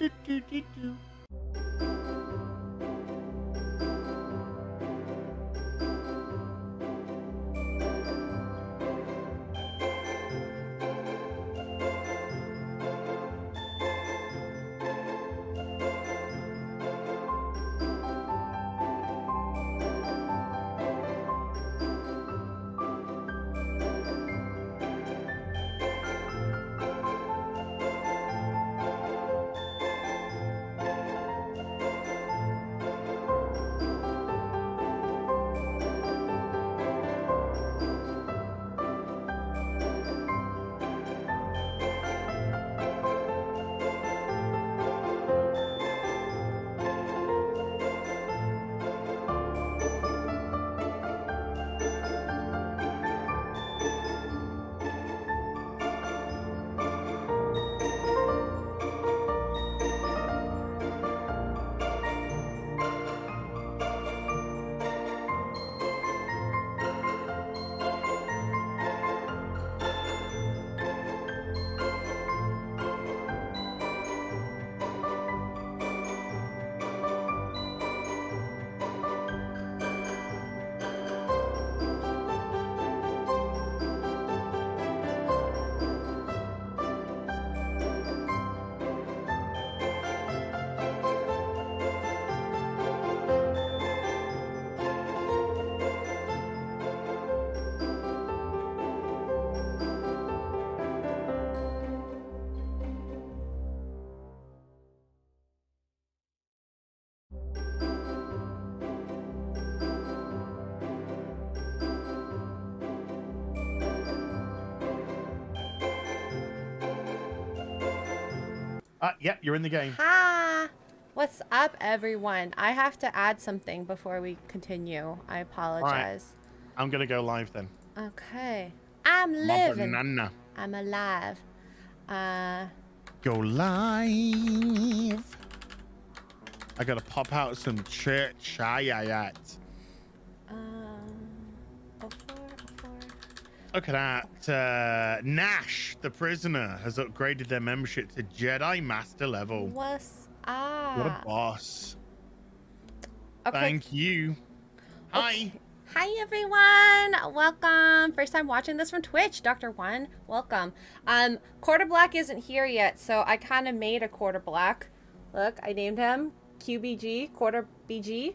do, do, do, do. Yep, you're in the game. Hi. What's up, everyone? I have to add something before we continue. I apologize. Right. I'm gonna go live then. Okay. I'm living. banana. I'm alive. Uh, Go live. I gotta pop out some church chayayat. um, Look at that. Uh, Nash, the prisoner, has upgraded their membership to Jedi Master level. What's up? What a boss. Okay. Thank you. Hi. Okay. Hi everyone! Welcome! First time watching this from Twitch, Dr. One. Welcome. Um, Quarter Black isn't here yet, so I kind of made a Quarter Black. Look, I named him QBG, Quarter BG,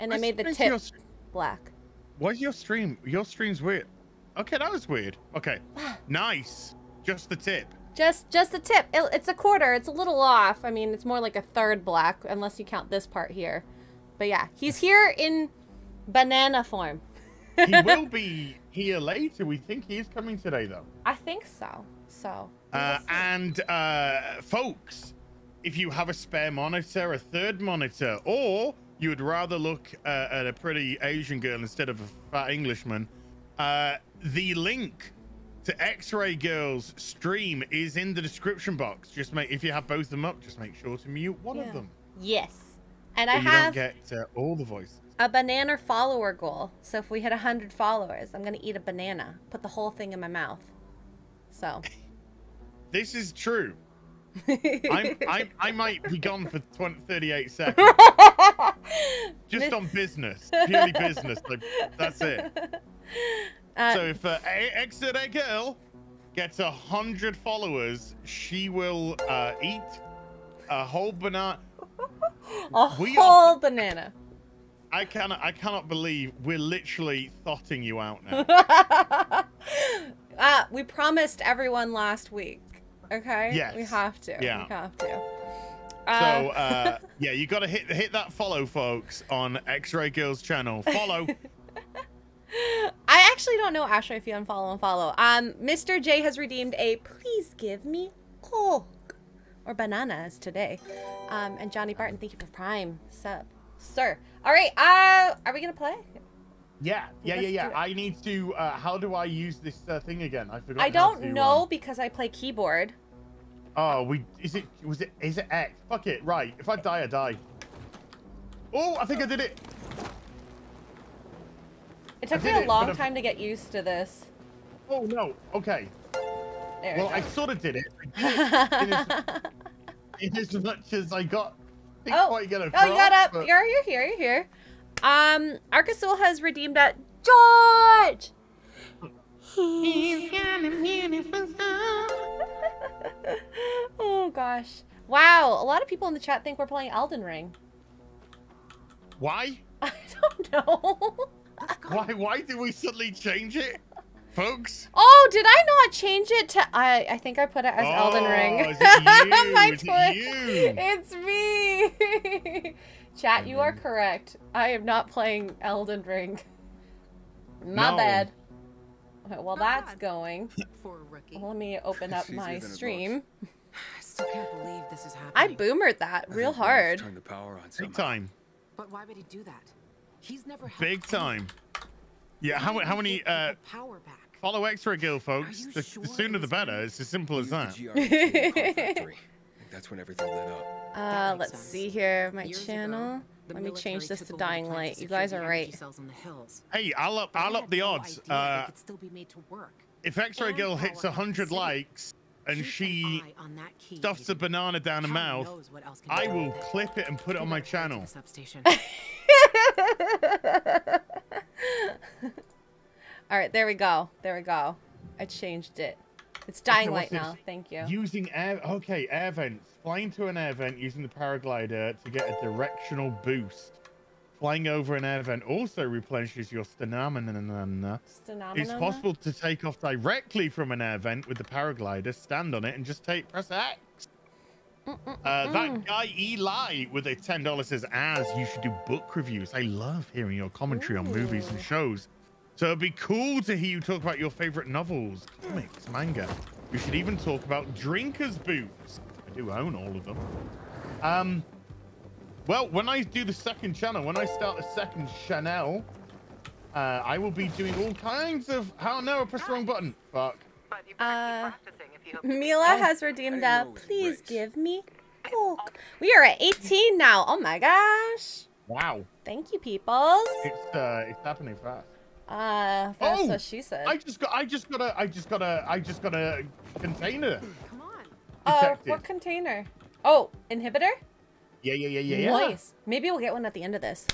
and I Why made the tip Your, black. why's your stream? Your stream's weird. Okay, that was weird. Okay. nice. Just the tip. Just, just the tip. It, it's a quarter. It's a little off. I mean, it's more like a third black, unless you count this part here. But yeah, he's here in banana form. He will be here later. We think he is coming today, though. I think so. So. Uh, and uh, folks, if you have a spare monitor, a third monitor, or you would rather look uh, at a pretty Asian girl instead of a fat Englishman, uh, the link to X-Ray Girl's stream is in the description box. Just make if you have both of them up, just make sure to mute one Yeah. of them. Yes. And So I you have. don't get uh, all the voices. a banana follower goal. So if we hit 100 followers, I'm going to eat a banana, put the whole thing in my mouth. So. This is true. I'm, I'm, I might be gone for 20, 38 seconds. Just on business, purely business. Like, that's it. Uh, so if uh, A- Exeter Girl gets a hundred followers, she will uh, eat a whole banana. a whole banana. I cannot, I cannot believe we're literally thotting you out now. uh, we promised everyone last week. Okay? We have to. Yeah. We have to. so Uh, uh, yeah, you got to hit hit that follow, folks, on X-Ray Girl's channel. Follow. I actually don't know Asher if you unfollow and follow. Um, Mr. J has redeemed a please give me Coke or bananas today. Um, and Johnny Barton, thank you for Prime sub, sir. All right, uh, are we gonna play? Yeah, yeah, yeah, Let's yeah. it. I need to. Uh, how do I use this uh, thing again? I forgot. I don't to, know um, because I play keyboard. Oh, we is it was it is it X? Fuck it. Right. If I die, I die. Oh, I think I did it. It took me a it, long time to get used to this. Oh no. Okay. There Well, I sort of did it. I did it in as much as I got. didn't Oh, quite get Oh, you got up. but- You're, you're here. You're here. Um, Arcasul has redeemed a George. oh gosh! Wow, a lot of people in the chat think we're playing Elden Ring. Why? I don't know. Why? Why did we suddenly change it, folks? Oh, did I not change it to? I I think I put it as Elden Oh, Ring. is it you? My Is it you? It's me. Chat, you are correct. I am not playing Elden Ring. My No. bad. Okay, well, that's going. For a rookie. Let me open up my easier than it stream. I still can't believe this is happening. I happening. boomered that real hard. Turned the power on Big time. But why would he do that? He's never helped Big time. Yeah. How, how many? Uh, power back? follow X-Ray Girl, folks. The, sure the sooner the better. It's as simple as that. GRE in the car factory. I think that's when everything lit up. Uh, let's sense. see here. My Years channel. the Let me change this to Dying plant to Light. You guys are right. cells the hills. Hey, I'll up. I I'll up the odds. idea Uh, still be made to work. if X-Ray And Girl hits had 100 likes and she an on that key, stuffs a banana down her mouth, knows what else can be I will with clip it and put it on my better head to channel. All right, there we go. There we go. I changed it. It's Dying what's Light now. Thank you. Using air, okay, air vents. Flying to an air vent using the paraglider to get a directional boost. Flying over an air vent also replenishes your stamina. It's possible to take off directly from an air vent with the paraglider, stand on it, and just take press X. Uh, that guy Eli with a ten dollars says, "Az you should do book reviews. I love hearing your commentary on movies and shows. So it'd be cool to hear you talk about your favorite novels, comics, manga. You should even talk about drinkers' boots. I do own all of them. Um, well, when I do the second channel, when I start the second channel, uh, I will be doing all kinds of. How no? I pressed the wrong button. Fuck. But Uh, keep practicing if you hope to be Mila has redeemed I a know it please give me Coke. We are at 18 now. Oh my gosh. Wow. Thank you, peoples. It's uh, it's happening fast. Uh, that's Oh, what she said. I just got. I just got a. I just got a. I just got a container. Come on. Oh, detected. what container? Oh, inhibitor? Yeah, yeah, yeah, yeah, yeah. Nice. Maybe we'll get one at the end of this.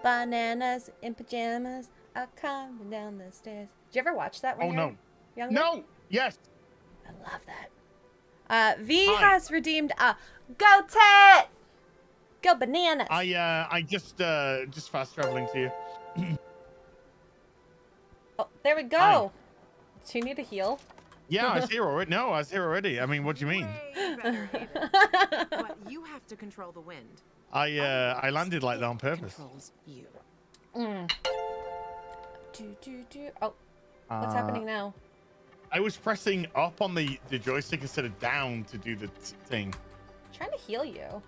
Bananas in pajamas are coming down the stairs. Did you ever watch that when Oh no. younger? No. Yes. I love that. Uh, V Hi. has redeemed a Go Tet! Go bananas! I uh I just uh just fast traveling to you. Oh, there we go. Hi. Do you need a heal? Yeah, I was here already. No, I was here already. I mean, what do you mean? Way better, Aiden. but you have to control the wind. I uh I landed like that on purpose. Controls you. Mm. Do, do, do. Oh, what's Uh, happening now? I was pressing up on the the joystick instead of down to do the t- thing. trying to heal you.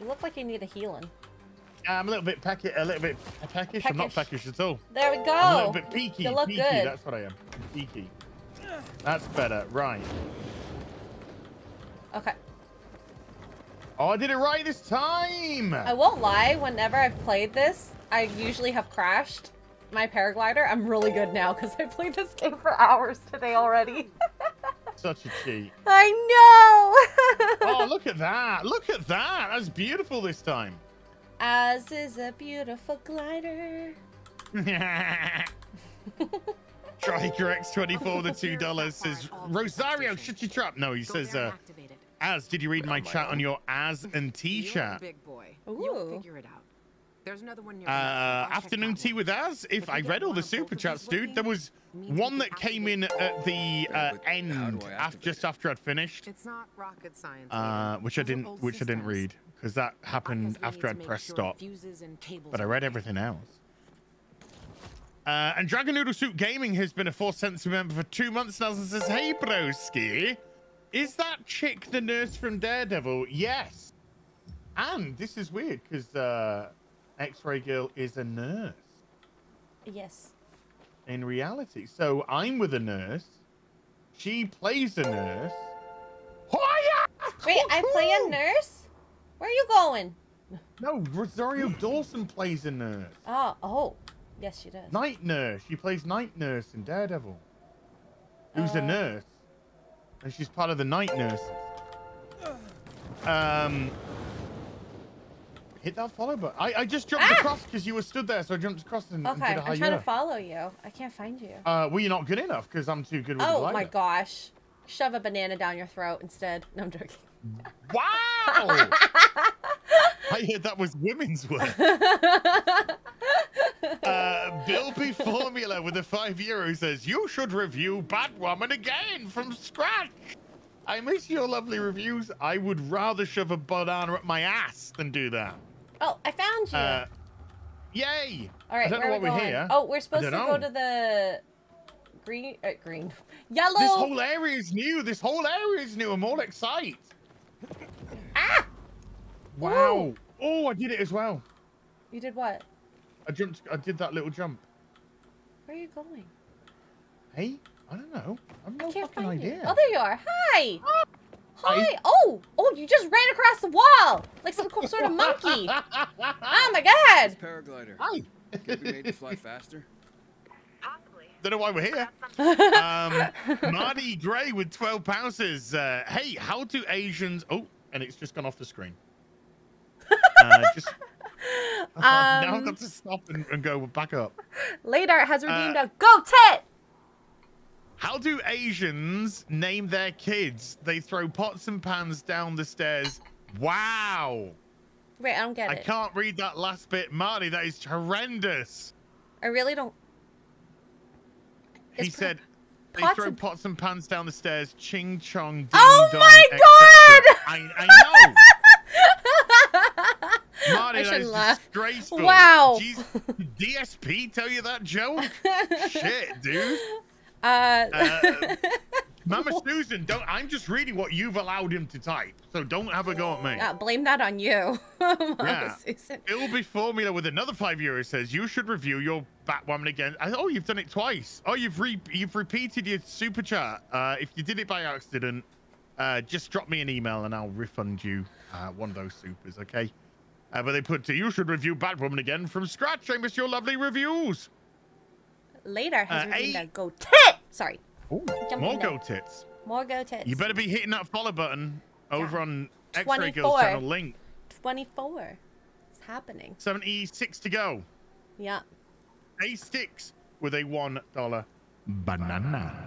You look like you need a healing. I'm a little bit pecky, a little bit peckish. peckish. I'm not Peckish. peckish at all. There we go. I'm a little bit peaky. You look peaky. good. That's what I am. I'm peaky. That's better. Right. Okay. Oh, I did it right this time. I won't lie, whenever I've played this, I usually have crashed my paraglider. I'm really good now because I played this game for hours today already. Such a cheat. I know! Oh, look at that. Look at that. That's beautiful this time. As is a beautiful glider. Striker X24 with the two dollars says Rosario, shut your trap. No, he Go says, there uh, and activate it. Az, did you read my chat on your as and T You're a chat? big boy. Ooh. You'll figure it out. There's another one near. Uh, afternoon tea with Az. If If I read all the super chats, dude, there was one that came in at the uh, but how do end, I af- activate just after I'd finished, It's not rocket science. uh, which I didn't, which I didn't read because that happened after I'd pressed stop. fuses and cables But I read everything else. Uh, and Dragon Noodle Soup Gaming has been a Force Sensitive member for two months now and says, Hey, broski, is that chick the nurse from Daredevil? Yes. And this is weird because uh, X Ray Girl is a nurse Yes. in reality. So I'm with a nurse. She plays a nurse. Wait, I play a nurse? Where are you going? No, Rosario Dawson plays a nurse. Oh, oh. Yes, she does. Night Nurse. She plays Night Nurse in Daredevil. Who's a Uh, nurse. and she's part of the night nurses. Um, hit that follow button. I, I just jumped Ah! across because you were stood there, so I jumped across and, and Okay, did a I'm trying to follow you. I can't find you. Uh, well, you're not good enough because I'm too good with the Oh my gosh. Shove a banana down your throat instead. No, I'm joking. Wow! I heard that was women's work. Uh, Bill Formula with a five euro says, You should review Batwoman again from scratch. I miss your lovely reviews. I would rather shove a banana up my ass than do that. oh, I found you. Uh, yay! All right, I don't where know are we we're going? here. Oh, we're supposed to don't go to the green, uh, green, yellow. This whole area is new. This whole area is new. I'm all excited. Ah! Wow. Ooh. Oh, I did it as well. You did what? I jumped. I did that little jump. Where are you going? Hey, I don't know. I've no I can't fucking find idea. you. Oh, there you are. Hi. Hi. Hi. Oh, oh, you just ran across the wall like some sort of monkey. Oh my This god. paraglider. Hi. Could be made to fly faster. Don't know why we're here. Um, Marty Gray with 12 pounds says, uh, hey, how do Asians... Oh, and it's just gone off the screen. Uh, just... now I've Um, got to stop and, and go back up. Later has redeemed Uh, a go tit. How do Asians name their kids? They throw pots and pans down the stairs. Wow. Wait, I don't get I it. can't read that last bit. Marty, that is horrendous. I really don't. He It's said they pots throw and- pots and pans down the stairs. Ching chong. Ding Oh dong, my. God! I, I know. Marty, I shouldn't laugh. disgraceful. Wow. Jeez, DSP tell you that joke? Shit, dude. Uh, Uh, Mama Susan, don't. I'm just reading what you've allowed him to type, so don't have a go at me. yeah, blame that on you. Mama Yeah. Susan. It'll be formula with another five euros says you should review your Batwoman again. I- Oh, you've done it twice. Oh, you've re you've repeated your super chat. Uh, if you did it by accident, uh, just drop me an email and I'll refund you uh, one of those supers. Okay. Uh, but they put to you should review Batwoman again from scratch. I miss your lovely reviews. Later has Uh, redeemed a go tit. Sorry, more there. go tits. more go tits. You better be hitting that follow button over Yeah. on X-Ray Girls 24. channel link. 24. It's happening. 76 to go. Yeah. A sticks with a one dollar banana.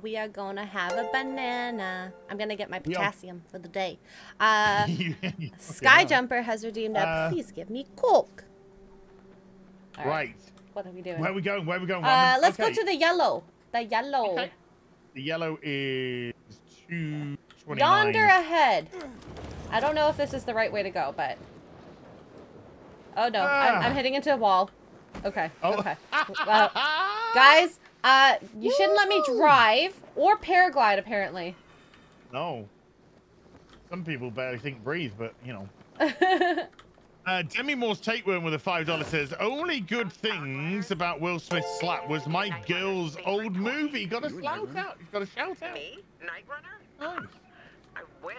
We are gonna have a banana. I'm gonna get my We are- potassium for the day. Uh, Okay, Sky now. Jumper has redeemed a Uh, please give me Coke. Right. What are we doing? Where are we going? Where are we going? uh, let's go to the yellow. The yellow. Okay. The yellow is two twenty Yonder ahead. I don't know if this is the right way to go, but. Oh no, I'm, Ah. I'm hitting into a wall. Okay. Oh. Okay. Well, guys, uh, you shouldn't let me drive or paraglide. Apparently. No. Some people barely think breathe, but you know. Uh, Demi Moore's tapeworm with a five dollar says only good things about Will Smith's slap was my girl's old movie. Got a You shout remember? out. Got a shout out. Me? Night Runner? Nice. I wish.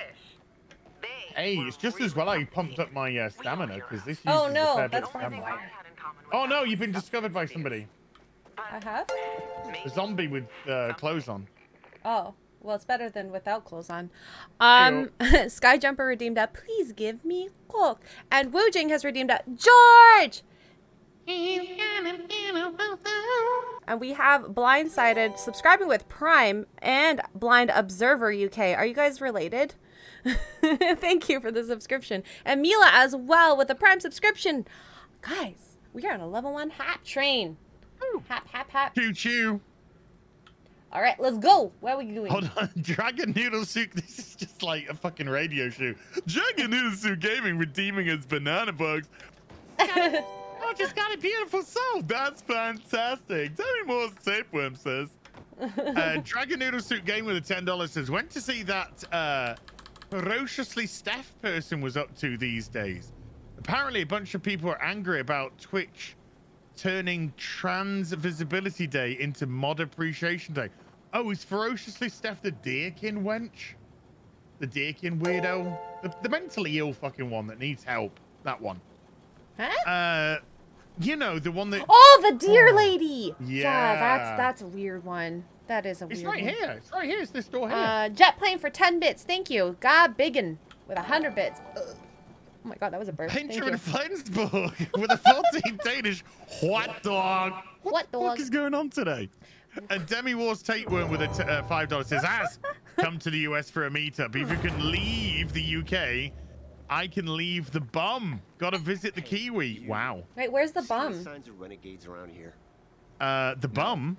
Hey, it's just as well I pumped up my uh, stamina because this uses Oh, a no, fair bit that's of The only thing stamina. I had in common with Oh no, you've been discovered by somebody. I have. A zombie with uh, clothes on. Oh, well, it's better than without clothes on. Um, Sky Jumper redeemed a please give me Coke, and Wu Jing has redeemed a George. And we have Blindsided subscribing with Prime and Blind Observer UK. Are you guys related? Thank you for the subscription. And Mila as well with a Prime subscription. Guys, we are on a level one hap train. Hap, hap, hap. Choo choo. All right, let's go. Where are we going? Hold on, Dragon Noodle Soup. This is just like a fucking radio show. Dragon Noodle Soup Gaming redeeming his banana bugs. oh, just got a beautiful soul. That's fantastic. Tell me more, Tapeworm says. Uh, Dragon Noodle Soup Game with a ten dollars says went to see that uh, Ferociously Steph person was up to these days. Apparently, a bunch of people are angry about Twitch turning Trans Visibility Day into Mod Appreciation Day. Oh, is Ferociously Steph the Deerkin wench? The Deerkin weirdo? The, the mentally ill fucking one that needs help. That one. Huh? Uh, you know, the one that. Oh, the deer Oh, lady. Yeah, yeah. that's that's a weird one. That is a It's weird right one. here. It's right here. It's this door here. Uh, jet plane for 10 bits. Thank you. God Biggin with 100 bits. Ugh. Oh my god, that was a burp. Thank Benjamin you. Flensburg with a 14 Danish hot dog. What What the dog? fuck is going on today? And Demi Moore's Tapeworm with a t- uh, five dollars says, "Az come to the US for a meetup. If you can leave the UK, I can leave the bum. Got to visit the Kiwi. Wow. Wait, where's the See any bum? signs of renegades around here? Uh, the bum.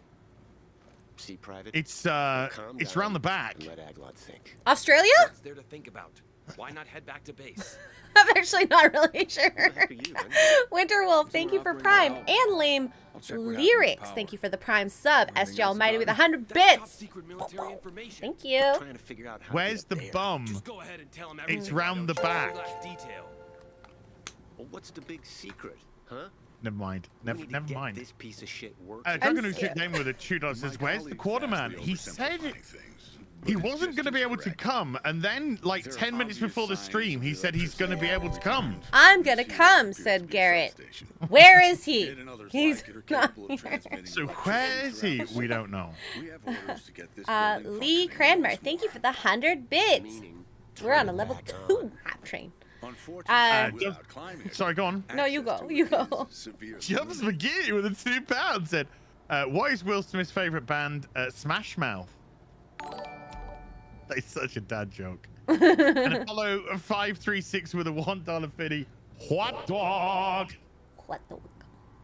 See, Private? It's uh, it's down around the back. let Aglot think. Australia? What's there to think about? Why not head back to base? I'm actually not really sure. heck are you, man? Winterwolf, thank you for Prime. And Lame I'll check what happened to Lyrics, thank you for the Prime sub. Anything SG else Almighty with it? 100 That's bits. secret military information. Thank you. Trying to figure out how Where's the get bum? Just go ahead and tell him It's round the I know, just back. every last detail. Well, what's the big secret, huh? Never mind. Never, never mind. This piece of shit work. Uh, Dragon who scared. shoot name with a two dollars says, "Where's the quarterman?" He said things, he wasn't going to be able to come, and then like ten minutes before the stream, he said he's going to be able to come. I'm gonna come, said Garrett. Where is he? He's not here. So where is he? We don't know. Uh, Lee Cranmer, thank you for the 100 bits. We're on a level 2 on. rap train. Unfortunately, Uh, without climbing, Sorry, go on. No, you go, you go. Jumps McGee with a two pounds said, uh, "What is Will Smith's favorite band? Uh, Smash Mouth." That's such a dad joke. and Apollo five three six with a one dollar fifty. Hot dog. What dog.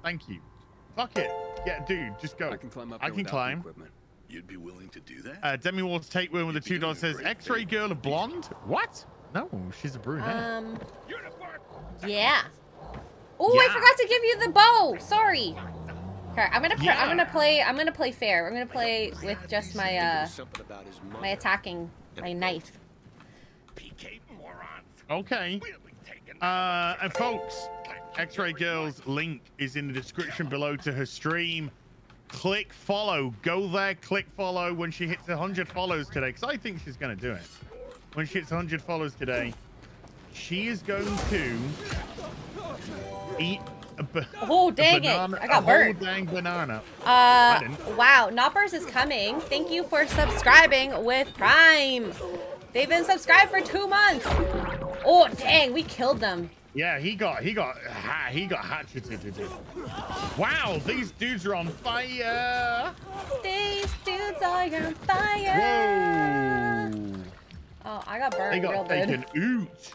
Thank you. Fuck it. Yeah, dude, just go. I can climb up I can without the climb. equipment. You'd be willing to do that? Uh, Demi Moore's tapeworm with a two dollars says, "X-ray girl, a blonde? What? No, she's a brunette." Um, yeah. Oh, I forgot to give you the bow. Sorry. Okay, I'm gonna pr- Yeah. I'm gonna play I'm gonna play fair. I'm gonna play with just my uh about his my attacking my knife. Okay. Uh, and folks, X-Ray Girl's link is in the description below to her stream. Click follow. Go there, click follow when she hits 100 follows today, because I think she's going to do it. When she hits 100 follows today, she is going to eat a, ba- Oh dang banana, it! I got a burned. whole dang banana. Uh, wow, Noppers is coming. Thank you for subscribing with Prime. They've been subscribed for two months. Oh dang, we killed them. Yeah, he got he got ha, he got hatcheted. Wow, these dudes are on fire. These dudes are on fire. Whoa. Oh, I got They burned real got good. taken out.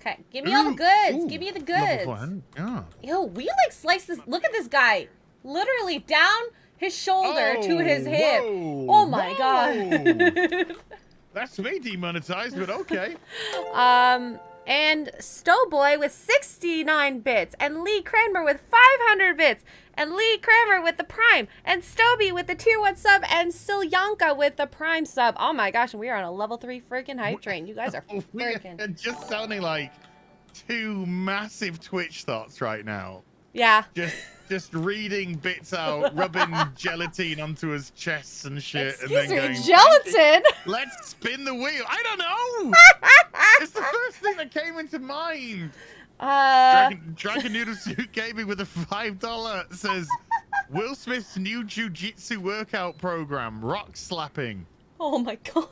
Okay, give me all the goods. ooh, Give me the level goods. 400, Yeah. Yo, we like slice this. Look at this guy. Literally down his shoulder to his Oh, hip. whoa, Oh my whoa. god. That's me demonetized, but okay. um, and Stowboy with 69 bits, and Lee Cranmer with 500 bits, and Lee Kramer with the Prime, and Stoby with the Tier 1 sub, and Silyanka with the Prime sub. Oh my gosh, and we are on a level 3 freaking hype train. You guys are freaking. are just sounding like two massive Twitch thoughts right now. Yeah. Just just reading bits out, rubbing gelatine onto his chest and shit, Excuse and then me, going, gelatin? let's spin the wheel. I don't know. it's the first thing that came into mind. Uh, Dragon, Dragon Noodle Soup Gaming with a five dollar says Will Smith's new jujitsu workout program, rock slapping. oh my god.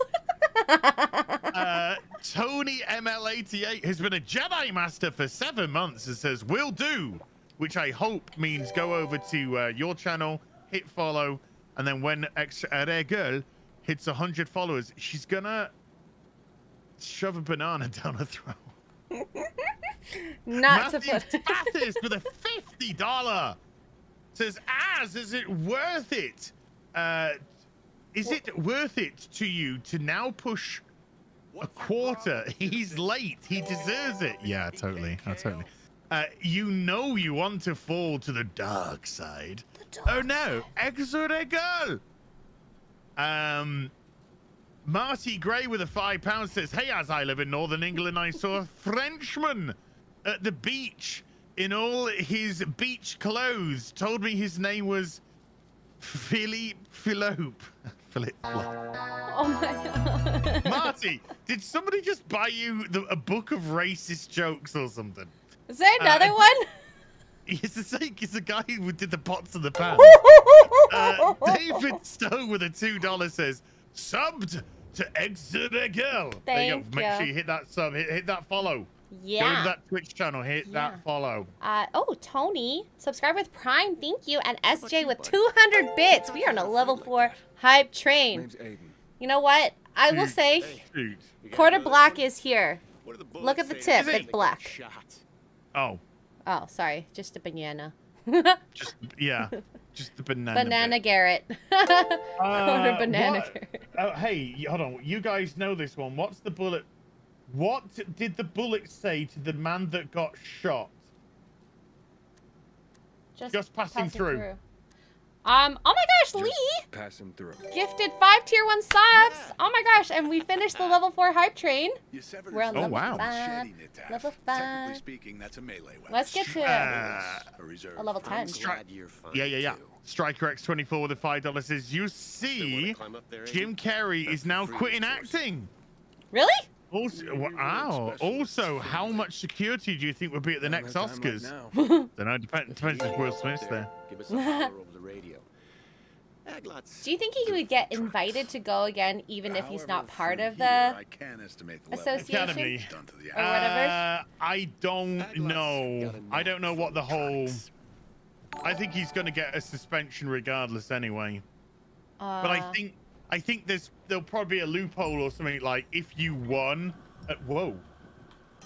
Uh, Tony ML88 has been a Jedi Master for seven months and says will do, which I hope means go over to uh, your channel, hit follow, and then when X uh, Girl hits 100 followers, she's gonna shove a banana down her throat. Not to Matthew put. Tathis with a fifty dollar says, "Az is it worth it? Uh, is it worth it to you to now push a quarter? He's late. He deserves it. Yeah, totally. Oh, totally. Uh, you know you want to fall to the dark side. oh no, exotic girl. Um, Marty Gray with a five pounds says, Hey, as I live in Northern England, I saw a Frenchman at the beach in all his beach clothes. Told me his name was Philippe Philope. Philip. Oh my god. Marty, did somebody just buy you the, a book of racist jokes or something? Is there another Uh, one? He's the same. He's the guy who did the pots and the pans. Uh, David Stone with a two dollar says subbed to Exit a Girl. there you go. Thank Make you. sure you hit that sub. Hit, hit that follow. Yeah. Go to that Twitch channel. Hit Yeah. that follow. Uh, oh, Tony, subscribe with Prime, thank you, and SJ with 200 bits. We are on a level four hype train. Name's Aiden. You know what? I will say, Dude. Quarter black is here. What do the Look at the tip, it's make black. Shot. Oh, Oh, sorry, just a banana. just yeah, just the banana. banana bit. Garrett. Uh, banana what- Garrett. Oh, hey, hold on. You guys know this one. What's the bullet? What did the bullet say to the man that got shot? Just passing through. Um, oh my gosh, Just Lee passing through. gifted five tier one subs. Oh my gosh, and we finished the level four hype train. You severed We're his on Oh, nose wow. with a level five, Technically speaking, that's a melee weapon. Let's get to Uh, A reserve. a level 10. glad you're fine. Yeah, yeah, yeah. too. Striker X24 with a five dollars says you see, climb up there, Jim Carrey is now quitting force. acting. Really? Also, wow. Also, how much security do you think would be at the next that time right Oscars? now. Don't know. Depends. Depends if Will Smith's there. Give us a holler over the radio. Aglots. Do you think he would get invited to go again, even if he's not part of the I can estimate the level association? Academy. the Or whatever? Uh, I don't Aglots know. I don't know what the whole. I think he's going to get a suspension regardless anyway. Uh, But I think I think there's there'll probably be a loophole or something like if you won. at, whoa.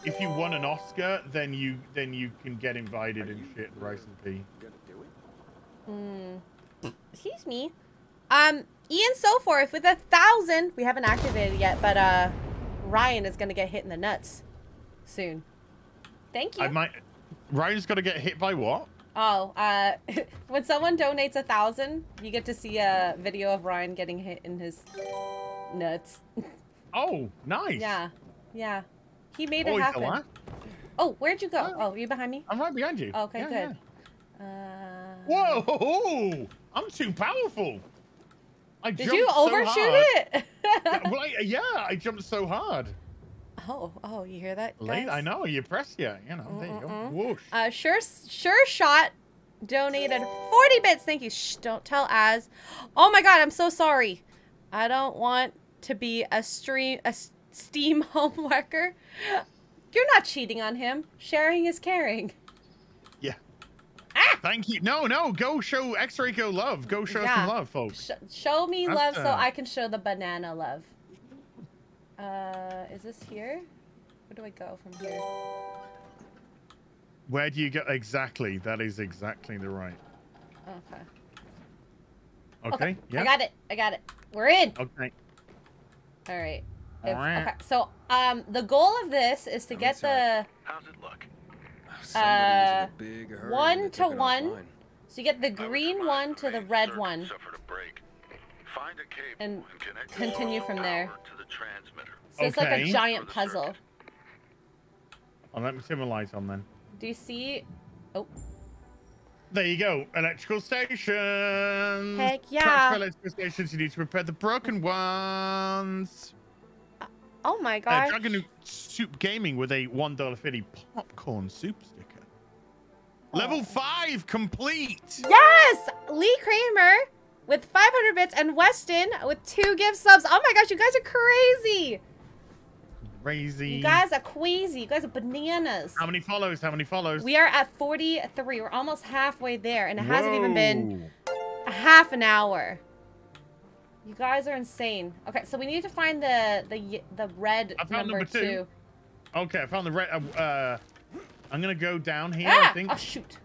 If you won an Oscar, then you then you can get invited and shit. Rice and pea. Gonna do it? Excuse me. Um, Ian Soforth with a thousand. We haven't activated yet, but uh, Ryan is gonna get hit in the nuts soon. Thank you. I might. Ryan's to get hit by what? Oh, uh, when someone donates a thousand, you get to see a video of Ryan getting hit in his nuts. Oh, nice. yeah, yeah. He made Oh, it happen. Oh, where'd you go? Oh, you behind me? I'm right behind you. Okay, Yeah, good. Uh. Whoa! I'm too powerful. I Did you overshoot hard. it? yeah, well, I, yeah, I jumped so hard. oh, oh, you hear that? Late, I know. You pressed yeah. You know. There you go. Whoosh. Uh, sure, sure shot donated 40 bits. Thank you. Shh, don't tell Az. Oh my god, I'm so sorry. I don't want to be a stream a Steam homeworker. You're not cheating on him. Sharing is caring. Yeah. Ah! Thank you. No, no. Go show X-Ray Go love. Go show Yeah. some love, folks. Sh- show me That's, love so I can show the banana love. Uh, is this here? Where do I go from here? Where do you go? Exactly. That is exactly the right. Okay. Okay. Yeah. I got it. I got it. We're in. Okay. All right. If- Alright. okay. So, um, the goal of this is to How get the How's it look? Somebody was in Uh, big hurry one to one. so you get the green one to the red circuit one. suffered a break. Find a cable And connect the continue from there. To the transmitter. So it's like a giant puzzle. circuit. Oh, let me turn my light on then. Do you see? Oh, There you go. Electrical stations. Heck yeah. Transfer electrical stations. You need to repair the broken ones. Oh my god! Uh. Dragon Soup Gaming with a one dollar fifty popcorn soup sticker. Level five complete. Yes, Lee Kramer with 500 bits and Weston with two gift subs. Oh my gosh, you guys are crazy. Crazy. You guys are crazy. You guys are bananas. How many follows? How many follows? We are at 43. We're almost halfway there, and it hasn't even been a half an hour. You guys are insane. Okay, so we need to find the the the red I found number, number two. two. Okay, I found the red. Uh, uh, I'm gonna go down here. I Ah! think. Oh shoot.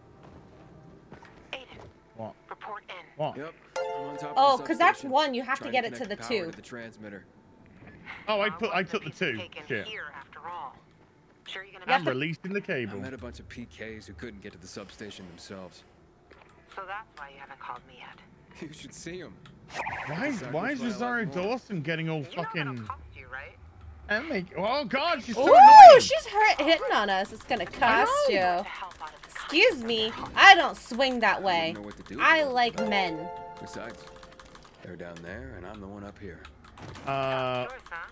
Aiden, What? report in. What? Yep. I'm on top Oh, because that's one. You have to trying get it to connect the power two. To the transmitter. Oh, I put. I took the two. taken Shit. Here after all. Sure you're gonna I'm to- releasing the cable. I cable. met a bunch of PKs who couldn't get to the substation themselves. So that's why you haven't called me yet. You should see them. Why is Why is Sacrifice Rosario like. Dawson getting all You know that'll fucking? cost you, right? And make. Oh God, she's so Ooh, annoying. she's hurt hitting on us. It's gonna cost you. To help out of this Excuse me. I don't swing that way. know what to do I it. like men. Besides, they're down there and I'm the one up here. Uh, choice, huh?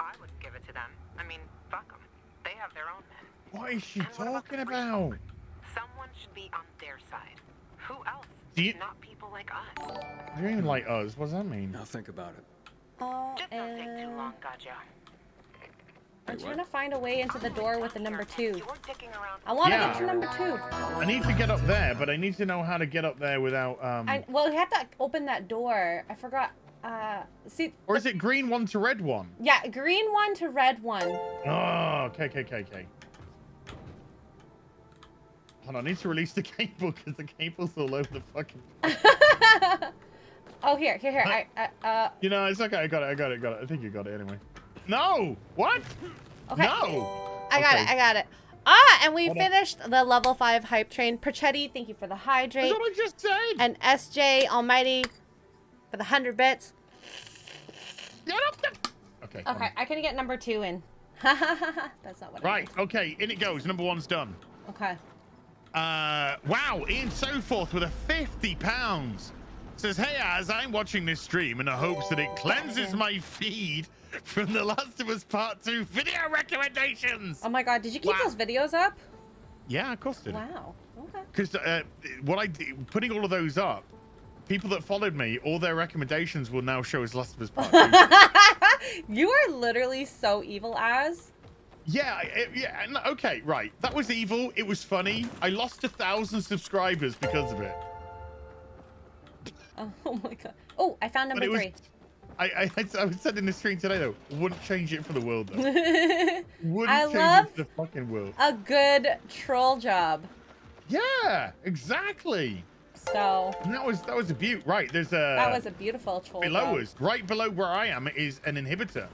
I wouldn't give it to them. I mean, fuck them. They have their own men. what is she And what about talking about? Someone should be on their side. Who else? Do you- if Not people like us. What do you mean like us? What does that mean? I'll think about it. Oh, Just don't take too long, gotcha. I'm Wait, trying what? to find a way into the door with the number two. You're dicking around. I want to Yeah. get to number two. I need to get up there, but I need to know how to get up there without um. I, well, we have to open that door. I forgot. Uh, see, Or is it green one to red one? yeah, green one to red one. Oh, okay, okay, okay, okay. Hold on, I need to release the cable because the cable's all over the fucking. oh, here, here, here. I, I, uh, You know, it's okay. I got it. I got it. I got it. I think you got it anyway. No. What? okay. No. I got Okay. it. I got it. Ah, and we Hold on. finished the level five hype train. Perchetti, thank you for the hydrate. That's what I just said. And SJ Almighty for the hundred bits. Get up there. Okay. Okay, I can get number two in. That's not what on. I Right. Okay. In it goes. Number one's done. Okay. Uh, wow, Ian Soforth with a 50 pounds. Says, hey, as I'm watching this stream in the hopes that it cleanses my feed from The Last of Us Part 2 video recommendations. Oh my god, did you keep Wow. those videos up? yeah, of course did. Wow. Okay. Because uh, what I did, putting all of those up, people that followed me, all their recommendations will now show as Last of Us Part 2. you are literally so evil as. Yeah, I- yeah, okay, right. That was evil. It was funny. I lost a thousand subscribers because of it. Oh my god. Oh, I found number was. three. I, I, I was said in the stream today though, wouldn't change it for the world though. Wouldn't I change love- it for the fucking world. A good troll job. Yeah, exactly. So And that was that was a beaut. Right, there's a that was a beautiful troll below job. us, right below where I am, is an inhibitor.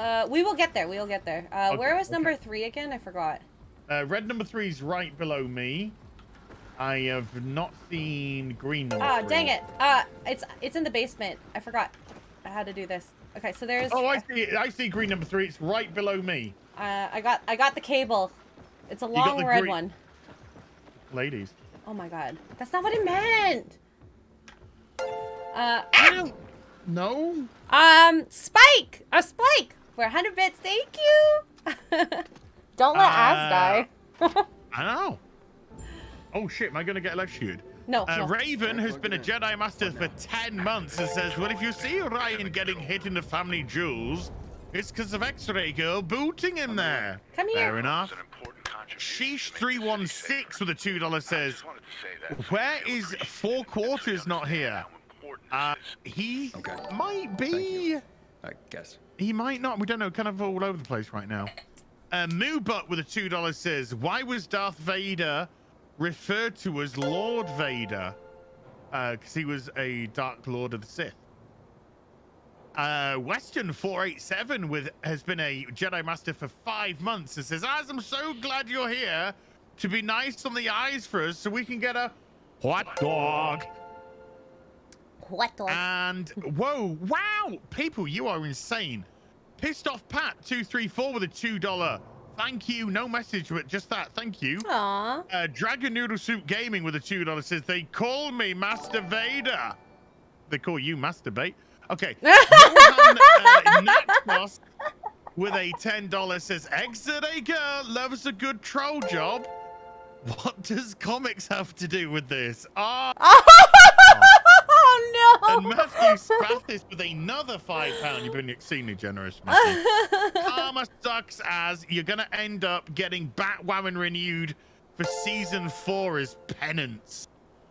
Uh, we will get there. We will get there. Uh, Okay, where was okay. number three again? I forgot. Uh, red number three is right below me. I have not seen green number Ah, dang it. Uh, it's it's in the basement. I forgot how to do this. Okay, so there's. Oh, I see. it. I see green number three. It's right below me, Uh, I got I got the cable. It's a got long red green- one. ladies. Oh my god, that's not what it meant. Uh, I don't um, Spike a Spike for 100 bits. Thank you. Don't let Uh, ass die. I know. Oh shit! Am I gonna get electrocuted? no, Uh, no. Raven has been a it in. Jedi Master for 10 months and says, Well, if you see Ryan getting hit in the family jewels, it's because of X Ray Girl booting him there. Come here. Fair enough. It's an important contribution Sheesh to make City 316 with a $2 I says, just wanted to say that. Where It is was Four Quarters not here? Uh, he Okay. might be. I guess. He might not. We don't know. Kind of all over the place right now. Uh, Moobot with a $2 says, Why was Darth Vader referred to as Lord Vader? Because he was a Dark Lord of the Sith. Uh, Western 487 with has been a Jedi Master for five months and says, Az, I'm so glad you're here to be nice on the eyes for us so we can get a hot dog. What the? And whoa, wow, people, you are insane. Pissed off Pat two three four with a two dollar. Thank you. No message, but just that. Thank you. Aw. Uh, Dragon Noodle Soup Gaming with a two dollar says they call me Master Vader. They call you Masturbate. Okay. Johan uh, Natmos with a ten dollar says exit a girl loves a good troll job. What does comics have to do with this? Ah. oh And no! Matthew Spathis with another five pound. You've been exceedingly generous, Matthew. Karma sucks as you're gonna end up getting Batwoman renewed for season four as penance.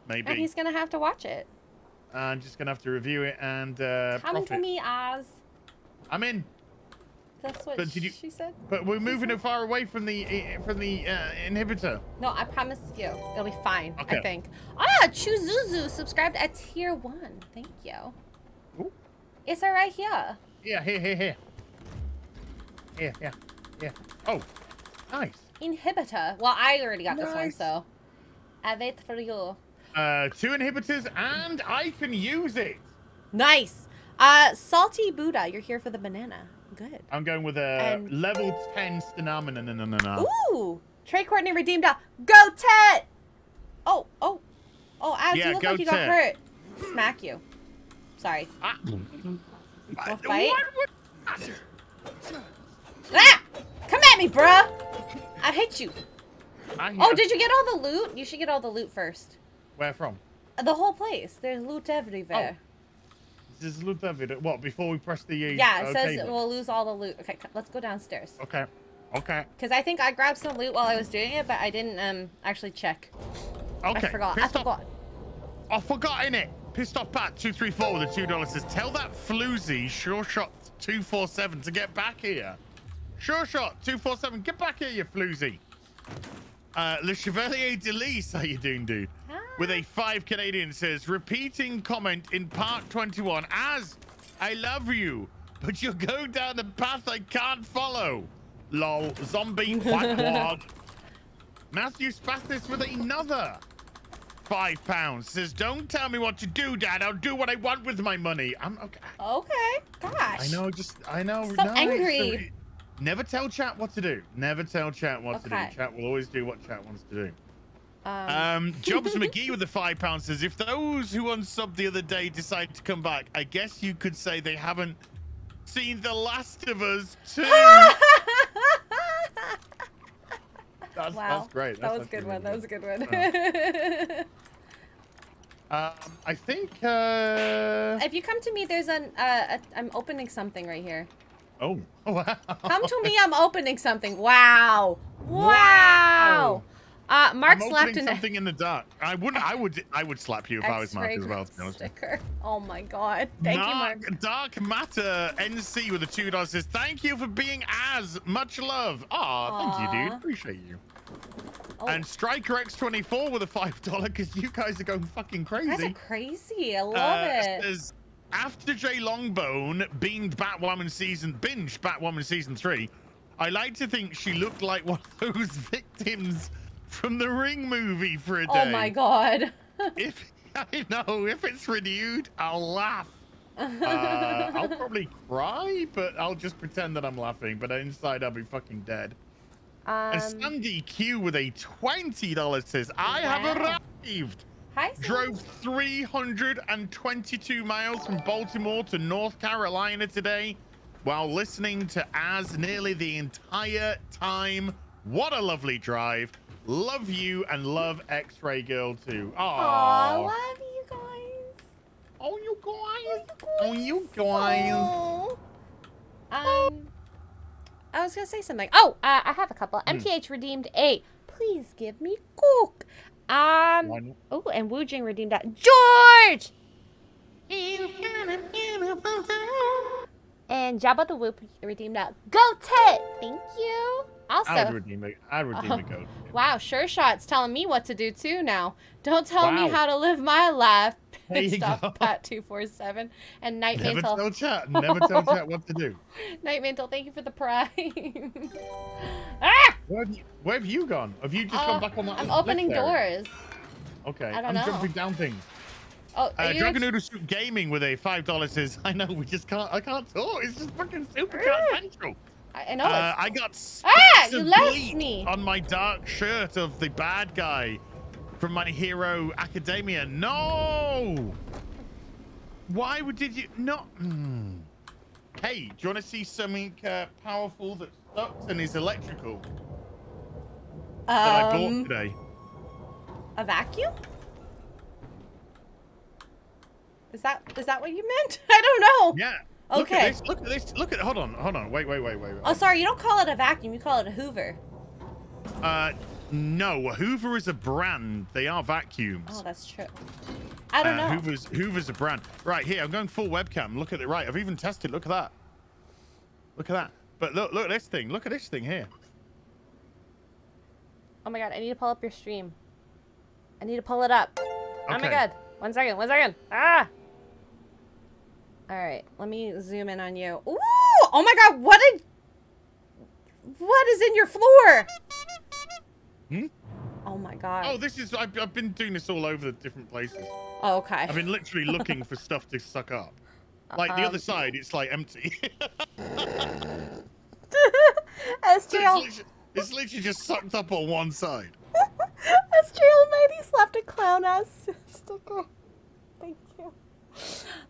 Maybe. And he's gonna have to watch it. I'm just gonna have to review it and uh, Come profit. to me, Oz. I'm in, That's what But did you- she said. but we're moving it far away from the uh, from the uh, inhibitor. No, I promise you, it'll be fine. I think. Ah, Chuzuzu subscribed at tier one. Thank you. Ooh. It's uh, right here. Yeah, here, here, here. Here, yeah, yeah. Oh, nice. Inhibitor. Well, I already got this one, so I wait for you. Uh, two inhibitors, and I can use it. Nice. Uh, Salty Buddha, you're here for the banana. Good. I'm going with a And- level 10 stamina. No, no, no, no. Ooh! Trey Courtney redeemed a Go Tet! Oh, oh. Oh, Az, Yeah, you look like you got hurt. Smack you. Sorry. Ah. What fight? Ah! Come at me, bruh! I hit you. I. Oh, did you get all the loot? You should get all the loot first. Where from? The whole place. There's loot everywhere. This is loot video. What? Before we press the. Uh, yeah, it okay says button? we'll lose all the loot. Okay, let's go downstairs. Okay. Okay. Because I think I grabbed some loot while I was doing it, but I didn't um actually check. Okay. I forgot. I Pissed off- forgot. I forgot in it. Pissed off Pat two three four with the two dollars says tell that floozy sure shot two four seven to get back here. Sure shot two four seven. Get back here, you floozy. Uh, Le Chevalier de Lys, how you doing, dude? With a five Canadian says repeating comment in part twenty one as I love you, but you're going down the path I can't follow. Lol, zombie quack quad. Matthew Spathis with another five pounds says, "Don't tell me what to do, Dad. I'll do what I want with my money." I'm okay. Okay. Gosh. I know, just I know. So no, angry. Never tell chat what to do. Never tell chat what to do. Chat will always do what chat wants to do. Um, Um, Jobs McGee with the five pounds says, "If those who unsubbed the other day decide to come back, I guess you could say they haven't seen The Last of Us too." that's, wow. that's great. that was a good actually one. That was a good one. Um, I think. Uh... if you come to me, there's an uh, a, I'm opening something right here. Oh. Oh wow. Come to me, I'm opening something. Wow. Wow. Wow. Uh, Mark I'm slapped opening something in the dark. I wouldn't. I would. I would slap you if I was Mark as well. To be honest. sticker. Oh my god. Thank you, Mark. Dark Matter NC with a two dollars says, "Thank you for being as much love." Aw, thank you, dude. Appreciate you. Oh. And Striker X24 with a five dollar because you guys are going fucking You guys are crazy. crazy. I love Uh, it. Says, after Jay Longbone binged Batwoman season binged Batwoman season three, I like to think she looked like one of those victims from the Ring movie for a day. Oh my god. If I know if it's renewed, I'll laugh. Uh, I'll probably cry, but I'll just pretend that I'm laughing. But inside, I'll be fucking dead. and Um, Sandy Q with a twenty dollars says, "I have arrived." hi. Sam. Drove 322 miles from Baltimore to North Carolina today while listening to Az nearly the entire time. What a lovely drive. Love you and love X-Ray Girl too. Oh, love you guys. oh, you guys. Oh, you guys. Oh. Um, I was gonna say something. Oh, uh, I have a couple. Hmm. MTH redeemed a. Please give me Coke. Um. Oh, and Wu Jing redeemed a George. And Jabba the Whoop redeemed a Go Tit. Thank you. Also, I would redeem it. I'd redeem Oh. it, goat. wow, Sure Shot's telling me what to do too now. Don't tell me how to live my life. There you Pissed off go. Pat two four seven and Night Never Mantle. tell chat. Never tell chat what to do. Night Mantle, thank you for the prime. ah! Where have you, where have you gone? Have you just Uh, gone back on that? I'm opening doors. Okay. I don't I'm know. jumping down things. Oh, Uh, Dragon Noodle Soup Gaming with a five dollars says, "I know we just can't. I can't talk. It's just fucking super central." I I know. Uh. I got Ah, you left me. on my dark shirt of the bad guy from My Hero Academia. No. Why would did you not? Hmm. Hey, do you want to see something uh, powerful that sucks and is electrical that I bought um, today? a vacuum? Is that is that what you meant? I don't know. Yeah. Look Okay. at this. Look at this. Look at. Hold on. Hold on. Wait. Wait. Wait. Wait. wait. Oh, sorry. You don't call it a vacuum. You call it a Hoover. Uh, no. A Hoover is a brand. They are vacuums. Oh, that's true. I don't Uh, know. Hoover's Hoover's a brand. Right here, I'm going full webcam. Look at it. Right, I've even tested. Look at that. Look at that. But look, look at this thing. Look at this thing here. Oh my god, I need to pull up your stream. I need to pull it up. Oh my god. One second, one second. Ah! Alright, let me zoom in on you. Ooh! Oh my god, what a... What is in your floor? Hmm? Oh my god. Oh, this is. I've, I've been doing this all over the different places. Oh, okay. I've been literally looking for stuff to suck up. Like the Um, other side, it's like empty. It's, literally, it's literally just sucked up on one side. SJ Almighty slapped a clown ass sticker. Thank you.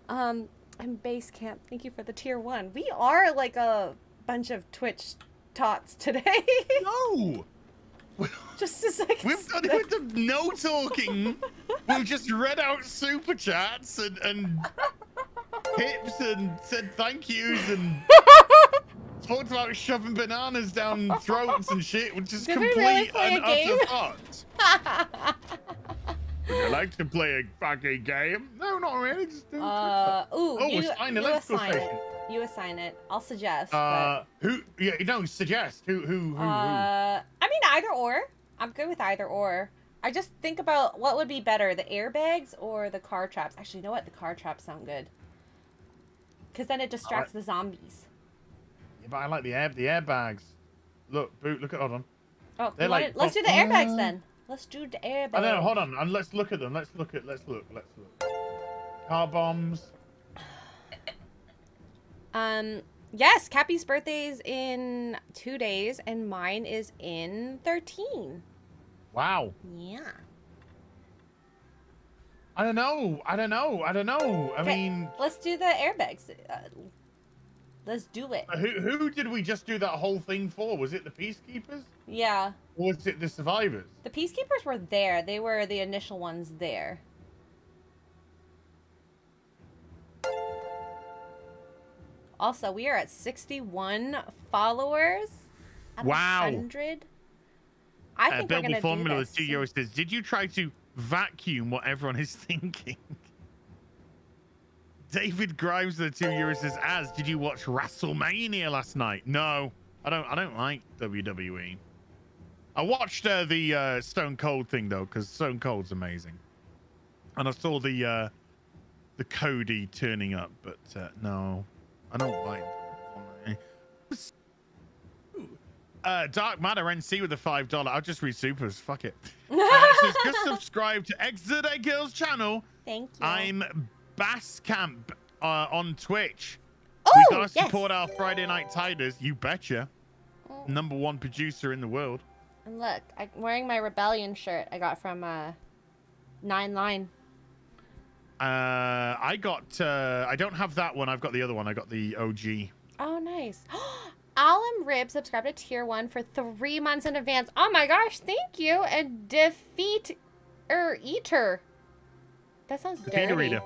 Um, and base camp. Thank you for the tier one. We are like a bunch of Twitch tots today. No. Just a second. We've done it with the no talking. We've just read out super chats and, and tips and said thank yous and talked about shoving bananas down throats and shit, which is Did we really complete and utter thought. Would you like to play a fucking game? No, not really. Just do uh, ooh, Oh, you, assign you assign it. You assign it. I'll suggest. Uh, who? Yeah, no. Suggest who? Who? Who? but, uh, I mean either or. I'm good with either or. I just think about what would be better, the airbags or the car traps. Actually, you know what? The car traps sound good. Because then it distracts the zombies. Yeah, but I like the air. The airbags. Look, boot. Look at. Hold on. Oh, They're like- it- let's do the oh, airbags uh, then. Let's do the airbags. I know. Hold on. And let's look at them. Let's look at. Let's look. Let's look. Car bombs. Um, yes, Cappy's birthday's in two days, and mine is in 13. Wow. Yeah. I don't know. I don't know. I don't know. I mean, let's do the airbags. Uh, let's do it. who who did we just do that whole thing for? Was it the peacekeepers Yeah. or was it the survivors? The peacekeepers were there. They were the initial ones there. Also, we are at 61 followers. Wow. 100. I Uh, think we're Bilby gonna Formula do this. Two Euro says, "Did you try to vacuum what everyone is thinking?" David Grimes, the two Euro says, "Az did you watch WrestleMania last night?" No, I don't. I don't like WWE. I watched uh, the uh, Stone Cold thing though, because Stone Cold's amazing, and I saw the uh, the Cody turning up, but uh, no, I don't like. Uh, Dark Matter NC with a five dollar. I'll just read supers. Fuck it. Uh, it says, just subscribe to X-Ray Girls channel. Thank you. I'm Bass Camp uh, on Twitch. oh, we gotta yes. support our Friday Night Tights. You betcha. Oh. Number one producer in the world. And look, I'm wearing my rebellion shirt I got from uh, Nine Line. Uh, I got. Uh, I don't have that one. I've got the other one. I got the OG. Oh, nice. Alum Rib subscribed to tier one for three months in advance. Oh my gosh, thank you. And defeat er eater. That sounds dirty. Reader.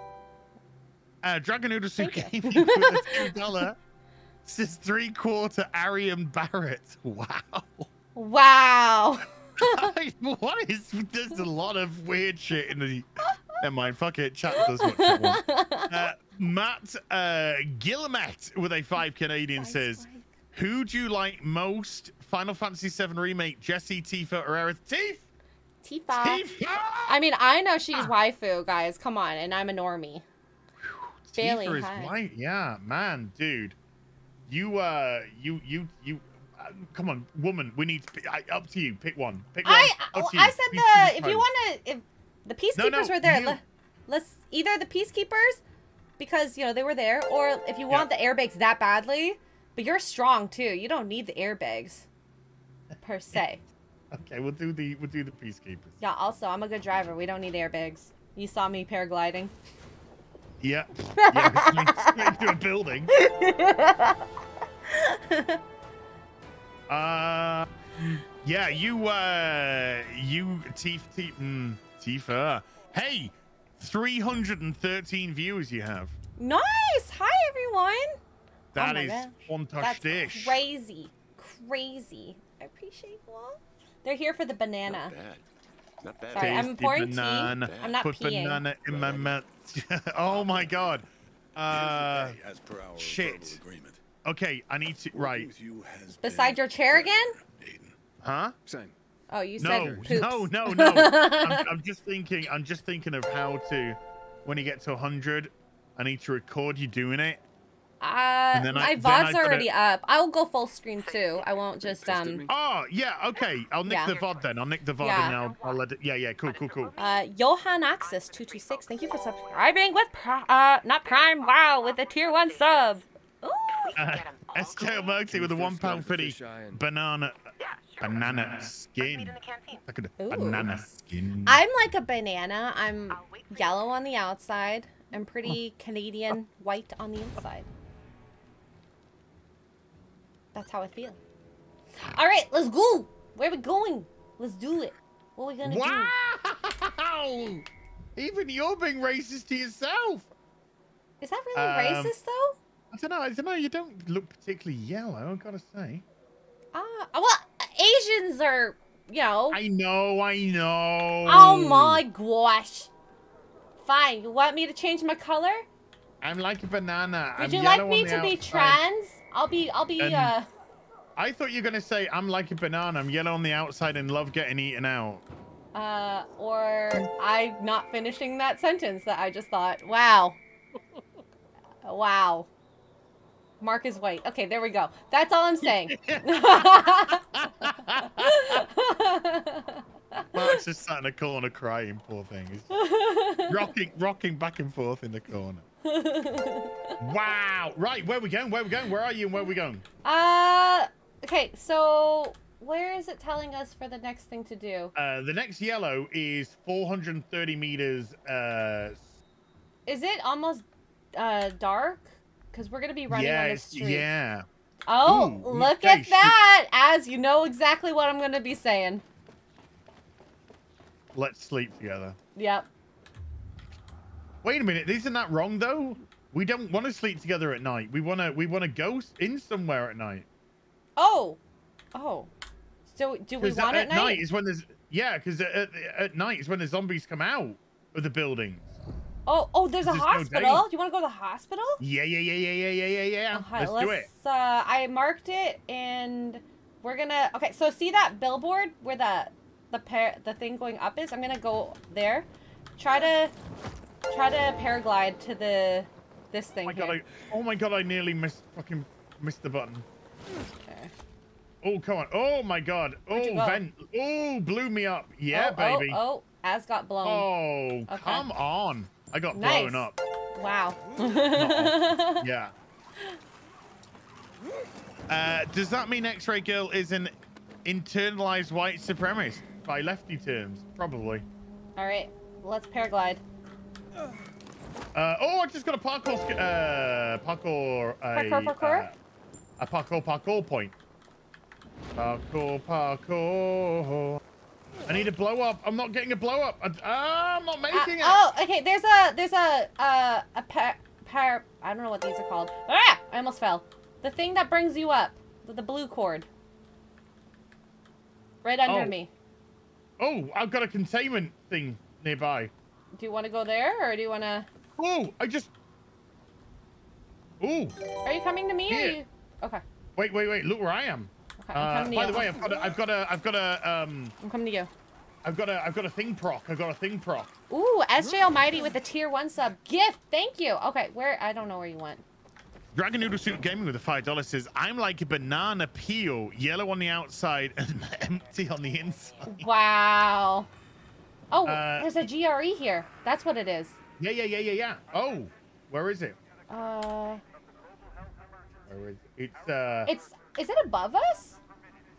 Uh, Dragon Thank came in with a dollar. Says three quarter Arian Barrett. Wow. Wow. what is? There's a lot of weird shit in the. Never mind. Fuck it. Chat does what it wants. Uh, Matt uh, with a five Canadian says, "Who do you like most? Final Fantasy VII remake, Jesse, Tifa, or Aerith? Tifa. Tifa. Tifa. I mean, I know she's waifu, guys. Come on, and I'm a normie. Tifa is hi. white. Yeah, man, dude. You, uh, you, you, you. Uh, come on, woman. We need. To pick, I, up to you. Pick one. Pick one. I I said Please, the please, if you want to if the peacekeepers No, no, were there, you. le- let's either the peacekeepers because you know they were there, or if you want the airbags that badly, but you're strong too. You don't need the airbags per se. Okay, we'll do the we'll do the peacekeepers. Yeah. Also, I'm a good driver. We don't need airbags. You saw me paragliding. Yeah. Yeah, straight, straight to a building. Uh, yeah, you, uh, you, Tifa, Tifa, mm, Tifa. Hey, 313 viewers you have. Nice. Hi everyone. That my is fantastic. That's crazy, crazy. I appreciate you all. They're here for the banana. Not bad. Not bad. Sorry, I'm Tasty pouring tea. banana. I'm not Put peeing. banana in my mouth. oh my god. Uh, as per our shit. agreement. okay, I need to, right. you Beside your chair again? Aiden. Huh? Same. Oh, you No, said poops. no, no, no. I'm, I'm just thinking. I'm just thinking of how to, when you get to 100, I need to record you doing it. Uh, then I- my then VOD's I gotta- already up. I'll go full screen too. I won't just um. Oh yeah, okay. I'll nick Yeah. the VOD then. I'll nick the VOD Yeah. and I'll, I'll let it. Yeah, yeah. Cool, cool, cool. Uh, Johan Axis two two six. Thank you for subscribing with pri- uh not Prime. Wow, with the tier one sub. Ooh. Uh, SK Murty with a one pound fifty banana banana skin. Look at the Ooh. banana skin. I'm like a banana. I'm yellow on the outside and pretty Canadian white on the inside. That's how I feel. All right, let's go. Where are we going? Let's do it. What are we gonna do? Wow! Even you're being racist to yourself. Is that really Um, racist though? I don't know. I don't know. You don't look particularly yellow. I gotta say. Ah, well, Asians are, you know. I know. I know. Oh my gosh. Fine. You want me to change my color? I'm like a banana. Would I'm you like me to be trans? I'll be. I'll be. And- uh. I thought you were gonna say I'm like a banana. I'm yellow on the outside and love getting eaten out. Uh. Or I'm not finishing that sentence that I just thought. Wow. wow. Mark is white. Okay, there we go. That's all I'm saying. Mark's just sat in a corner crying. Poor thing. He's rocking, rocking back and forth in the corner. Wow. Right. Where we going? Where we going? Where are you? And where we going? uh. Okay. So where is it telling us for the next thing to do? Uh, the next yellow is 430 meters. Uh, Is it almost uh dark? Because we're gonna be running yeah, on the street. yeah. Oh, Ooh, look at she- that! As you know exactly what I'm gonna be saying. Let's sleep together. Yep. Wait a minute. Isn't that wrong though? We don't want to sleep together at night. We want to. We want to go in somewhere at night. Oh. Oh. So do we want at at night? is when there's yeah, because at, at, at night is when the zombies come out of the buildings. Oh, oh, there's a There's hospital. Do you want to go to the hospital? Yeah, yeah, yeah, yeah, yeah, yeah, yeah, yeah. Okay, Let's do it. Uh, I marked it, and we're gonna. Okay, so see that billboard where the the pair the thing going up is? I'm gonna go there. Try to try to paraglide to the this Oh thing my here. god! I, oh my god! I nearly missed fucking missed the button. Okay. Oh come on! Oh my god! Oh vent! Oh blew me up! Yeah, oh, baby! Oh, oh, as got blown. Oh, Okay. come on! I got Nice. blown up. Wow. Yeah. Uh, does that mean X-Ray Girl is an internalized white supremacist by lefty terms? Probably. All right, let's paraglide. Uh, oh, I just got a parkour, uh, parkour, a, Parkour, parkour? uh, a parkour, parkour point. Parkour, parkour. I need a blow up. I'm not getting a blow up. I, ah, I'm not Uh, making it. oh, okay. There's a there's a uh, a par, par I don't know what these are called. Ah! I almost fell. The thing that brings you up, the, the blue cord. Right under Oh. me. Oh, I've got a containment thing nearby. Do you want to go there, or do you want to? Oh, I just. Ooh. Are you coming to me? Are you... Okay. wait, wait, wait. Look where I am. Okay. I'm Uh, coming to by you. the way, I've got a, I've got a, I've got a, um, I'm coming to you. I've got a, I've got a thing proc. I've got a thing proc. Ooh, SJ Almighty with a tier one sub gift. Thank you. Okay, where? I don't know where you went. Dragon Noodle Soup Gaming with a five dollars says, "I'm like a banana peel, yellow on the outside and empty on the inside." Wow. Oh, Uh, there's a GRE here. That's what it is. Yeah, yeah, yeah, yeah, yeah. Oh, where is it? Uh, Where is it? It's uh, it's is it above us?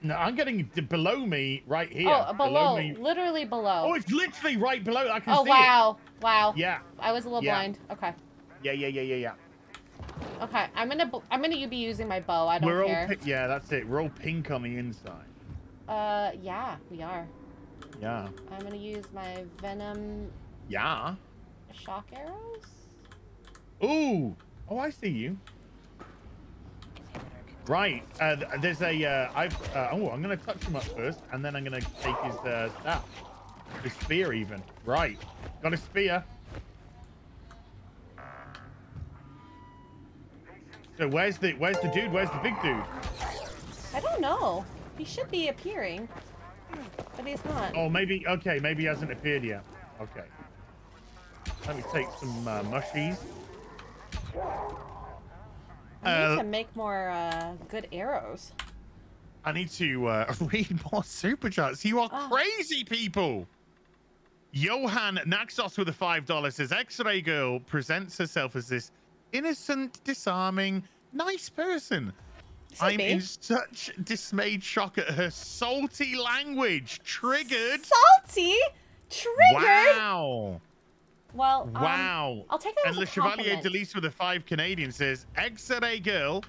no, I'm getting below me right here. oh, below, me. literally below. Oh, it's literally right below. I can see. Oh see wow, wow. it. Yeah, I was a little Yeah. blind. Okay, yeah, yeah, yeah, yeah, yeah. okay. I'm gonna I'm gonna you be using my bow. I don't We're all care. pi- yeah, that's it. We're all pink on the inside. uh, yeah, we are. Yeah, I'm gonna use my venom yeah. shock arrows. Ooh. Oh, I see you. Right. Uh, there's a. Uh, I've. Uh, oh, I'm gonna touch him up first, and then I'm gonna take his uh, staff, his spear, even. Right. Got a spear. So where's the where's the dude? Where's the big dude? I don't know. He should be appearing, not. Oh, maybe. Okay, maybe he hasn't appeared yet. Okay. Let me take some uh, mushies. I need uh, to make more uh, good arrows. I need to uh, read more super chats. You are Oh. crazy people. Johan Naxos with a five dollars says X-Ray Girl presents herself as this innocent, disarming, nice person. I'm me. in such dismayed shock at her salty language. Triggered. Salty, triggered. Wow. Well, um, Wow. I'll take that and as Le a Chevalier. Delise with a five Canadian says X-Ray Girl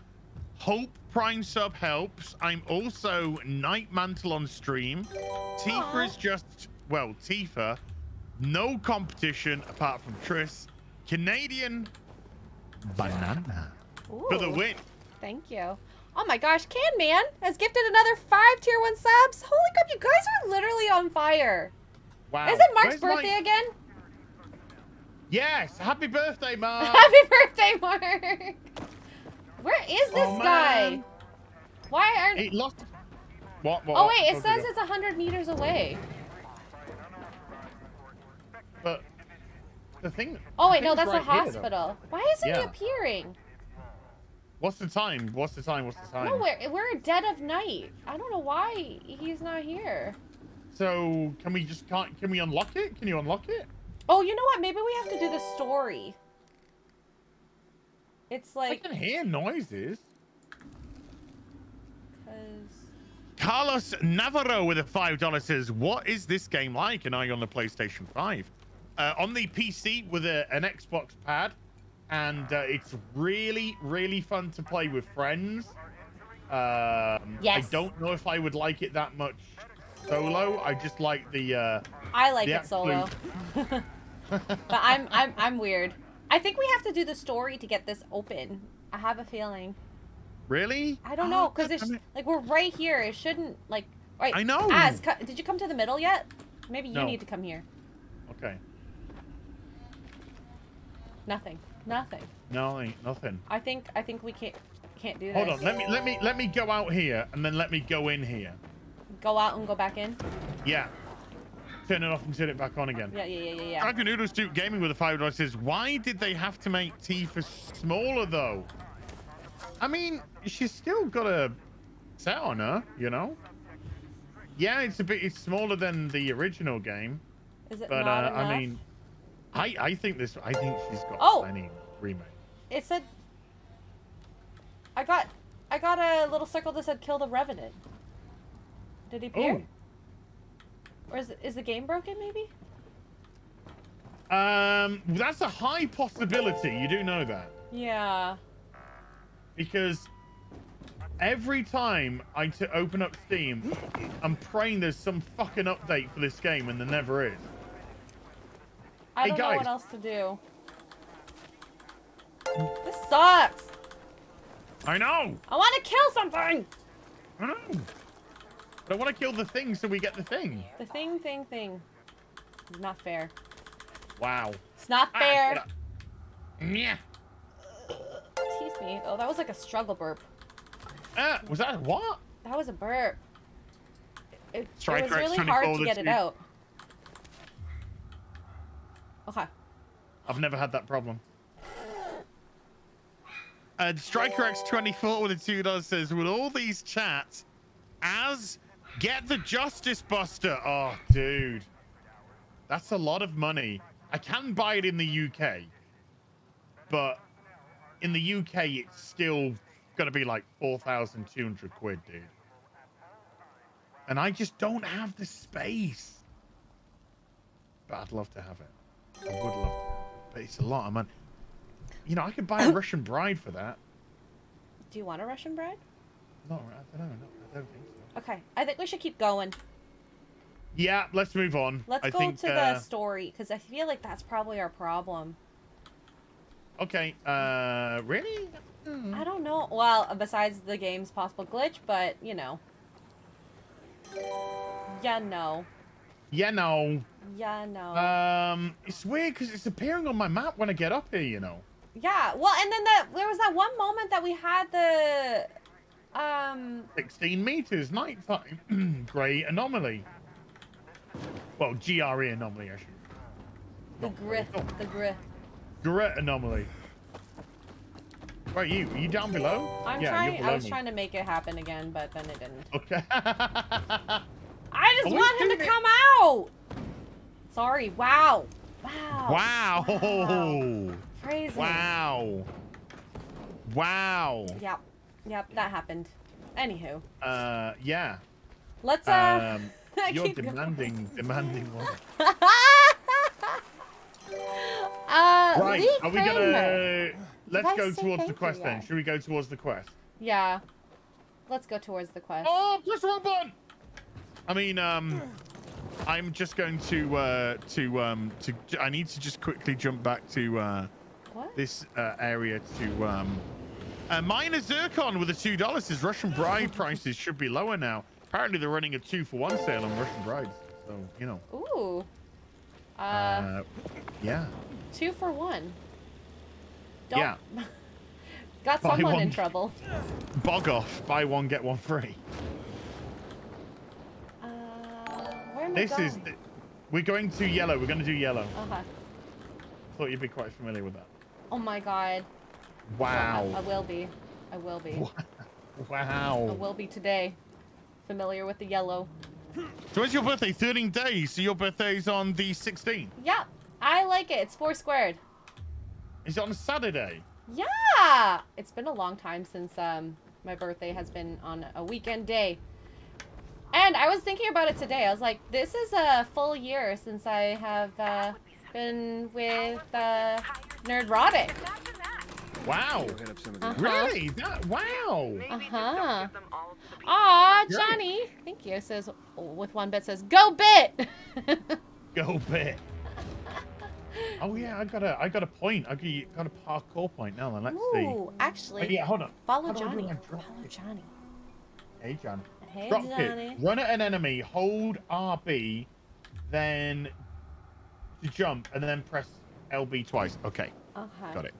Hope Prime sub helps. I'm also Night Mantle on stream. Tifa is just, well, Tifa. No competition apart from Triss. Canadian banana for the win. Thank you. Oh my gosh, Can Man has gifted another five tier one subs. Holy crap, you guys are literally on fire. Wow. Is it Mark's Where's my- birthday again? Yes. Happy birthday, Mark. Happy birthday, Mark. Where is this Oh, guy? Why aren't? It lost. What? what Oh what? wait, it oh, says about- it's hundred meters away. But the thing. Oh the wait, no, that's the right here, hospital. Why isn't he appearing? What's the time? What's the time? What's the time? No, we're we're dead of night. I don't know why he's not here. So can we just can't? Can we unlock it? Can you unlock it? Oh, you know what? Maybe we have to do the story. It's like I can hear noises. cause Carlos Navarro with a five dollars says, "What is this game like?" And are you on the PlayStation Five? Uh, on the PC with a, an Xbox pad, and uh, it's really, really fun to play with friends. Um, I don't know if I would like it that much solo. I just like the. Uh, I like The it solo. but I'm I'm I'm weird. I think we have to do the story to get this open. I have a feeling. really? I don't know, Oh, cause it's like we're right here. It shouldn't like. Wait, I know. Az did you come to the middle yet? Maybe you No. need to come here. Okay. Nothing. Nothing. No, nothing. I think I think we can't can't do that. Hold on. Let me let me let me go out here and then let me go in here. Go out and go back in. Yeah. Turn it off and turn it back on again. Yeah, yeah, yeah, yeah, yeah. Dragon Noodle Soup Gaming with a five dollars says, "Why did they have to make Tifa smaller though? I mean, she's still got a set on her, you know. Yeah, it's a bit it's smaller than the original game, Is it but not uh, enough? I mean, I I think this I think she's got Oh! plenty remake. it said. I got, I got a little circle that said "Kill the Revenant." Did he appear? Oh, Or is is the game broken? Maybe. um, that's a high possibility. You do know that. Yeah. because every time I open up Steam, I'm praying there's some fucking update for this game, and there never is. I Hey, don't know what else to do. This sucks. I know, I want to kill something. I know. But I want to kill the thing so we get the thing. The thing, thing, thing. Not fair. Wow. It's not Ah, fair. Yeah. Excuse me. Oh, that was like a struggle burp. Ah, was that what? That was a burp. It, it was really hard to get it out. Okay. I've never had that problem. And Striker X24 with a two dollars says, with all these chats, Az get the Justice Buster. Oh, dude, that's a lot of money. I can buy it in the UK, but in the UK, it's still gonna be like four thousand two hundred quid, dude. And I just don't have the space. But I'd love to have it. I would love to. But it's a lot of money. You know, I could buy a Russian bride for that. Do you want a Russian bride? No, I don't know. I don't think so. Okay. I think we should keep going. Yeah, let's move on. Let's I go think, to uh, the story because I feel like that's probably our problem. Okay. Uh, really? I don't know. Well, besides the game's possible glitch, but you know. Yeah, no. Yeah, no. Yeah, no. Um, it's weird because it's appearing on my map when I get up here. You know. yeah. Well, and then that there was that one moment that we had the, um, 16 meters nighttime. Great anomaly. Well, GRE anomaly, I should. the great. Oh, the grith. Great anomaly. Where are you? Are you down below? I'm yeah, trying. You're I was me. trying to make it happen again, but then it didn't. Okay. I just Are want him to it? come out. Sorry. Wow. Wow. wow. Wow. Crazy. Wow. Wow. Yep. Yep. That happened. Anywho, Uh, yeah. let's uh. Um, you're keep going. demanding, demanding one. uh. Right. Are we gonna? Let's go towards the quest then. Should we go towards the quest? Yeah. Let's go towards the quest. Oh, press the wrong button. I mean, um, I'm just going to uh to um to I need to just quickly jump back to uh this uh, area to um. Uh, minor zircon with the two dollars says Russian bride prices should be lower now. Apparently they're running a two for one sale on Russian brides. So you know. Ooh. Uh, Uh, yeah. two for one. Don't... Yeah. Got Buy someone in trouble. Bog off. Buy one get one free. Where am This I is. going? The, we're going to yellow. We're going to do yellow. Okay. Thought you'd be quite familiar with that. Oh my god. Wow. I will be. I will be. Wow. I will be today. Familiar with the yellow. So when's your birthday? 13 days. So your birthday's on the 16th. Yeah, I like it. It's four squared. Is it on a Saturday? Yeah! It's been a long time since um my birthday has been on a weekend day. And I was thinking about it today. I was like, this is a full year since I have uh, been with uh, Nerdrotic. Wow. Go hit up some of Uh-huh. Really? That, wow. Uh-huh. Aw, Johnny. Thank you. Says with one bit says, go bit! Go bit. Oh yeah, I got a, I got a point. I got a, parkour point now. Then let's see. Ooh, actually, Oh, yeah, hold on. follow How do I do Johnny. it? I drop Follow. Johnny. Hey John. Hey, Drop Johnny. kick. Run at an enemy. Hold RB, then to jump, and then press LB twice. Okay, Okay. got it.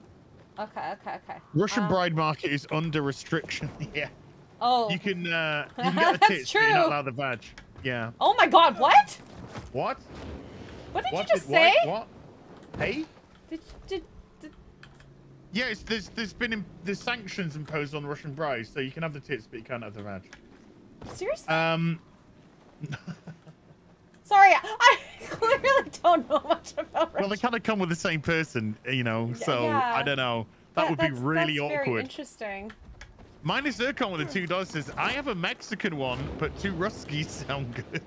Okay, okay, okay. Russian Um, bride market is under restriction. yeah, Oh. you can uh, you can get the tits, but you're not allowed the badge. Yeah. Oh my god, what? What? What did what you just did- say? What? what? Hey? Did, did, did, Yeah, it's, there's there's been there's sanctions imposed on Russian brides, so you can have the tits, but you can't have the badge. Seriously? Um, Sorry, I clearly don't know much about well, they kind of come with the same person, you know. So yeah. I don't know. That, would be really that's Very awkward. interesting. Minus Zircon with the two dollars says, I have a Mexican one, but two Ruskies sound good.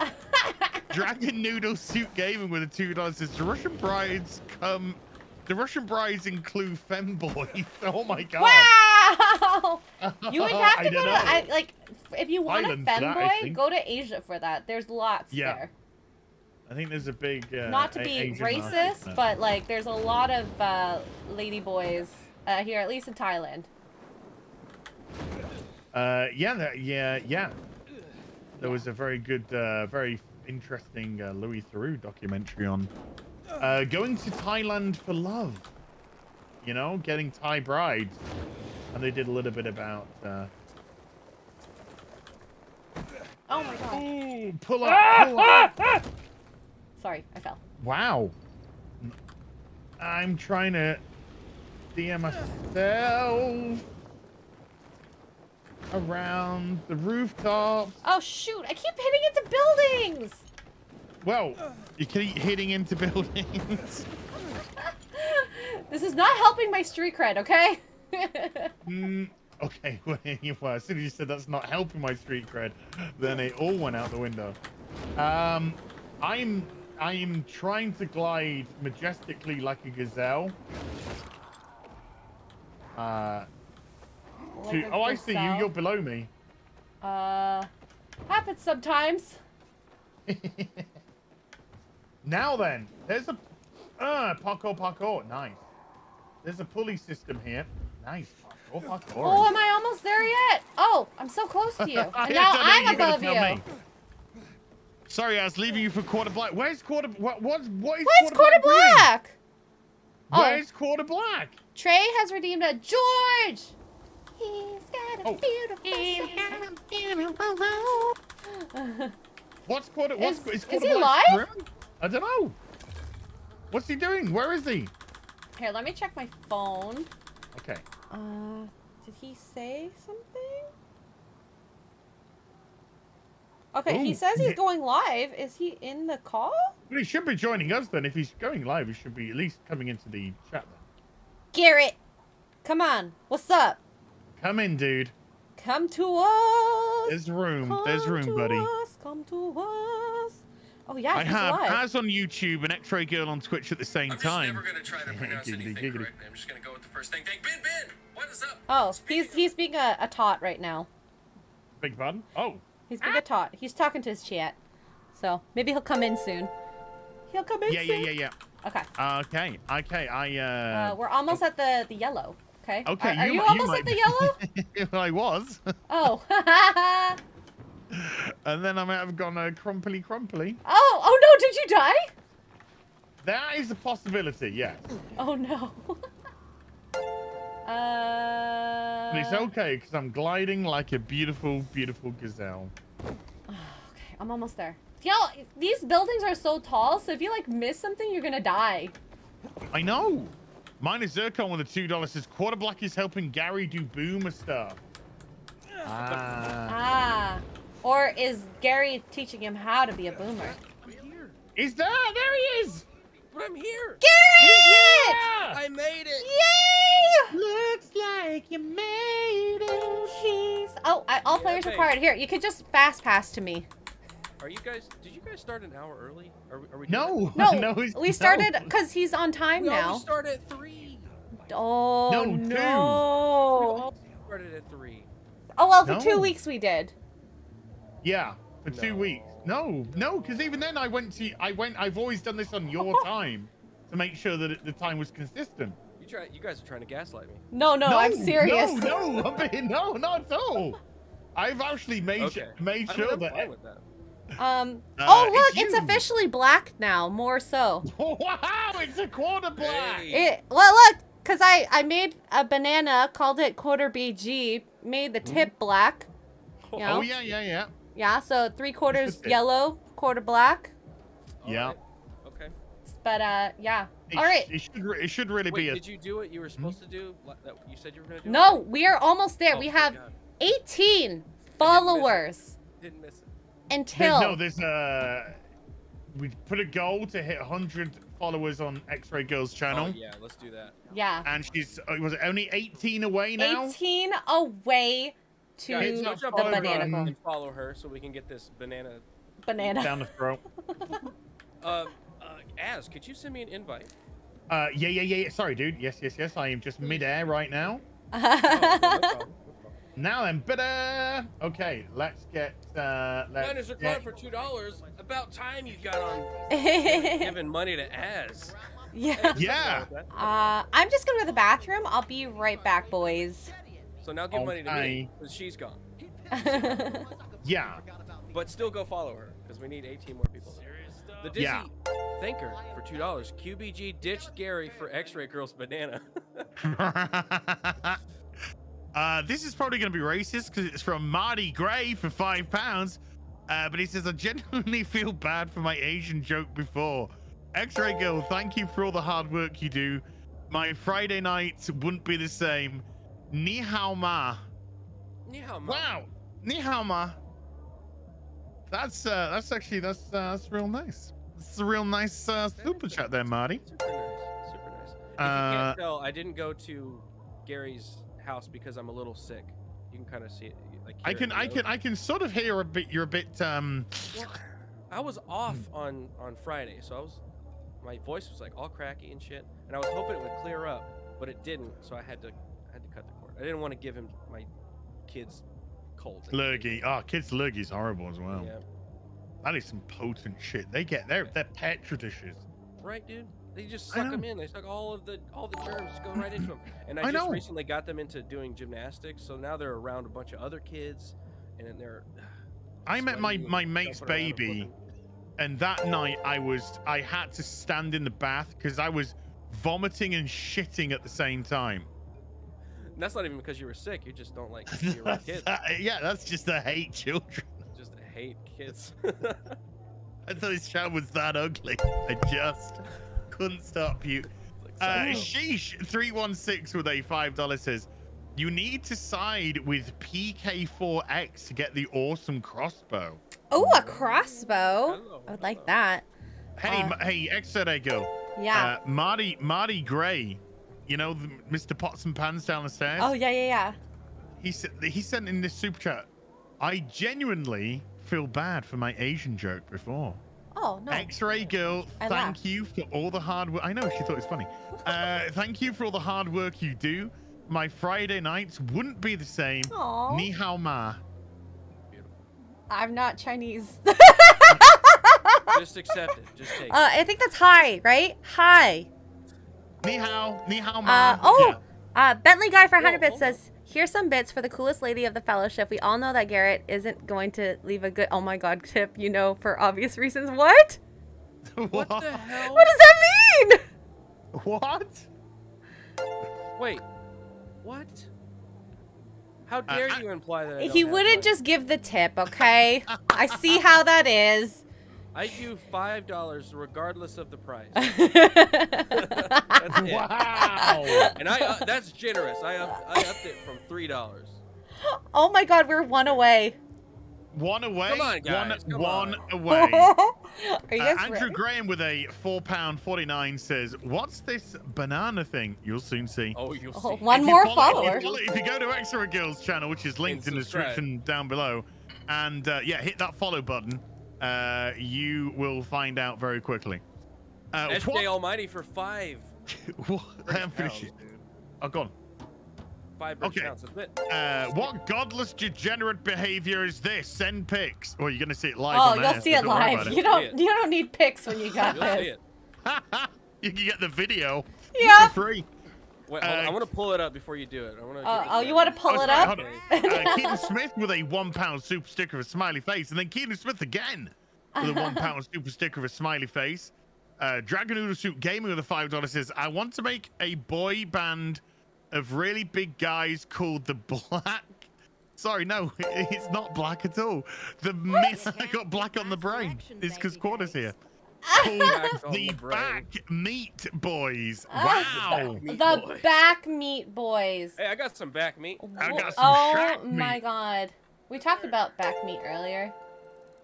Dragon Noodle Soup Gaming with the two dollars says, the Russian brides come. The Russian brides include femboys. Oh my god. Wow! You would have to go to. I, like if you want a Thailand for that, femboy, go to Asia for that. There's lots Yeah. there. I think there's a big. Uh, Not to be Asian racist, but like there's a lot of uh, lady boys uh, here, at least in Thailand. Uh, yeah, that, yeah, yeah. There was a very good, uh, very interesting uh, Louis Theroux documentary on uh, going to Thailand for love. You know, getting Thai brides, and they did a little bit about. Uh, Oh my god. Ooh, pull up, ah, pull up. Ah, ah. Sorry, I fell. Wow. I'm trying to DM myself around the rooftops. Oh shoot! I keep hitting into buildings. Well, you keep hitting into buildings. This is not helping my street cred, okay? Mm, okay, well, as soon as you said that's not helping my street cred, then it all went out the window. Um, I'm I'm trying to glide majestically like a gazelle. Uh, Like to, a oh, I see you. You're below me. Uh, happens sometimes. Now then, there's a uh parkour parkour. Nice. There's a pulley system here. Nice Oh, parkour parkour. Oh, am I almost there yet? Oh, I'm so close to you. And now I'm above you. me. Sorry, I was leaving you for quarter black. Where's quarter? What? What? What is What's quarter black? Oh. Where's quarter black? Trey has redeemed a George. He's got a Oh. beautiful sound. What's quarter? What's, Is- is is he black alive? I don't know. What's he doing? Where is he? Here, let me check my phone. Okay. Uh, did he say something? Okay, he says he's going live. Is he in the call? Well, he should be joining us then. If he's going live, he should be at least coming into the chat. Then. Garrett, come on. What's up? Come in, dude. Come to us. There's room. There's room, to buddy. Us, come to us. Oh yeah, I have alive. Az on YouTube and X-Ray Girl on Twitch at the same I'm just time. never gonna try to pronounce Giggity, anything giggity. correctly. I'm just gonna go with the first thing. Thank Ben Ben. What is up? Oh, Speaking he's he's being a, a tot right now. Big pardon? Oh, He's being a tot. He's talking to his chat. So maybe he'll come in soon. He'll come in soon. yeah, yeah, yeah, yeah. Okay. Okay, okay. I Uh, uh. we're almost at the the yellow. Okay. okay, Are, are you, you, almost might at the yellow? I was, oh. and then I might have gone uh, crumply, crumply. oh. Oh no! Did you die? That is a possibility, yes. Oh no. uh. But it's okay because I'm gliding like a beautiful, beautiful gazelle. Okay, I'm almost there. Yo, these buildings are so tall, so if you like miss something, you're gonna die. I know. Mine is Zircon with the two dollars. Says quarter black is helping Gary do boomer stuff. Ah. Ah. Or is Gary teaching him how to be a boomer? I'm here. Is there? There he is. But I'm here. Gary! Yeah. I made it. Yay! Looks like you made it. He's. Oh, I, all players okay. required. Here, you could just fast pass to me. Are you guys? Did you guys start an hour early? Are, we- are we? No. No, no, we started because he's on time that? We now. always start at three. Oh No, no! two. We all started at three. Oh well, for No. two weeks we did. Yeah, for two weeks. No, no, because even then I went to. I went. I've always done this on your time to make sure that it, the time was consistent. You try. You guys are trying to gaslight me. No, no, I'm serious. No, no, I mean, no, not at all. I've actually made Okay. made sure I'm that. that. Um. Uh, oh look, it's it's, officially black now. More so. wow, it's a quarter black. Hey. It. Well, look, cause I I made a banana, called it quarter BG, made the tip black. You know? Oh yeah, yeah, yeah, Yeah. So three quarters yellow, quarter black. All yeah. right. Okay. But uh, yeah. It All sh- right. It should. re- It should really Wait, be a. did you do what you were supposed to do? That you said you were gonna do. No, it? we are almost there. Oh, we have God. 18 followers Didn't miss it. There's, until. no, there's a. We put a goal to hit 100 followers on X-Ray Girls channel, Oh yeah, let's do that. yeah. and she's uh, was it only 18 away now? 18 away to Guys, go the jump over banana on- and follow her so we can get this banana. banana. Down the throat. Uh, uh, Az, could you send me an invite? Uh, yeah, yeah, yeah, yeah. Sorry, dude. Yes, yes, yes. I am just mid-air right now. Oh, no problem, no. Now then, better. Okay, let's get. Uh, let's Miners are get- gone for two dollars. About time you got on giving money to Az. Yeah. Uh, I'm just going to the bathroom. I'll be right back, boys. So now give money to me because she's gone. Yeah. But still go follow her because we need 18 more people. The Dizzy Yeah. Thinker for two dollars. QBG ditched Gary for X-Ray Girl's banana. uh, this is probably going to be racist because it's from Marty Gray for five pounds. Uh, but he says, I genuinely feel bad for my Asian joke before. X-Ray Girl, thank you for all the hard work you do. My Friday nights wouldn't be the same. Ni hao ma. Ni hao, Mom. Wow. Ni hao ma. That's uh, that's actually that's uh, that's real nice. It's a real nice uh, super chat there, Marty. Super nice. Super nice. If you Uh, can't tell, I didn't go to Gary's house because I'm a little sick. You can kind of see it. Like I can I can. I can sort of hear a bit. You're a bit um. Well, I was off on on Friday, so I was my voice was like all cracky and shit, and I was hoping it would clear up, but it didn't. So I had to I had to cut the cord. I didn't want to give him my kids cold. Lurgy. Oh, kids lurgy's horrible as well. Yeah. That is some potent shit. They get they're they're petri dishes. Right, dude. They just suck them in. They suck all of the all the germs just go right into them. And I, I just know. recently got them into doing gymnastics, so now they're around a bunch of other kids, and then they're. I met my my mate's jumping around and baby, and that night I was I had to stand in the bath because I was vomiting and shitting at the same time. And that's not even because you were sick. You just don't like kids. That- yeah, that's just I hate children. Just hate kids. I thought this show was that ugly. I just couldn't stop you. Uh, sheesh, 316 with a $5 says, you need to side with PK4X to get the awesome crossbow. Oh, a crossbow. Hello, I would like that. Hey, Uh, hey, X said I go. Yeah. Uh, Marty, Marty Gray, you know, the, Mr. Pots and Pans down the stairs. oh, yeah, yeah, yeah. He said he sent in this super chat. I genuinely feel bad for my Asian joke before. Oh, no. X-Ray Girl, I thank laughed. you for all the hard work. I know she thought it was funny. Uh, thank you for all the hard work you do. My Friday nights wouldn't be the same. Aw. Ni hao ma. I'm not Chinese. Just accept it. Just take it. uh, I think that's hi, right? Hi. Ni hao, ni hao ma. Uh, oh, Yeah. uh, Bentley Guy for 100 bits says, Here's some bits for the coolest lady of the fellowship. We all know that Garrett isn't going to leave a good, oh my god, tip, you know, for obvious reasons. What? what the hell? What does that mean? What? Wait. What? How Uh, dare I- you imply that? I don't He wouldn't money? just give the tip, okay? I see how that is. I do five dollars regardless of the price. oh That's. Wow. And I uh, that's generous. I up, I upped it from three dollars. Oh my god, we're one away. one away. Come on, guys, One, come one on. away. Are you Uh, Andrew ready? Graham with a four pound forty nine says, "What's this banana thing?" You'll soon see. Oh, you'll Oh, see. one If you more follow- follower. If you, if you go to X-Ray Girls channel, which is linked in the description down below, and uh, yeah, hit that follow button, uh, you will find out very quickly. Uh, SJ what- Almighty for five. what- I am finished. pounds, dude. Oh, go on. Five Okay. pounds. That's it. Uh, what godless degenerate behavior is this? Send pics. Well, you're gonna see it live. Oh, on you'll see it live. You don't. it. You don't need pics when you got You'll see this. it. you can get the video Yeah. for free. Wait, hold on. I Uh, want to pull it up before you do it. I want to. Oh, oh, you want to pull Oh, it up? hold. Uh, Keaton Smith with a one pound super sticker of a smiley face, and then Keaton Smith again with a one pound super sticker of a smiley face. Uh, Dragon Noodle Soup Gaming with a five dollar says, "I want to make a boy band of really big guys called the Black." Sorry, no, it's not black at all. The mi- I got black on the brain. It's because Quarter's here. Called Back on the the. Back Meat Boys. Ah. Wow. Meat The boy. back meat boys. Hey, I got some back meat. I got some oh shark my meat. god. We talked about back meat earlier.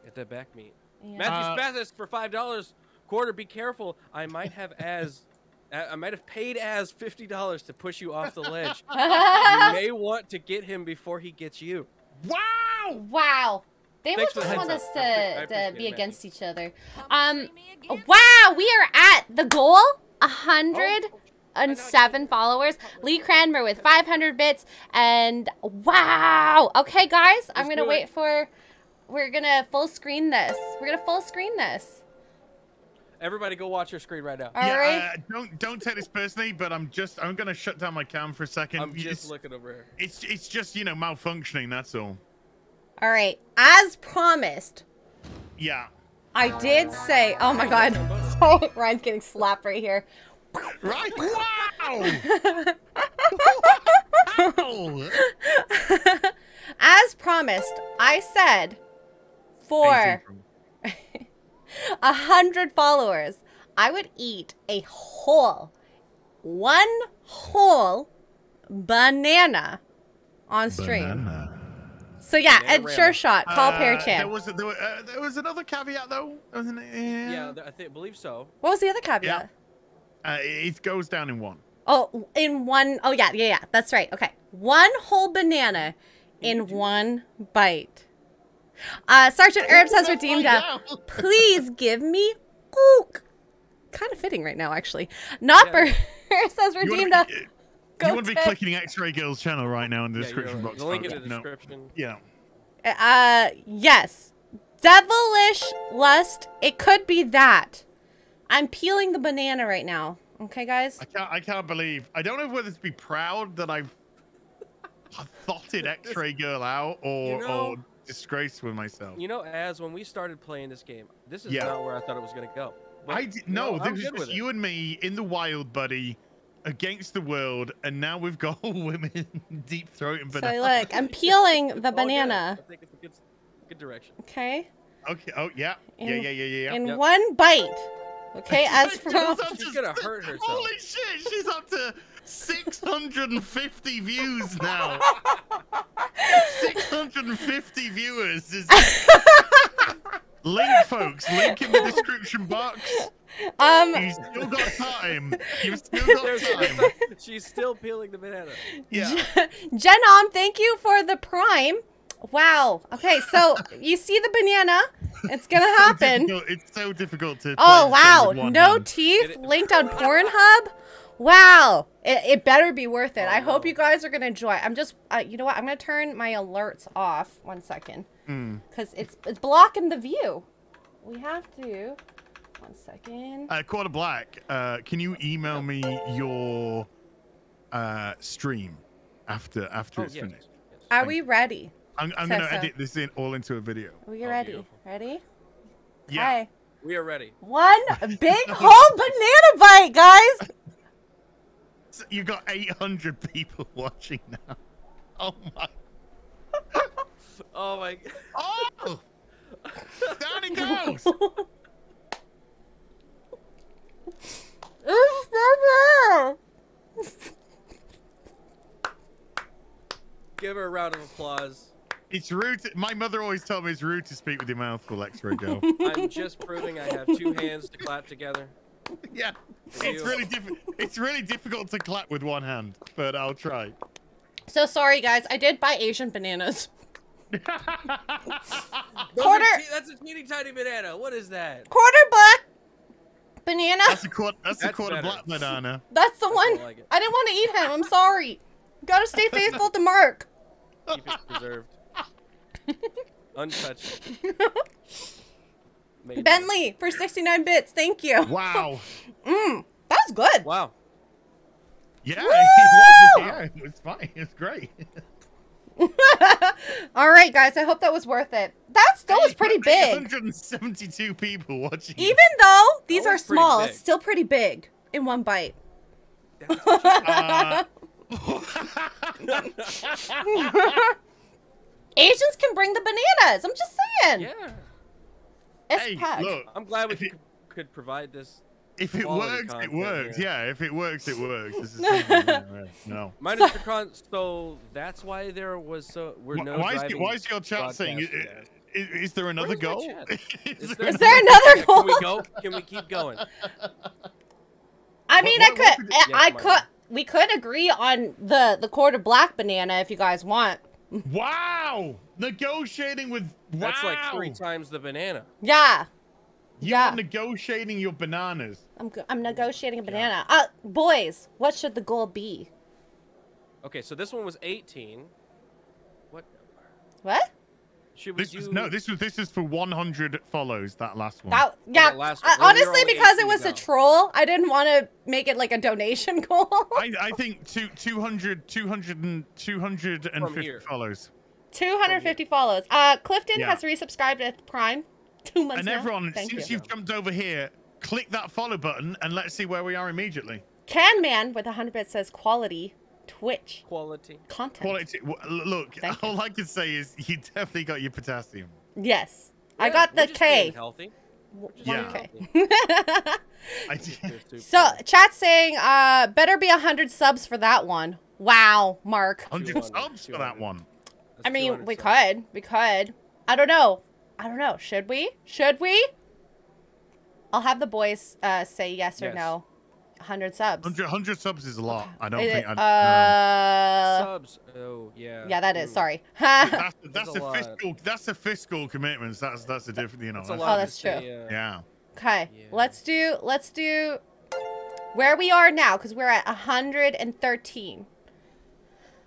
Get that back meat. Yeah. Matthew Uh, Spathis for five dollars. Quarter, be careful. I might have as, I I might have paid as fifty dollars to push you off the ledge. you may want to get him before he gets you. Wow. wow. They Thanks would just want us up. I appre- I to, to appreciate be it, against each other. Um, see me again? Wow, we are at the goal. A hundred Oh. followers. Lee Cranmer with 500 bits. And wow. Okay, guys, I'm going to wait for. We're going to full screen this. We're going to full screen this. Everybody, go watch your screen right now. All yeah, right. uh, don't don't take this personally, but I'm just I'm gonna shut down my cam for a second. I'm just it's, looking over here. it's it's just you know malfunctioning. That's all. All right. As promised, Yeah. I did say. Oh my God. So oh, Ryan's getting slapped right here. Right. Wow. wow. As promised, I said for a hundred followers, I would eat a whole, one whole banana on stream. So yeah, Banana Ed Sure Shot, call Uh, Pear There Chan. was there, were- uh, there was another caveat though, wasn't it? Yeah. Yeah, th- I think believe so. What was the other caveat? Uh, it goes down in one. Oh, in one oh yeah, yeah, yeah. That's right. Okay. One whole banana in one bite. Uh Sergeant Herbs has redeemed a please give me ook. Kind of fitting right now, actually. Not for Herbs has You want to be, you wanna be clicking X-Ray Girls channel right now in the Yeah, description right. box. The link in folks. the No. description. Yeah. Uh yes. Devilish lust. It could be that. I'm peeling the banana right now. Okay, guys? I can't I can't believe I don't know whether to be proud that I've thoughted X-Ray Girl out or You know- or disgraced with myself. You know, as when we started playing this game, this is Yeah. not where I thought it was gonna go. But, I d- you know, no, I'm this was just with it. you and me in the wild, buddy, against the world, and now we've got all women deep throating So banana. look, I'm peeling the oh, all good. banana. I think it's a good, good direction. Okay? Okay. Oh yeah. In- yeah. Yeah. Yeah. Yeah. Yeah. In Yep. one bite. Okay, as She's from She's to- gonna hurt herself. Holy shit! She's up to 650 views now. 650 viewers. Is... link, folks. Link in the description box. um You still got time. You've still got time. She's still peeling the banana. Yeah. Genom, thank you for the prime. Wow. Okay, so you see the banana. It's gonna so happen. difficult- It's so difficult to. Oh wow, no hand. teeth linked on Pornhub. Wow, it, it better be worth it. Oh, I hope no. you guys are gonna enjoy. I'm just, uh, you know what? I'm gonna turn my alerts off. One second, Mm. because it's it's blocking the view. We have to. One second. Uh, Quarter Black, uh, can you email me your uh, stream after after Oh, it's yes, finished? yes. Are we ready? I'm, I'm gonna Tessa. edit this in all into a video. Are we Oh, ready? beautiful. Ready? Yeah. Okay. We are ready. One big whole banana bite, guys. So you got 800 people watching now. Oh my. Oh my. god. Oh! Down he goes. It's so Give her a round of applause. It's rude. To, my mother always told me it's rude to speak with your mouth full, X-ray girl. I'm just proving I have two hands to clap together. yeah. It's You. really difficult. It's really difficult to clap with one hand, but I'll try. So sorry, guys. I did buy Asian bananas. Those Quarter- Are te- that's a teeny tiny banana. What is that? Quarter black banana. That's a quarter. That's, a quarter better. black banana. That's the one. more like. I didn't want to eat him. I'm sorry. Gotta stay faithful to Mark. Keep it preserved. Untouched. Made in- Bentley for 69 bits. Thank you. Wow. Mmm. That's good. Wow. Yeah, it was. Yeah, it was fine. It's great. All right, guys. I hope that was worth it. That still was pretty big. 172 people watching. Even though these are was pretty small, big. it's still pretty big in one bite. Uh, Asians can bring the bananas. I'm just saying. Yeah. It's hey, packed. look. I'm glad we could, could provide this. If it quality works, it works. here. Yeah, if it works, it works. This is no. no. Minus the con, so that's why there was so we're Why, no why is, why is your chat saying? Is, is, is there another Where's goal? chat? Is Is there Is there another goal? Can we go? Can we keep going? I mean, what- I what could, could- I, I could, we could agree on the the quarter black banana if you guys want. Wow! Negotiating with wow. That's like three times the banana. Yeah, You yeah. are negotiating your bananas. I'm go- I'm negotiating a banana. Uh, boys, what should the goal be? Okay, so this one was 18. What? What? Should we This do? was no. This was this is for 100 follows. That last one. That yeah. the last one. Well, we were honestly, because it 18 was a troll, I didn't want to make it like a donation goal. I, I think two, 200, 200 and 250 here. follows. 250 follows. Uh, Clifton Yeah. has resubscribed at Prime. Two months And now. everyone, Thank since you. you've jumped over here, click that follow button and let's see where we are immediately. Can Man with a 100 bits says quality Twitch Quality. content. Quality. w- l- Look, Thank you. all I can say is you definitely got your potassium. Yes. I got the K. Healthy. Yeah. Okay. I d- so healthy. chat saying uh better be 100 subs for that one. Wow, Mark. 100 200, subs for that 200. one. I mean, we subs. could. We could. I don't know. I don't know. Should we? Should we? I'll have the boys uh, say yes or Yes. no. 100 subs. 100, 100 subs is a lot. I don't Is think. it- I, no. uh, Subs. Oh yeah. yeah, that is. Ooh. Sorry. That's, that's a a, fiscal. That's a fiscal commitment. That's that's a different. You know. That's a that's- lot. Oh, that's true. say, uh, Yeah. Okay, Yeah. let's do let's do where we are now because we're at 113.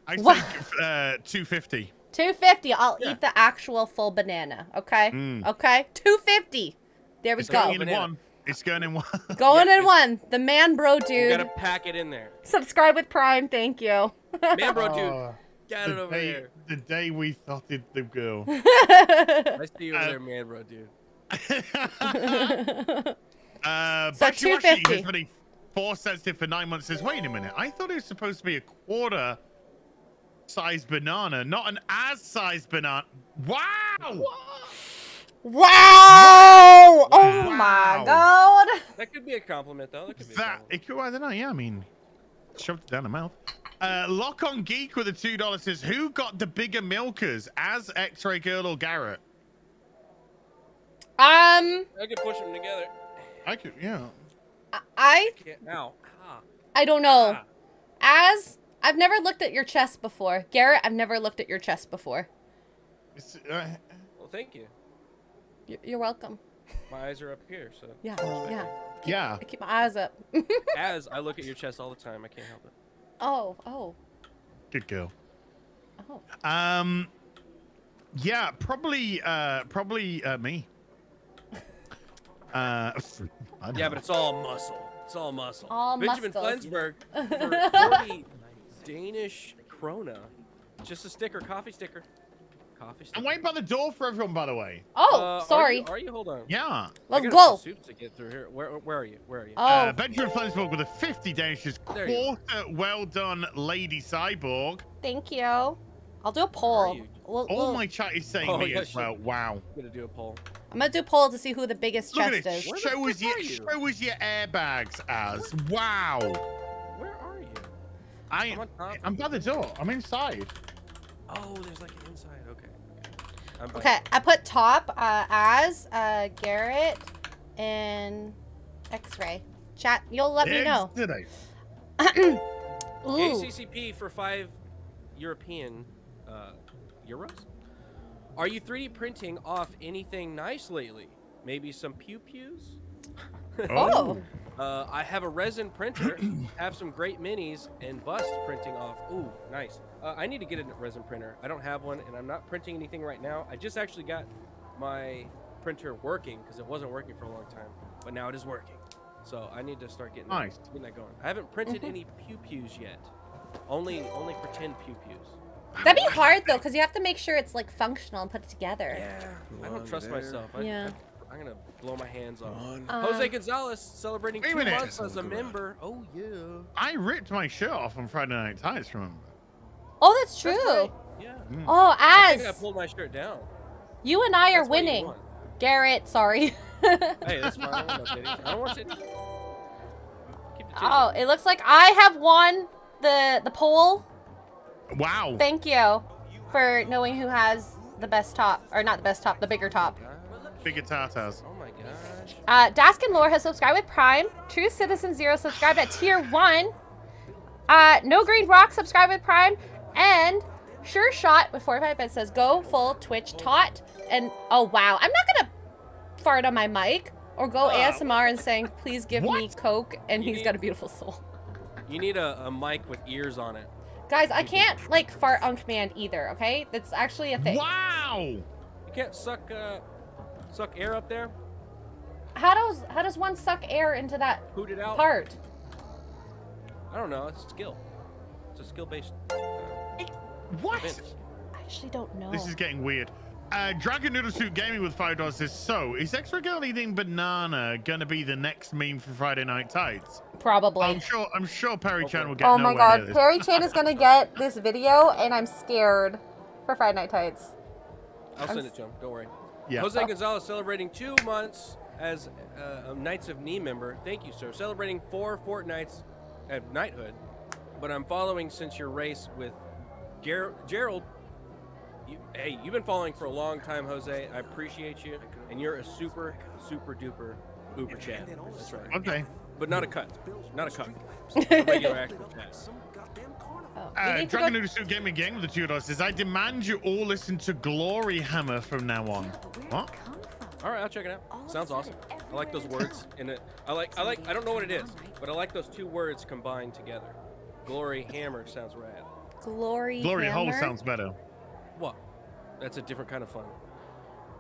I Wha- think uh, 250. 250. I'll Yeah. eat the actual full banana. Okay. Mm. Okay. 250. There we It's go. going in one. It's going in one. Going Yeah, in one. The man bro You dude. gotta pack it in there. Subscribe with Prime. Thank you. Man, bro, dude. Oh, Got it the over day, there. the day we thought it the girl. I see you over Uh, there, man, bro, dude. uh, So Bakshiwashi 250. has been a force sensitive for nine months. Says, wait a minute. I thought it was supposed to be a quarter sized banana, not an as sized banana. Wow! wow! Oh my god. That could be a compliment, though. That could be a That compliment. it could, I don't know. Yeah, I mean, shoved it down the mouth. Uh, Lock on Geek with a two dollars says, "Who got the bigger milkers, as X-Ray Girl or Garrett?" Um, I could push them together. I could, yeah. I Can't. Ow. Ah. I don't know. Ah. As I've never looked at your chest before, Garrett. I've never looked at your chest before. Uh, Well, thank you. You're, you're welcome. My eyes are up here, so Yeah, yeah. Yeah. I keep my eyes up. as I look at your chest all the time, I can't help it. oh, oh, Good girl. oh. Um, yeah, probably, uh, probably uh, me. Uh, Yeah, but it's all muscle. It's all muscle. All Benjamin muscles. Flensburg for 40 Danish krona. Just a sticker, coffee sticker. Coffee sticker. I'm waiting by the door for everyone, by the way. Oh, Uh, are sorry. you- Are you? Hold on. Yeah. I Let's got a go. few Soups to get through here. Where, where are you? Where are you? Oh, Uh, Benjamin Flensburg with a 50 Danishes, There quarter well done, Lady Cyborg. thank you. I'll do a poll. you? All we'll- my chat is saying Oh, me yeah, as sure. well. Wow. I'm gonna do a poll. I'm gonna do a poll to see who the biggest Look chest this. is. Where Show us your you? show us your airbags as. Wow. Where are? I I'm. I'm by the door. I'm inside. Oh, there's like an inside. Okay. I'm Okay, I put top uh, as uh, Garrett and X-ray. Chat, you'll let me know. Today. Ooh. ACCP for five European uh, euros. Are you 3D printing off anything nice lately? Maybe some pew pews? Oh. Uh, I have a resin printer, have some great minis, and bust printing off. Ooh, nice. Uh, I need to get a resin printer. I don't have one, and I'm not printing anything right now. I just actually got my printer working because it wasn't working for a long time, but now it is working. So I need to start getting, that- Nice. getting that going. I haven't printed Mhm. any pew pews yet. Only, only pretend pew pews. That'd be hard though, because you have to make sure it's like functional and put it together. Yeah, I don't trust there. myself. I, Yeah. I, am gonna blow my hands off. On. Um, Jose Gonzalez celebrating two minute. months as a member. Oh yeah. I ripped my shirt off on Friday Night Tights, remember? Oh, that's true. That's right. Yeah. Oh, I think I pulled my shirt down. you and I are That's why winning. Garrett, sorry. Hey, that's fine. I don't want no. I don't want titties. Keep the oh, it looks like I have won the the poll. Wow. Thank you for knowing who has the best top, or not the best top, the bigger top. Bigger tartars. Oh my gosh. Uh, Daskin Lore has subscribed with Prime. True Citizen Zero subscribed at tier one. Uh, no Green Rock subscribed with Prime, and Sure Shot with 45 bits says go full Twitch tot. And oh wow, I'm not gonna fart on my mic or go. ASMR and saying please give me Coke and You he's need- got a beautiful soul. You need a, a mic with ears on it. Guys, I can't like fart on command either. Okay, that's actually a thing. Wow. You can't suck uh, suck air up there. How does how does one suck air into that Hoot it out. part? I don't know. It's a skill. It's a skill based. What? I actually don't know. This is getting weird. Uh, Dragon Noodle Soup Gaming with five dollars says, "So is X-Ray Girl eating banana gonna be the next meme for Friday Night Tights?" Probably. I'm sure. I'm sure Perry Chan will get Oh my nowhere near god, this. Perry Chan is gonna get this video, and I'm scared for Friday Night Tights. I'll I'm send it to him. Don't worry. Yeah. Jose Gonzalez celebrating two months as uh, a Knights of Knee member. Thank you, sir. Celebrating four fortnights at knighthood. But I'm following since your race with Ger- Gerald. You, hey, you've been following for a long time, Jose. I appreciate you, and you're a super, super duper uber chat. That's right. Okay. But not a cut. Not a cut. A regular actual chat. We Uh, Dragon go- Noodle Soup Gaming Gang with the two dollars says, "I demand you all listen to Gloryhammer from now on." What? All right, I'll check it out. Sounds awesome. I like those words in it. I like. I like. I don't know what it is, but I like those two words combined together. Gloryhammer sounds rad. Glory. Glory Hole sounds better. What? That's a different kind of fun.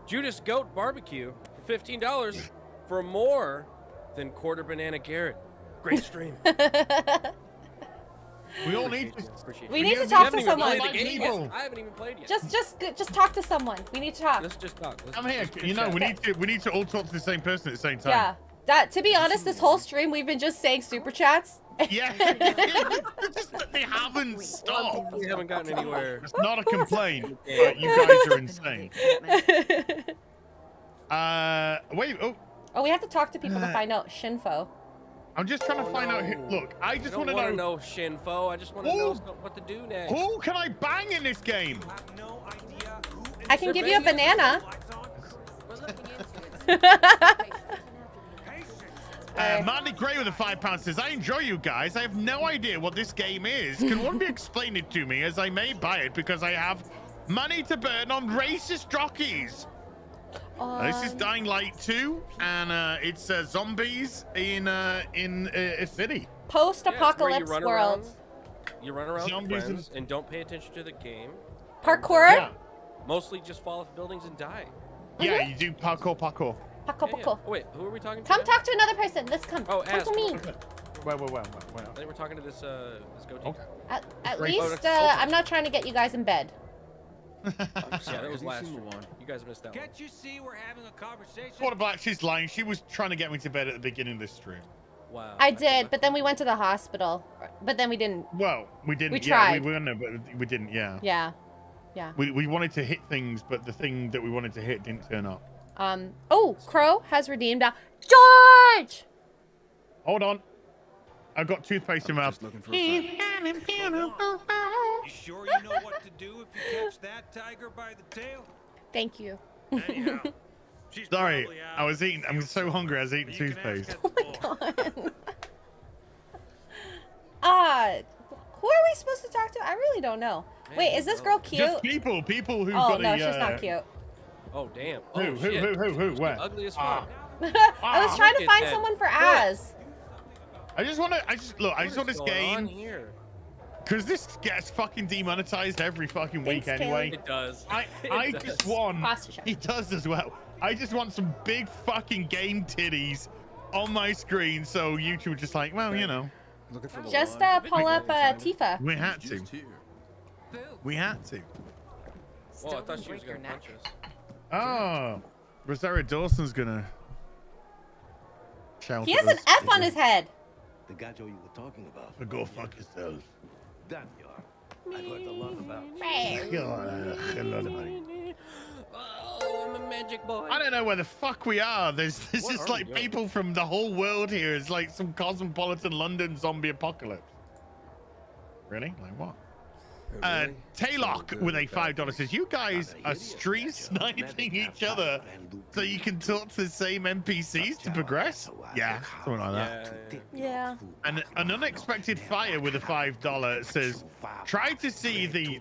Judas Goat Barbecue for fifteen dollars for more than quarter banana Garrett. Great stream. We all need to. Appreciate. We need to talk to someone. played game I haven't even played yet. Just, just, just talk to someone. We need to talk. let's just talk. Let's, I'm here. let's You know, we need to. We need to all talk to the same person at the same time. Yeah. That. To be honest, this whole stream we've been just saying super chats. Yeah. Just they haven't stopped. We haven't gotten anywhere. It's not a complaint, but you guys are insane. Uh, wait. Oh, oh, we have to talk to people to find out Shinfo. I'm just trying to Oh, find out. Who, look, I I just want to want to know, know Shinfo. I just want to know what to do next. who can I bang in this game. I can They're give you a banana. Uh, Marty Gray with a five pound says, I enjoy you guys. I have no idea what this game is. Can one of you explain it to me as I may buy it because I have money to burn on racist jockeys? Oh, this is Dying Light 2, and uh, it's uh, zombies in uh, in uh, a city. Yeah, it's where you Post-apocalypse run world. around- You run around Zombies with and- friends and don't pay attention to the game. Parkour. Yeah, Mostly just fall off buildings and die. yeah, you do parkour, parkour. Paco, Yeah, yeah. Oh, wait, who are we talking to? Come now? talk to another person. Let's come. Oh, come ask. to me. Well, well, well, well, I think we're talking to this uh this goatee. Okay. At, at Great. least uh, I'm not trying to get you guys in bed. I'm Yeah, sorry, that was last seen year. Mulan? You guys missed that. Can't you see we're having a conversation? Quarter black, she's lying. She was trying to get me to bed at the beginning of this stream. Wow. I could did, but then we went to the hospital. But then we didn't. Well, we didn't. We yeah, tried. we were gonna, but we didn't. Yeah. Yeah. Yeah. We, we wanted to hit things, but the thing that we wanted to hit didn't turn up. Um. Oh, Crow has redeemed a George. Hold on. I've got toothpaste in my mouth. looking for a fight. You sure you know what to do if you catch that tiger by the tail? Thank you. Anyhow, she's Sorry. I was eating. I'm so hungry. I was eating You can ask toothpaste. at the bar. God. Ah, who are we supposed to talk to? I really don't know. Man, Wait, is this girl cute? Just people, people who've Oh got no, a. she's uh, not cute. Oh damn. Oh who, shit. who, who, who, She's where? Ugly as Ah. fuck. I was Ah, trying to find that. someone for Look. Az. I just want to. I just look. I just want this going on game here? Because this gets fucking demonetized every fucking week Thanks, anyway. It does. I It I does. just want. Pasta chef. He does as well. I just want some big fucking game titties on my screen, so YouTube just like, well, you know, Looking for Just uh, pull up uh, Tifa. we had to. We had to. Well, I thought she was gonna punch us. Oh, Rosario Dawson's gonna. He has an. F on his head. The gato you were talking about. Go fuck yourself. Damn you are. I've heard a lot about. God, hello, buddy. Oh, I'm a magic boy. I don't know where the fuck we are. There's, there's What just are like doing? people from the whole world here. It's like some cosmopolitan London zombie apocalypse. Really? Like what? Uh. Taylock with a five dollars says you guys are street sniping each other so you can talk to the same NPCs to progress. Yeah, something like that. Yeah, Yeah. And an unexpected fire with a five dollar says try to see the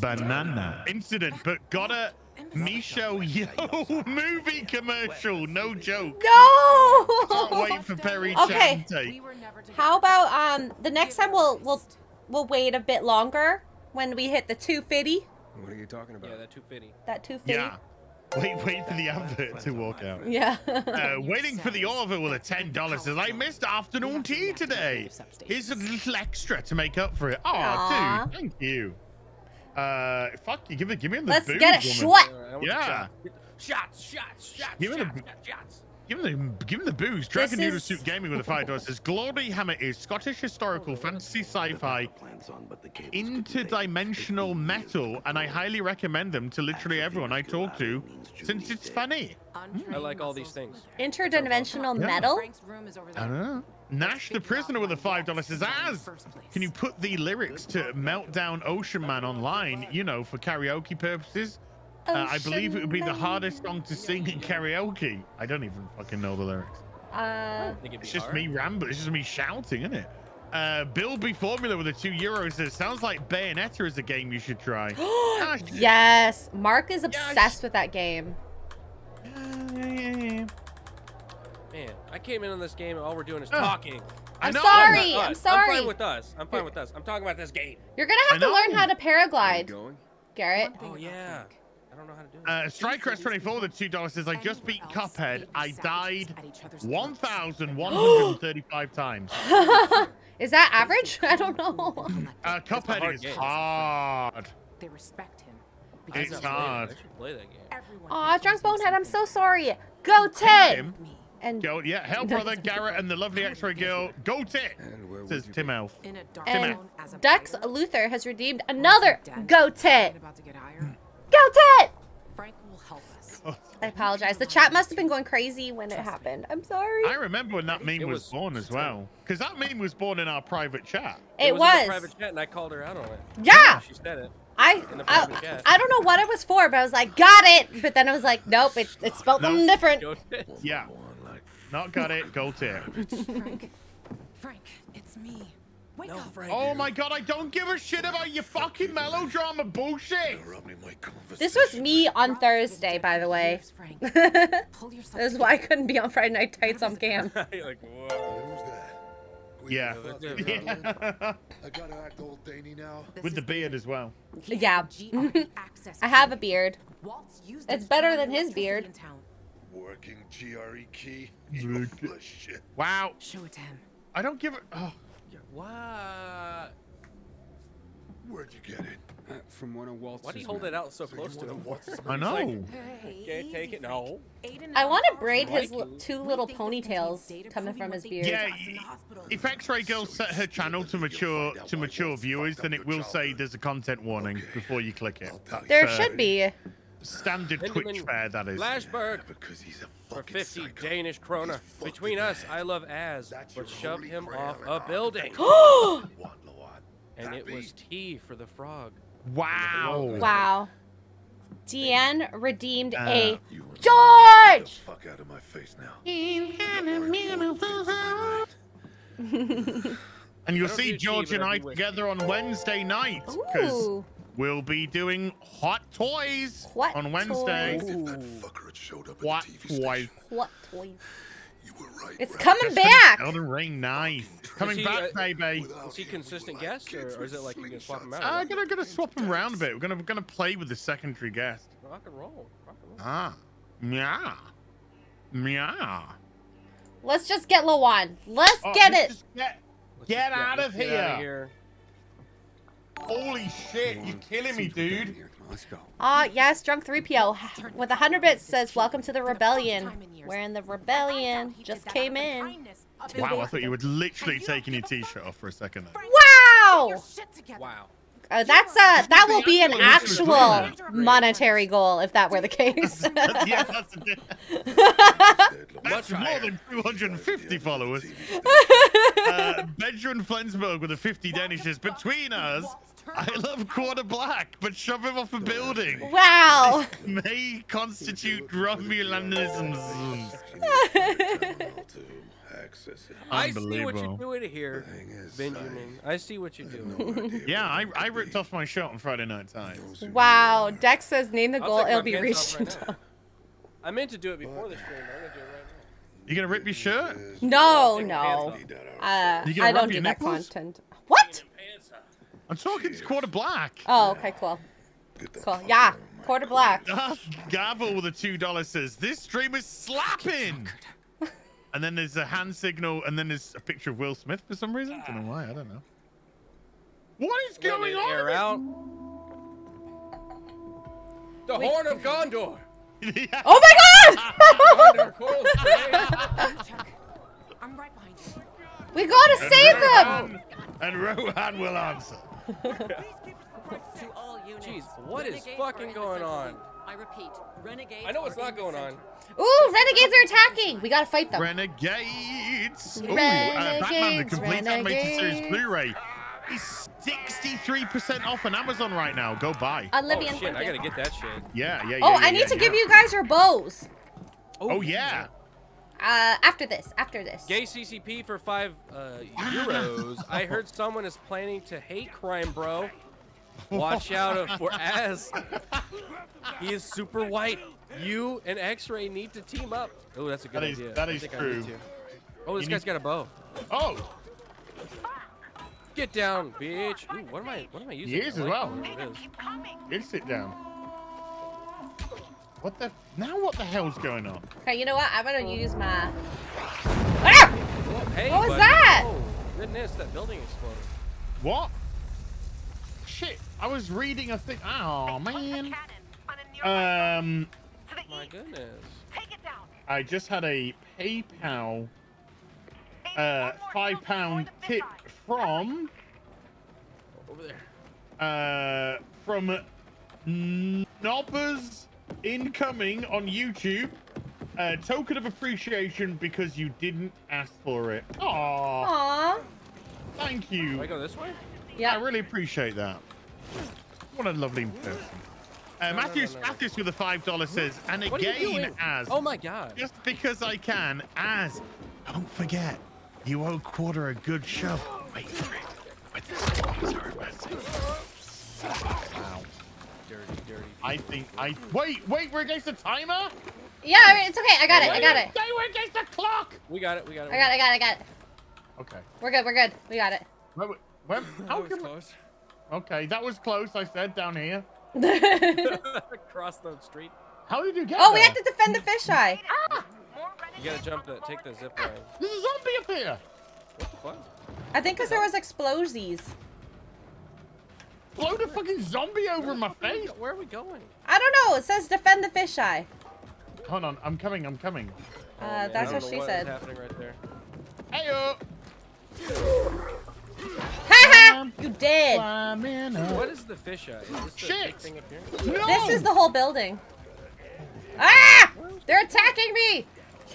banana incident, but got a Misho Yo movie commercial. No joke. No. Can't wait for Perry Okay. Take. were. How about um the next time we'll we'll we'll wait a bit longer when we hit the 250. What are you talking about? yeah, that 250. That 250. Yeah. Wait, wait for the advert to walk out. Yeah. Uh, waiting for the order with a ten dollars says I missed afternoon tea today. Here's a little extra to make up for it. Oh, Aw. dude, thank you. Uh, fuck you. Give it, give me the Let's booze, get a woman. short. Alright, I want the Yeah. Shots, shots, shots, Give me the- shots, shots, shots. Give him the, give him the booze. Dragon Noodle is- Soup Gaming with a five dollars says Gloryhammer is Scottish historical fantasy sci-fi interdimensional metal, and I highly recommend them to literally everyone I talk to, since it's funny. I like all these things. Interdimensional Yeah. metal. Frank's room is over I don't know. Nash the prisoner with a five dollars says, "Az, can you put the lyrics to Meltdown Ocean Man online? You know, for karaoke purposes." Uh, I believe it would be the hardest song to sing in karaoke. I don't even fucking know the lyrics. Uh, I think it'd be It's just hard. me rambling. It's just me shouting, isn't it? Uh, Bill B Formula with the two euros says, "Sounds like Bayonetta is a game you should try." Ah, yes. Mark is Yes. obsessed with that game. Man, I came in on this game and all we're doing is Ugh. talking. I I'm sorry. Us. I'm sorry. I'm fine with us. I'm fine with us. I'm talking about this game. You're gonna have to learn how to paraglide. Garrett. Oh yeah. I don't know how to do it. Uh, Strikecrest24 the two dollars says, "I just beat Cuphead. I died 1,135 times." is that average? I don't know. Uh, Cuphead hard is game. hard. They respect him. I It's should play hard. I should play that game. Everyone Aw, has drunk bonehead. I'm so sorry. Go Ted. Him. And Go, yeah, Hell Brother, Garrett, and the lovely X-Ray girl. Go Tit, And where says would you Tim be? Elf. In a dark And zone as Dux? Luther has redeemed another Dead. Go Ted. About to get higher. Go Ted. Frank will help us. I apologize. The chat must have been going crazy when it happened. I'm sorry. I remember when that meme was, was- born as well, because that meme was born in our private chat. It was. in was. the private chat and I called her out on it. Yeah. She said it. I, in the private I. I don't know what it was for, but I was like, got it. But then I was like, nope, it, it spelled No. something different. Yeah, not got it. Go Tit. Frank. Frank, it's me. Wake No, up. Frank. Oh my god, I don't give a shit about your fucking melodrama bullshit. This was me on Thursday, by the way. Yes, Frank. that Pull yourself is why I couldn't be on Friday Night Tights on cam. Like. Yeah. Yeah. I gotta act old Danny now. With the beard as well. Yeah. has a GRE access I have a beard. It's better than his beard. Working GRE key. You full of shit. Wow. Show it to him. I don't give a. Oh. What? Where'd you get it? Uh, from one of Walt's. Why do you hold it out so So close to him? watch for? this I know. like, Hey, Can't take it? No. Frank. Aiden and I want to braid his Like two little think that contains ponytails coming from his beard. Yeah, to us in the y- hospital. if X-Ray Girl set her channel to mature to mature viewers, then it will say there's a content warning Okay. before you click it. I'll tell you There Uh, should be. Standard Benjamin Twitch fare, that is. Flensburg Because he's a for 50 psycho. Danish kroner. He's fucking Between us, mad. I love Az, That's but your shoved him off a building. And it was tea for the frog. Wow. Wow. Deanne redeemed Uh, a You wanna Get George! the fuck out of my face now. And you'll see George and I I do whiskey. together on Wednesday night because Ooh. we'll be doing Hot Toys What on Wednesday. toys? If that showed up at What the TV toys? station, What toys? you were right. It's Brad. coming back! Elden Ring, nice. Coming he, back, uh, baby. Is he consistent we were like guest, or, or is it like you can swap him out? I'm gonna gonna swap them around a bit. We're gonna we're gonna play with the secondary guest. Rock and roll. Rock and roll. Ah, meow, meow. Let's just get Lawan. Let's Oh, get let's it. just Get, Let's get out let's of get outta here. Holy shit, you're killing me, dude. Here, come let's go. Ah, yes, drunk 3PO with 100 bits says, Welcome to the rebellion. We're in the rebellion. Just came in. Wow, I thought you were literally taking your t-shirt off for a second there. Wow! Wow. Uh, that's uh, that will be an actual listeners actual doing that. monetary goal if that were the case. yeah, that's, a, Dead Lamar. that's more than 250 followers. Uh, Benjamin Flensburg with a 50 Danishes. Between us, I love quarter black, but shove him off a building. wow! May constitute Romulanisms. Access it. I see what you're doing here, Thing Benjamin. I see what you're doing. no Yeah, I, I ripped be. off my shirt on Friday Night time. Wow! Dex says, Name the I'll goal. take my It'll be reached in right time. I meant to do it before the stream. but I'm gonna do it right now. You gonna rip your shirt? No, no. pants Uh, outside. You gonna I don't rub do your that nipples? content. What? I'm talking to quarter black. Oh, okay, cool. Cool. Yeah, out of my quarter black. Ah, Gavel with a two dollar says this stream is slapping. And then there's a hand signal, and then there's a picture of Will Smith for some reason. I Don't know why. I don't know. What is now. going Letting it air out. on? The Horn of Gondor. Yeah. Oh my god! Gondor coils today. I'm right behind you. we gotta And save them! And Rohan will answer. To all units. Jeez, what is fucking going on? I repeat, renegade. I know what's not going on. Center. Ooh, renegades are attacking! We gotta fight them. Renegades. Ooh, uh, Batman the Renegades, complete animated series renegades. Blu-ray is 63% off on Amazon right now. Go buy. Olivia, Oh shit! I gotta get that shit. Yeah, yeah, yeah. Oh, yeah, I need yeah, to yeah. give you guys your bows. Oh yeah. Uh, after this, after this. Gay CCP for five uh, euros. I heard someone is planning to hate crime, bro. Watch out for Az. He is super white. You and X-Ray need to team up. Oh, that's a good That is- idea. That is I is think I true. Oh, this You guy's need- got a bow. Oh, Get down, bitch. Ooh, what am I? What am I using? He is as like well. whatever it is. you sit down. What the? Now what the hell's going on? Okay, you know what? I'm gonna use my. Ah! Oh, hey, What was buddy. that? Oh, goodness, that building exploded. What? Shit! I was reading a thing. Oh man. Um, My goodness. Take it down. I just had a PayPal uh five pound tip from Over there. uh from Nobbers incoming on YouTube. Uh, token of appreciation because you didn't ask for it. Aww, Aw. thank Do you. I go this way? Yeah. I really appreciate that. What a lovely person. Uh, No, no, Matthews, no, no. Matthews with a five dollar says, and What again, as Oh my god. just because I can, as don't forget, you owe quarter a good shove. Wait for it. Sorry, Betsy. Wow. Dirty, dirty. I think I wait, wait, we're against the timer? Yeah, I mean, it's okay. I got it. I got it. They were against the clock! We got it. We got it. I got it. I got it. I got it. Okay. We're good. We're good. We got it. Wait, wait, wait, how That was come close. Okay, that was close, I said down here. Across the street. How did you get oh, we have to defend the fisheye. You gotta jump the take the zip line. There's a zombie up here! What the fuck? I think because there was explosies. Blow the fucking zombie over my face! Where are we going? I don't know. It says defend the fisheye. Hold on, I'm coming, I'm coming. Oh, Uh, man, that's I what don't she know said. What is happening right there? Heyo! Ha You dead. Climbing up. What is the fisheye? Is this the big Shit. thing up here? No! This is the whole building. Ah! They're attacking me.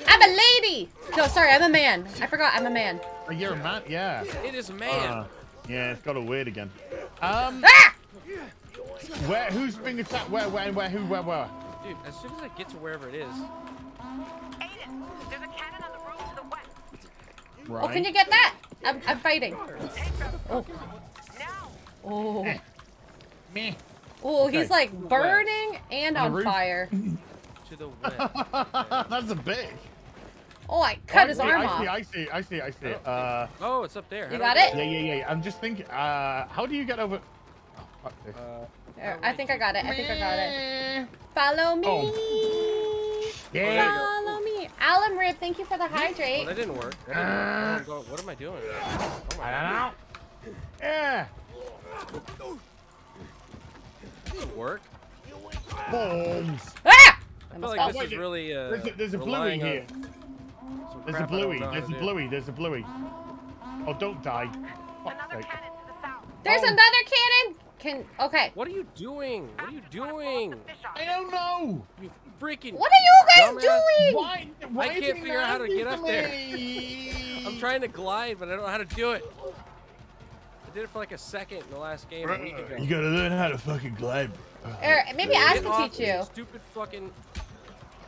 I'm a lady. No, sorry, I'm a man. I forgot I'm a man. Oh, you're a man? Yeah. It is a man. Uh, yeah, it's got a weird again. Um, Ah! where, who's being attacked? Where, where, where, who, where, where? Dude, as soon as I get to wherever it is, Aiden, there's a cannon on the roof to the west. Right. Oh, can you get that? I'm, I'm fighting. Oh. Now. Oh. Eh. Meh. Oh, he's like burning and On the on roof. fire. to the west. That's a big. Oh, I cut I his see, arm I off. see, I see, I see, I see. Uh, Oh, it's up there. How You I got get it? yeah, yeah, yeah. I'm just thinking. Uh, how do you get over? Oh, fuck this. Uh, There, I think I got it. I think I got it. Follow me. Oh. Yeah. Follow me. Alan Rib, thank you for the hydrate. that didn't work. That didn't work. God, what am I doing? Oh my I God. don't know. Yeah. Didn't work. Bombs. Ah! I feel like this Wait, is really uh, There's a, there's a bluey here. There's a crap I don't bluey. There's a bluey. There's a bluey. Oh, don't die. Fuck's Another cannon to the south. There's Oh. another cannon. Can okay. What are you doing? What are you doing? I don't know. You freaking. What are you guys Dumbass. doing? Why? why I can't figure out how to get up there. I'm trying to glide, but I don't know how to do it. I did it for like a second in the last game a week ago. You gotta learn how to fucking glide. Er, maybe I Get can off teach you. Stupid fucking.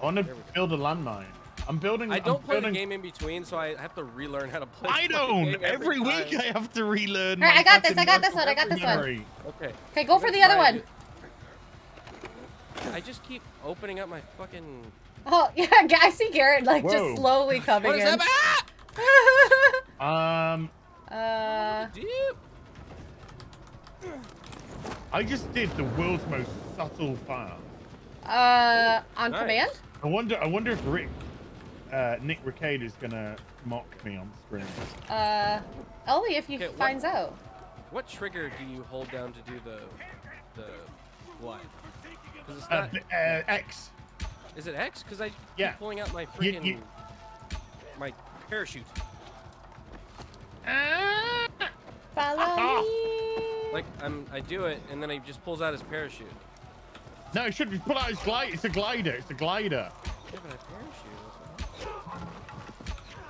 I want to There we go. build a landmine. I'm building. I I'm don't play building, the game in between, so I have to relearn how to play. I don't. game Every week. I have to relearn. Alright, I got this, I got this one, I got this one. Okay. Okay, go for the other one. I just keep opening up my fucking. Oh yeah, I see Garrett like Whoa. just slowly coming What is in. that? Um, uh, I just did the world's most subtle fire. uh, on Nice. command. I wonder. I wonder if Rick, uh, Nick Ricade is gonna mock me on screen. Uh, only if he Okay, what- finds out. What trigger do you hold down to do the the what? Because it's Uh, not. b- uh, X. Is it X? Because I Yeah. keep pulling out my freaking you- my parachute. Ah! Follow me. Like I'm, I do it, and then he just pulls out his parachute. No, it should be pull out. his glide. It's a glider. It's a glider. Yeah, but I parachute.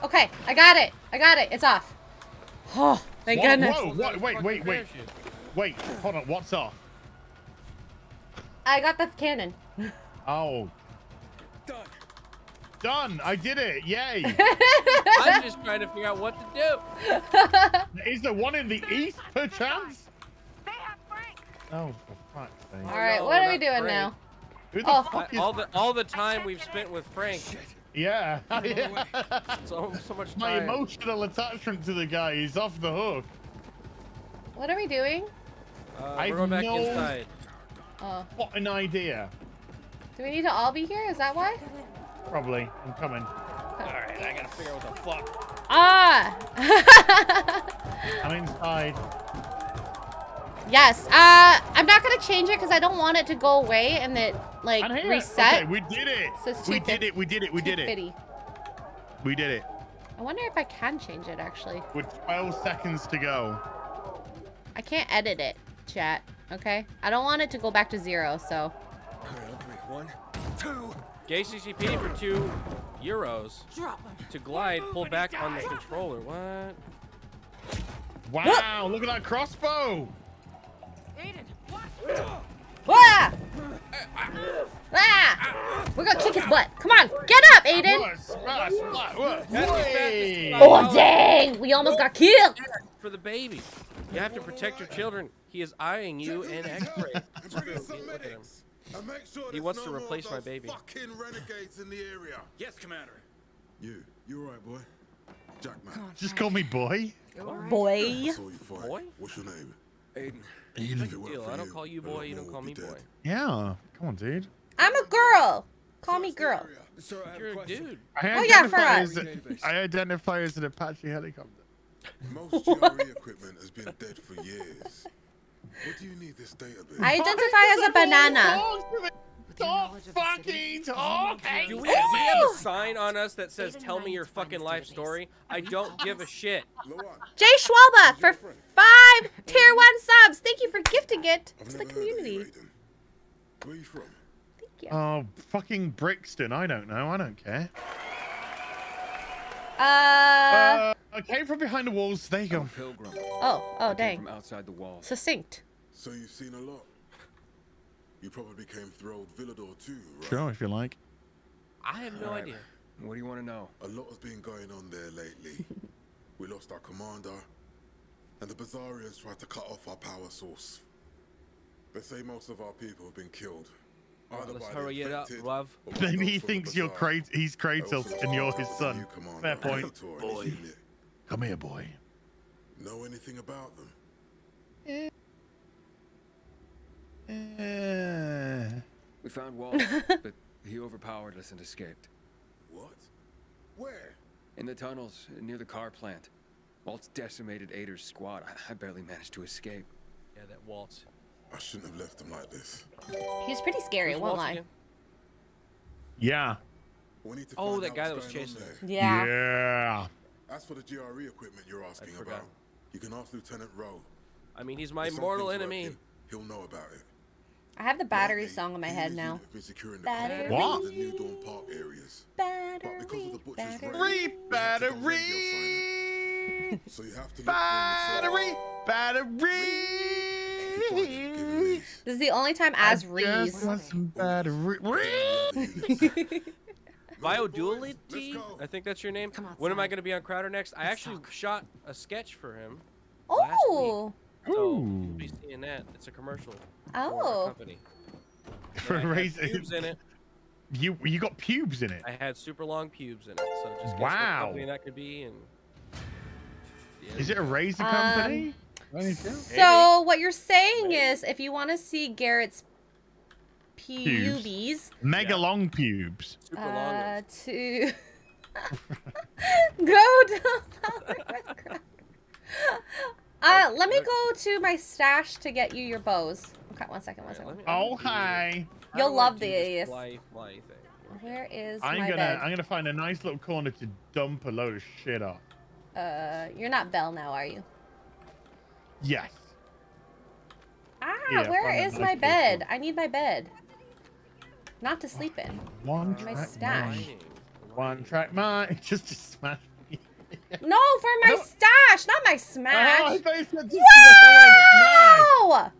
Okay, I got it. I got it. It's off. Oh, thank Whoa, goodness. Whoa, Pulls wait, wait, wait, wait, wait. Hold on. What's off? I got the cannon. Oh. Done. Done. I did it. Yay. I'm just trying to figure out what to do. Is there one in the east, perchance? They have Frank. Oh, for fuck's sake. All right, no, what are we doing Frank. now? Who the Oh. fuck is... all the all the time we've spent with Frank, Yeah. yeah. so so much My emotional attachment to the guy is off the hook. What are we doing? Uh, I've we're going back no- inside. Oh, What an idea. do we need to all be here? Is that why? Probably. I'm coming. All right, I gotta figure out what the fuck. Ah. I'm inside. Yes. Uh, I'm not gonna change it because I don't want it to go away and it like reset. Okay, we did it. So we did it. We did it. We did it. fitty. We did it. I wonder if I can change it actually. With 12 seconds to go. I can't edit it, chat. Okay. I don't want it to go back to zero. So. One, two. Gay CCP for two euros Drop him. to glide. Pull back on the controller. What? Wow, look at that crossbow. Aiden, what? Ah! Ah! We're gonna kick his butt. Come on, get up, Aiden. What? Splat, splat, what? That's- that's- Way. that's- Oh dang! We almost got killed. For the baby. You have to protect your children. He is eyeing you in X-ray. And bring in some Look at him. medics. And make sure He wants no to replace my baby. Fucking renegades in the area. Yes, Commander. You, you alright, boy? Jack, man. Just call me boy. Boy. I saw you fight. Boy? What's your name? Aiden. If it weren't Deal. I don't you, call you boy. You don't call me be boy. Yeah. Come on, dude. I'm a girl. Call me girl. Sir, I You're a a dude. I Oh, yeah, for identify us. as a- I identify as an Apache helicopter. Most GRE equipment has been dead for years. What do you need this database? I identify as a banana. Stop fucking talking. Do we, do we have a sign on us that says "Tell me your fucking life story"? I don't give a shit. Jay Schwalba for five tier one subs. Thank you for gifting it to the community. Where are you from? Thank you. Oh, fucking Brixton. I don't know. I don't care. Uh. Uh, I came from behind the walls. There you go. Pilgrim. Oh. Oh, I came dang. From outside the walls. Succinct. So you've seen a lot. You probably came through old Villedor too, right? Sure, if you like. I have no All right. idea. What do you want to know? A lot has been going on there lately. we lost our commander, and the Bazarians tried to cut off our power source. They say most of our people have been killed. Oh, either Let's hurry it up, infected bruv. or Maybe he thinks you're Bazaar. Krat- he's I also Kratos and you're his son. new Fair point. Victor, and his unit. Come here, boy. Know anything about them? Eh. Uh, We found Waltz, but he overpowered us and escaped. What? Where? In the tunnels near the car plant. Walt's decimated Ader's squad. I, I barely managed to escape. Yeah, that waltz. I shouldn't have left him like this. He was pretty scary, I won't waltz lie. again? yeah. We need to Oh, find that guy that was chasing us. Yeah. Yeah. As for the GRE equipment you're asking about, you can ask Lieutenant Rowe. I mean, he's my mortal enemy. working, He'll know about it. I have the battery Lately, song in my head now. unit have been securing the Battery. What? the New Dawn Park areas. But because of Battery. Battery. Battery, we have to go radio battery, silent. So you have to look for him battery, yourself. If you find it, give him battery. This is the only time as Reese. want battery. Bioduality? go. I think that's your name. Come When am I going to be on Crowder next? I Let's actually talk. shot a sketch for him. last week. Oh. So you'll be seeing that. It's a commercial Oh. a company. For And I raising- pubes in it. You you got pubes in it. I had super long pubes in it. So just guess Wow. what company that could be. And yeah, Is it a razor Um, company? By any chance? So what you're saying is, if you want to see Garrett's pubes, Mega Yeah. long pubes. super long uh, to go to. uh, let me go to my stash to get you your bows. Okay, one second, one Alright, second. let me- I'm Oh gonna do this. hi. You'll love these. Fly, fly thing? Where is I'm my gonna bed? I'm gonna find a nice little corner to dump a load of shit off. Uh, you're not Belle now, are you? Yes. Ah, Yeah, where find nice my bed? corner. I need my bed. Not to sleep in. One My track stash. mind. One track mind. Just to smash me. No, for my No. stash, not my Oh, I smash. thought you said. Wow!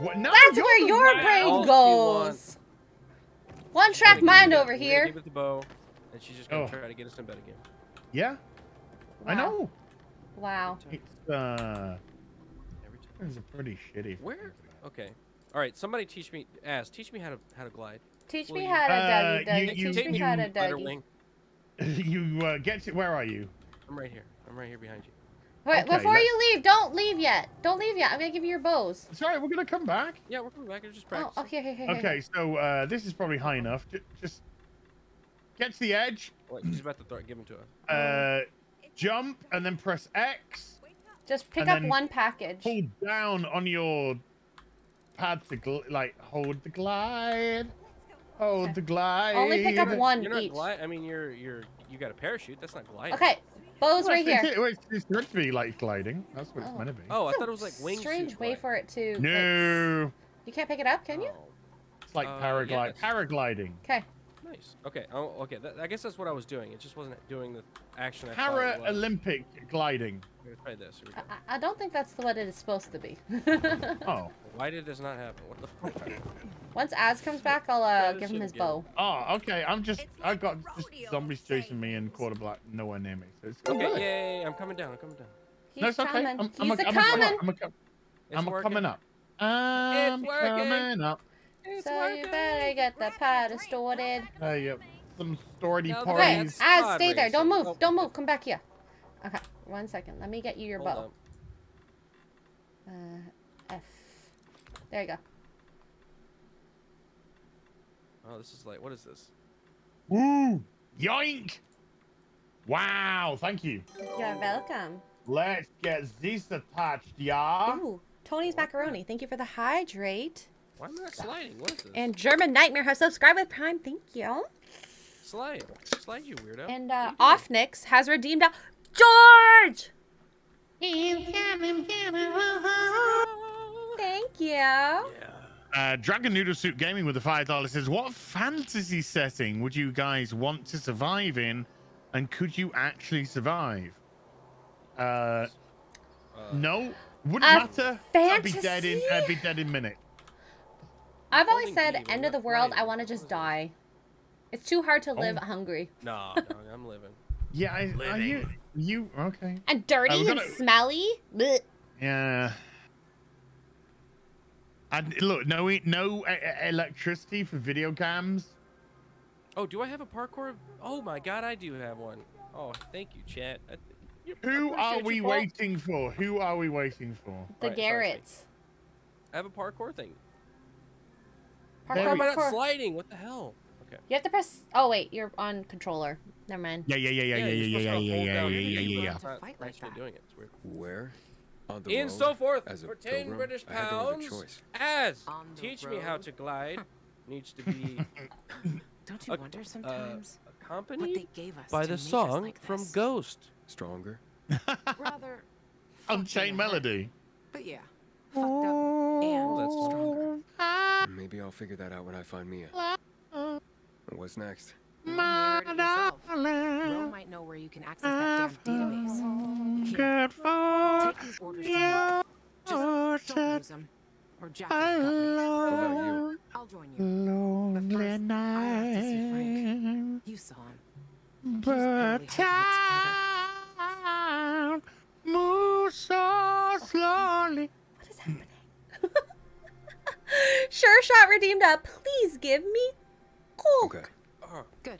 What? No, That's you're where your one. brain else do you want? goes. One track mind over we're here. Give it the bow, and she's just gonna Oh. try to get us in bed again. Yeah, I know. Wow. It's uh, Every time. it's a pretty shitty. Where? Okay. All right. Somebody teach me. Ask. Teach me how to how to glide. Teach Will me you- how to Uh, Dougie, Dougie. you- you- Teach me you- how to Glider Dougie. wing. you uh, get to where are you? I'm right here. I'm right here behind you. Wait, Okay, before let's- you leave, don't leave yet. Don't leave yet. I'm gonna give you your bows. Sorry, we're gonna come back. Yeah, we're coming back. I just Oh, practiced. okay, okay, okay. Okay, so uh, this is probably high enough. J- just get to the edge, Wait, she's about to throw, give him to us. uh, jump, and then press X. Just pick up one package. Hold down on your pad to gl- like hold the glide. Hold the glide. Only pick up one You're not each. glide. I mean, you're you're you got a parachute. That's not gliding. Okay, bows Well, right it's- here. It's, it's, it's meant to be like gliding. That's what it's Oh. meant to be. Oh, I thought it was like wingsuit. Strange way glide. for it to. like, No, You can't pick it up, can you? Oh, it's like Uh, paraglide. yes. Paragliding. Okay. nice. Okay. Oh, okay. That, I guess that's what I was doing. It just wasn't doing the action. I thought it was. Para-Olympic gliding. Here, Try this. Here we I, go. I- I don't think that's what it is supposed to be. Oh. Why did this not happen? What the fuck? Once Az comes back, I'll uh, this give him his bow. Oh, okay. I'm just. It's I like got a just zombies say. chasing me and quarter black nowhere near me. So it's Okay. good. Yay! I'm coming down. I'm coming down. He's no, it's okay. coming. I'm, I'm, He's a, a I'm, a, coming. I'm, a, I'm, It's I'm a working. coming up. I'm working. coming up. It's so working. you better get the party started. There you go. Some storty Now Okay, parties. that's- Az, stay there. Don't move. Don't move. Come back here. Okay, one second. Let me get you your Hold bow. up. Uh, F. There you go. Oh, this is like, what is this? Woo! Yoink! Wow, thank you. You're welcome. Let's get this attached, yeah? Ooh, Tony's macaroni. Thank you for the hydrate. Why am I not sliding? What is this? And German Nightmare has subscribed with Prime. Thank you. slide. Slide, you weirdo. And uh, Offnix has redeemed a George. Thank you. Uh, Dragon Noodle Soup Gaming with the five dollars says, "What fantasy setting would you guys want to survive in, and could you actually survive?" Uh, Uh, no, wouldn't A matter. I'd be dead in. fantasy? I'd be dead in minute. I've always said, end of the world. right. I want to just die. It's too hard to live Oh. hungry No, no, I'm living. Yeah, I, are you? You okay? and dirty Uh, we're and smelly. Blech. Yeah. And look, no, e- no electricity for video cams. Oh, do I have a parkour? Oh my god, I do have one. Oh, thank you, chat. I, you- Who are we waiting for? Who are we waiting for? The Alright, sorry, I have a parkour thing. There Why am I not sliding? What the hell? Okay. You have to press. Oh wait, you're on controller. Never mind. Yeah, yeah, yeah, yeah, yeah, you're yeah, yeah, supposed yeah, to yeah, hold yeah, down yeah, the yeah, B yeah, yeah. button. To fight like actually that. doing it. It's weird. Where? On the In road? so forth As a for 10 pilgrim, British I had no other pounds. choice. As On the teach me how to glide needs to be Don't you Uh, wonder uh, sometimes what accompanied they gave us by the make us song like from? Ghost. Stronger? Rather Unchained Melody. But yeah, fucked up and that's stronger. Maybe I'll figure that out when I find Mia. What's next? You'll hear it. Rome might know where you can access that damn database. Here, take these orders to. Just don't lose them. Or Jack will gut me. What about you? I'll join you. But first, I have to see Frank. You saw him. He's barely holding it together. Move so slowly. What is happening? sure shot redeemed a. Please give me coke. Okay. Oh, Good.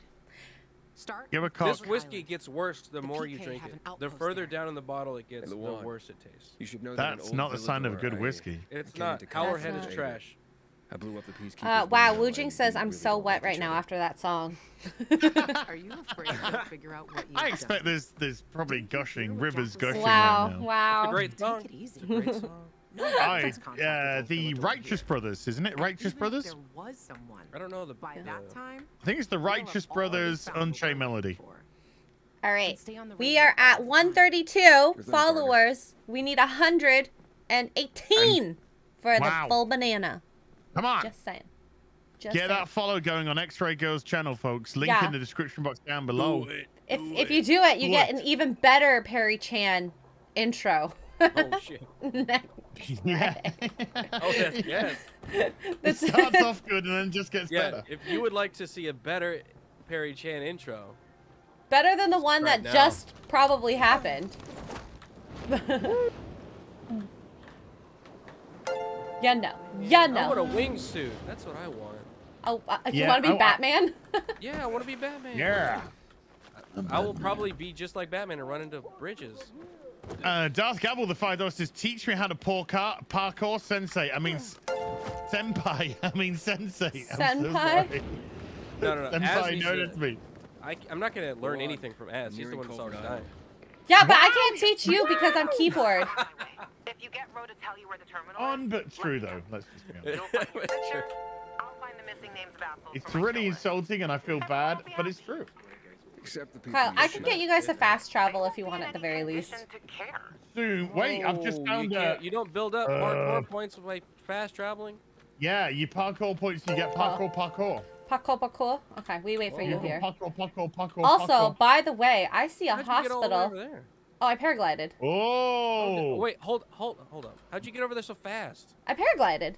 Start. Give a call. this cock. whiskey gets worse the The more you drink it. The further there. down in the bottle it gets, Hey, the worse it tastes. You should know that. That's old not the sign of good whiskey. It's I came not. into Our head with is trash. I blew up the peacekeepers. Uh, wow, window Wujing and says I'm really so wet right now after that song. Are you afraid to figure out what you've I expect done? there's there's probably Didn't you hear gushing rivers gushing? Wow, right now. wow. It's a great song. Take it easy. It's a great song. No, I, uh, the Righteous. Brothers, isn't it? Righteous Brothers. There was someone. I don't know the. By that time, I think it's the Righteous Brothers found Unchained Melody. All right. Stay on the We are at the 132 Where's that followers. We need 118 for the full banana. Come on, Just saying. Just get saying. that follow going on X-Ray Girls channel, folks. Link Yeah. in the description box down below. If if you do it, you Do get it. an even better Perry Chan intro. Oh shit. Next. Yeah. Oh yes, yes. it starts off good and then just gets Yeah. better. If you would like to see a better Perry Chan intro, better than the one Right that now. just probably happened. yeah, no. Yeah, I want a no. wingsuit. That's what I want. Oh, uh, you Yeah, want to be wa- Batman? Yeah, I want to be Batman. Yeah. I will probably be just like Batman and run into bridges. Uh, Darth Gabble, the five dollars says, "Teach me how to parkour, parkour, sensei." I mean, senpai. I mean, sensei. I'm so Senpai? No, no, no. Az Senpai, needs no, that's me. I, am not gonna learn anything from Az. He's the one that's always Culvert dying. Yeah, but I can't teach you because I'm keyboard. If you get Ro to tell you where the terminal On is, but let true though. Let's just be honest. You'll find your Sure. I'll find the missing names of It's really insulting, and I feel bad, but it's true. Except the people. Kyle, I can get you guys to fast travel if you want at the very least. condition to care. Soon. Wait, I've just Oh, found you, a. you don't build up uh, parkour points by fast traveling. Yeah, you parkour points, you get parkour, parkour. Paco, Paco. Okay, we wait for you Oh, here. Parkour, parkour, parkour. Also, parkour. by the way, I see a How'd you get all over hospital. there? Oh, I paraglided. Oh, Wait, hold, hold, hold up. How'd you get over there so fast? I paraglided.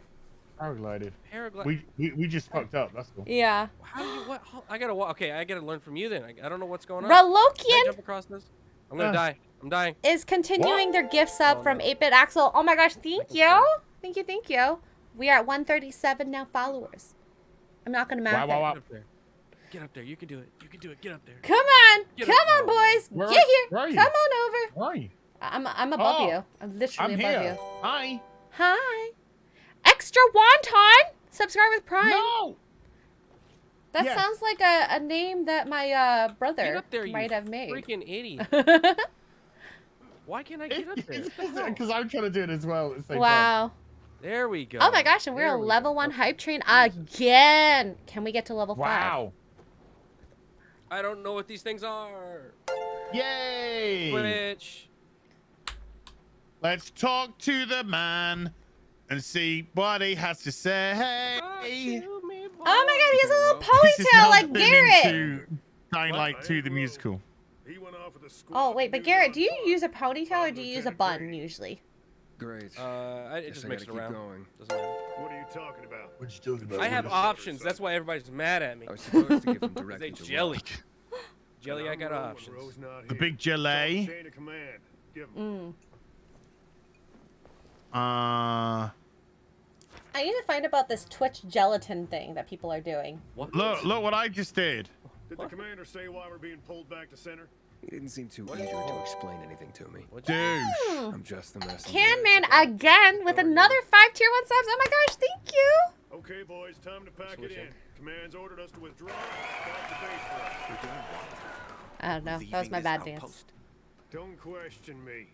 Paraglided. Paraglide. We, we we just fucked up. That's cool. Yeah. How do you? What? How, I gotta. wa- Okay, I gotta learn from you then. I, I don't know what's going on. I Relokian. jump across this? I'm gonna Uh. die. I'm dying. Is continuing What? their gifts up Oh, from no. 8-Bit Axel. Oh my gosh, thank you. Thank you, thank you. We are at 137 now followers. I'm not gonna math Wow, wow, it. wow. Get up there. Get up there. You can do it. You can do it. Get up there. Come on, Get come up- on, boys. Where Get are- here. where are you? Come on over. Why? I'm I'm above Oh, you. I'm literally I'm above here. you. Hi. Hi. Extra wonton. Subscribe with Prime. No. That Yes. sounds like a, a name that my uh, brother Get up there, you might have made. freaking idiot. Why can't I get up there? Because I'm trying to do it as well at the same time. wow. There we go. Oh my gosh, and we're There a we level go. one hype train again. Can we get to level five? Wow. I don't know what these things are. Yay. Twitch. Let's talk to the man and see what he has to say. Oh my god, he has a little ponytail like Garrett. to Dying Light 2, the musical. He went off the squad. Oh wait, but Garrett, do you use a ponytail or do you use a bun usually? Great. Uh, I, it Guess just I makes it keep around. going. What are you talking about? What you talking about? I have options. That's why everybody's mad at me. I was supposed to give them 'Cause directly They to jelly. Jelly, I got I'm Roe when options. The big jelly. Chain of command. Give him. Mm. Uh, I need to find about this Twitch gelatin thing that people are doing. What? look, look what I just did. Did the commander say why we're being pulled back to center? He didn't seem too eager to explain anything to me. What? Dude. Hmm. I'm just the messenger. Can Man again with another five tier one subs. Oh my gosh, thank you. Okay, boys, time to pack it in. in. Command's ordered us to withdraw. Back to base for us. I don't know. That was my bad dance. Don't question me.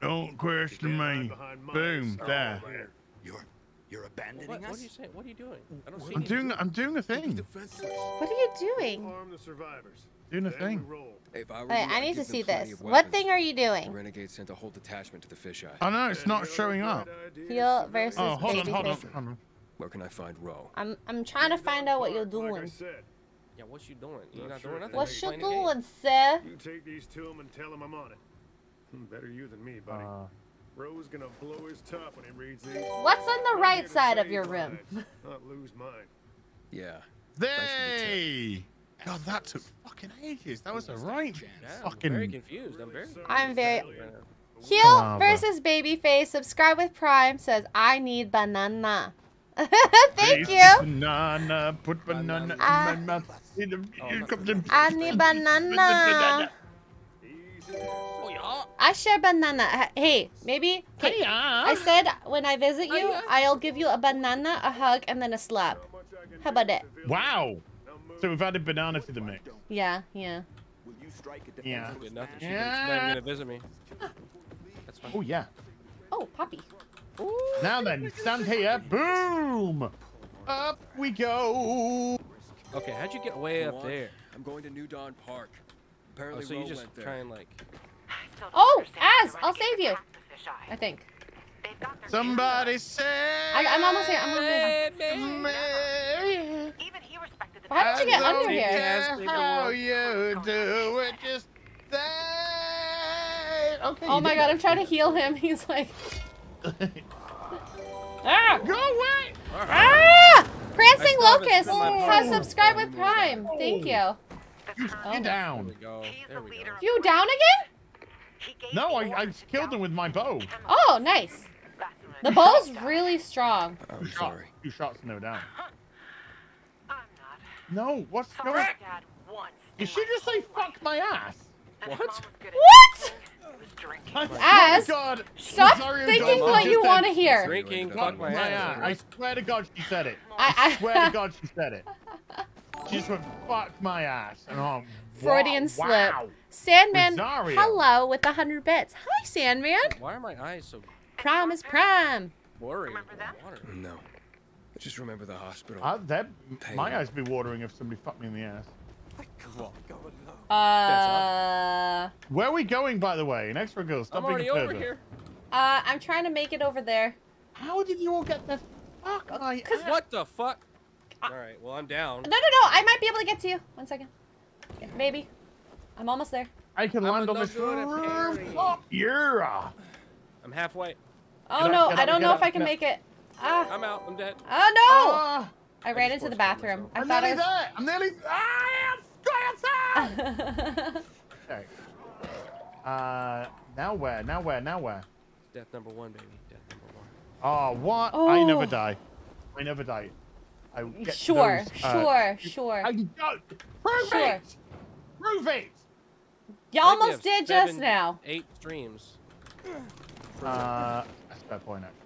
Don't question me. Boom, there. You're you're What, abandoning what are us? you saying? What are you doing? I don't see I'm anything. doing, I'm doing a thing. What are you doing? Arm the survivors. Doing a thing. roll. If I were Wait, you, I need to see this. What thing are you doing? The doing? renegade sent a whole detachment to the fisheye. I know it's not showing up. ideas, Heel survivors? versus Oh, hold on, hold on, hold on. Where can I find Roe? I'm I'm trying to find out what you're doing. said, Yeah, what you doing? You're Not not sure doing nothing. What You're you playing the game. doing, sir? you take these to him and tell him I'm on it. Hmm, Better you than me, buddy. Uh, Roe's gonna blow his top when he reads these. What's on the right side of your room? lives, not lose mine. Yeah. they. God, that took fucking ages. That was a right Yeah, I'm very confused. I'm very. I'm very. Heel Oh, but- versus Babyface. Subscribe with Prime says I need banana. Thank Face you. Banana, put banana Ah. in my mouth. In the- Oh, comes the- the- I need banana. Easy Oh yeah. I share banana. Hey, maybe. Okay. Hiya. I said when I visit you, Hiya. I'll give you a banana, a hug, and then a slap. How much I can How do about it? Wow. So we've added banana to the mix. Yeah, yeah. Will you strike a Yeah. defenseless Good nothing. She man? can explain me to visit me. That's fine. Oh yeah. Oh, Poppy. Now then, stand here. Boom. Up we go. Okay, how'd you get way up there? I'm going to New Dawn Park. Oh, so you just try and like. Oh, understand Az, I'll save you. attacked the fisheye. I think. They've got their Somebody say. I, I'm almost here. I'm almost here. Even he respected the Why did you get I under here? How you do it, just say. Okay. Oh my god. I'm trying to heal him. He's like. ah! Go away. Ah! Prancing I still haven't Locust spent has subscribed with Prime. Thank you. You the stay. There down. we go. There we go. You down again? No, I, I orders killed him with my bow. Oh, nice. The bow's really strong. I'm sorry. Two shots, no down. I'm not. No, what's So going? my dad once. Did she just say fuck my ass? What? Mom was good at What? anything, it was drinking. I swear As- God. Stop Rosario thinking what you want to hear. Drinking, Fuck fuck my My ass. ass. I swear to God she said it. I- I I- swear to God she said it. She just went fuck my ass. And I'm Freudian wow, slip. Wow. Sandman, Rosario. hello with the hundred bits. Hi, Sandman. Why are my eyes so Prime is prime. blurry? Remember that? Water? No. Just remember the hospital. Uh, that, my Pain. eyes be watering if somebody fucked me in the ass. Uh, Where are we going, by the way? Next for girls. Stop I'm already being over here. uh, I'm trying to make it over there. How did you all get the fuck my ass? What the fuck? All right, well I'm down. No, no, no. I might be able to get to you. One second. Yeah, maybe. I'm almost there. I can I'm land on no this good at roof. parrying. Fuck yeah. I'm halfway. Oh Get no, up, I don't get know up, if I can make it. Ah. I'm out. I'm dead. Oh no! Ah, I ran just into the bathroom. I I'm thought nearly I there. I'm nearly. Ah, I'm scared. was. Okay. Uh, now where? Now where? Now where? Death number one, baby. Death number one. Oh, what? I never Oh. die. I never die. I get Sure, those, uh, sure, sure. I don't. Prove Sure. it. Prove it. You I think we almost have did just now. Eight streams. Uh, that's a fair point. Actually.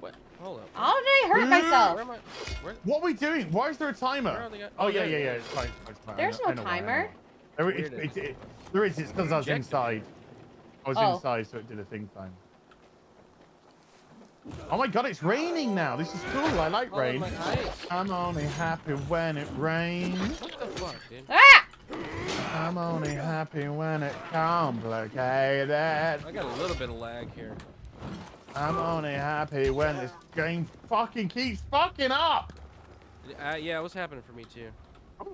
What? Hold up. How did I hurt Where myself? am I? Where? What are we doing? Why is there a timer? Where are they? Oh Oh, yeah, yeah, yeah. It's fine, it's fine. There's know- no I know why, I know timer. why. There, Weird, it, isn't it, it, there is. It's because I was inside. I was Oh. inside, so it did a thing time. Oh my god, it's raining now. This is cool. I like Oh, rain. I'm only happy when it rains. What the fuck, dude? Ah! I'm only happy when it's complicated. I got a little bit of lag here. I'm only happy when this game fucking keeps fucking up. Uh, yeah, it was happening for me too.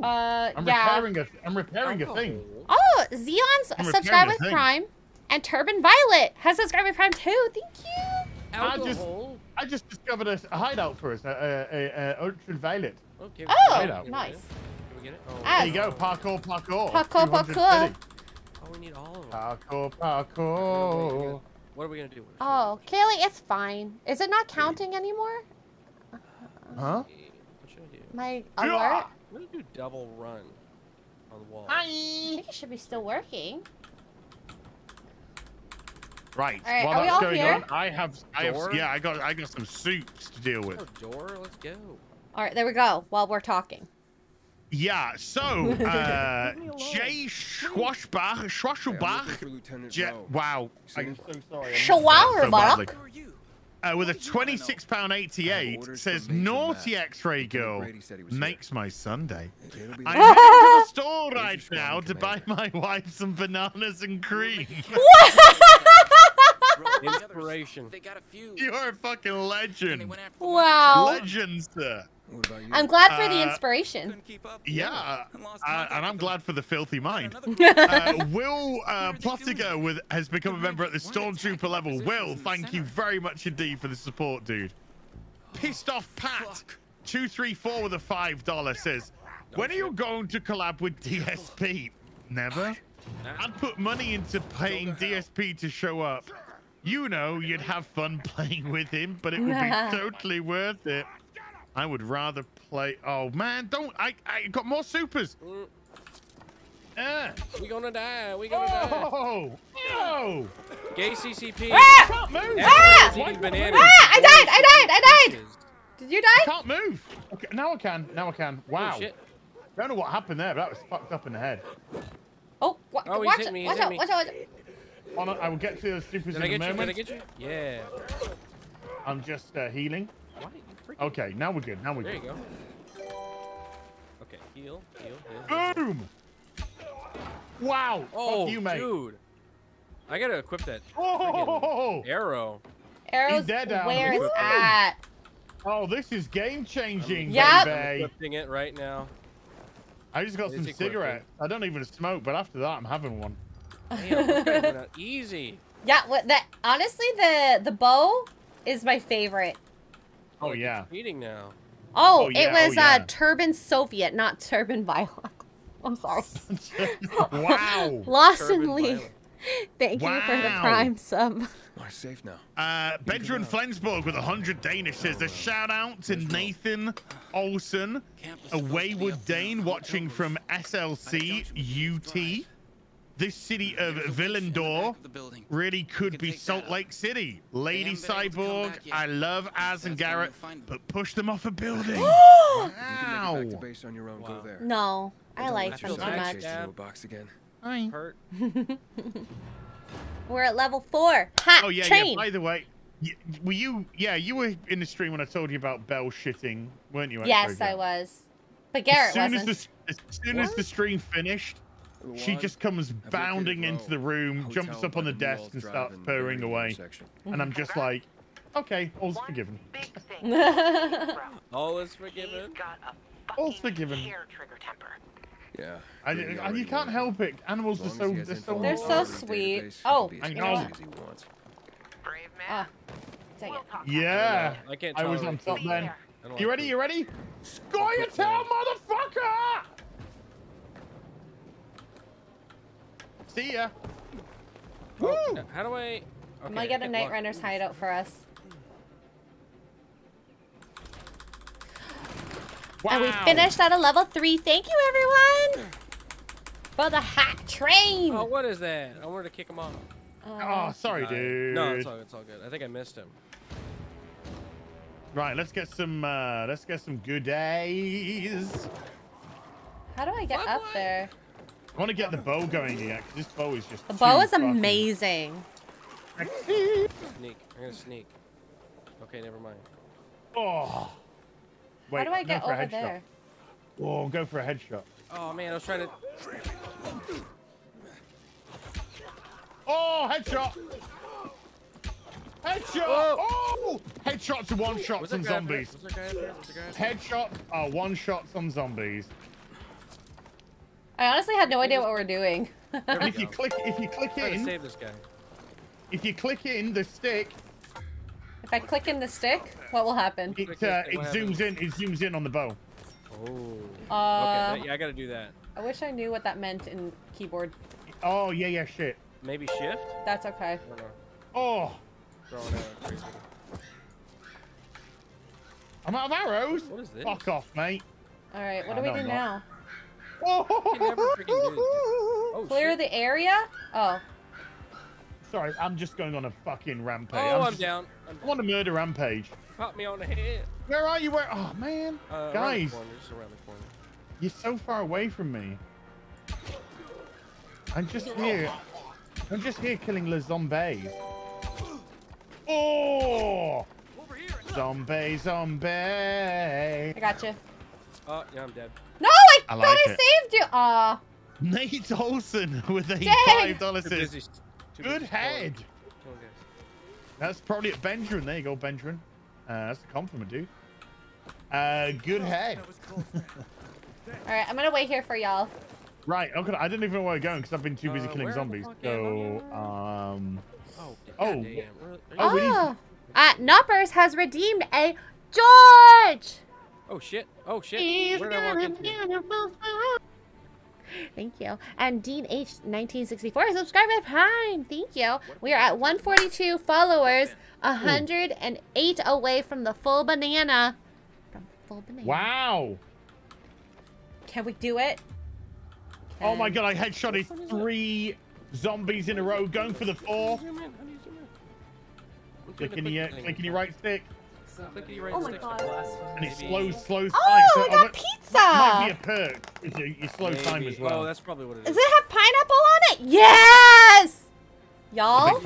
Uh, I'm yeah. repairing a I'm repairing a thing. Oh, Xeon's I'm subscribed with. Prime, and Turban Violet has subscribed with Prime too. Thank you. I just I just discovered a, a hideout for us, a, a, a, a ultraviolet. Okay. Oh, oh can we get it? nice. Can we get it? Oh. There you go, parkour, parkour. Parkour, parkour. oh, we need all of them. Parkour, Alright, parkour. What are we gonna do? Oh, Kaylee, it's fine. Is it not counting anymore? Uh, huh? What should I do? My Yeah. alert? What do you do double run on the wall? I think it should be still working. Right. Alright, While that's going here? on, I have, I have, yeah, I got, I got some soups to deal with. Oh, door, let's go. All right, there we go. While we're talking. Yeah. So, uh, Jay Schwashbach, Hey, I'm Schwashelbach. looking for Lieutenant Je- Rowe. wow. See I'm so sorry. I'm so badly. Uh, with a twenty-six pound eighty-eight, says naughty X-ray girl Brady said he was here. makes my Sunday. I'm there. heading to the store right Squadron now to buy my wife some bananas and cream. Inspiration. They got a few. You're a fucking legend. went after the one Wow. Legend, sir. What about you? I'm glad for the Uh, inspiration. couldn't keep up. Yeah, And uh, and I'm glad for the filthy mind. Uh, Will uh, What are they Plotiger with, has become a member at the Why are they Stormtrooper level. Will, thank you very much indeed for the support, dude. Pissed off Pat, 234 with a $5 says, When are you going to collab with DSP? Never. I'd put money into paying DSP to show up. You know, you'd have fun playing with him, but it would be totally worth it. I would rather play. Oh man, don't! I I got more supers. Mm, Uh, we gonna die. We gonna die. oh, no! Gay CCP. Ah! Can't move. Ah! Everyone's eating bananas. Ah! I died! I died! I died! Did you die? Can't move. Okay, now I can. Now I can. Wow. Oh, shit. Don't know what happened there, but that was fucked up in the head. Oh, wa- Oh, he's watch hit it. me, he's Watch out, watch out, watch out. On I will get to those supers Did I in a get you? Did I moment. get you? Yeah. I'm just uh, healing. Why? You. Okay, now we're good. Now we're There you good. go. Okay, heal, heal, heal. Boom! Wow. Oh, Fuck you, mate. dude. I gotta equip that Oh, friggin' arrow. Arrows, dead now. where it's at. oh, this is game changing, Yep. I'm baby. equipping it right now. I just got It's some equipping. cigarettes. I don't even smoke, but after that, I'm having one. Damn, this guy went out easy. Yeah, what that honestly the the bow is my favorite. Oh, like, yeah. It's cheating now. Oh, Oh, it yeah, oh, was yeah. uh Turban Soviet, not Turban Violet. I'm sorry. wow. Lawson Turban Lee. Violet. Thank you for the Wow. prime sub. Oh, it's safe now. Uh, Benjamin Flensburg with 100 Danish says a shout out to Nathan Olsen, Camp was a supposed to be Wayward up there in Dane watching from SLC UT. This city of There's a witch in the back Villedor of the building. really could be Salt. Lake City. Lady haven't been able to come Cyborg. I love Az and Garrett, you'll find them. but push them off a building. You can make it Wow. back to base on your own. Wow. No, I like let them feel too much. chase you to a box again. Hurt. We're at level four. Ha! Oh yeah, train. yeah. By the way, y- were you? Yeah, you were in the stream when I told you about Bell shitting, weren't you? yes, I was. But Garrett as soon wasn't. as the as soon as the stream finished, The she just comes I've bounding into the room, hotel jumps up on the desk, and starts purring away. And I'm just like, okay, all's forgiven. Big thing. All is forgiven. He's got a All's forgiven. hair trigger temper. Yeah. I, I, you can't help it. Animals are so as he has they're so. They're so sweet. Oh, can be I know. crazy as. Brave man. Ah, We'll it. Yeah. I can't I was on top then. there. I don't You ready? You ready? Score your tail, motherfucker! See ya. Oh, uh, how do I? I'm gonna I get a can't Night. Runner's hideout for us. Wow. And we finished at a level three. Thank you, everyone, for the hot train. Oh, what is that? I wanted to kick him off. Oh, sorry, Uh, dude. No, it's all, it's all good. I think I missed him. Right, let's get some. Uh, let's get some good days. How do I get up there? I want to get the bow going here, because this bow is just. The bow too is fucking- amazing. Sneak. I'm gonna sneak. Okay, never mind. Oh. Wait, How do I go get for a over headshot. there? Oh, go for a headshot. Oh man, I was trying to. Oh, headshot! Headshot! Oh! oh. Headshots are one shots Was on a guy up there? zombies. Was there a guy up there? Was there a guy up there? Headshots are one shots on zombies. I honestly had no idea what we're doing. If you click, if you click Trying in, save this guy. if you click in the stick, if I click in the stick, what will happen? it uh, it zooms in. It zooms in on the bow. Oh. Uh, okay, yeah, I gotta do that. I wish I knew what that meant in keyboard. Oh yeah, yeah, shit. Maybe shift? That's okay. I don't know. Oh, Throwing out crazy. I'm out of arrows. What is this? Fuck off, mate. All right, what do we no, do I'm now? Oh, You never freaking do this. Clear shit. the area? Oh, Sorry, I'm just going on a fucking rampage. Oh, I'm just- down. I'm I want a murder rampage. Pop me on the head. Where are you? Where? Oh man, Uh, around the guys, corner, just around the corner. you're so far away from me. I'm just here. I'm just here killing the zombies. Oh! Zombie, zombie. I got you. Oh, yeah, I'm dead. No, I, I thought like I it. saved you. Aw. Nate Olson with a Dang. five dollars. Too busy. Too Good head. killing- killing guys. That's probably at Benjamin. There you go, Benjamin. Uh, that's a compliment, dude. Uh, good head. All right, I'm gonna wait here for y'all. Right. Okay. I didn't even know where we're going because I've been too busy Uh, killing zombies. So, um, Oh, Oh. goddamn. Oh, Oh, uh, Noppers has redeemed a George. Oh shit! Oh shit! Where did I walk into? Thank you. And Dean H1964 subscribe with Prime. Thank you. We are at 142 followers, 108 away from the full banana. From full banana. wow. Can we do it? Oh my god! I headshotted three zombies in a row, going for the fourth. Zoom in. How do you zoom in? I'm doing the Clicking your, clicking your right stick, Clicking your right Oh my. God. and it Maybe- slows, slows Oh, time. So I I got might- pizza. Might be a perk. Is you, you slow time as well. Oh, that's probably what it is. Does it have pineapple on it? Yes! Y'all.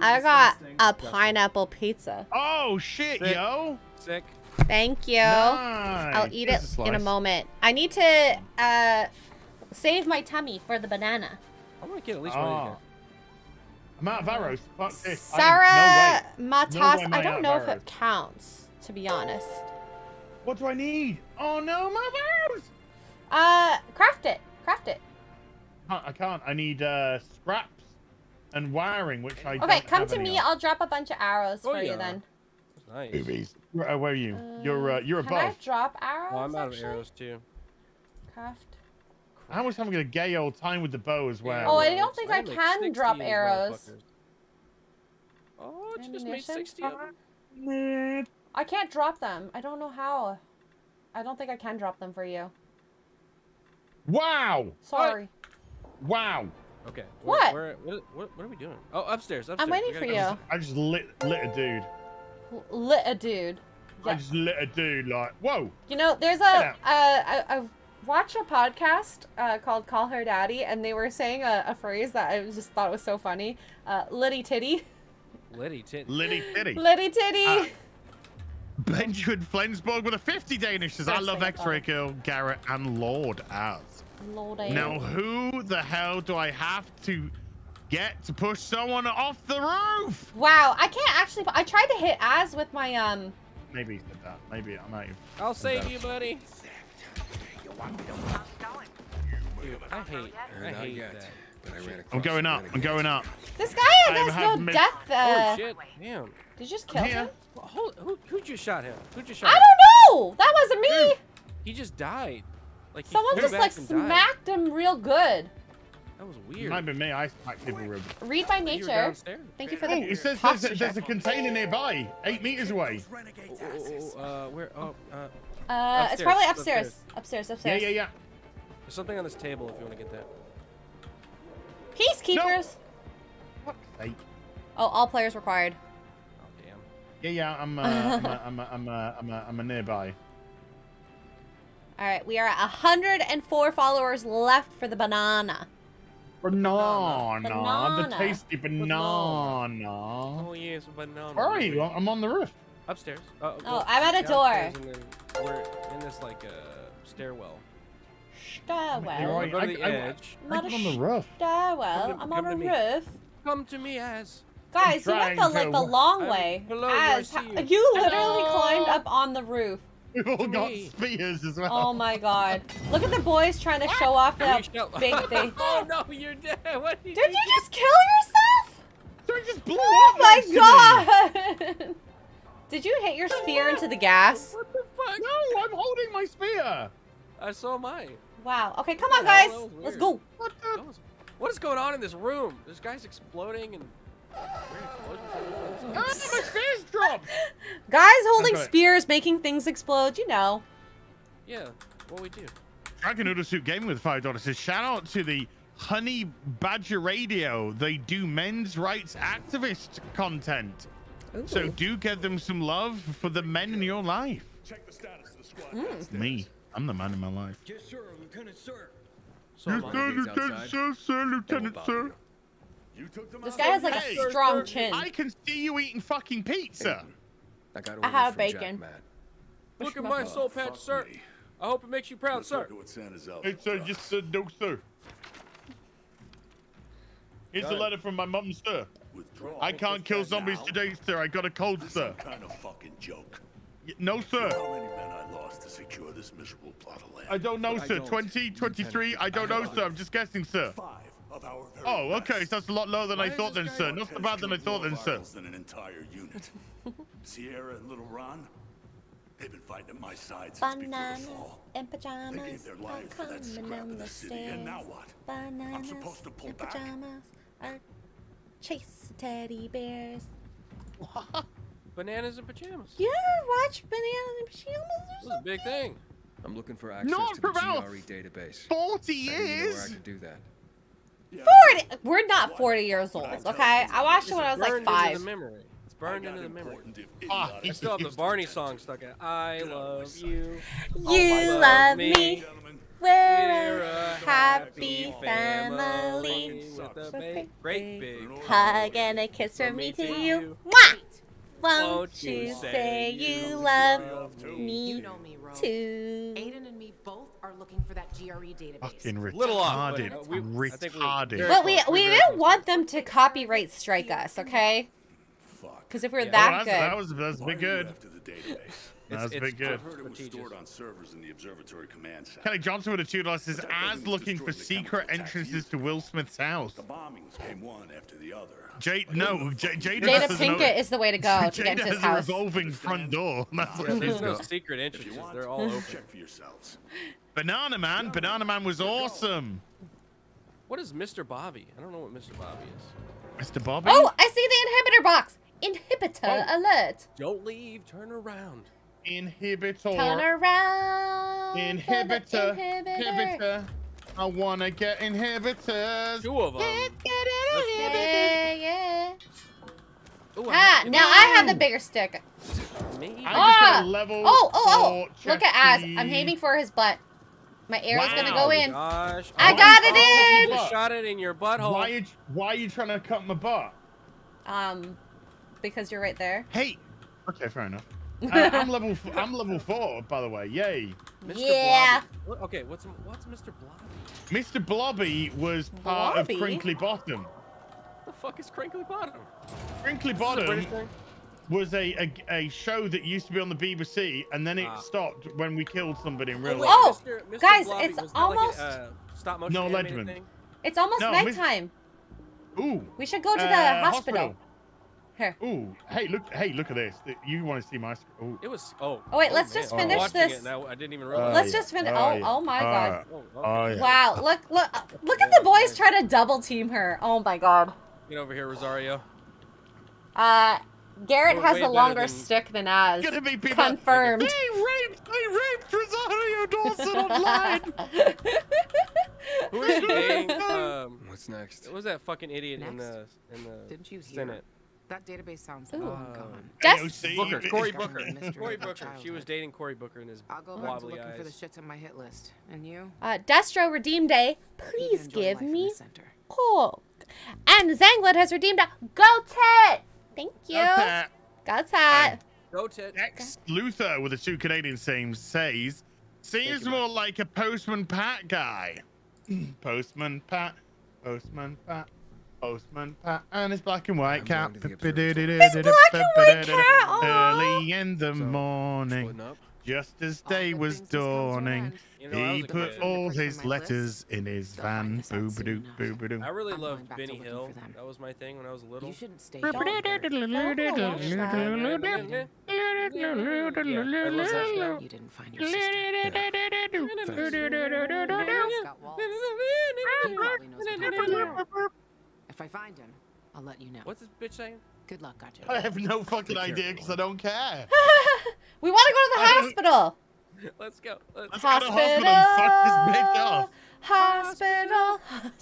I got a pineapple pizza. Oh shit, Sick. yo! Sick. Thank you. Nice. I'll eat Here's it a in a moment. I need to uh, save my tummy for the banana. I'm gonna get at least one of Oh. these guys. I'm out of arrows. Fuck this. Sarah am- no. Matas, No I I don't know if it counts, to be honest. What do I need? Oh no, my arrows! Uh, craft it. Craft it. I can't. I need uh, scraps and wiring, which I Okay, don't come have to me. of. I'll drop a bunch of arrows Oh, for you then. That's nice. Boobies. Where, uh, where are you? you're uh, you're above. Can I drop arrows? Oh, I'm out of arrows too. Craft. I was having a gay old time with the bow as well. Oh, I don't think I make can 60 drop arrows. motherfuckers. Oh, you just made 60 of them? Man. I can't drop them. I don't know how. I don't think I can drop them for you. Wow! Sorry. Wow! Okay. What? Where, what, what, what are we doing? Oh, upstairs. upstairs. I'm waiting We gotta for go. you. I just lit lit a dude. L- Lit a dude. I just lit a dude like whoa. You know, there's a Yeah. uh, I, I watched a podcast uh, called "Call Her Daddy," and they were saying a, a phrase that I just thought was so funny. Uh, "Litty titty, Liddy Titty. Liddy titty. litty titty." Uh, Benjamin Flensburg with a 50 Danish says, I love thing I X-Ray. Girl, Garrett, and Lord Az. Lord, I Now, who the hell do I have to get to push someone off the roof? Wow, I can't actually. I tried to hit Az with my um. Maybe he said that. Maybe I might have. I'll save you, buddy. How's it going? Dude, I hate, I not hate yet, that. but I ran across I'm going up. I'm going up. This guy has no missed- death. Uh, oh shit! Damn. Did you just kill Yeah. him? Well, who, who just shot him? Who just shot I him? don't know. That wasn't me. He just died. Like Someone just like and died. smacked him real good. That was It weird. might be me. I smack people ribs. Read by nature. downstairs. Thank you for Oh, it says there's a, there's a container nearby, eight meters away. Oh, oh, oh, uh, where? Oh, uh, Uh, it's probably upstairs. upstairs. Upstairs, Yeah, upstairs. yeah, yeah. there's something on this table if you want to get that. Peacekeepers. Hey. Oh, all players required. Oh damn. Yeah, yeah. I'm, uh, I'm, I'm, I'm, uh, I'm, I'm a nearby. All right, we are at 104 followers left for the banana. Banana, banana. the Banana. tasty banana. Oh yes, banana. Where are you? I'm on the roof. Upstairs. Uh, Oh, I'm at a door. downstairs and then We're in this like uh, stairwell. Stairwell. Right, Go to I- the I- edge. Not I'm on the roof. stairwell. Come to- I'm on to a me. roof. Come to me, Az. Guys, you went the like to- the long I'm way. below you, As you. you literally Hello. climbed up on the roof. We've all got me. spears as well. Oh my god. Look at the boys trying to show off that You shall- big thing. oh no, you're dead. What did, Did you just kill yourself? So it just blew Oh up next to me. my god! Did you hit your spear into the gas? What the fuck? No, I'm holding my spear. I saw mine. Wow. Okay, come on, guys. That Let's go. What the? Was- What is going on in this room? There's guys exploding and weird. Ah, my spear's dropped. Guys holding Okay. spears, making things explode. You know. Yeah, what we do? Dragon Noodle Soup Gaming with five dollars says shout out to the Honey Badger Radio. They do men's rights activist content. So do give them some love for the men in your life. Check the status of the squad. Mm. Me, I'm the man in my life. Yes, sir, Lieutenant, sir. So am I. Lieutenant, outside. sir, sir, Lieutenant, sir. You took them This guy has like Hey, a strong chin. I can see you eating fucking pizza. I got I have bacon. Jack Look at my soul patch, sir. I hope it makes you proud, Let's sir. look at what Santa's out It's for uh, us. just uh, no, sir. Here's a Got it. letter from my mum, sir. Withdraw. I can't kill zombies now. today, sir. I got a cold, This sir. some kind of fucking joke. Y- No, sir. How many men I lost to secure this miserable plot of land? I don't know, I sir. don't. 20, 23, I don't know, sir. I'm just guessing, sir. Five of our Oh, okay. So that's a lot lower than Why I thought then, sir. Not so bad than I thought then, sir. rivals than an entire unit. Sierra and Little Ron, they've been fighting at my side since before the Bananas fall. and They gave their are life for that scrap down of the the city, and now stairs. what? Bananas supposed to pull and back? pajamas are chase teddy bears. Bananas and pajamas. You ever watch Bananas and Pajamas or This is a big thing. I'm looking for access Not to the about GRE database. 40 years? I didn't know where I years? could do that. Yeah, 40! We're not 40 years old, okay? I watched it when I was like Burned into the memory. It's burned into the memory. important if Ah, idiotic I still have the Barney song stuck in. I Get out of my love sight. you. You love love me. me. Gentlemen, We're We're a happy family. with a big, great big Hug and a kiss from me to you. Mwah! Won't you say you love me You know me, Ro. too? Aiden and me both are looking for that GRE database. Fucking Little off, but, retarded. uh, we- I think we- Retarded. But we close, we very didn't want them to copyright strike us, okay? fuck. Because if we we're Yeah. That good, that was that's Why big are you good. After the database? That's it's big good. I've heard it was stored on servers in the observatory command center. Kelly Johnson with a two dollars says, But that doesn't as looking for secret entrances to Will Smith's house. The bombings came one after the other. Jade, no, J- Jada, Jada Pinkett is the way to go to Jada get into his has a revolving front door. That's Yeah, there's no secret entrances. want, They're all open. check for yourselves. Banana Man, Banana Man was awesome. What is Mr. Blobby? I don't know what Mr. Blobby is. Mr. Blobby. Oh, I see the inhibitor box. Inhibitor Oh. alert. Don't leave. Turn around. Inhibitor. Turn around. Inhibitor. Inhibitor. Inhibitor. I wanna get inhibitors. Two of them. Yeah, yeah. Ooh, Ah, I now I have the bigger stick. Me? I just Ah! got level Oh, oh, oh! Look at Az. I'm aiming for his butt. My arrow's gonna go in. Gosh. I Oh, got it oh, in! You just shot it in your butthole. Why you, why are you trying to cut my butt? Um, because you're right there. Hey. Okay, fair enough. Uh, I'm level. F- I'm level four, by the way. Yay. Mr. Yeah. Blobby. Okay, what's what's Mr. Blobby? Mr. Blobby was part Blobby? of Crinkley Bottom. What the fuck is Crinkley Bottom? Crinkley Is this a Bottom was a, a a show that used to be on the BBC, and then it Ah. stopped when we killed somebody in real wait, life. Oh, Mr. Mr. guys, Blobby, it's was that like a, almost- uh, stop motion No, animated Ledgman. thing? It's almost No, nighttime. Ooh. We should go to the Uh, hospital. Here. Ooh, hey, look, hey, look at this. You want to see my? sc- Ooh. It was. Oh. Oh, wait, let's man. just finish watching this. It and I, I didn't even Oh, realize. Let's yeah. just finish. Oh, Oh, yeah. oh my god. Oh, Oh, okay. yeah. Wow, look, look, look at the boys try to double team her. Oh my god. Get over here, Rosario. Uh, Garrett We're has a longer than- stick than Az. Gonna be people. Confirmed. They raped, they raped Rosario Dawson online. Who is dating? Um, What's next? what was that fucking idiot in the in the Didn't you hear? Senate? That database sounds Ooh. long gone. Des- AOC. Booker, Cory Booker, a Cory Booker. She was dating Cory Booker in his I'll go back to wobbly looking for the shits on my hit list. And you? Uh, Destro redeemed a You please give me the center. Coke. And Zangwood has redeemed a Go Tet. Thank you. Okay. Go Tet. Go Ted. Ex Luther with the two Canadian names says, seems you, more like a Postman Pat guy. Postman Pat, Postman Pat, Postman Pat, and his black and white I'm cat. going to the observatory. His black and white cat. Early in the morning, just as day was things must come to an dawning. end. You know, I He put all his letters in his van. this out Boo ba doo, boo ba doo. I really I'm loved Benny Hill. That was my thing when I was little. You shouldn't stay. Don't- here. I love that show. You didn't find your sister. If I find him, I'll let you know. What's this bitch saying? Good luck, gotcha. I have no fucking Be idea because I don't care. we want to go to the I hospital. Let's go. Let's Let's go to hospital fuck this bitch off. Hospital.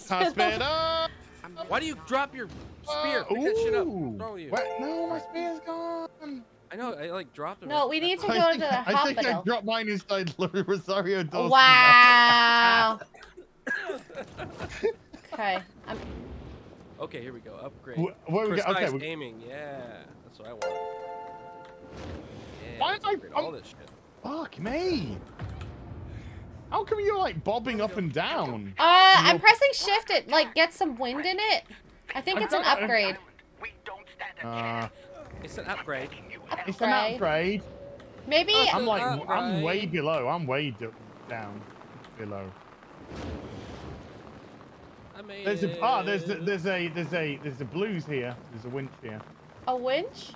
Hospital. Hospital. Why do you drop your uh, spear? Pick that shit up. Ooh. What's wrong with you? What? No, my spear's gone. I know. I like dropped him. No, we need to go think, to the hospital. I think I dropped mine inside Rosario Dawson. Wow. okay. I'm, Okay, here we go. Upgrade. Wh- where we go? Precise Okay, we- aiming. Yeah, that's what I want. Yeah, Why let's am I- upgrade all I'm- this shit. Fuck me. How come you're like bobbing up and down? uh, I'm pressing shift. It like gets some wind in it. I think it's an upgrade. We don't stand Uh, It's an upgrade. it's an Upgrade. upgrade. Maybe. I'm like, Upgrade. I'm way below. I'm way down below. I made There's a ah, there's a, there's a there's a there's a blues here. There's a winch here. A winch?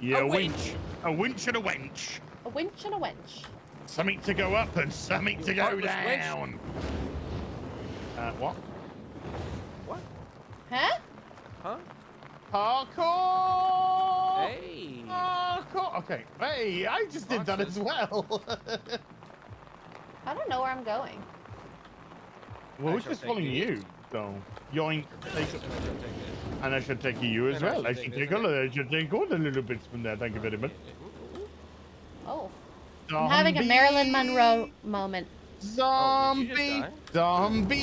Yeah, A a winch. winch. A winch and a wench. A winch and a winch. Something to go up and something to go heartless wench. down. Uh, what? Huh? Huh? Parkour! Hey. Parkour! Okay, hey, I just did that as well. I don't know where I'm going. well, I we're just following these. you, so yoink. Take, I shall and I should take you as And I well. should I take should this take all. I should take all the little bits from there. Thank you very much. Oh. I'm having a Marilyn Monroe moment. Oh, did Zombie, die? zombie,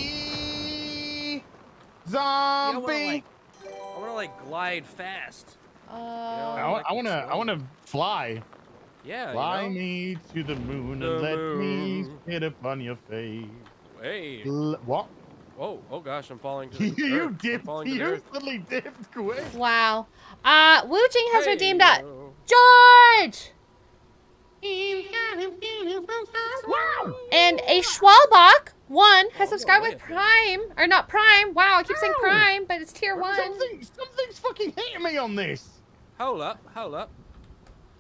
Yeah, I wanna, zombie. like, I want to like glide fast. Uh, I, I like I wanna, I wanna fly. Yeah. Fly you know? me to the moon The and let me moon. sit upon your face. Hey. L- what? Oh, oh gosh, I'm falling to the you earth. Dipped. falling the You earth. suddenly dipped quick. wow. Uh, Wu Jing has Hey, redeemed a yo. George Wow. and a Schwalbach one has Oh, subscribed with. Prime or not Prime. Wow, I keep saying Prime, but it's tier one. Something, something's fucking hitting me on this. Hold up, hold up.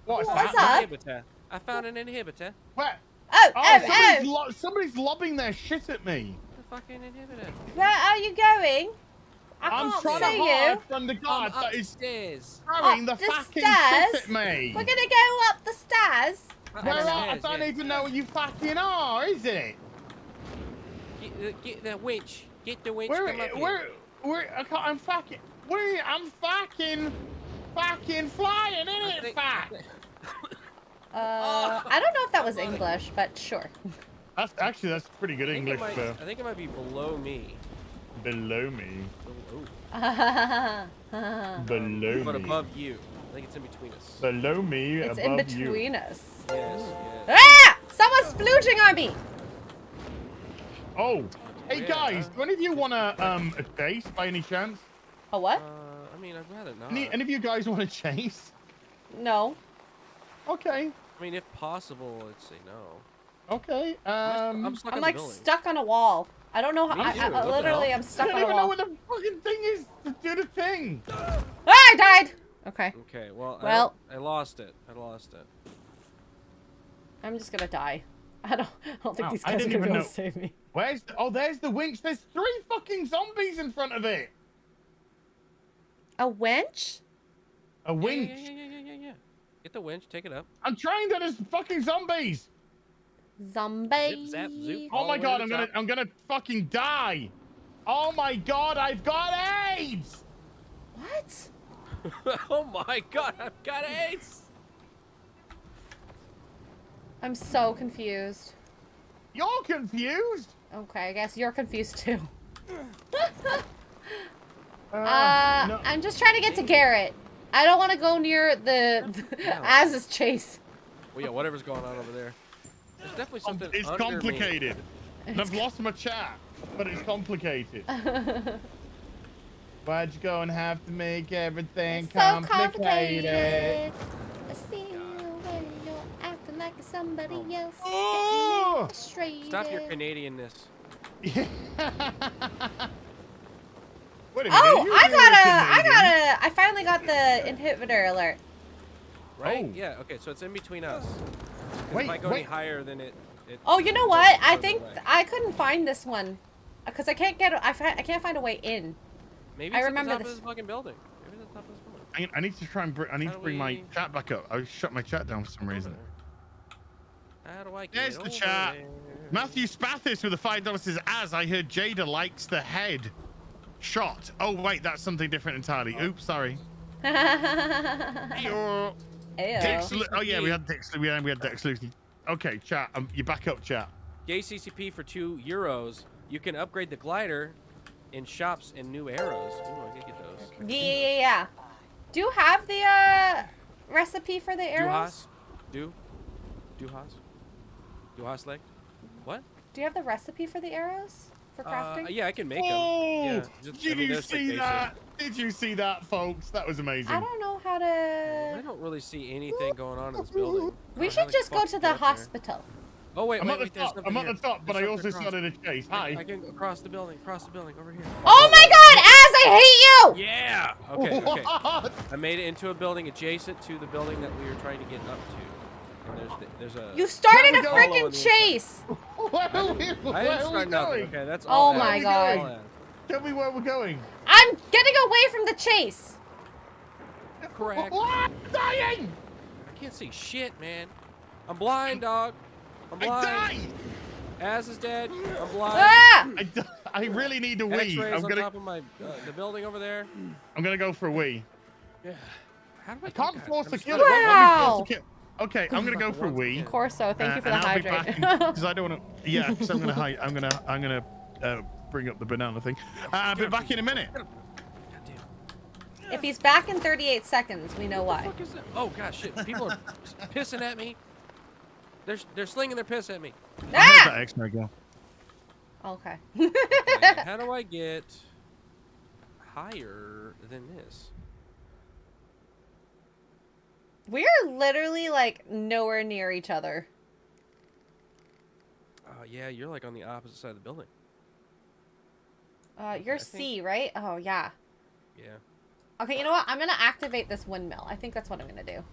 What's What's that? up? Inhibitor. I found an inhibitor. Where? Oh, Oh, oh, somebody's, oh! lo- somebody's lobbing their shit at me. The fucking inhibitor. Where are you going? I I'm can't trying see to hide you. from the I'm guard that is upstairs. throwing Up the the fucking stairs? shit at me. We're gonna go up the stairs. Where are, I Upstairs, don't yeah. even know what you fucking are, is it? Get, the- get the winch. Get the witch. Where, come up here. where, where, I can't, I'm fucking, where, I'm fucking, fucking flying, I innit, think- fat? Uh, I don't know if that was English, but sure. That's, actually, that's pretty good I English might, for I think it might be below me. below me. Below, Below but me. above you. I think it's in between us. Below me, it's above in between us. Yes, yes. Ah! Someone's splooging on me. Oh, hey Yeah. guys, do any of you want to, um, a chase by any chance? A what? Uh, I mean, I'd rather not. Any, any of you guys want to chase? No. Okay, I mean, if possible, I'd say no. Okay, I'm, um, I'm stuck I'm like building. stuck on a wall. I don't know how. Me I, too, I, what the literally, hell? I'm I don't even know wall. what the fucking thing is to do the thing. Ah, I died. Okay. Okay, well, Well- I, I lost it. I lost it. I'm just gonna die. I don't. I don't think Wow, these I guys are didn't gonna be even able to save me. Where's the, oh, there's the winch. There's three fucking zombies in front of it. A winch? A winch. Yeah, yeah, yeah, yeah, yeah, yeah. Get the winch, take it up. I'm trying to. There's fucking zombies. Zombie. Zip, zap, zoop. Oh my god, I'm the gonna, top. I'm gonna fucking die. Oh my god, I've got AIDS. What? oh my god, I've got AIDS! I'm so confused. You're confused. Okay, I guess you're confused too. Uh, Uh, no. I'm just trying to get to Garrett. I don't want to go near the, the Az's chase. Well, yeah, whatever's going on over there. There's definitely Oh, something it's under complicated. And I've lost my chat, but it's complicated. Why'd you go and have to make everything so complicated? complicated. I see you when you're acting like somebody oh. else. Oh! Stop your Canadianness. Wait a minute, Oh, I got a, I Canadian. got a, I finally got the inhibitor alert. Right? Oh. Yeah, okay, so it's in between us. Wait, if I go any higher, then it... it Oh, you know what? I think away. I couldn't find this one. Because I can't get, I, I can't find a way in. Maybe I it's remember at the top this. of this fucking building. Maybe it's the top of this building. I, I need to try and bring, I need How to do bring my chat back up. I shut my chat down for some reason. How do I get There's the chat. there? Matthew Spathis with a five dollars says, "As I heard Jada likes the head shot." Oh wait, that's something different entirely. Oh. Oops, sorry. Eeyore. Dick's oh yeah, we had Dick's. We had we had Dick's Lucy. Okay, chat. Um, you back up, chat. Gay CCP for two euros. You can upgrade the glider in shops and new arrows. Ooh, I could get those. Yeah, yeah, yeah, yeah. Do you have the uh, recipe for the arrows? Duhas? Do? Duhas? Duhas leg? What? Do you have the recipe for the arrows for crafting? Uh, yeah, I can make them. Oh, yeah, just- I did mean, you there's, like, see basic- that? Did you see that, folks? That was amazing. I don't know how to I don't really see anything going on in this building. We don't know how should just go to the up there. hospital. Oh wait, I'm wait, at the wait, there's top. I'm at here. the top, but There's I also started a chase. I, Hi. I can go across the building, across the building, over here. Oh my god, Az, I hate you! Yeah. Okay. Okay. What? I made it into a building adjacent to the building that we were trying to get up to. And there's the, there's a. You started a freaking chase! Where are we, I where didn't are we start nothing. going? Okay, that's Oh my God. Tell me where we're going. I'm getting away from the chase! Correct. I'm dying! I can't see shit, man. I'm blind, dog. I'm I blind. died! Ass is dead. I'm blind. Ah! I, I really need a wee. I'm on gonna top of my uh, the building over there. I'm gonna go for a wee. Yeah. How do I, I can't force I'm the kill. It won't let me force Wow. Okay, I'm gonna go for a wee. Corso, thank you for the and I'll be back hydrate. because I don't want to. Yeah, because I'm gonna hide. I'm gonna. I'm gonna uh, bring up the banana thing. Uh, I'll be back in a minute. If he's back in 38 seconds, we know What why. the fuck is that? Oh gosh, shit! People are pissing at me. They're they're slinging their piss at me. Ah! X-Men go. Okay. Okay, how do I get higher than this? We're literally like nowhere near each other. Oh yeah, you're like on the opposite side of the building. Uh, you're C, right? Oh, yeah. Yeah. Okay, you know what? I'm gonna activate this windmill. I think that's what I'm gonna do.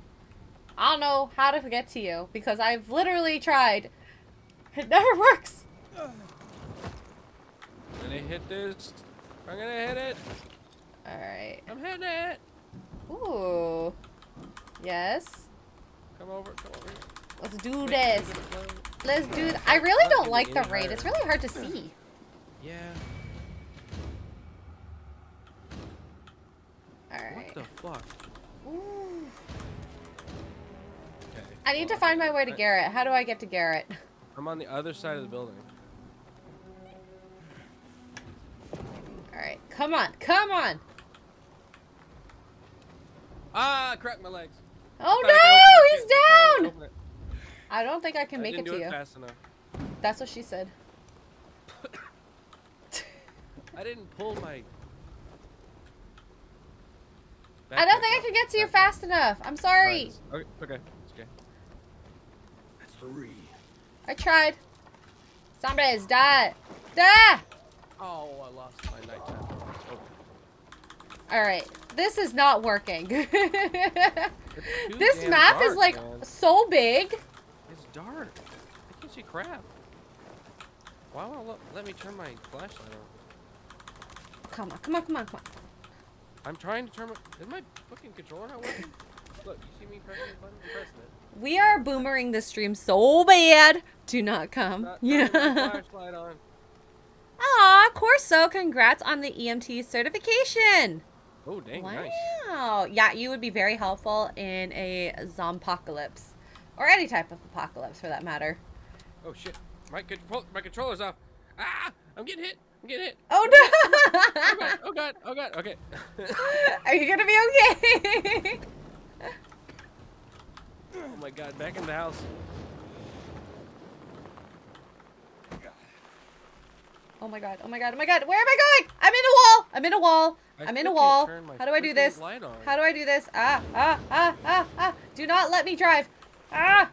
I don't know how to get to you because I've literally tried. It never works. I'm gonna hit this. I'm gonna hit it. All right. I'm hitting it. Ooh. Yes. Come over. Come over. here. Let's do this. get it done. Let's do. Th I really don't like the higher. It's really hard to see. Yeah. Fuck? Ooh. Okay. I need to find my way to Garrett. How do I get to Garrett? I'm on the other side of the building. All right. Come on. Come on. Ah, I cracked my legs. Oh Thought I could open the no! He's shit. Thought I could down. I don't think I can I make it to do you. it fast enough. That's what she said. I didn't pull my. I don't think I can get to you fast enough. I'm sorry. Okay, okay, it's okay. That's three. I tried. Zombies, die. Die! Oh, I lost my nighttime. Oh. All right, this is not working. This damn map is like man. so big. It's dark. I can't see crap. Why won't let- let me turn my flashlight on? Come on, come on, come on, come on. I'm trying to turn my. Is my fucking controller not working? Look, you see me pressing the button? I'm pressing it. We are boomering the stream so bad. Do not come. Not Yeah. flashlight on. Aw, Corso, congrats on the EMT certification. Oh, dang, nice. Wow. Yeah, you would be very helpful in a zompocalypse. Or any type of apocalypse for that matter. Oh shit, my control, my controller's off. Ah, I'm getting hit. Getting hit. Oh Oh no! god, oh god, oh god. Okay. Are you gonna be okay? oh my god, back in the house. oh my god, oh my god, oh my god. Where am I going? I'm in a wall. I'm in a wall. I I'm in a wall. How do I do this? How do I do this? Ah, ah, ah, ah, ah. Do not let me drive. Ah!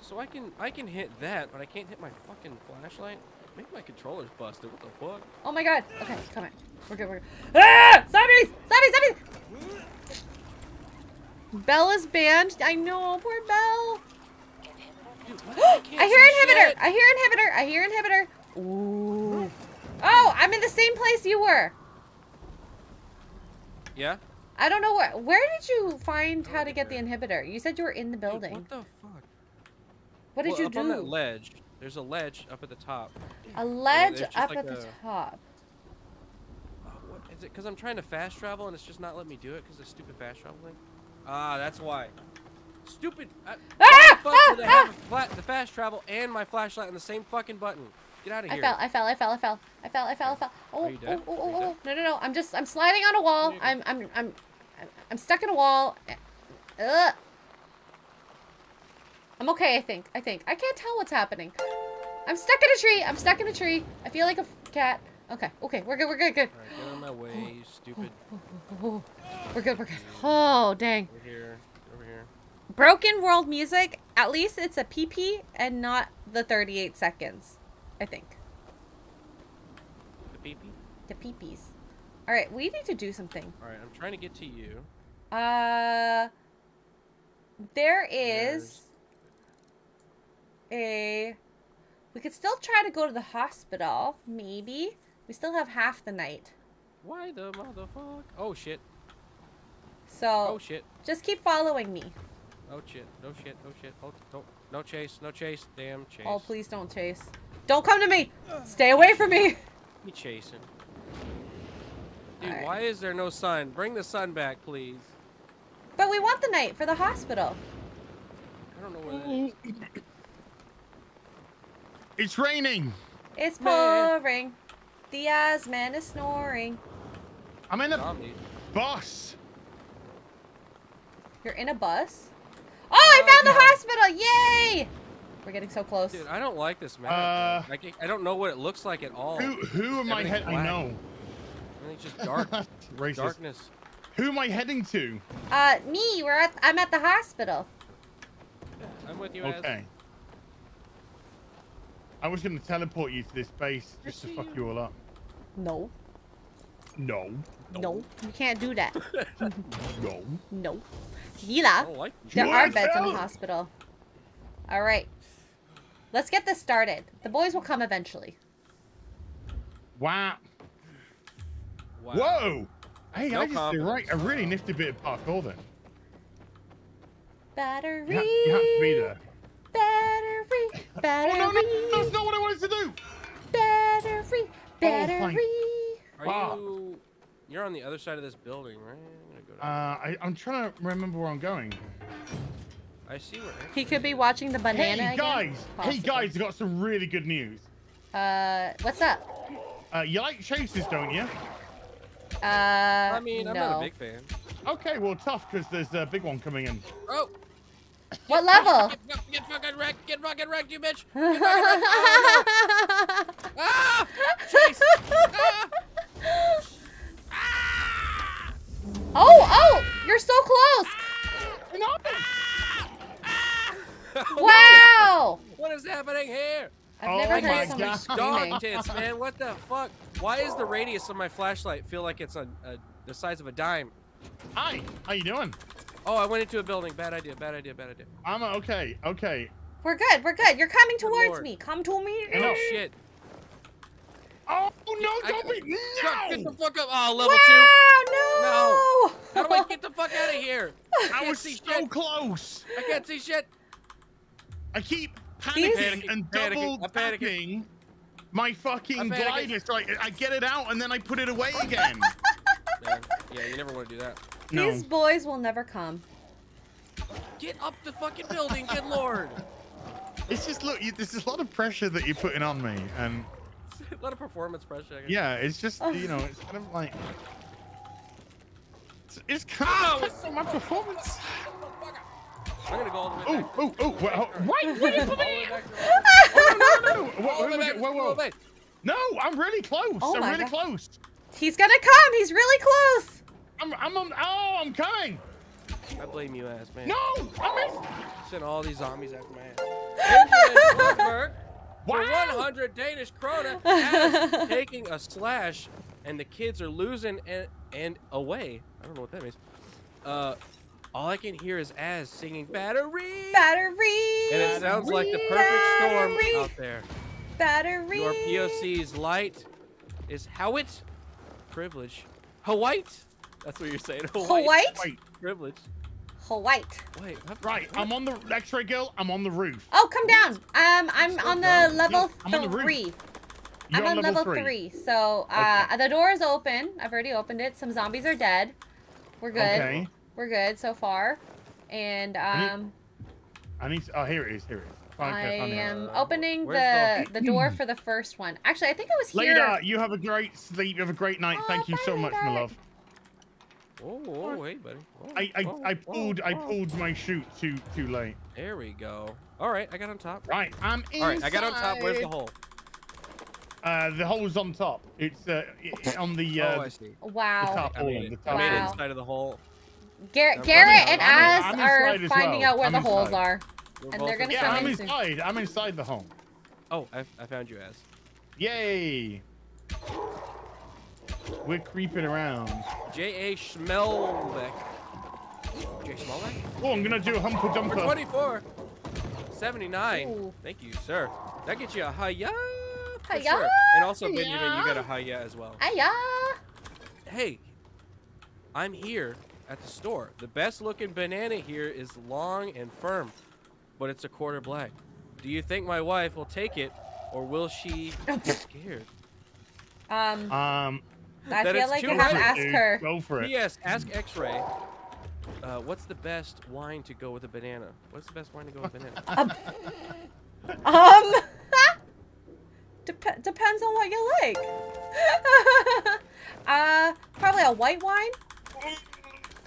So I can I can hit that, but I can't hit my fucking flashlight. Maybe my controller's busted. What the fuck? Oh my god. Okay, come on. We're good, we're good. Ah! Zombies! Zombies! Zombies! Bella's banned. I know, poor Belle. Dude, what? I hear inhibitor. shit. I hear inhibitor. I hear inhibitor. Ooh. Oh, I'm in the same place you were. Yeah. I don't know where. Where did you find how to get the inhibitor? You said you were in the Dude, building. what the fuck? What did well, you up do? on that ledge. There's a ledge up at the top. A ledge up like at the top. Oh, what is it? Because I'm trying to fast travel and it's just not letting me do it because of the stupid fast travel thing. Ah, that's why. Stupid. I, why Ah! the fuck they have a flat, the fast travel and my flashlight on the same fucking button? Get out of here. I fell. I fell. I fell. I fell. I fell. I fell. I fell. Oh, Are you dead? oh, oh, oh, oh. No, no, no. I'm just. I'm sliding on a wall. I'm. I'm. I'm. I'm, I'm stuck in a wall. Ugh. I'm okay. I think. I think. I can't tell what's happening. I'm stuck in a tree. I'm stuck in a tree. I feel like a f- cat. Okay. Okay. We're good. We're good. Good. Get of my way, you stupid. Oh, we're good. We're good. Oh, dang. Over here. Over here. Broken World Music. At least it's a PP and not the 38 seconds. I think. The peepee. The peepees. All right. We need to do something. Alright, I'm trying to get to you. Uh, there There's- is a. We could still try to go to the hospital. Maybe we still have half the night. Why the motherfuck? Oh shit. So Oh shit. just keep following me. Oh shit. No shit. No shit. Oh, don't. No chase. No chase. Damn chase. Oh, please don't chase. Don't come to me. Stay away from me. Be chasing. Dude, Alright. why is there no sun? Bring the sun back, please. But we want the night for the hospital. I don't know where that is. It's raining. It's Man. pouring. Diaz man is snoring. I'm in a Zombie. bus. You're in a bus. Oh, I found the hospital! Yay! We're getting so close. Dude, I don't like this map. Uh, man. Like, I don't know what it looks like at all. Who who am I heading? I black. know. Everything's just dark. Racist. Darkness. Who am I heading to? Uh, me. We're at. I'm at the hospital. I'm with you, Az. Okay. I was going to teleport you to this base I just to fuck you. you all up. No. No. No. You can't do that. No. no. I Gila. like There You are are beds in the hospital. All right. Let's get this started. The boys will come eventually. Wow. Wow. Whoa. Hey, No I just did right. A really nifty bit of parkour then. Battery. You, ha- you have to be there. Battery. Oh Battery. no, no, that's not what I wanted to do. Battery. Battery. Are Wow. you? You're on the other side of this building, right? I'm gonna go Uh. I, I'm trying to remember where I'm going. I see where. he could be watching the banana hey again. guys, hey guys, I got some really good news. Uh, what's up? Uh, you like chases, don't you? Uh, I mean, I'm no. not a big fan. Okay, well, tough because there's a big one coming in. Oh! What level? Get, get, get fucking wrecked! Get fucking wrecked, you bitch! Get fucking wrecked! Oh, no. Ah! Chase! Ah! oh, oh, you're so close. Wow. What is happening here? I've Oh never my heard someone God. screaming. Dog tits, man. What the fuck? Why is the radius of my flashlight feel like it's a, a the size of a dime. Hi, how you doing? Oh, I went into a building. Bad idea. Bad idea. Bad idea. I'm okay. Okay. We're good. We're good. You're coming towards lord. me. Come to me. Oh shit. Oh no! I- Don't be Fuck, Get no! the fuck up. Oh, level Wow, two. no. How do I get the fuck out of here? I can't was see so shit. close. I can't see shit. I keep These- panicking and double I'm panicking. tapping my fucking I'm glider. So I, I get it out and then I put it away again. Man, yeah, you never want to do that. No. These boys will never come. Get up the fucking building, good lord. It's just look. You, there's a lot of pressure that you're putting on me, and A lot of performance pressure. I guess. yeah, it's just Oh. you know, it's kind of like it's, it's kind of ah! it's so much performance. I'm gonna go all the way back. Oh, oh, oh! Wait, oh, wait, wait, All the way wait, back to the oh, no, no, no, no! All the Whoa, way whoa, whoa, whoa. No, I'm really close. Oh I'm really God. close. He's gonna come. He's really close. I'm, I'm on. Oh, I'm coming. I blame you, ass man. No, I missed. Send all these zombies after my ass. Benjamin Forsberg for 100 Danish krona as taking a slash, and the kids are losing and, and away. I don't know what that means. Uh, all I can hear is Az singing battery, Battery. and it sounds like the perfect storm Battery. out there. Battery. Your POC's light is how it privilege. Hawaii. That's what you're saying. Hawaii. Hawaii. Wait, Privilege. Hawaii. Wait. what- right. I'm on the X-Ray Girl. I'm on the roof. Oh, come down. Um, I'm Still on the down. level Yeah, I'm on the roof. three. You're I'm on level, three. So, uh, Okay. the door is open. I've already opened it. Some zombies are dead. We're good. Okay. We're good so far. And I need- um, I need. To, oh, here it is. Here it is. Fine, I okay, fine, here. am Uh, opening the the door for the first one. Actually, I think it was here. Later, you have a great sleep. You have a great night. Oh, Thank you so bye, much, my bye. love. Oh, oh, wait, buddy. Oh, I I, oh, I oh, pulled I oh. pulled my chute too too late. There we go. All right, I got on top. Right, I'm inside. All right, I got on top. Where's the hole? Uh, the hole's on top. It's uh i- on the uh oh, I see. the top I hole. made The it. I top made it Wow. inside of the hole. Gar- I'm Garrett and out. Az I'm are finding well. out where I'm the holes are. We're And they're gonna Yeah, come I'm in soon. inside. I'm inside the hole. Oh, I, I found you, Az. Yay! We're creeping around. J.A. Schmelbeck. J. Schmelbeck? Oh, I'm gonna do a humper For dumper. 24. 79. Ooh. Thank you, sir. That gets you a hiya. for Hiya. sure. And also, Benjamin, you got a hiya as well. Aya. Hey, I'm here at the store. The best looking banana here is long and firm, but it's a quarter black. Do you think my wife will take it, or will she be scared? Um, Um, I that feel like you have to ask dude, her. Go for it. P.S. Ask X-Ray. Uh, what's the best wine to go with a banana? What's the best wine to go with a banana? Um, um dep- depends on what you like. uh, probably a white wine.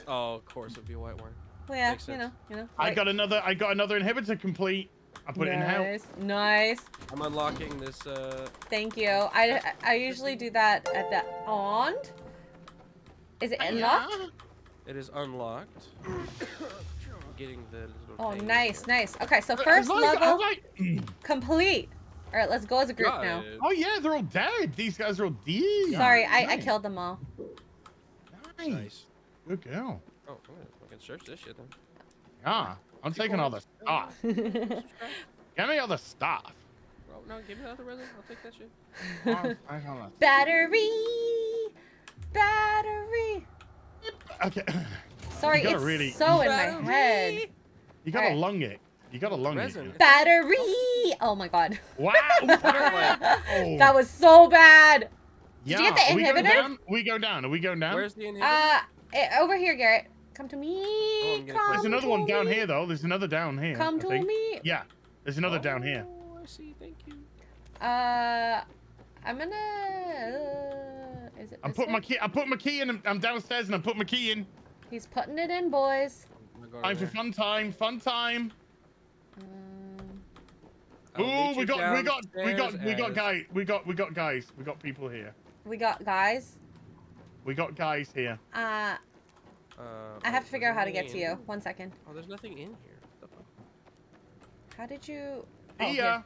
oh, of course it'd be a white wine. Well, yeah, you know, you know. I got another. I got another inhibitor complete. I put it in house. nice, nice. I'm unlocking this. Uh, Thank you. I, I usually do that at the on. Is it unlocked? it is unlocked. Getting the little. Oh, nice, here. nice. Okay, so I first like- I level like- complete. All right, let's go as a group Got now. Oh yeah, they're all dead. These guys are all dead. Sorry, I, I Nice. killed them all. Nice. Nice. Good girl. Oh, I'm gonna fucking search this shit then. Yeah, I'm taking all the stuff. Give me all the stuff. Bro, no, give me the other resin. I'll take that shit. I Battery, battery. okay. Sorry, gotta it's really- so in my head. You gotta Alright. lung it. You gotta lung Resin. it. Battery. Oh my god. Wow. That was so bad. Did you get the Are we going inhibitor? down? We go down. Are we going down? Where's the inhibitor? Uh, eh, over here, Garrett. Come to me. I'm Come There's another one to down me. here though. There's another down here. Come I to think. me. Yeah. There's another down here. Oh, I see. Thank you. Uh, I'm gonna. Uh, is it? I'm this putting my key. I put my key in. I'm, I'm downstairs and I put my key in. He's putting it in, boys. I'm go Time for fun time. Fun time. Um, I'll Ooh, we you got, we got, we got, we got guys. We got, we got guys. We got people here. we got guys. We got guys here. Uh, Uh, I have to figure out how to get to you. in- One second. Oh, there's nothing in here. What the fuck? How did you? Oh, See here.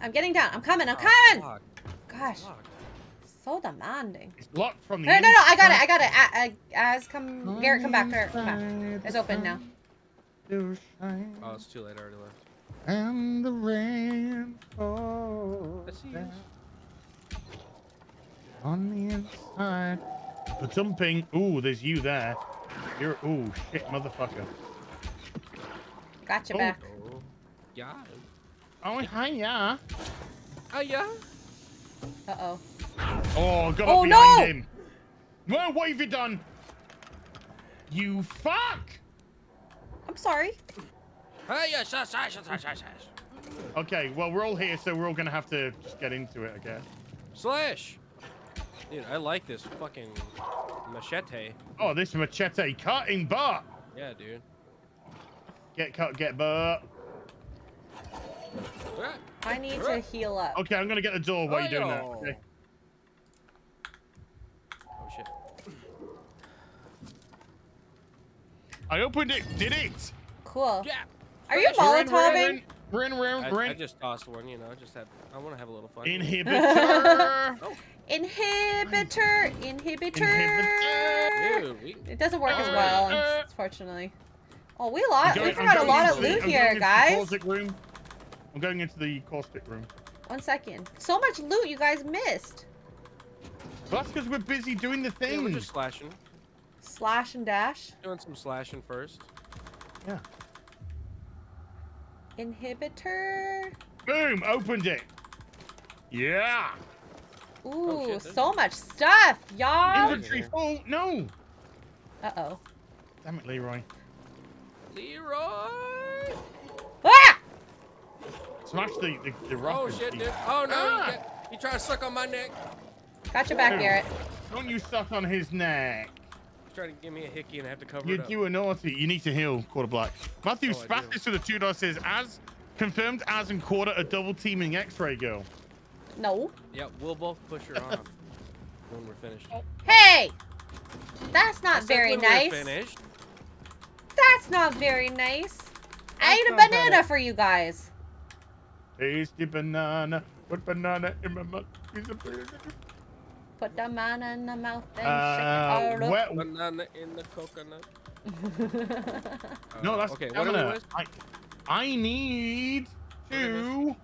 I'm getting down. I'm coming. I'm Oh, coming. locked. It's Gosh. locked. So demanding. It's locked from the No, no, no, I got it, I got it. A- a- As come, Garrett, come back, Garrett, come back. It's open now. Oh, it's too late. I already left. And the rain falls Let's see. on the inside. For something, ooh, there's you there. You're, ooh, shit, motherfucker. Gotcha Oh. back. Oh. Yeah. Oh, hi, yeah. Oh yeah. Uh oh. Oh, got Oh, up behind no! him. Well, what have you done? You fuck! I'm sorry. Hey, yes, yes, yes, yes, yes, yes, yes. Okay, well, we're all here, so we're all gonna have to just get into it, I guess. Slash. Dude, I like this fucking machete. Oh, this machete cutting butt. Yeah, dude. Get cut, get butt. I need to heal up. Okay, I'm gonna get the door while you're doing that. Oh, okay. Oh shit. I opened it. Did it? Cool. Yeah. Are you We're in, we're molotoving? in, we're in, I, I just tossed one, you know. I just have. I want to have a little fun. Inhibitor. Inhibitor, oh. Inhibitor. Inhibitor. Dude, we, It doesn't work as well, unfortunately. Oh, we lot. I'm We going- forgot a lot of into the- loot here, going into the guys. caustic room. I'm going into the caustic room. One second. So much loot you guys missed. That's because we're busy doing the yeah, thing. we're just slashing. Slash and dash. Doing some slashing first. Yeah. Inhibitor. Boom! Opened it. Yeah. Ooh, shit, there's- so much stuff, y'all. Inventory full. No. Uh oh. Damn it, Leroy. Leroy. Ah! Smash the the, the rock. Oh shit, dude. Oh no, Ah! you, get, you try to suck on my neck. Gotcha back, Boom. Garrett. Don't you suck on his neck. He's trying to give me a hickey and I have to cover You it up. you are naughty. You need to heal, quarter black. Matthew Oh, I do. Spastis to the two dollars says as confirmed as and quarter a double teaming X-Ray Girl. No. Yeah, we'll both push her off when we're finished. Hey! That's not said very when we're nice. finished. That's not very nice. I ate a banana bad. for you guys. Tasty banana. Put banana in my mouth. Piece of banana. Put the banana in the mouth and Uh, shake it all where- Banana in the coconut. up. no, Uh, that's okay. What are we I, I need to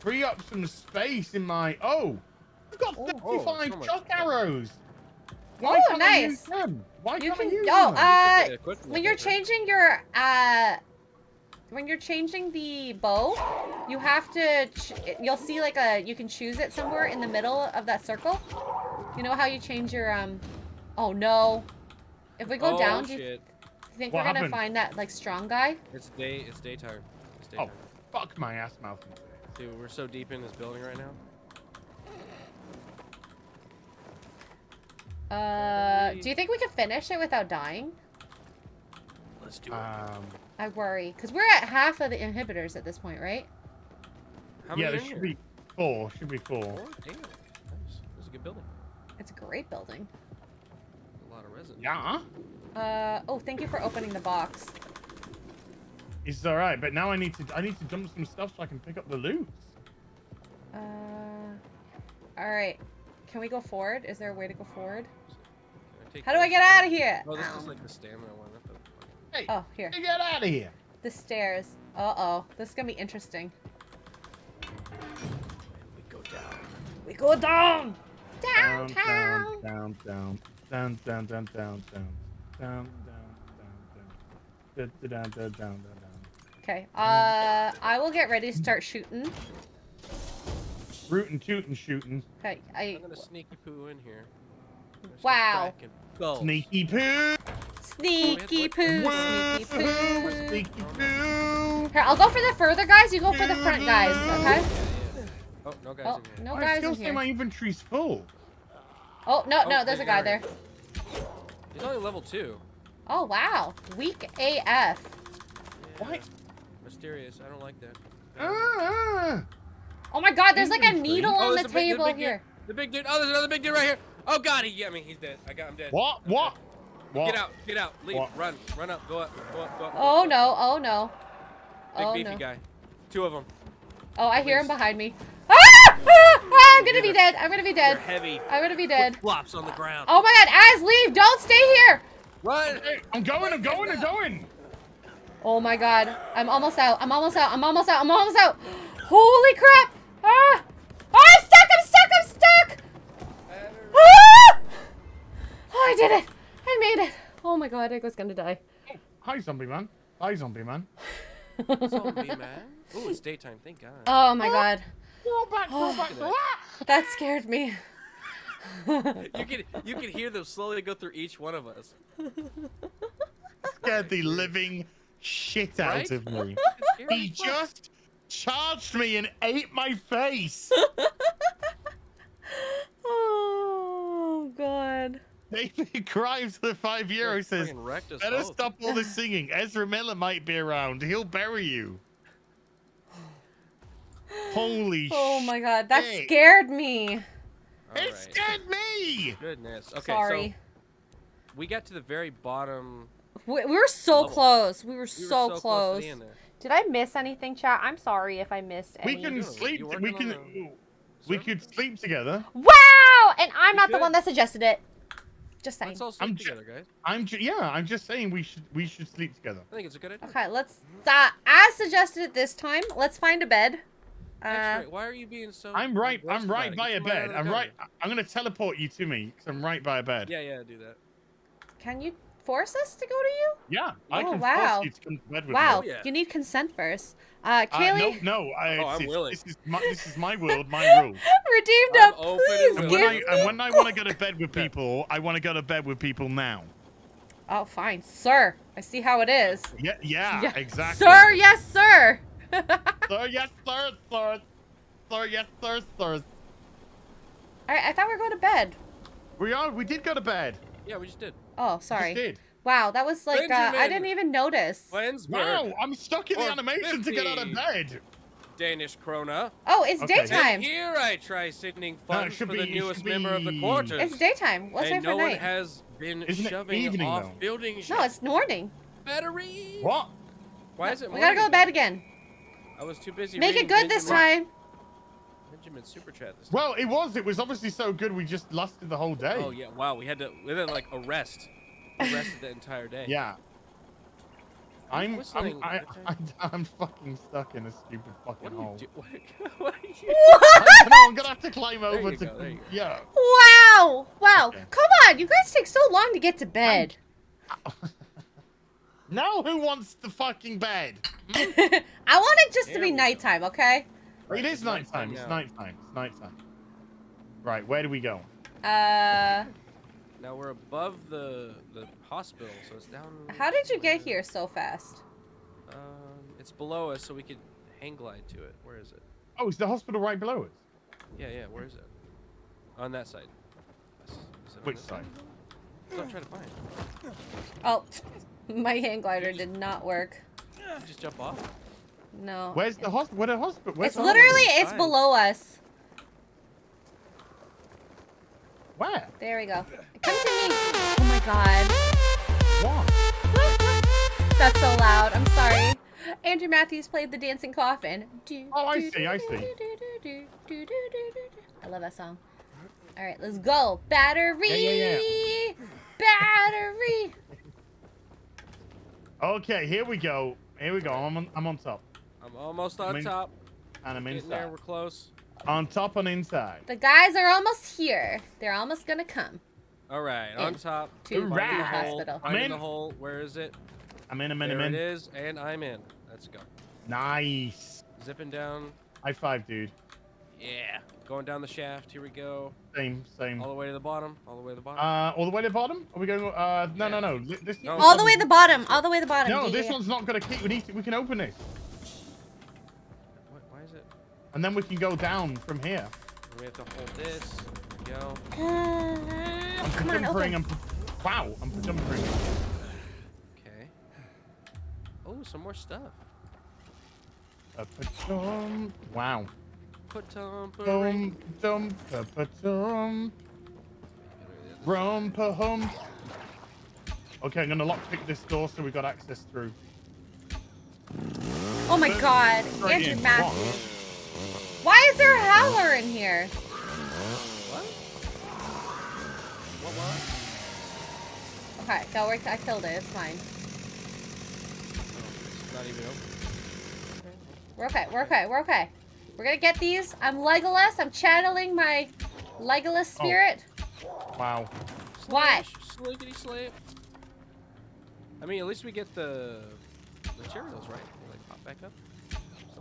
free up some space in my. Oh, I've got Oh. 35 Oh, so much. shock arrows. Oh, can't I use nice. them? Why You can't I can use oh them? uh them, when you're changing your uh when you're changing the bow, you have to ch you'll see like a you can choose it somewhere in the middle of that circle. You know how you change your um oh no. If we go oh, down, do you think What we're gonna find that like strong guy? It's day. It's daytime. It's Oh, daytime. fuck my ass mouth. Dude, we're so deep in this building right now. Uh do you think we could finish it without dying? Let's do it. Um, I worry. Because we're at half of the inhibitors at this point, right? How yeah, many there should here? be four. Should be four. Four? Damn. Nice. This is a good building. It's a great building. A lot of resin. Yeah, Uh oh, thank you for opening the box. It's all right. But now I need to. I need to dump some stuff so I can pick up the loot. Uh, all right. Can we go forward? Is there a way to go forward? How do I get out of here? Oh, this Ow. is like the stamina one. Not the fucking... Hey, Oh, here. get out of here. The stairs. Uh-oh. This is gonna be interesting. We go down. We go down! Down, Downtown! down, down, down, down, down, down, down, down, down, down, down, down, down, down, down, down. Okay. Uh, I will get ready to start shooting. Rootin', tootin', shooting. Okay. I. I'm gonna sneaky poo in here. I'm gonna step Wow. Go. Sneaky poo. Sneaky poo, sneaky poo. Sneaky poo. Here, I'll go for the further guys. You go for the front guys. Okay. Oh, no guys Oh, in here. no I still in say here. my inventory's full. Oh no, Oh, no, there's a guy there. He's only level two. Oh wow, weak AF. Yeah. What? Mysterious. I don't like that. Ah, Oh my God, there's like a needle Oh, on the there's a big- table big dude. here. The big dude. Oh, there's another big dude right here. Oh God, he got me. He's dead. I got him dead. what? What? What? Get out. Get out. Leave. What? Run. Run up. Go up. Go up. Go up. Oh no, oh no. Big Oh beefy no. guy. Two of them. Oh, I hear him behind me. Ah! Ah! I'm gonna be dead. I'm gonna be They're dead. heavy. I'm gonna be dead. Flops on the ground. Oh my god, Az, leave! Don't stay here! Run! Hey, I'm going, I'm going, I'm going. Oh my god. I'm almost out. I'm almost out. I'm almost out. I'm almost out. Holy crap! Ah! Oh, I'm stuck! I'm stuck! I'm stuck! Ah! Oh, I did it! I made it! Oh my god, I was gonna die. Hi, zombie man. Hi, zombie man. Zombie man. Ooh, it's daytime. Thank God. Oh my god. Go back, go back. Look That scared me. You can you can hear them slowly go through each one of us. Scared the living shit out Right? of me. He just charged me and ate my face. Oh god. David Grimes, the five euro says, Fucking wrecked us better both. stop all this singing. Ezra Miller might be around. He'll bury you. Holy Oh my god, that shit. scared me. All It right. scared me. Goodness. Okay, Sorry. so we got to the very bottom. We, we were so Level. close. We were We were so, to close. the. Did I miss anything, chat? I'm sorry if I missed We any. can You sleep. We can. the We server? could sleep together. Wow! And I'm We not the one that suggested it. Just saying. Let's all sleep I'm together, guys. I'm. Yeah. I'm just saying we should. We should sleep together. I think it's a good idea. Okay, let's. Uh, Az suggested it this time, let's find a bed. Uh, X-ray, why are you being so? I'm right. I'm right by a your way out bed. I'm right. I'm gonna teleport you to me because I'm right by a bed. Yeah, yeah, do that. can you force us to go to you? Yeah. I Oh, can wow. force you to come to bed with Wow, me. yeah. you need consent first. Uh, Uh, Kaylee, no, no. I, Oh, I'm willing. This is my. This is my world. My rule. redeemed I'm up. open Please and And when I and when I want to go to bed with people, I want to go to bed with people now. Oh, fine, sir. I see how it is. Yeah. Yeah. Yeah. Exactly. Sir, yes, sir. Sir. Yes, sir. Sir. Sir. Yes, sir. Sir. All right, I thought we were going to bed. We are. We did go to bed. Yeah, we just did. Oh, sorry. Just did. Wow, that was like uh, I didn't even notice. Flensburg. Wow. I'm stuck in the Or animation to get out of bed. Danish krona. Oh, it's Okay. And daytime. here I try sending No, funds should for the be- it newest should member of the be- quarters. It's daytime. Let's wait and for no one night. has been Isn't shoving evening, off though? building. No, it's morning. battery. What? Why is it? We gotta go to bed again. I was too busy. Make it good this Benjamin- time. Benjamin super chat this time. Well, it was. It was obviously so good. We just lasted the whole day. Oh yeah! Wow, we had to. We had to like arrest, arrested the entire day. Yeah. I'm. I'm. whistling? I, Okay. I, I'm fucking stuck in a stupid fucking What are you hole. do? What, what are you? I don't know, I'm gonna have to climb There over you to. go, there you go. Yeah. Wow! Wow! Okay. Come on, you guys take so long to get to bed. Now who wants the fucking bed? I want it just to be we go. nighttime, okay? it is it's nighttime nighttime. It's now. nighttime. It's nighttime. Right. Where do we go? Uh, Now we're above the the hospital, so it's down. how did you get here so fast? Um, it's below us, so we could hang glide to it. Where is it? Oh, is the hospital right below us? Yeah, yeah. Where is it? On that side. Is- is it on Which side? That's what I'm trying to find. Oh, my hang glider did not work. You just jump off. No. Where's the hospital? Where the hospital? It's literally, it's below us. Where? There we go. Come to me. Oh my god. What? That's so loud. I'm sorry. Andrew Matthews played the dancing coffin. Oh, I see, I see. I love that song. All right, let's go. Battery. Yeah, yeah, Battery. Okay, here we go. Here we go. I'm on. I'm on top, I'm almost I'm on in- top. and I'm Getting there. inside. We're close. On top and inside. The guys are almost here. They're almost gonna come. All right, In on top. to Finding the the hole. hospital. I'm in the hole. Where is it? I'm in. I'm in. There I'm in. is, and I'm in. Let's go. Nice. Zipping down. High five, dude. Yeah. Going down the shaft. Here we go. Same, same. All the way to the bottom. All the way to the bottom. Uh, all the way to the bottom? Are we going? Uh, no, no, no. This. No. All the way to the bottom. All the way to the bottom. No, Yeah, this yeah. one's not gonna keep. We need. To, we can open this, what, why is it? And then we can go down from here. We have to hold this. Go. Uh, I'm come on, open. I'm. Wow. I'm jumping. Okay. Oh, some more stuff. Pa-dum. Wow. Put on. Dum dum pa pa dum. Rum pa hum. Okay, I'm gonna lockpick this door so we got access through. Oh my god. Straight Andrew in. Why is there a howler in here? What? What was? Okay, don't worry. I killed it. It's fine. It's not even open. We're okay. We're okay. We're okay. We're gonna get these. I'm Legolas. I'm channeling my Legolas oh. spirit. Oh. Wow. Why? Slickety slip. I mean, at least we get the materials right. They, like pop back up.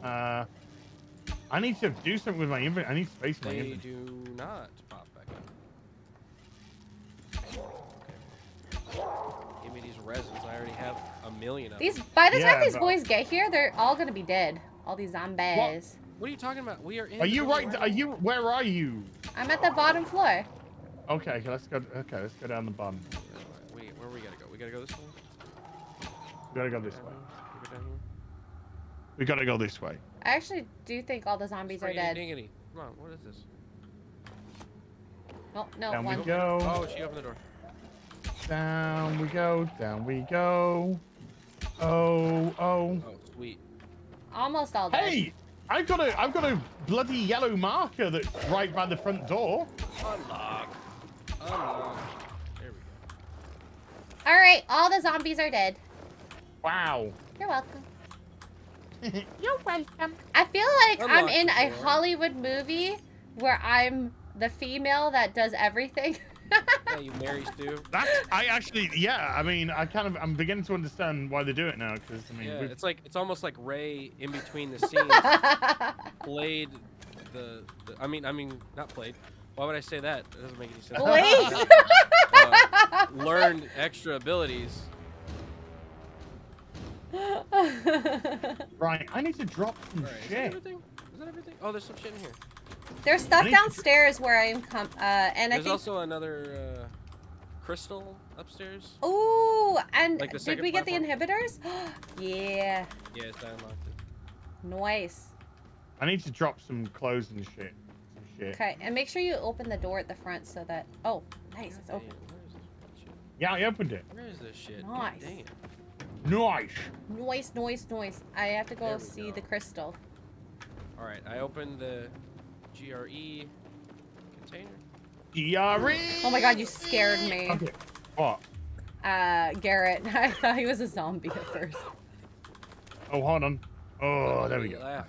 Uh. I need to do something with my inventory. I need space in my They inventory. do not pop back up. Okay. Give me these resins. I already have a million of These. them. By the Yeah, time these but- boys get here, they're all gonna be dead. All these zombies. What are you talking about? We are in. Are you right? Are you? Where are you? I'm at the bottom floor. Okay, okay, let's go. Okay, let's go down the bottom. Wait, where we gotta go? We gotta go this way. We gotta go this way. Keep it down here. We gotta go this way. I actually do think all the zombies are dead. dingity. Come on, what is this? Oh no, Down we go. Oh, she opened the door. Down we go. Down we go. Oh, oh. Oh, sweet. Almost all dead. Hey, I've got a, I've got a bloody yellow marker that's right by the front door. Unlock. Unlock. There we go. All right, all the zombies are dead. Wow. You're welcome. You're welcome. I feel like I'm Unlock in the a door. Hollywood movie where I'm the female that does everything. Yeah, you Mary Stu. That's I actually yeah. I mean I kind of I'm beginning to understand why they do it now because I mean Yeah, it's like it's almost like Rey in between the scenes played the, the. I mean, I mean, not played. Why would I say that? That doesn't make any sense. Played? Uh, learned extra abilities. right. I need to drop some Alright, is that shit. everything? Is that everything? Oh, there's some shit in here. There's stuff I need to- downstairs where I am com- uh and I think- There's also another uh, crystal upstairs. Ooh, and Like did second we get the inhibitors? yeah. Yes, I unlocked it. Nice. I need to drop some clothes and shit. Some shit. Okay, and make sure you open the door at the front so that Oh, nice, it's open. damn, Where is? Yeah, I opened it. Where is this shit? God Nice. Damn. Nice. Noise, noise, noise. I have to go see go. the crystal. All right, I opened the GRE container. DRE. Oh my god, you scared me. Okay. What? Uh, Garrett. I thought he was a zombie at first. Oh, hold on. Oh, there we go. Laugh.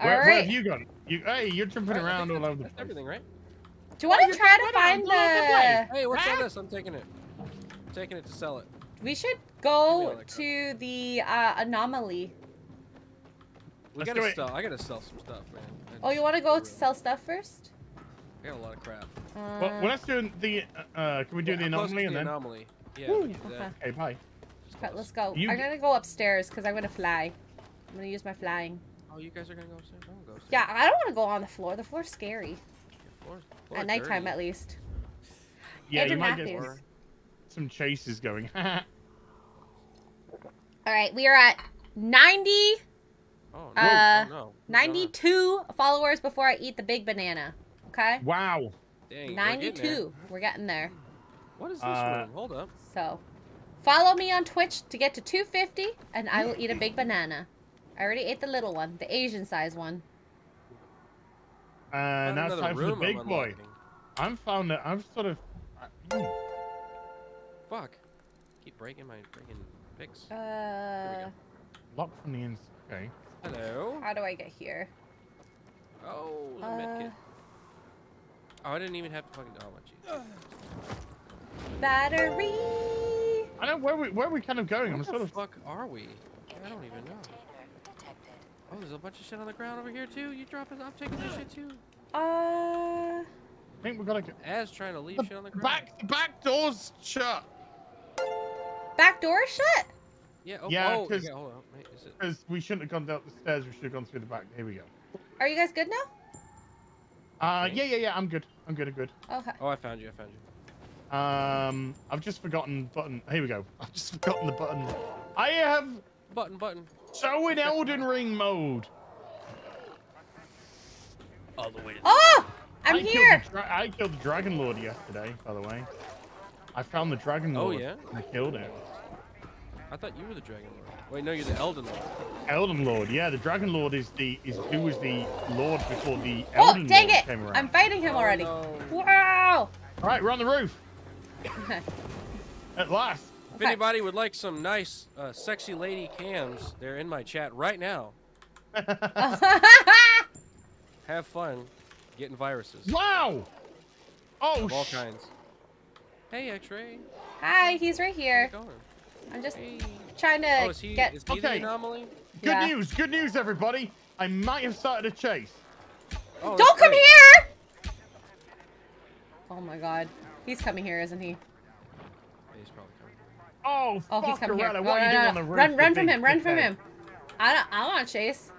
Where, All where have you gone? You, hey, you're jumping Alright, I around all over the place. everything, right? Do you want you're to try to find down, go all the the... Hey, what's all Ah. this? I'm taking it. I'm taking it to sell it. We should Give me all go to the uh, anomaly. We Let's gotta do it. sell. I gotta sell some stuff, man. I- Oh, you want to go to sell stuff first? I got a lot of crap. Uh, Well, well, let's do the. Uh, uh, can we do Yeah, the I'm close to anomaly and the then? anomaly. Yeah, Woo, do that. okay. Okay, bye. okay, let's go. You I'm gonna go upstairs because I'm gonna fly. I'm gonna use my flying. Oh, you guys are gonna go upstairs? I don't go upstairs. Yeah, I don't want to go on the floor. The floor's scary. Your floor's- floor At nighttime, dirty. at least. Yeah, Andrew you might Matthews. get some chases going. All right, we are at 90, Oh, no. uh, oh, no. 92 followers before I eat the big banana. Okay? wow. Dang, we're getting 92. We're getting there. What is this Uh, room? Hold up. So, follow me on Twitch to get to 250, and I will eat a big banana. I already ate the little one, the Asian size one. Uh, now it's time for the room I'm big boy. I'm found that I'm sort of. uh, hmm. Fuck. Keep breaking my freaking picks. Uh, Locked from the inside. Okay. Hello. how do I get here? Oh, the Uh, medkit. Oh, I didn't even have to fucking. Oh, my jeez. battery. I don't. Where we where are we kind of going? I'm Where sort the of. fuck are we? I don't even know. Oh, there's a bunch of shit on the ground over here too. You dropping? I'm taking this shit too. Uh, I think we gotta get. As trying to leave The shit on the ground. back the back door's shut. Back door shut. Yeah. Oh, Yeah, oh, 'cause- yeah, hold on. Wait, is it? Because we shouldn't have gone down the stairs. We should have gone through the back. Here we go. Are you guys good now? Uh, Okay. yeah, yeah, yeah. I'm good. I'm good. I'm good. Okay. Oh, I found you. I found you. Um, I've just forgotten button. Here we go. I've just forgotten the button. I have Button, button. so in Elden Ring mode. All the way to. Oh, I'm I here. Killed the I killed the Dragon Lord yesterday, by the way. I found the Dragon lord. Oh, yeah? I killed it. I thought you were the Dragon Lord. Wait, no, you're the Elden Lord. Elden Lord, yeah. The Dragon Lord is the is who was the Lord before the Oh, Elden dang Lord it! came around. I'm fighting him already. no. Wow. All right, we're on the roof. At last. If Okay. anybody would like some nice, uh, sexy lady cams, they're in my chat right now. Have fun getting viruses Wow. Oh, of all kinds. Hey, uh, X-ray. Hi, he's right here. How's it going? I'm just Hey. trying to Oh, is he, get. is he the Okay. anomaly? good Yeah. news. Good news, everybody. I might have started a chase. Oh, Don't come great. here! Oh my god. He's coming here, isn't he? He's probably coming. Oh, Oh, he's coming here. Fuckerella, Oh, What are oh, you no, doing no, on the no. roof? Run, run from him, run from him. I don't, I don't want to chase.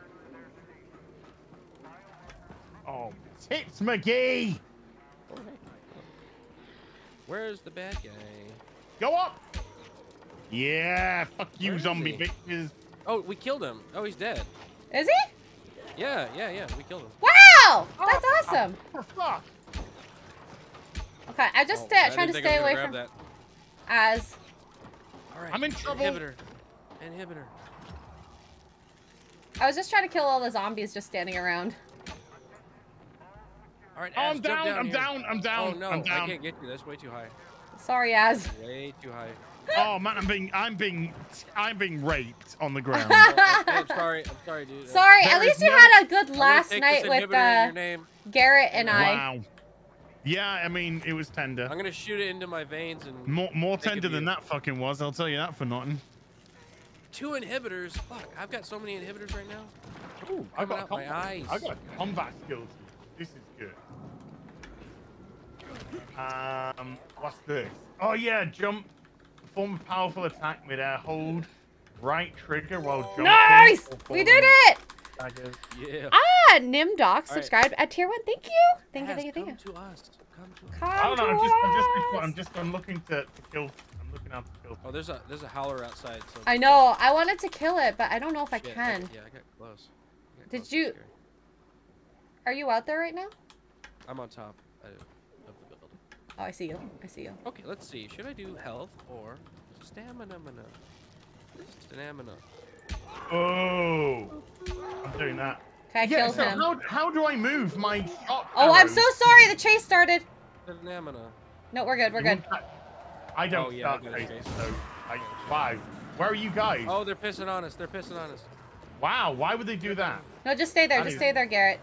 Oh, tits McGee. Where's the bad guy? Go up. Yeah, fuck you, Where is zombie he? bitches. Oh, we killed him. Oh, he's dead. Is he? Yeah, yeah, yeah. We killed him. Wow! That's oh, awesome. For fuck. Okay, I just Oh, stay, I trying to didn't think I stay away from grab Az. that. All right. I'm in trouble. Inhibitor. Inhibitor. I was just trying to kill all the zombies just standing around. All right, Oh, Az, I'm jump down. I'm here. down. I'm down. Oh no, I'm I can't get you. That's way too high. Sorry, Az. Way too high. Oh man, I'm being, I'm being, I'm being raped on the ground. Oh, I'm sorry. I'm sorry, dude. Sorry, There at least you no- had a good last night with inhibitor uh, name. Garrett and I. wow. Yeah, I mean, it was tender. I'm gonna shoot it into my veins and More, more tender than that fucking was. I'll tell you that for nothing. two inhibitors. Fuck, I've got so many inhibitors right now. Ooh, I Coming got out my eyes. I've got combat skills. This is good. Um, what's this? Oh yeah, jump. Perform a powerful attack with air hold. Right trigger while jumping. Nice! We did it! Daggers. Yeah. Ah, Nimdoc right. subscribed at tier one. Thank you. Thank you, thank you, thank you. come to us. Come to us. Come I don't know. I'm just, I'm just. I'm just, I'm looking to, to kill. I'm looking out to kill. Oh, there's a there's a howler outside. So I know. I wanted to kill it, but I don't know if I Shit, can. Yeah, I got close. I got Did close, you- Are you out there right now? I'm on top of the building. Oh, I see you. I see you. Okay, let's see. Should I do health or stamina? Stamina. Oh, I'm doing that. Okay, I yeah. killed So him. how, how do I move my shot? Oh, I'm so sorry. The chase started. Stamina. No, we're good. We're You good. I don't Oh, yeah, I start got chasing, so I, wow. Where are you guys? Oh, they're pissing on us. They're pissing on us. Wow, why would they do that? No, just stay there. Not Just even- stay there, Garrett.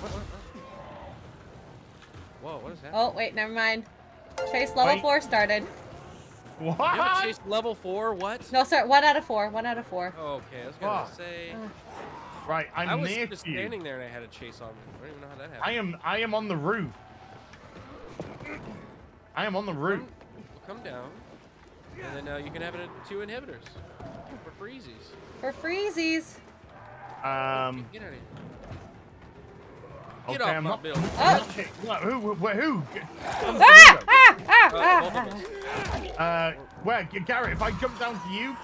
What, what, what? Whoa, what is that? Oh, wait, never mind. Chase level Wait. four started. What? You have a chase level four? What? No, sir. One out of four. One out of four. Oh, okay, I was gonna Fuck. say. Right, I'm I was near just to you. standing there and I had a chase on me. I don't even know how that happened. I am I am on the roof. I am on the roof. Come down, and then uh, you can have it at two inhibitors for freezies. For freezies. Um Get out of here. Okay, off I'm my not building. Oh. Okay, what, who where who? Ah! Ah! Ah! Uh, Ah! Uh where Garrett, if I jump down to you,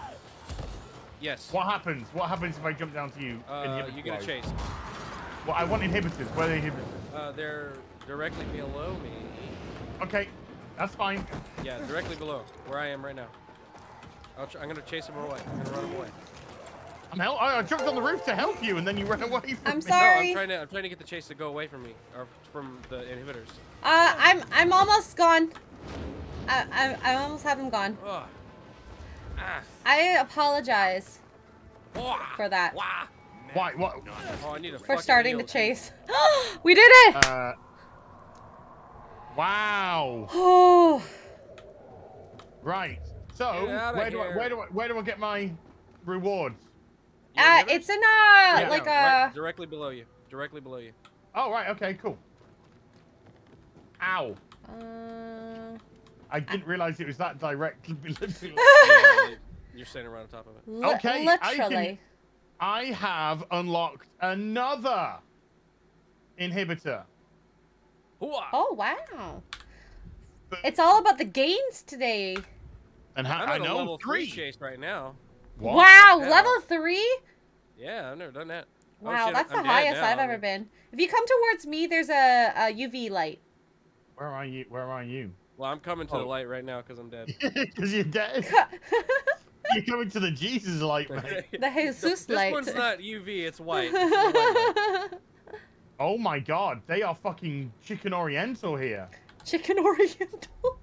Yes. what happens? What happens if I jump down to you? Uh, you get a wise? chase. Well, I want inhibitors. Where are the inhibitors? Uh, they're directly below me. Okay, that's fine. Yeah, directly below where I am right now. I'll I'm gonna chase him away. I'm gonna run him away. I'm hel- I I jumped on the roof to help you, and then you ran away from I'm me. sorry. No, I'm trying to I'm trying to get the chase to go away from me or from the inhibitors. Uh, I'm I'm almost gone. I I, I almost have him gone. Ugh. Ah. I apologize Wah. for that. Wah. Why? What? Oh, I need a For fucking starting the chase. we did it! Uh. Wow. Oh, Right. So Get outta where do I where do I where do I get my rewards? You uh, it's in uh Yeah. like No, a right directly below you. Directly below you. Oh right. Okay. Cool. Ow. uh, I didn't realize it was that directly below. Yeah, You're standing right on top of it. li- Okay, I can- literally. I have unlocked another inhibitor. Hooah. Oh wow! But- It's all about the gains today. And how I'm I at a know level three three. chase right now. What? Wow, Yeah. level three. Yeah, I've never done that. Oh, Wow, shit, that's I'm the highest now. I've ever been. If you come towards me, there's a, a UV light. Where are you? Where are you? Well, I'm coming to the Oh. light right now because I'm dead. Because you're dead. You're coming to the Jesus light, mate. the Jesus this light. This one's not UV, it's white. This white. Oh my god, they are fucking chicken oriental here. Chicken Oriental.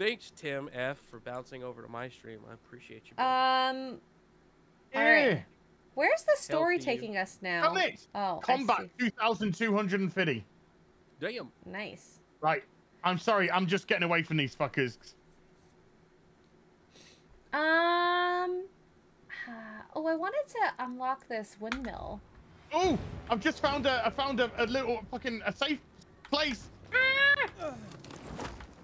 Thanks, Tim F, for bouncing over to my stream. I appreciate you. bro. Um. All Yeah. right. Where's the story Help you. taking us now? Come it. Oh, Combat 2250. Damn. Nice. Right. I'm sorry. I'm just getting away from these fuckers. Um. Oh, I wanted to unlock this windmill. Oh, I've just found a. I found a, a little fucking a safe place. Ah!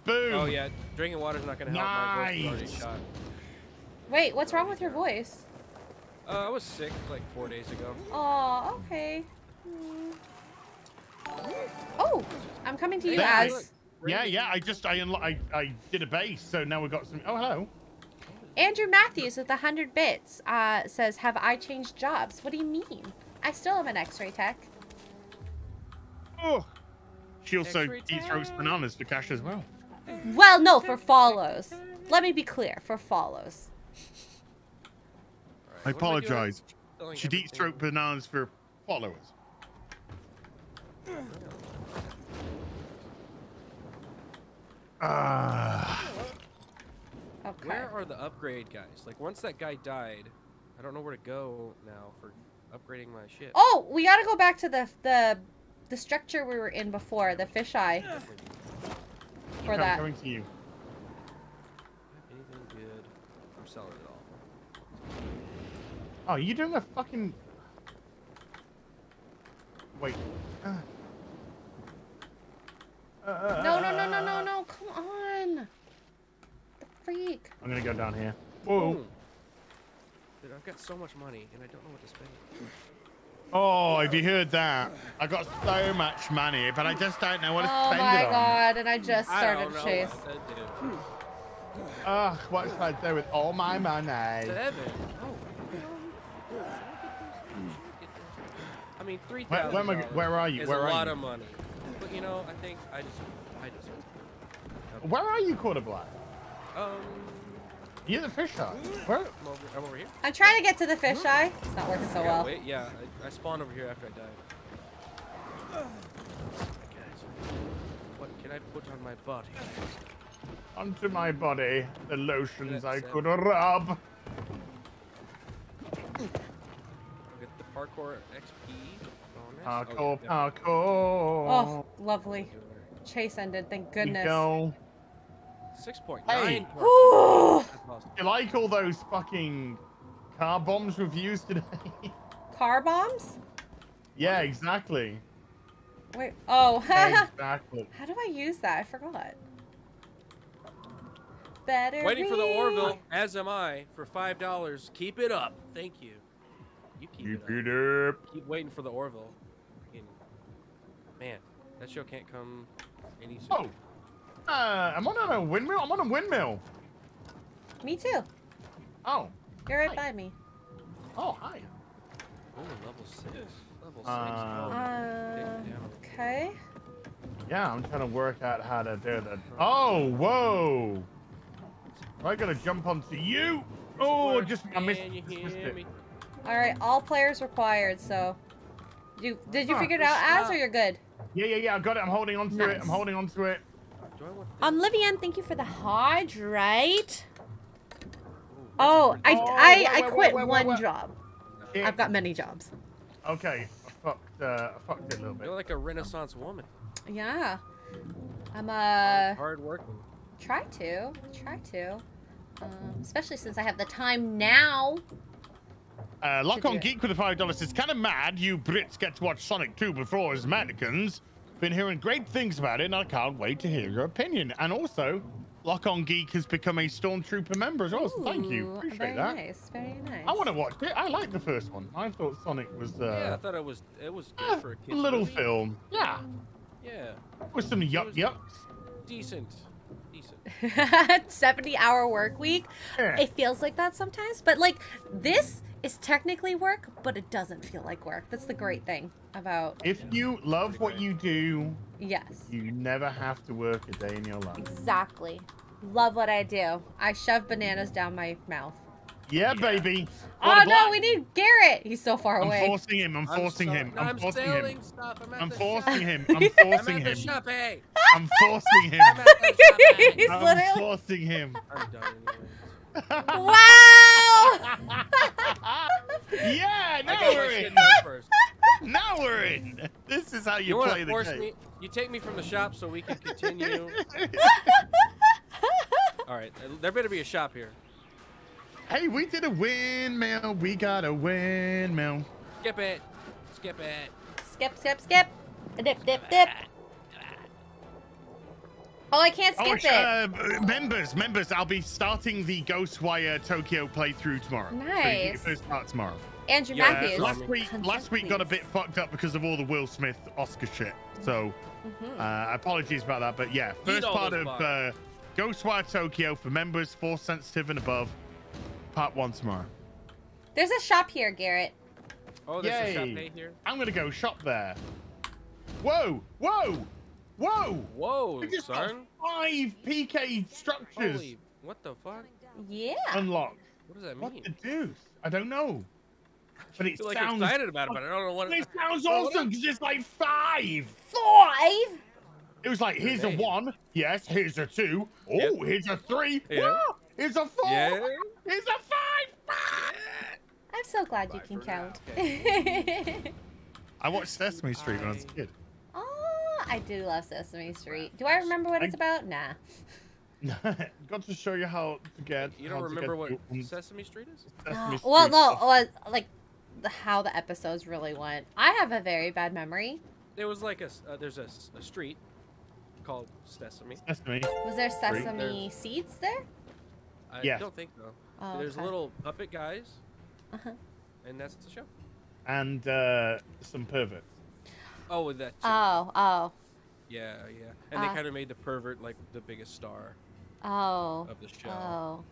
Boom. Oh yeah, drinking water's not gonna help. My voice already Nice. shot. Wait, what's wrong with your voice? Uh, I was sick like four days ago. Oh, okay. Hmm. Oh, I'm coming to you There, as look. Yeah, yeah. I just I, I I did a base, so now we've got some. Oh, hello. Andrew Matthews with 100 bits. Uh, says, "Have I changed jobs? What do you mean? I still am an X-ray tech." Oh. She also X-ray deep throats bananas for cash as well. Well, no, for follows. Let me be clear, for follows. I I apologize. Selling She deep throat bananas for followers. Ah. Okay. Where are the upgrade guys? Like once that guy died, I don't know where to go now for upgrading my ship. Oh, we gotta go back to the the the structure we were in before, the fisheye. For I'm that. coming to you. Anything good? I'm selling it all. Oh, you doing a fucking. Wait. Uh. Uh, No, no, no, no, no, no! Come on. The freak. I'm gonna go down here. Whoa. Boom. Dude, I've got so much money and I don't know what to spend. it. Oh, have you heard that? I got so much money, but I just don't know what to Oh spend my it on. Oh my god! And I just I started don't know chase. what. Ugh, what should I do with all my money? Seven. Oh. I mean, three Where- thousand. where are you? where are you? Is a lot of money. But you know, I think I just, I just. Where are you, Quarter Black? Um, You're the fish eye. Where? I'm over, I'm over here. I'm trying to get to the fisheye. It's not working so Yeah, well. Wait, yeah, I, I spawned over here after I died. What can I put on my body? Onto my body, the lotions I could rub. I'll get the parkour XP bonus. Parkour, oh, yeah, yeah. parkour. Oh, lovely. Chase ended. Thank There you goodness. Go. Six point Hey. nine. Ooh. You like all those fucking car bombs we've used today? Car bombs? yeah, exactly. Wait. Oh. exactly. How do I use that? I forgot. Better. Waiting for the. Orville, as am I, for five dollars. Keep it up. Thank you. You keep Keep it up. it up. Keep waiting for the Orville. Man, that show can't come any sooner. Oh. Uh, I'm on a windmill. I'm on a windmill. Me too. Oh. You're right by me. Oh, hi. Oh, level six. Level six. Oh, take Uh, okay. Yeah, I'm trying to work out how to do that. Oh, whoa. I gotta jump onto you. Oh, just I missed, Can you just missed it. All right. All players required. So, you did you Huh. figure it out, Az, or you're good? Yeah, yeah, yeah. I got it. I'm holding onto it. Nice. I'm holding onto it. Do I want Um, Livian, thank you for the hydrate. Ooh, Oh, that's I a Oh, I, wait, I quit wait, wait, one wait. job. Yeah. I've got many jobs. Okay. I fucked. Uh, I fucked it a little You're bit. like a Renaissance woman. Yeah. I'm uh Hard working. try to try to, um, especially since I have the time now. Uh, Lock on do it. Geek with the five dollars is kind of mad. You Brits get to watch Sonic 2 before as mannequins. Been hearing great things about it, and I can't wait to hear your opinion. And also, Lock on Geek has become a Stormtrooper member as well. So thank you. Appreciate very that. nice, very nice. I want to watch it. I like the first one. I thought Sonic was yeah, I uh, thought it was it was a good for a kid's little movie. film. Yeah, Yeah, with some yuck yucks. decent, decent. 70 hour work week. Yeah. It feels like that sometimes, but like this is technically work, but it doesn't feel like work. That's the great thing about If you love what you do, yes. you never have to work a day in your life. Exactly. Love what I do. I shove bananas down my mouth. Yeah, baby. Oh Got a no, we need Garrett. He's so far I'm away. forcing him. I'm I'm forcing him. No, I'm, I'm forcing him. stuff. I'm I'm forcing shop. him. I'm I'm forcing him. shop, hey. I'm forcing him. I'm at the shop, hey. He's I'm literally. forcing him. I'm done anyways. Wow! yeah, I now got my we're in. first. Now we're in. This is how you, You want play the force game. me? You take me from the shop so we can continue. All right, uh, there better be a shop here. Hey, we did a windmill. We got a windmill. Skip it. Skip it. skip, skip, skip. Dip, dip, dip. Oh, I can't skip oh, it. uh, members, members, I'll be starting the Ghostwire Tokyo playthrough tomorrow. So you can Nice. first start tomorrow. Andrew Yeah, Matthews. last week, Consent, last week got a bit fucked up because of all the Will Smith Oscar shit. So, Mhm. uh, apologies about that. But yeah, first part of bars. uh, Ghostwire Tokyo for members, force sensitive and above. Part one tomorrow. There's a shop here, Garrett. Oh, there's a shop here. I'm gonna go shop there. Whoa, whoa, whoa! Whoa, We just got son. five PK structures Holy, what the fuck? Yeah. unlocked. What does that mean? What mean? the deuce? I don't know. But I it feel like sounds. excited about it, but I don't know what. It sounds awesome because it's like five. Five? It was like, here's a one. Yes, here's a two. Oh, Yep. here's a three. Yeah. Wow, here's a four. Yeah. Here's a five. I'm so glad you can count. I watched Sesame Street when I was a kid. I do love Sesame Street. Do I remember what it's about? Nah. Got to show you how to get. You don't remember what to- Sesame Street is? Sesame well, no, well, like the, how the episodes really went. I have a very bad memory. There was like a uh, there's a, s- a street called Sesame. Sesame. Was there sesame there's- seeds there? I Yes. don't think so. Oh, there's okay. little puppet guys, Uh-huh. and that's the show. And uh, some perverts. Oh, and that. too. Oh, oh, yeah, yeah. And they Ah. kind of made the pervert like the biggest star oh, of the show. oh,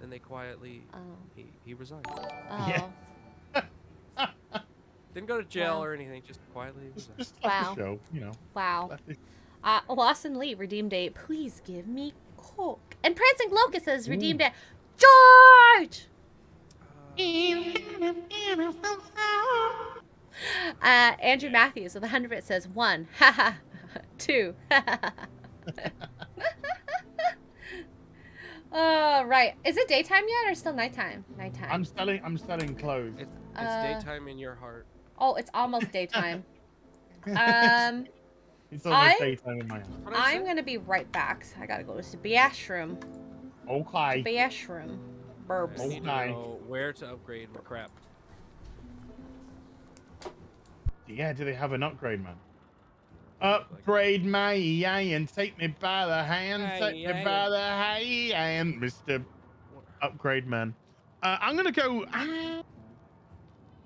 Then they quietly oh, he he resigned. oh. Didn't go to jail Wow. or anything. Just quietly resigned. just Wow. the show, you know. Wow. Left Uh, Lawson Lee redeemed a please give me coke. And Prancing Locust has redeemed a George! Uh, Andrew Matthews with 100 bit says one, haha, two. Oh, right. Is it daytime yet or still nighttime? Nighttime. I'm selling. I'm selling clothes. It's, it's Uh, daytime in your heart. Oh, it's almost daytime. um, It's almost I- daytime in my house. What I I'm gonna be right back. So I gotta go to the bathroom. Okay. Bathroom. Burbs. I need to Okay. know where to upgrade my crap. Yeah, do they have an upgrade, man? Upgrade me, aye, and take me by the hand, Aye, take me by the hey, and Mr. Upgrade Man. Uh, I'm gonna go. ah,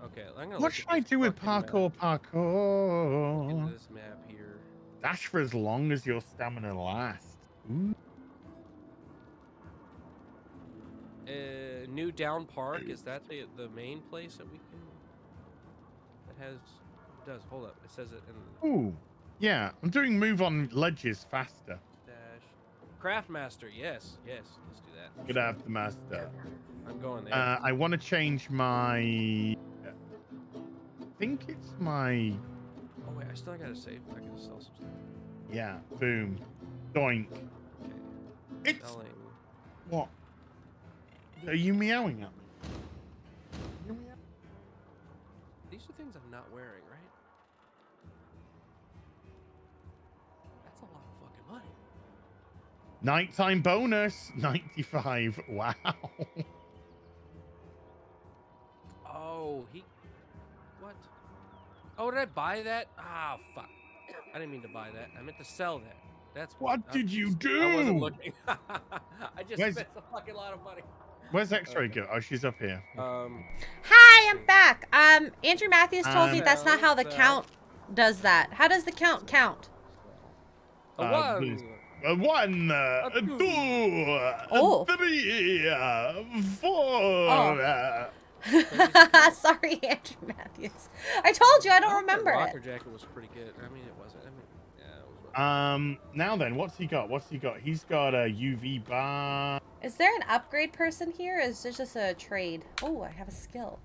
Okay, I'm gonna. what should I do with parkour? Map. Parkour. at this map here. Dash for as long as your stamina lasts. Ooh. Uh, New Down Park is that the the main place that we can? That has it does hold up. It says it in Ooh. Yeah, I'm doing move on ledges faster. dash. Craftmaster, yes, yes, let's do that. Have the master. I'm going there. Uh, I want to change my. I think it's my. oh wait, I still gotta save. I gotta sell some stuff. Yeah. Boom. Doink. Okay, It's selling. what? Are you meowing at me? These are things I'm not wearing, Nighttime bonus 95. Wow. Oh, he. What? Oh, did I buy that? Ah, fuck. I didn't mean to buy that. I meant to sell that. That's What I did you just- I wasn't do? looking. I just Where's- spent a fucking lot of money. Where's X-ray go? Oh, she's up here. Um, Hi, I'm back. Um, Andrew Matthews told me Um, that's not how the count does that. How does the count count? a Uh, one. Please. A one, a two. two, a Oh. three, uh, four. Oh. Sorry, Andrew Matthews. I told you I don't That remember Rocker it. jacket was pretty good. I mean, it wasn't. I mean, yeah, it was Um, now then, what's he got? What's he got? He's got a UV bar. Is there an upgrade person here? Or is this just a trade? Oh, I have a skill.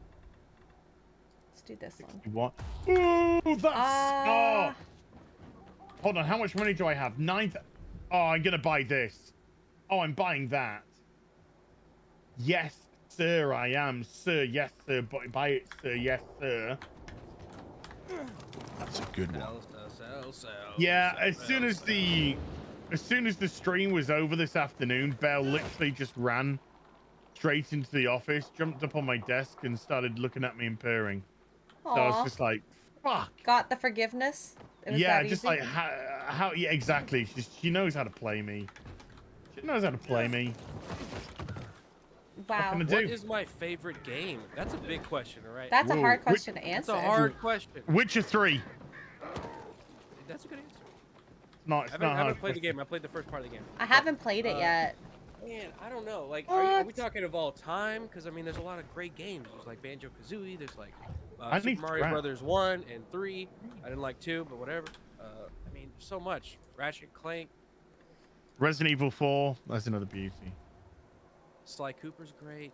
Let's do this one. What? Ooh, that's. Uh, oh. Hold on, how much money do I have? Nine. Th- Oh, I'm gonna buy this. Oh, I'm buying that. Yes, sir, I am, sir. Yes, sir. Buy, buy it, sir. Yes, sir. That's a good one. Sell, sell, sell, sell, Yeah, sell, as soon as sell. the as soon as the stream was over this afternoon, Bell literally just ran straight into the office, jumped up on my desk, and started looking at me and purring. So I was just like, "Fuck." Got the forgiveness? It Yeah, just easy? like how, how yeah, exactly. She, she knows how to play me. She knows how to play me. Wow. gonna What do? is my favorite game? That's a big question, all right? That's a Whoa, hard which- question to answer. That's a hard question. Witcher three. That's a good answer. No, I haven't, not I haven't played the game. I played the first part of the game. I haven't played it Uh, yet. Man, I don't know. Like, are, are we talking of all time? Because I mean, there's a lot of great games. There's like Banjo Kazooie. There's like uh, I Super need Mario scrap. Brothers one and three. I didn't like two, but whatever. Uh, I mean, so much. Ratchet and Clank, Resident Evil four. That's another beauty. Sly Cooper's great.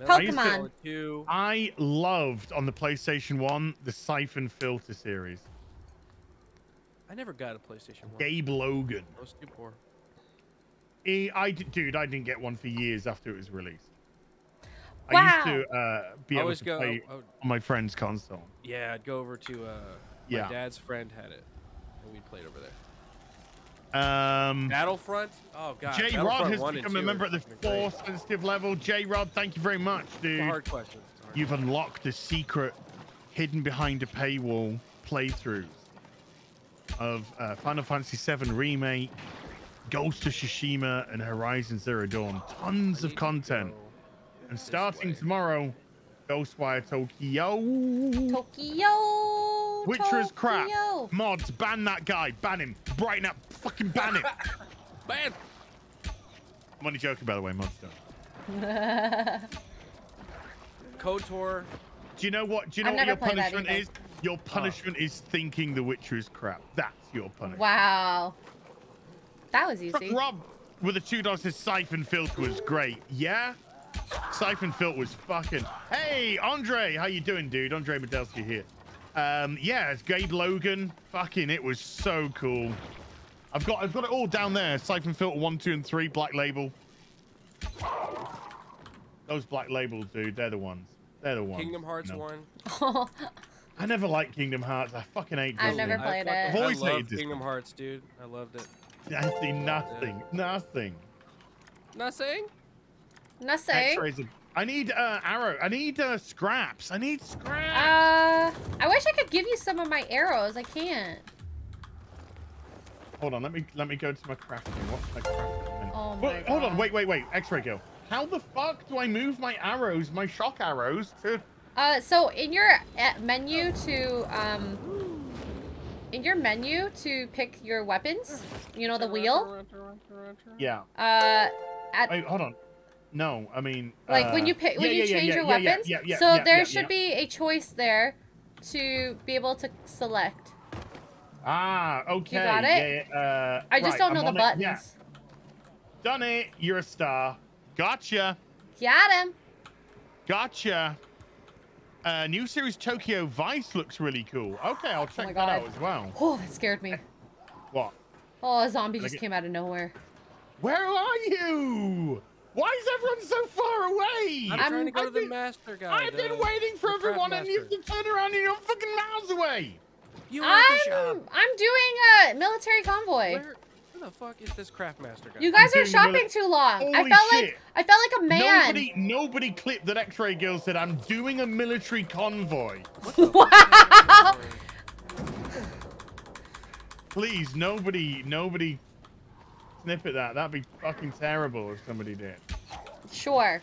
I Pokemon. Two. I loved on the PlayStation One the Siphon Filter series. I never got a PlayStation one. Gabe Logan. I was too poor. He, I d- dude, I didn't get one for years after it was released. I used to uh, be I able to go. play I would- on my friend's console. yeah, I'd go over to. Uh, Yeah. My dad's friend had it, and we played over there. Um, Battlefront. Oh god. J Battlefront Rod has become a member are at the fucking great. force sensitive level. J Rod, thank you very much, It's dude. a hard question. It's a hard You've unlocked a secret hidden behind a paywall playthrough of uh, Final Fantasy VII Remake, Ghost of Tsushima, and Horizon Zero Dawn. Tons of content. And starting way. tomorrow, Ghostwire Tokyo. Tokyo. Witcher's crap. Mods, ban that guy. Ban him. Brighten up. Fucking ban him. ban. I'm only joking, by the way, mods don't. KOTOR. Do you know what? Do you know I've what your never played that punishment is? Your punishment is thinking The Witcher is crap. That's your punishment. wow. That was easy. Rob with a two dollars says Siphon Filter was great. Yeah? Siphon Filter was fucking. Hey, Andre, how you doing, dude? Andre Medelsky here. Um, yeah, it's Gabe Logan. Fucking, it was so cool. I've got, I've got it all down there. Siphon Filter one, two, and three. Black Label. Those black labels, dude. They're the ones. They're the ones. Kingdom Hearts No. one. I never liked Kingdom Hearts. I fucking hate. I've never played fucking- it. I've always I hated Kingdom. Hearts, dude. I loved it. I see nothing. Nothing. Nothing. Nothing. X-rays. I need uh, arrow. I need uh, scraps. I need scraps. Uh, I wish I could give you some of my arrows. I can't. Hold on. Let me let me go to my crafting. What's my crafting? Oh my hold on. Wait, wait, wait. X-ray girl. How the fuck do I move my arrows, my shock arrows, to? Uh, so in your uh, menu to um, in your menu to pick your weapons, you know the wheel. Yeah. Uh, at Wait, hold on. No, I mean. like when uh, you pick when yeah, you yeah, change yeah, your weapons. Yeah, yeah, so there should be a choice there to be able to select. Ah, okay. You got it? yeah, uh, I just right, don't know I'm the on buttons. It. Done it. You're a star. Gotcha. Got him. Gotcha. Uh, new series Tokyo Vice looks really cool. Okay, I'll check my that out as well. Oh, that scared me. What? Oh, a zombie just came out of nowhere. Where are you? Why is everyone so far away? I'm, I'm- trying to go to I've the been- master guy. I've been waiting for the everyone, and you have can turn around and you're fucking miles away. You were at the I'm shop. I'm doing a military convoy. Where, where the fuck is this craft master guy? You guys I'm are shopping too long. I Holy felt like. I felt like a man. Nobody, nobody clipped that X-Ray Girl said, "I'm doing a military convoy." wow. Please, nobody, nobody, snip at that. That'd be fucking terrible if somebody did. Sure.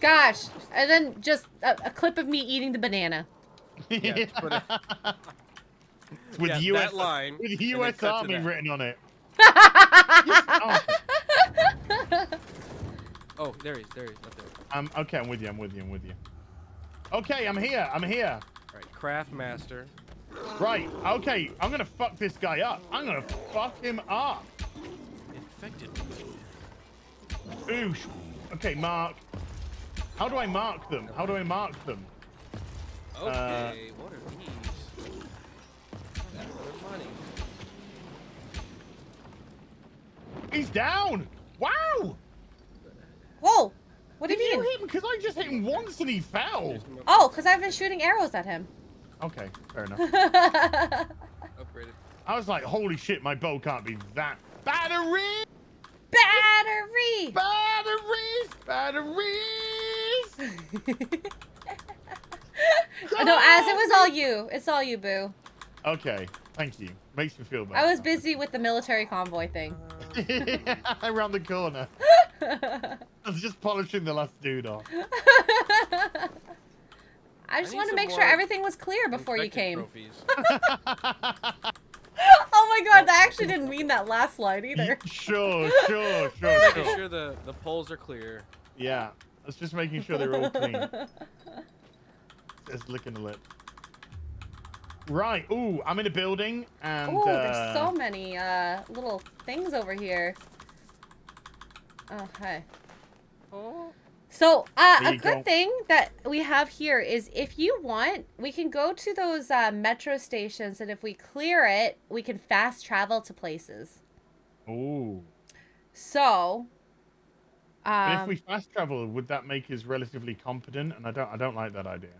Gosh, and then just a, a clip of me eating the banana. Yeah, just with Yeah, US that line, with and US Army written on it. Oh, Oh, there he is. There he is. Up there. I'm okay. I'm with you. I'm with you. I'm with you. Okay, I'm here. I'm here. All right, craft master. Right. Okay. I'm gonna fuck this guy up. I'm gonna fuck him up. Infected. Oosh. Okay, mark. How do I mark them? How do I mark them? Uh, okay, what are these? Got another money. He's down. Wow. Whoa! What do Did you you mean? hit him? Because I just hit him once and he fell. Oh, because I've been shooting arrows at him. Okay, fair enough. Upgraded. I was like, holy shit, my bow can't be that. Battery! Battery! Batteries! Batteries! no, as it was all you. It's all you, boo. Okay, thank you. Makes me feel better. I was busy with the military convoy thing. around the corner. I was just polishing the last dude off. I just need wanted to some make sure everything was clear before you Infected came. Trophies. oh my god, I actually didn't mean that last line either. Sure, sure, sure, Making sure. sure the the poles are clear. Yeah, I was just making sure they're all clean. Just licking the lip. Right. Ooh, I'm in a building and. Ooh, uh, there's so many uh, little things over here. Oh, hi. Oh. So, uh, a good go. thing that we have here is if you want, we can go to those uh, metro stations, and if we clear it, we can fast travel to places. Ooh. So, But if um, we fast travel, would that make us relatively competent? And I don't, I don't like that idea.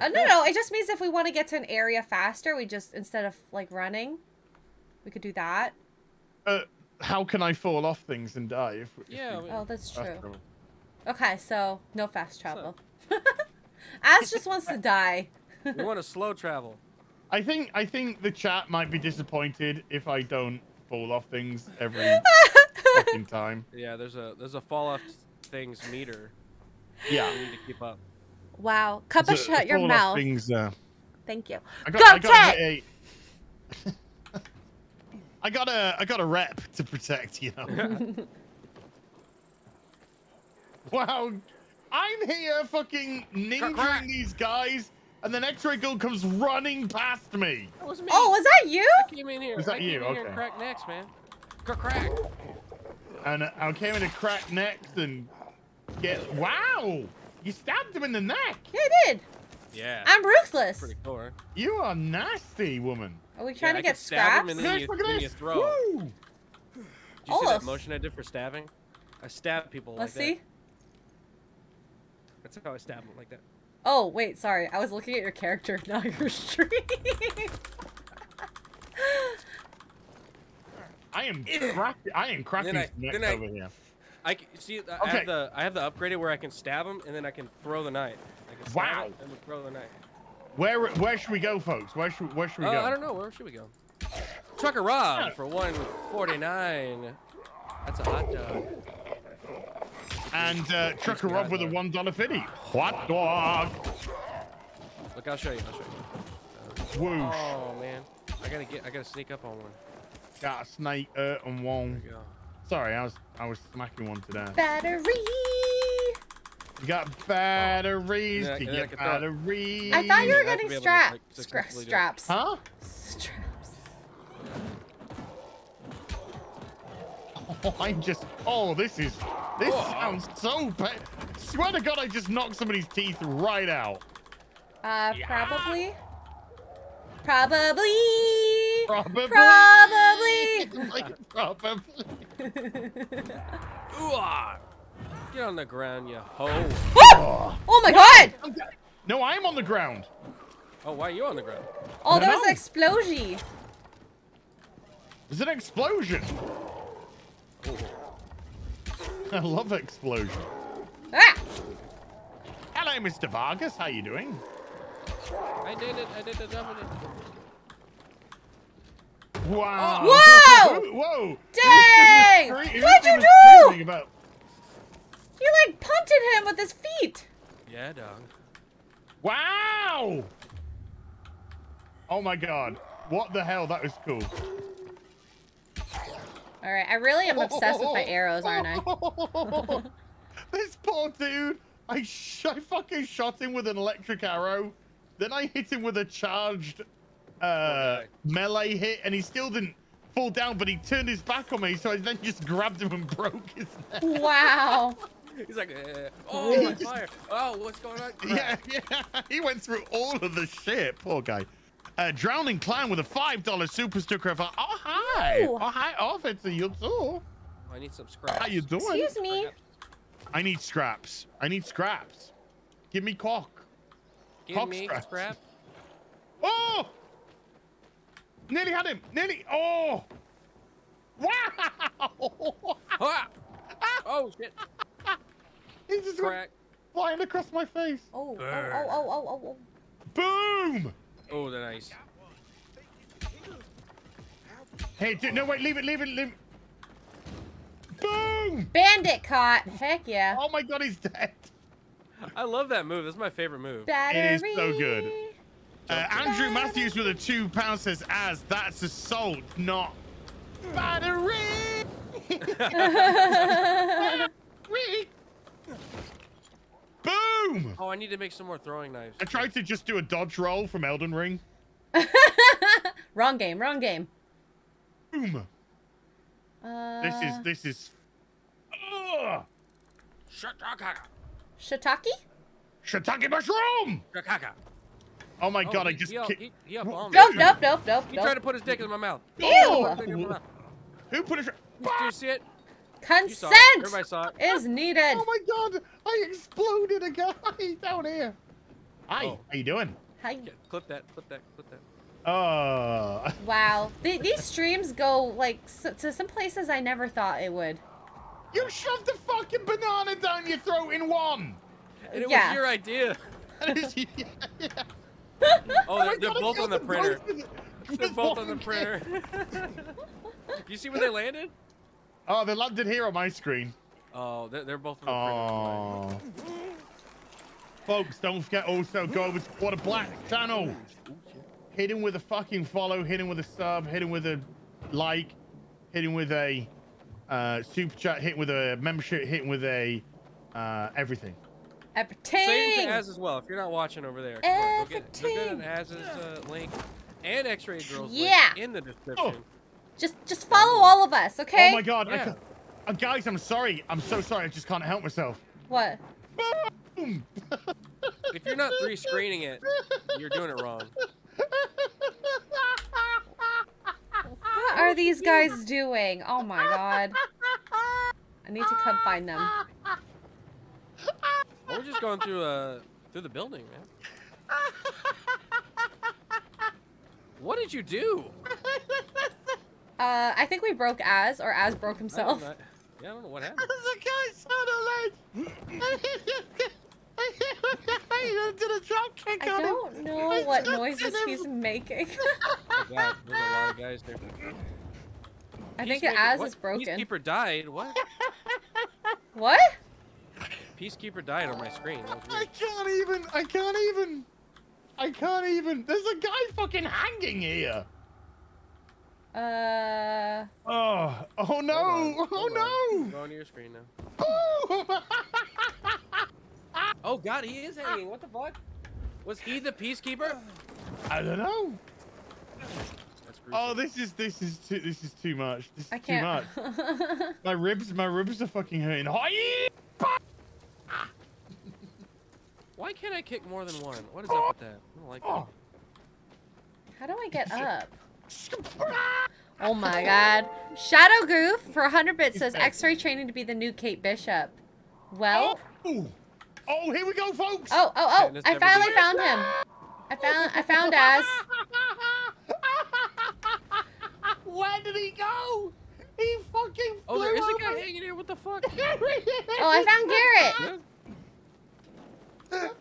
uh, no, no, it just means if we want to get to an area faster, we just instead of like running, we could do that. Uh, how can I fall off things and die? If, if Yeah, we we- Oh, that's true. travel? Okay, so no fast travel. Az just wants to die. We want to slow travel. I think, I think the chat might be disappointed if I don't fall off things every fucking time. Yeah, there's a there's a fall off things meter. Yeah. We need to keep up. Wow, Cuppa, So, shut your fall off mouth. Things, uh, Thank you. I Go, got, I got Ted! a, I got a, I got a rep to protect, you know. wow, I'm here fucking ninjaing these guys, and then X-Ray Girl comes running past me. That was me. Oh, was that you? I came in here. Was that I came you? in here Okay. and crack necks, man. Crack, crack. And I came in to crack necks and get. Wow, you stabbed him in the neck. Yeah, I did. Yeah. I'm ruthless. Pretty cool. You are nasty, woman. Are we trying Yeah, to can get stab him scraps? and then Look, you, look at then you this. throw. Woo! Did you see that motion I did for stabbing? I stab people Let's like see. that. That's how I stab them like that. Oh, wait, sorry. I was looking at your character, not your stream. I am crack. I am cracking I- some necks then I- over here. I c- see. I Okay. have the I have the upgraded where I can stab them and then I can throw the knife. I can stab Wow. it and then throw the knife. Where where should we go, folks? Where should where should we Uh, go? I don't know. Where should we go? Trucker Rob for 149. That's a hot dog. And uh, Trucker Crispy Rob hot with a one dollar fifty. What dog. Look, I'll show you. I'll show you. Whoosh. Oh man, I gotta get. I gotta sneak up on one. Got a snake uh, and one. There you go. Sorry, I was I was smacking one today. Battery. You got batteries Yeah, to and then I get can throw it. batteries. I thought you were I have to getting be able strap like, scra- successfully do it. straps. Huh? Straps. Oh, I just. Oh, this is. This Oh. sounds so bad. Swear to God, I just knocked somebody's teeth right out. Uh, probably. Probably. Probably. Probably. Probably. Ooh, ah. Get on the ground, you hoe. Oh. Oh my god! No, I'm on the ground. Oh, why are you on the ground? Oh, there was know. an explosion. There's an explosion. Oh. I love explosion. Ah! Hello, Mr. Vargas. How you doing? I did it. I did the double. Wow. Whoa! Whoa! Dang! Who's doing What'd you doing do? About? You like punted him with his feet. Yeah, dog. Wow! Oh my god. What the hell? That was cool. All right, I really am obsessed with my arrows, aren't I? this poor dude. I, sh- I fucking shot him with an electric arrow. Then I hit him with a charged uh, melee hit, and he still didn't fall down, but he turned his back on me, so I then just grabbed him and broke his neck. Wow. He's like, eh, oh my fire! Oh, what's going on? Yeah, yeah. He went through all of the shit. Poor guy. Uh, Drowning Clown with a $5 super sticker. of- Oh, hi. Ooh. Oh, hi. Oh, it's you too. I need some scraps. How you doing? Excuse me. I need scraps. I need scraps. Give me cock. Give Cock me scraps. scrap. Oh! Nearly had him. Nearly. Oh! Wow! Ah! Oh shit! he just Crack. flying across my face. Oh, oh, oh, oh, oh, oh, oh. Boom! Oh, they're nice. Hey, dude, no, wait, leave it, leave it, leave it. Boom! Bandit caught. Heck yeah. Oh my god, he's dead. I love that move. That's my favorite move. Battery. It is so good. Uh, Andrew Matthews with a two pound says, "As that's assault, not battery." Battery. Boom! Oh, I need to make some more throwing knives. I tried to just do a dodge roll from Elden Ring. wrong game, wrong game. Boom! Uh, This is this is. Ugh. Shataka. Shiitake? Shiitake mushroom! Shataka. Oh my Oh, god! I just he, up- kicked. he, he up. Nope, nope, nope, nope, He tried to put his dick in my mouth. Ew! Put his dick in my mouth. Who put a? sh- Did you see it? You saw it. Consent Everybody saw it. is needed. Oh my god! I exploded a guy down here. Hi, Oh. how you doing? Hi. Yeah, clip that. Clip that. Clip that. Oh. Wow. Th- these streams go like s- to some places I never thought it would. You shoved a fucking banana down your throat in one. And it Yeah. was your idea. Yeah, yeah. Oh, they're, they're both on the printer. They're both on the printer. you see where they landed? Oh, they landed here on my screen. Oh, they're, they're both on the printer. Oh. Folks, don't forget also go over to Quarter Black channel. Hit him with a fucking follow, hit him with a sub, hit him with a like, hit him with a uh, super chat, hit him with a membership, hit him with a uh, everything. Same Everything. to Az as well. If you're not watching over there, come on, go get, go get an Everything. Az's uh, link and X-Ray Girls Yeah. link in the description. Just just follow all of us, okay? Oh my god, I Yeah. ca- uh, guys, I'm sorry. I'm so sorry. I just can't help myself. What? Boom. If you're not three screening it, you're doing it wrong. What are these guys doing? Oh my god. I need to come find them. Or we're just going through uh through the building, man. What did you do? Uh, I think we broke Az, or Az broke I don't himself. know. Yeah, I don't know what happened. There's a guy on a ledge. I did a drop kick I on him. don't know what noises he's making. Oh, God, there's a lot of guys there. I think Peacemaker- Az what? is broken. Peacekeeper died. What? What? Peacekeeper died on my screen. I can't even. I can't even. I can't even. There's a guy fucking hanging here. Uh, Oh. Oh no. Hold on, Oh hold on. no. Go onto your screen now. Boom. Oh God, he is hanging. What the fuck? Was he the peacekeeper? I don't know. Oh, this is this is too this is too much. This is I too much. My ribs, my ribs are fucking hurting. Hi. Why can't I kick more than one? What is up with that? I don't like Oh. How do I get up? Oh my god. Shadow Goof for 100 bits says X-ray training to be the new Kate Bishop. Well, Oh. Oh, here we go, folks. oh, oh, oh, I finally did. found him. I found, I found Az. Where did he go? He fucking flew Oh, there is a guy hanging here. What the fuck? Oh, I found Garrett.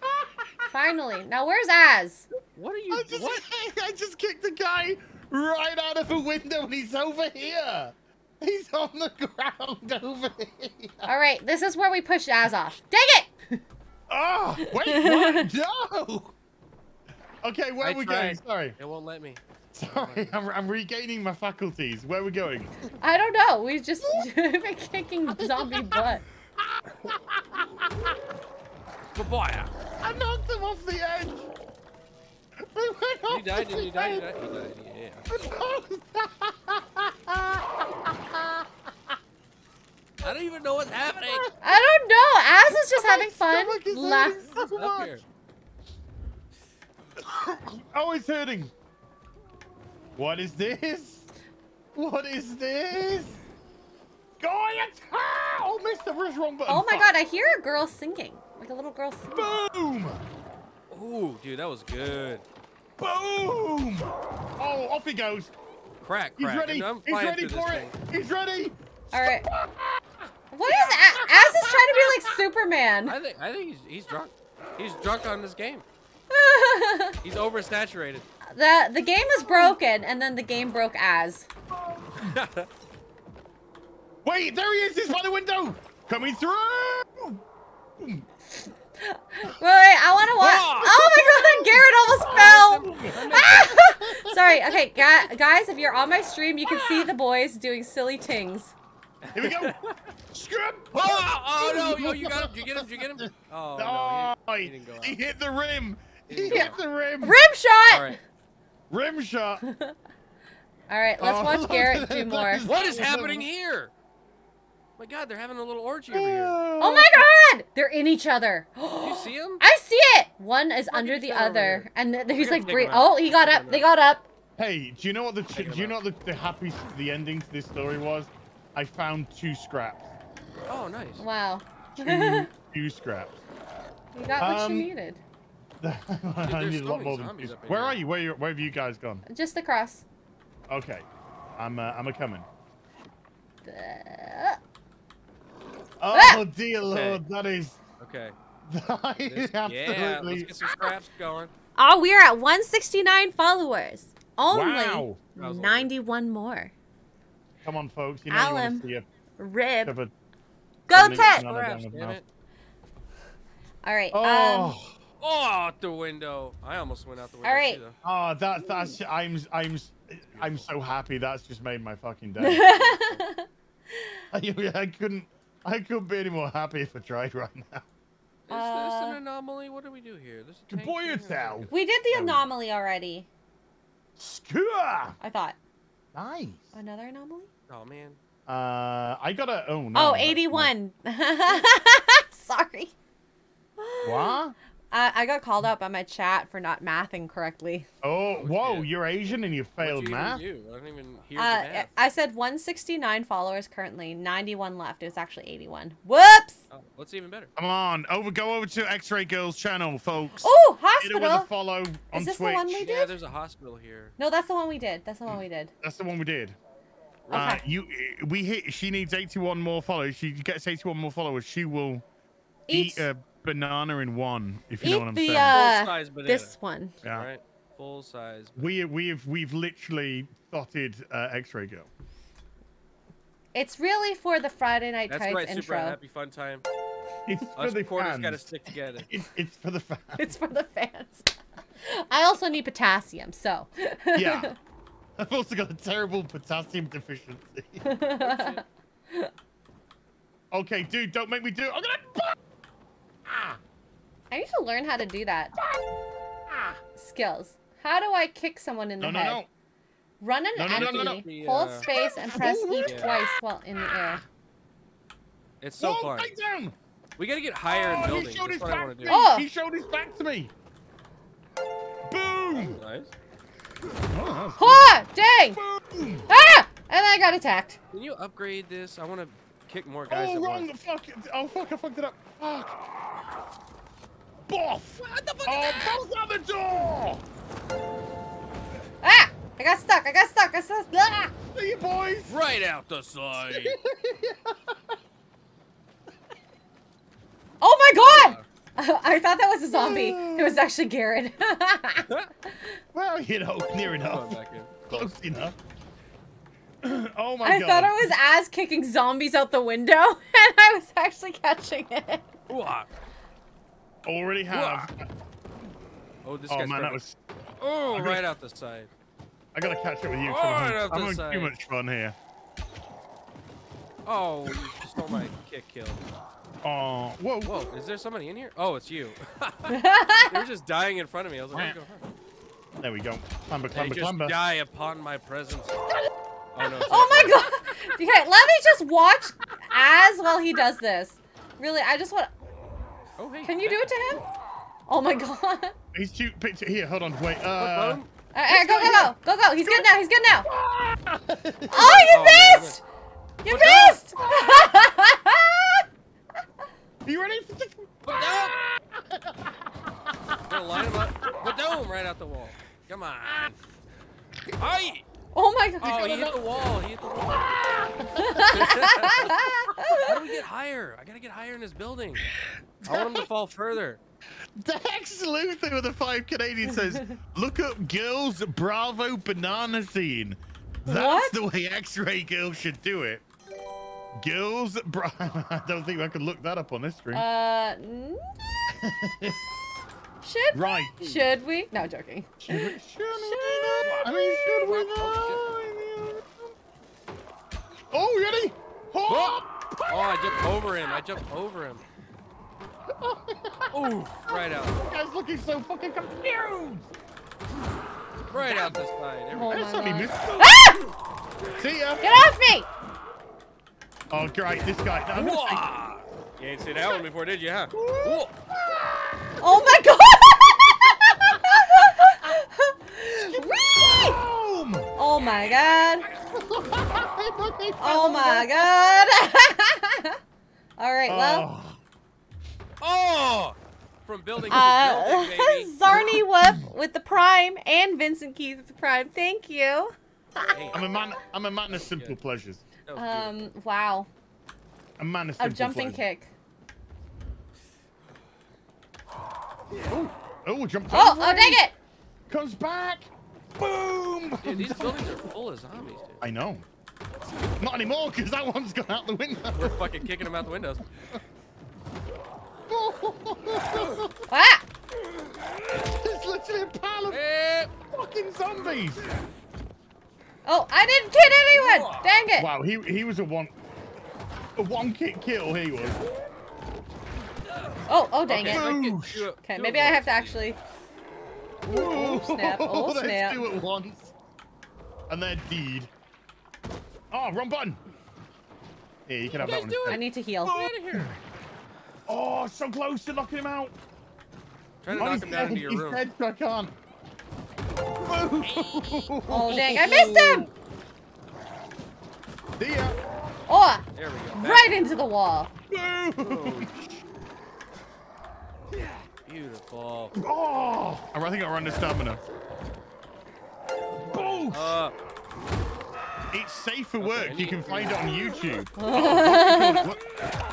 Finally. Now where's Az? What are you? I just, What? I just kicked the guy right out of a window and he's over here. He's on the ground over here. All right, this is where we push Az off. Dang it! Oh, wait, what? No. Okay, where I are we going? Sorry. It won't let me. Sorry, I'm, I'm regaining my faculties. Where are we going? I don't know. We just been kicking zombie butt. But boy, I knocked him off the edge. You died, didn't you die? You died, you died, yeah. I don't even know what's happening. I don't know. Az is just having fun. La- Up. Oh, it's hurting. What is this? What is this? Going attack! Oh, missed the wrong button. oh my Fuck. god, I hear a girl singing. Like a little girl singing. Boom! Ooh, dude, that was good. Boom! Oh, off he goes. Crack, crack. He's ready. He's ready for it. thing. He's ready. All right. What is A- Az is trying to be like Superman? I think I think he's he's drunk. He's drunk on this game. He's oversaturated. the the game is broken, and then the game broke Az. Wait, there he is. He's by the window. Coming through. Wait, wait, I want to watch. Ah! Oh my god, Garrett almost ah, fell. Sorry. Okay, gu- guys, if you're on my stream, you can see the boys doing silly things. Here we go. Scrub. Oh, ah, oh no! Yo, you got him. Did you get him? Did you get him? Oh no, he, he, he didn't go out. he hit the rim. He hit out. the rim. Rim shot. All right. Rim shot. All right, let's Oh, watch Garrett do more. What is happening here? Oh my God, they're having a little orgy over here. Oh my god! They're in each other. Do you see him? I see it. One is under the other over other, here. and th- he's like, take breathe. him out. Oh, he got up. They got up. Hey, do you know what the Taking do you know what the, the happy the ending to this story was? I found two scraps. Oh, nice. Wow. Two, two scraps. You got what Um, you needed. I need a lot more than zombies two. Where here. are you? Where you? Where have you guys gone? Just across. Okay, I'm uh, I'm a coming. Uh, Oh dear lord, that is Okay. that is This- yeah, let's absolutely get some scraps going. Oh, we are at 169 followers. Only wow. That was a little 91 more. Come on, folks. You know you Alan. want to see a Rib. of a Go link Tet! banana down Scraps, his damn mouth. it. All right. Um, Oh, Oh, out the window. I almost went out the window. All right. Too, oh, that that's I'm I'm I'm so happy. That's just made my fucking day. I, I couldn't I couldn't be any more happy if I tried right now. Is this Uh, an anomaly? What do we do here? This is a Boy, here? it's out. we did the anomaly already. Skewer. I thought. Nice. Another anomaly? Oh man. Uh, I got a oh no. oh, 81. Sorry. What? I, I got called out by my chat for not mathing correctly. Oh, whoa! You're Asian and you failed you math. do? I don't even hear Uh, the math. I said 169 followers currently, 91 left. It was actually 81. Whoops! Oh, what's even better? Come on, over. Go over to X-Ray Girls channel, folks. Oh, Hit her with a hospital! follow on Is this Twitch. the one we did? Yeah, there's a hospital here. No, that's the one we did. That's the one we did. That's the one we did. Uh, Okay. you, we hit. She needs 81 more followers. She gets 81 more followers. She will eat, Eat, a banana in one. If you know what I'm the, saying. uh, Full-size banana. this one. yeah. All right. Full size. We we've we've literally thotted uh, X-Ray Girl. It's really for the Friday Night That's Tights right, super happy fun time. It's for Us the reporters fans. gotta stick together. It's, it's for the fans. It's for the fans. I also need potassium, so. Yeah. I've also got a terrible potassium deficiency. okay, dude, don't make me do it. I'm gonna. I need to learn how to do that. Skills. How do I kick someone in the No, no, head? no. Run an No, no, no, empty, no, no. The, hold uh, space, and press E Yeah. twice while in the air. It's so Whoa, fun. take down. We gotta get higher in Oh, he buildings. showed his That's what I back to to me. Oh. He showed his back to me. Boom. Nice. Oh, Ha! Dang! boom. Ah! And then I got attacked. Can you upgrade this? I want to kick more guys Oh, at wrong. once. Fuck. Oh, fuck. I fucked it up. Fuck. Boff. What the fuck Oh, is that? both out the door. Ah! I got stuck. I got stuck. I got stuck. Ah! See you, boys. Right out the side. Oh my god! I thought that was a zombie. It was actually Garrett. Well, you know, near enough. Close enough. Oh my I god. I thought it was ass kicking zombies out the window, and I was actually catching it. Ooh-ah. Already have. Oh, this Oh guy's man, that was. Oh, I'm right out the side. I gotta catch up with you. Oh, I'm, right having- I'm having side. too much fun here. Oh, you stole my kick kill. Oh, whoa. Whoa, is there somebody in here? Oh, it's you. they were just dying in front of me. I was like, where'd you go? There we go. Clamber, They clamber, just clamber. die upon my presence. Oh no. Oh my god! Okay, let me just watch as while he does this. Really, I just want. Oh hey. Can you do it to him? Oh my god! He's too picture here. Hold on, wait. Uh, Boom. Alright, go, go, go, go, go! He's good now. He's good now. Oh, you Oh, man, missed! You What the- missed! you ready? Put down. Gonna line him up. Put down right out the wall. Come on. Aye. Oh my god! Oh, he hit the wall. He hit the wall. How do we get higher? I gotta get higher in this building. I want him to fall further. Dex Luther with the five Canadian says, "Look up girls Bravo banana scene. That's What? the way X-ray girls should do it. Girls Bra- I don't think I could look that up on this stream. Uh, n- should right. we? Should we? No, joking. Should we? Should we? I mean, should we? though? Oh, ready? Oh! Oh, I jumped over him. I jumped over him. Ooh, right out. This guy's looking so fucking confused. Right out the side. Oh go. That's my only God. missed. Ah! See ya. Get off me! Oh, great. This guy. I'm gonna. You ain't seen that one before, did you, huh? Whoa. Oh my god! Oh my god! Oh my god! All right, well, Oh. Oh! From building to uh, building, baby. Zarny Whoop with the Prime and Vincent Keith with the Prime. Thank you. I'm a man. I'm a man of simple pleasures. that was beautiful. Um, wow, A man of a simple jumping pleasures. kick. Oh, jumped Oh, over oh, dang it! Comes back. Boom. Dude, these buildings are full of zombies, dude. I know. Not anymore, because that one's gone out the window. We're fucking kicking them out the windows. Ah! There's literally a pile of Eh, fucking zombies. Oh, I didn't hit anyone! Dang it! Wow, he he was a one a one kick kill. He was. Oh, oh, dang okay, it. let's get Boosh. two- Okay, maybe I have to please. actually. Oh, snap. Oh, Let's snap. do it once. And then deed. Oh, wrong button. Yeah, you can have that one. I need to heal. Get out of here. Oh, so close to knocking him out. Try to Oh, knock him down dead. into your he's room. dead, so I can't. Oh, dang. I missed him! See ya. Oh, There we go. Back. right into the wall. Boom. Beautiful. Oh, I think I run the stamina. Boom. Uh, It's safe for Okay, work. You can find it on YouTube.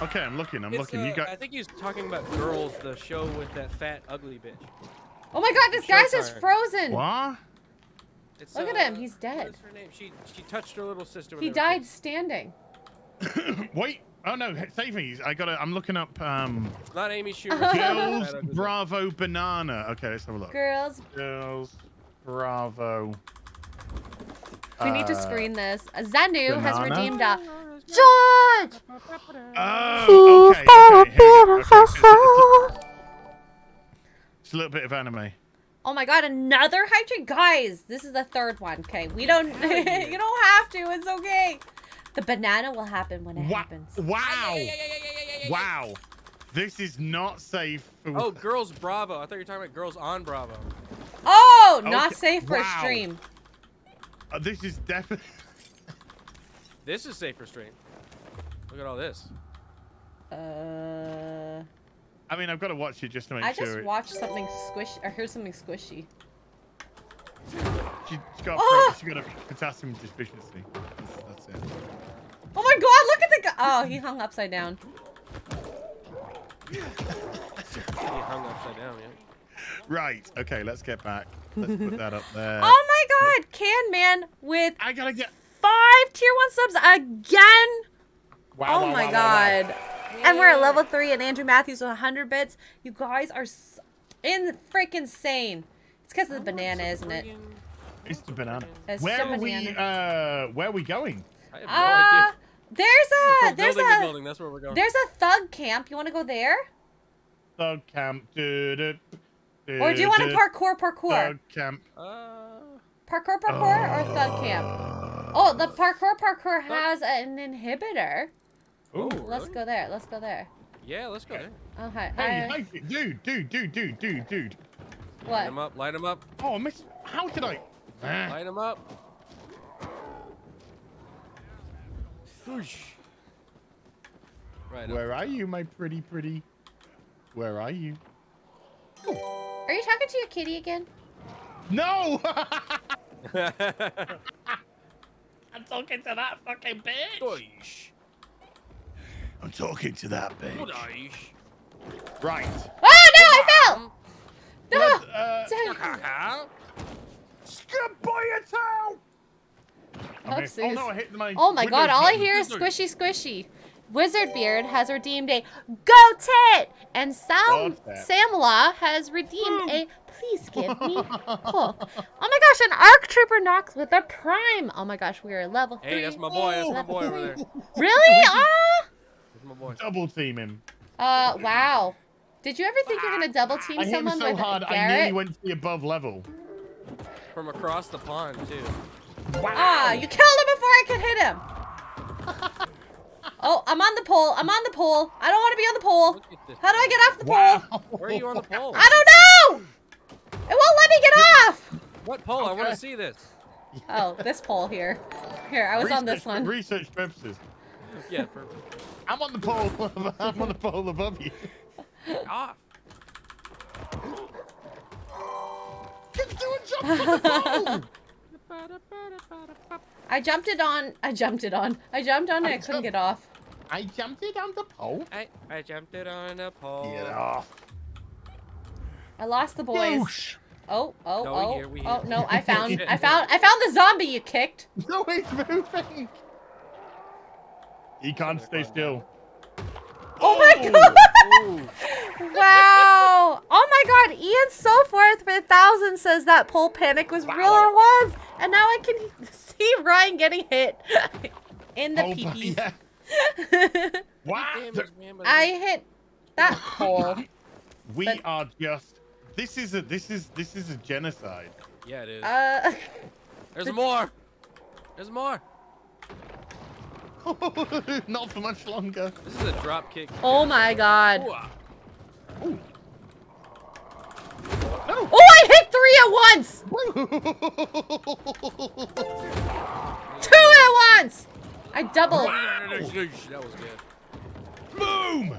Oh, okay, I'm looking. I'm it's, looking. You uh, got. I think he's talking about Girls, the show with that fat, ugly bitch. Oh my god, this guy's just frozen. What? It's, Look at uh, him, he's dead. What is her name? She she touched her little sister. He died kids. standing. Wait. Oh no, save me. I gotta. I'm looking up. Um, It's not Amy Schumer. Girls Bravo Banana. Okay, let's have a look. Girls, Girls Bravo. we need to Uh, screen this. Uh, Zanu has redeemed a George! Oh, okay. okay, here we go. Okay, it's- it's- It's a little bit of anime. Oh my god, another hydrate? Guys, this is the third one. Okay, we don't, you don't have to, it's okay. The banana will happen when it Wow! happens. Wow! Wow! This is not safe. Oh, Girls Bravo. I thought you were talking about Girls on Bravo. Oh, not safe for wow. stream. Uh, this is definitely. This is safe for stream. Look at all this. Uh, I mean, I've got to watch it just to make I sure. just it- watched something squish, I heard something squishy. She, has got. Oh! She got a potassium deficiency. That's, that's it. Oh my god, look at the guy. Oh, he hung upside down. He hung upside down, yeah. Right. Okay. Let's get back. Let's put that up there. oh my god, Can Man with I gotta get. five tier one subs again. Wow, oh wow, my wow, wow, wow. god. And we're at level three, and Andrew Matthews with 100 bits. You guys are s- in freaking insane. It's because of the banana, isn't it? It's the banana. It's where the are we? Uh, where are we going? I have no Uh, idea. There's a there's a building, that's where we're going. there's a thug camp. You want to go there? Thug camp. Du-du, Or do you want to parkour, parkour? Thug camp. Uh, parkour, parkour, or uh, thug camp? Oh, the parkour, parkour has an inhibitor. Ooh, Let's really? go there. Let's go there. Yeah, let's go there. Uh, okay. Hey, I- hey, dude, dude, dude, dude, dude, dude. Light what? him up, light him up, Oh, I missed. How did I? Light him up. Whoosh. Right. Where are you, my pretty, pretty? Where are you? Are you talking to your kitty again? No! I'm talking to that fucking bitch. Doish. I'm talking to that bitch. Doish. Right. Oh no! I fell. No. What, uh, Dang. Skip by your tail! I missed. Oh no, I hit my. Oh my god, all I hear is squishy squishy. Wizard Beard has redeemed a go tit, and Sam Go. Samla has redeemed a please give me cook. Oh my gosh, an arc trooper knocks with a prime. Oh my gosh, we are level Hey, three. that's my boy. That's my boy over there. Really? Ah. That's my boy. Double team him. Uh, wow. Did you ever think you're gonna double team I hit him someone so with hard, I Garrett? nearly went to the above level. From across the pond too. Ah, you killed him before I could hit him. oh, I'm on the pole. I'm on the pole. I don't want to be on the pole. Look at this. How do I get off the pole? Where are you on the pole? I don't know. It won't let me get off. What pole? I want to see this. Oh, this pole here. Here, I was on this one. Research purposes. Yeah, perfect. I'm on the pole. I'm on the pole above you. Off. Just do a jump on the pole. I jumped it on. I jumped it on. I jumped on it. I couldn't get oh. off. I jumped it on the pole. I I jumped it on a pole. Get off. I lost the boys. Whoosh. Oh, oh, No, oh, hear, we oh hear. no! I found, I found, I found the zombie you kicked. No, he's moving. He can't stay still. Oh my god! wow! Oh my god! Ian Soforth for a thousand says that pole panic was real or was, and now I can see Ryan getting hit in the Oh, peepees. yeah. Wow. Damage, man, but- I hit that pole. We But- are just. This is a. This is. This is a genocide. Yeah, it is. Uh, There's more. There's more. Not for much longer. This is a drop kick. oh my god! Ooh, ah. No. Oh, I hit three at once. Two at once. I doubled. That was good. Boom!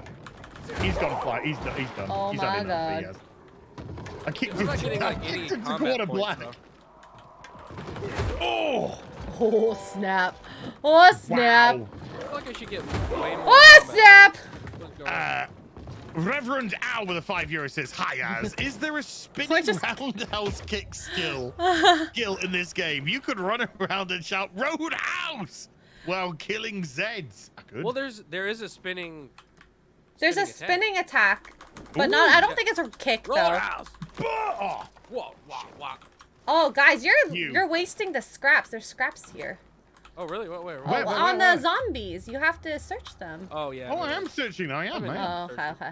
He's gonna fly. He's done. He's done. Oh he's my had God. has. I kicked him not getting I like any kicked him to combat quarter points, black. bro. Oh! Oh snap! Oh snap! Wow. Like I should get. Oh snap! What's going? Uh, Reverend Al with a five euro says, "Hi, Az. Is there a spinning I just- roundhouse kick skill skill in this game? You could run around and shout Roadhouse while killing Zeds. I could. Well, there's there is a spinning. There's a spinning spinning attack, but Ooh. not. I don't think it's a kick though. Roadhouse. Oh, Whoa, whoa, whoa. Oh, guys, you're You. you're wasting the scraps. There's scraps here. Oh, really? What? Where? Oh, Wait, wait, on wait, the zombies, you have to search them. Oh yeah. oh, I am is. searching. I am, I'm man. Oh, searching. okay, okay.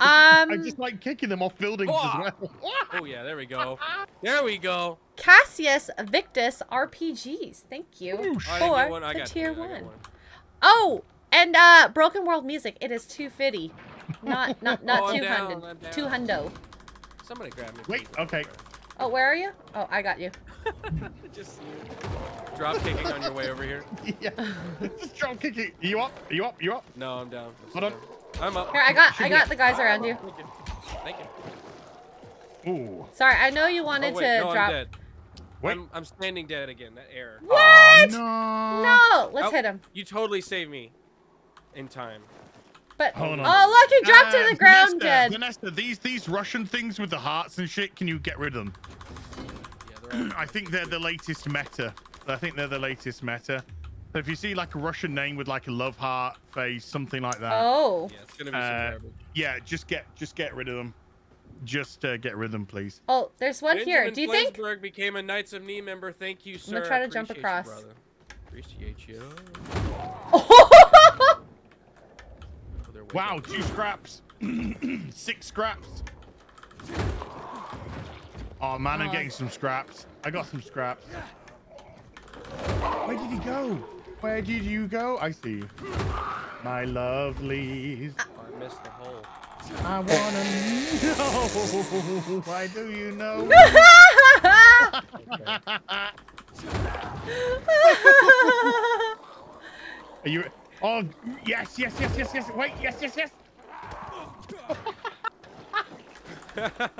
I Um, just like kicking them off buildings Whoa. as well. Oh yeah, there we go. There we go. Cassius Victus RPGs. Thank you Oh, for one. I the got tier two. One. one. Oh, and uh, Broken World Music. It is two fifty, not not Oh, not I'm two down, hundred. I'm down. Two hundo. Somebody grab me. Wait, please. okay. Oh, where are you? Oh, I got you. Just drop kicking on your way over here. Yeah. just drop kicking. Are you up? Are you up? You up? No, I'm down. Hold on. I'm up. Here, I got I got the guys around you. Thank you. Thank you. Ooh. Sorry, I know you wanted oh, wait, to no, drop. I'm dead. Wait. I'm, I'm standing dead again. That error. What? Oh, no. No, let's Oh, hit him. You totally saved me. In time. But Hold on. oh, look, he dropped to Uh, the ground Vanessa, dead. Vanessa, these these Russian things with the hearts and shit, can you get rid of them? Yeah. I think they're the latest meta. I think they're the latest meta. So if you see like a Russian name with like a love heart face, something like that, Oh, Yeah, it's gonna be Uh, garbage. yeah, just get just get rid of them. Just uh, get rid of them, please. oh, there's one here. Do you think? Flensburg became a Knights of Knee member. Thank you, sir. I'm gonna try to jump across. You, brother. Appreciate you. They're way Wow, two scraps, six scraps. Oh man, I'm Oh. getting some scraps. I got some scraps. Where did he go? Where did you go? I see you. My lovelies. Oh, I missed the hole. I wanna know. Why do you know? Are you? Oh yes, yes, yes, yes, yes. Wait, yes, yes, yes.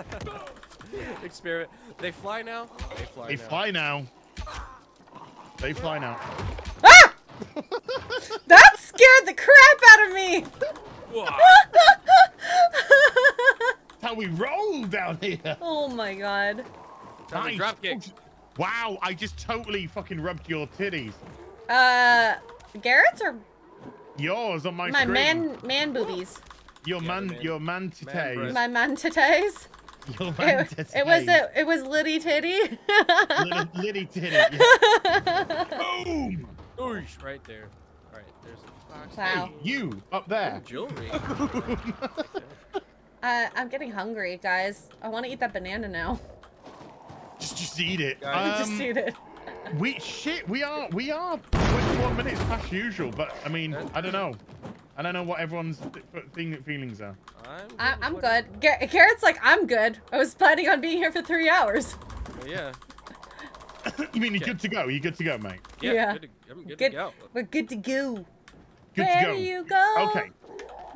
Experiment. They fly now. They fly They now. fly now. They fly now. Ah! That scared the crap out of me. That's how we roll down here. oh my god. Nice. drop kick. Wow, I just totally fucking rubbed your titties. Uh, Garrett's or Yours on my, my screen. man man boobies? Your Yeah, man, man- your man man titties. breast. My man titties. Your man It, titties. it was a, it was Liddy Titty. Little, litty titty. yeah. Boom. Oosh, right there. All right, there's a box. Wow. You up there. Ooh, jewelry. uh, I'm getting hungry, guys. I want to eat that banana now. Just, just eat it. Guys. Just Um, eat it. We shit. We are. We are 21 minutes past usual, but I mean, I don't know. I don't know what everyone's thing feelings are. I'm I, with I'm good. Gar- Garrett's like, I'm good. I was planning on being here for three hours. Well, yeah. you mean you're good to go? You're good to go, mate. Yeah. Yeah. Good to, I'm good, Good. to go. We're good to go. Good Where to go. do you go? Okay.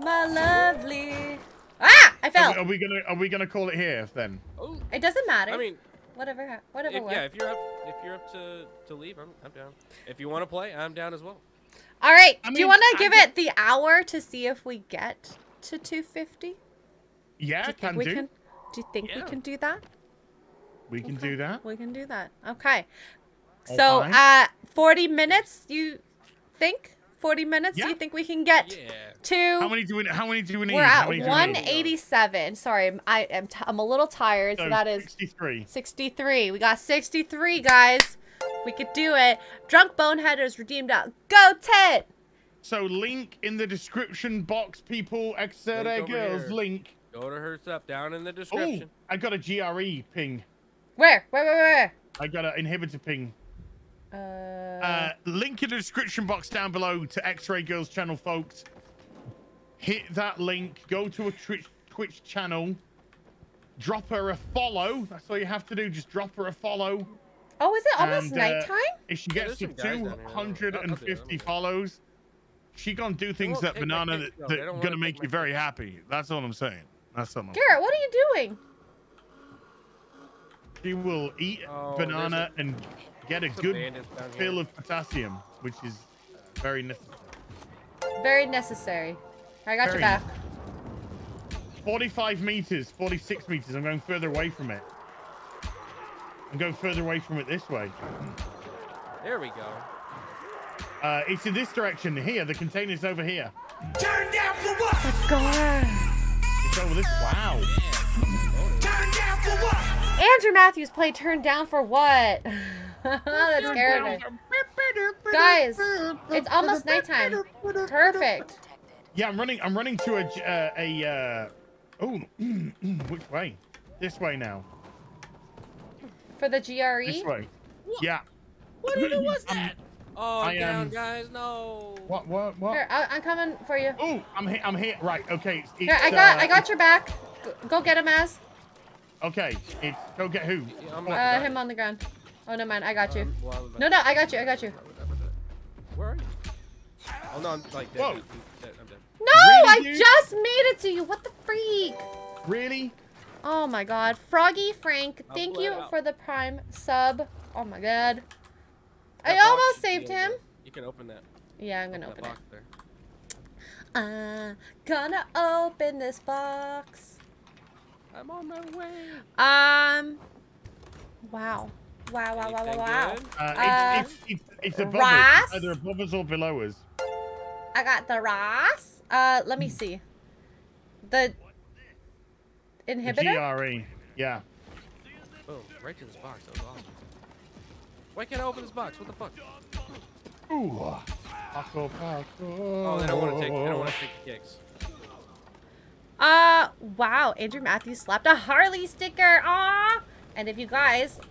My lovely. Ah! I Are fell. we, are we gonna are we gonna call it here then? Oh, It doesn't matter. I mean, whatever. Whatever. if, yeah, if you're up, if you're up to to leave, I'm I'm down. If you want to play, I'm down as well. All right. I do you want to give it the hour to see if we get to 250? Yeah, do you can we do. can? Do you think we can do that? We can do that. We can do that. Okay. So, Okay. uh, 40 minutes. You think 40 minutes? Yeah. You think we can get Yeah. to? How many do we? How many do we need? We're at many do we need? 187. Sorry, I'm- I am. T- I'm a little tired. So So that is 63. 63. We got 63, guys. We could do it. Drunk Bonehead is redeemed out. Go, Ted! So link in the description box, people. Exeter Link girls here. link. Go to her stuff down in the Oh, description. I got a GRE ping. Where? Where, where, where? I got an inhibitor ping. Uh, Uh, link in the description box down below to X-Ray Girls channel, folks. Hit that link. Go to a Twitch Twitch channel. Drop her a follow. That's all you have to do. Just drop her a follow. oh, is it almost and, uh, nighttime? If she gets there's to some guys down here. I'll- I'll do it, I'll 250 do follows, she gonna do things that banana that, that gonna make you very happy. That's all I'm saying. That's all. I'm Garrett, what are you doing? She will eat Oh, there's banana and get a Some good bandits fill of potassium, which is very necessary. Very necessary. I got your back. 45 meters, 46 meters. I'm going further away from it. I'm going further away from it this way. There we go. Uh, it's in this direction here. The container's over here. Turn down for what? God. It's over this. Wow. Turn down for what? Andrew Matthews played Turned Down for what? That's scared me. Guys, it's almost nighttime. Perfect. Yeah, I'm running. I'm running to a j- uh, a. Uh, oh, which way? This way now. For the GRE? This way. Yeah. What even was that? Oh, I down, am- guys. No. What? What? What? Here, I, I'm coming for you. Oh, I'm here. I'm here. Right. Okay. It's, Here, I got, uh, I got your back. Go, go get him, Az. Okay. It's go get who? Yeah, I'm Uh, him on the ground. Oh, no, mind. I got you. Um, well, No, no, I got you. I got you. Where are you? Oh no, I'm like dead. Whoa. dude. Dead. I'm dead. No, Really, I dude? just made it to you. What the freak? Really? Oh my god. Froggy Frank, I'll thank you for the prime sub. Oh my god. I That box almost saved him. there. You can open that. Yeah, I'm gonna that open it. box. I'm gonna open this box. I'm on my way. Um. Wow. Wow, wow, wow, wow, wow. Uh, Uh, it's, it's, it's, it's above Ross? us. Either above us or below us. I got the Ross. Uh, let me see. The The inhibitor? GRE. Yeah. Oh, Right to this box. That was awesome. Why can't I open this box? What the fuck? Ooh. Paco, Paco. Oh, they don't want to take. They don't want to take the kicks. Uh, wow. Andrew Matthews slapped a Harley sticker. Aw. And if you guys ha-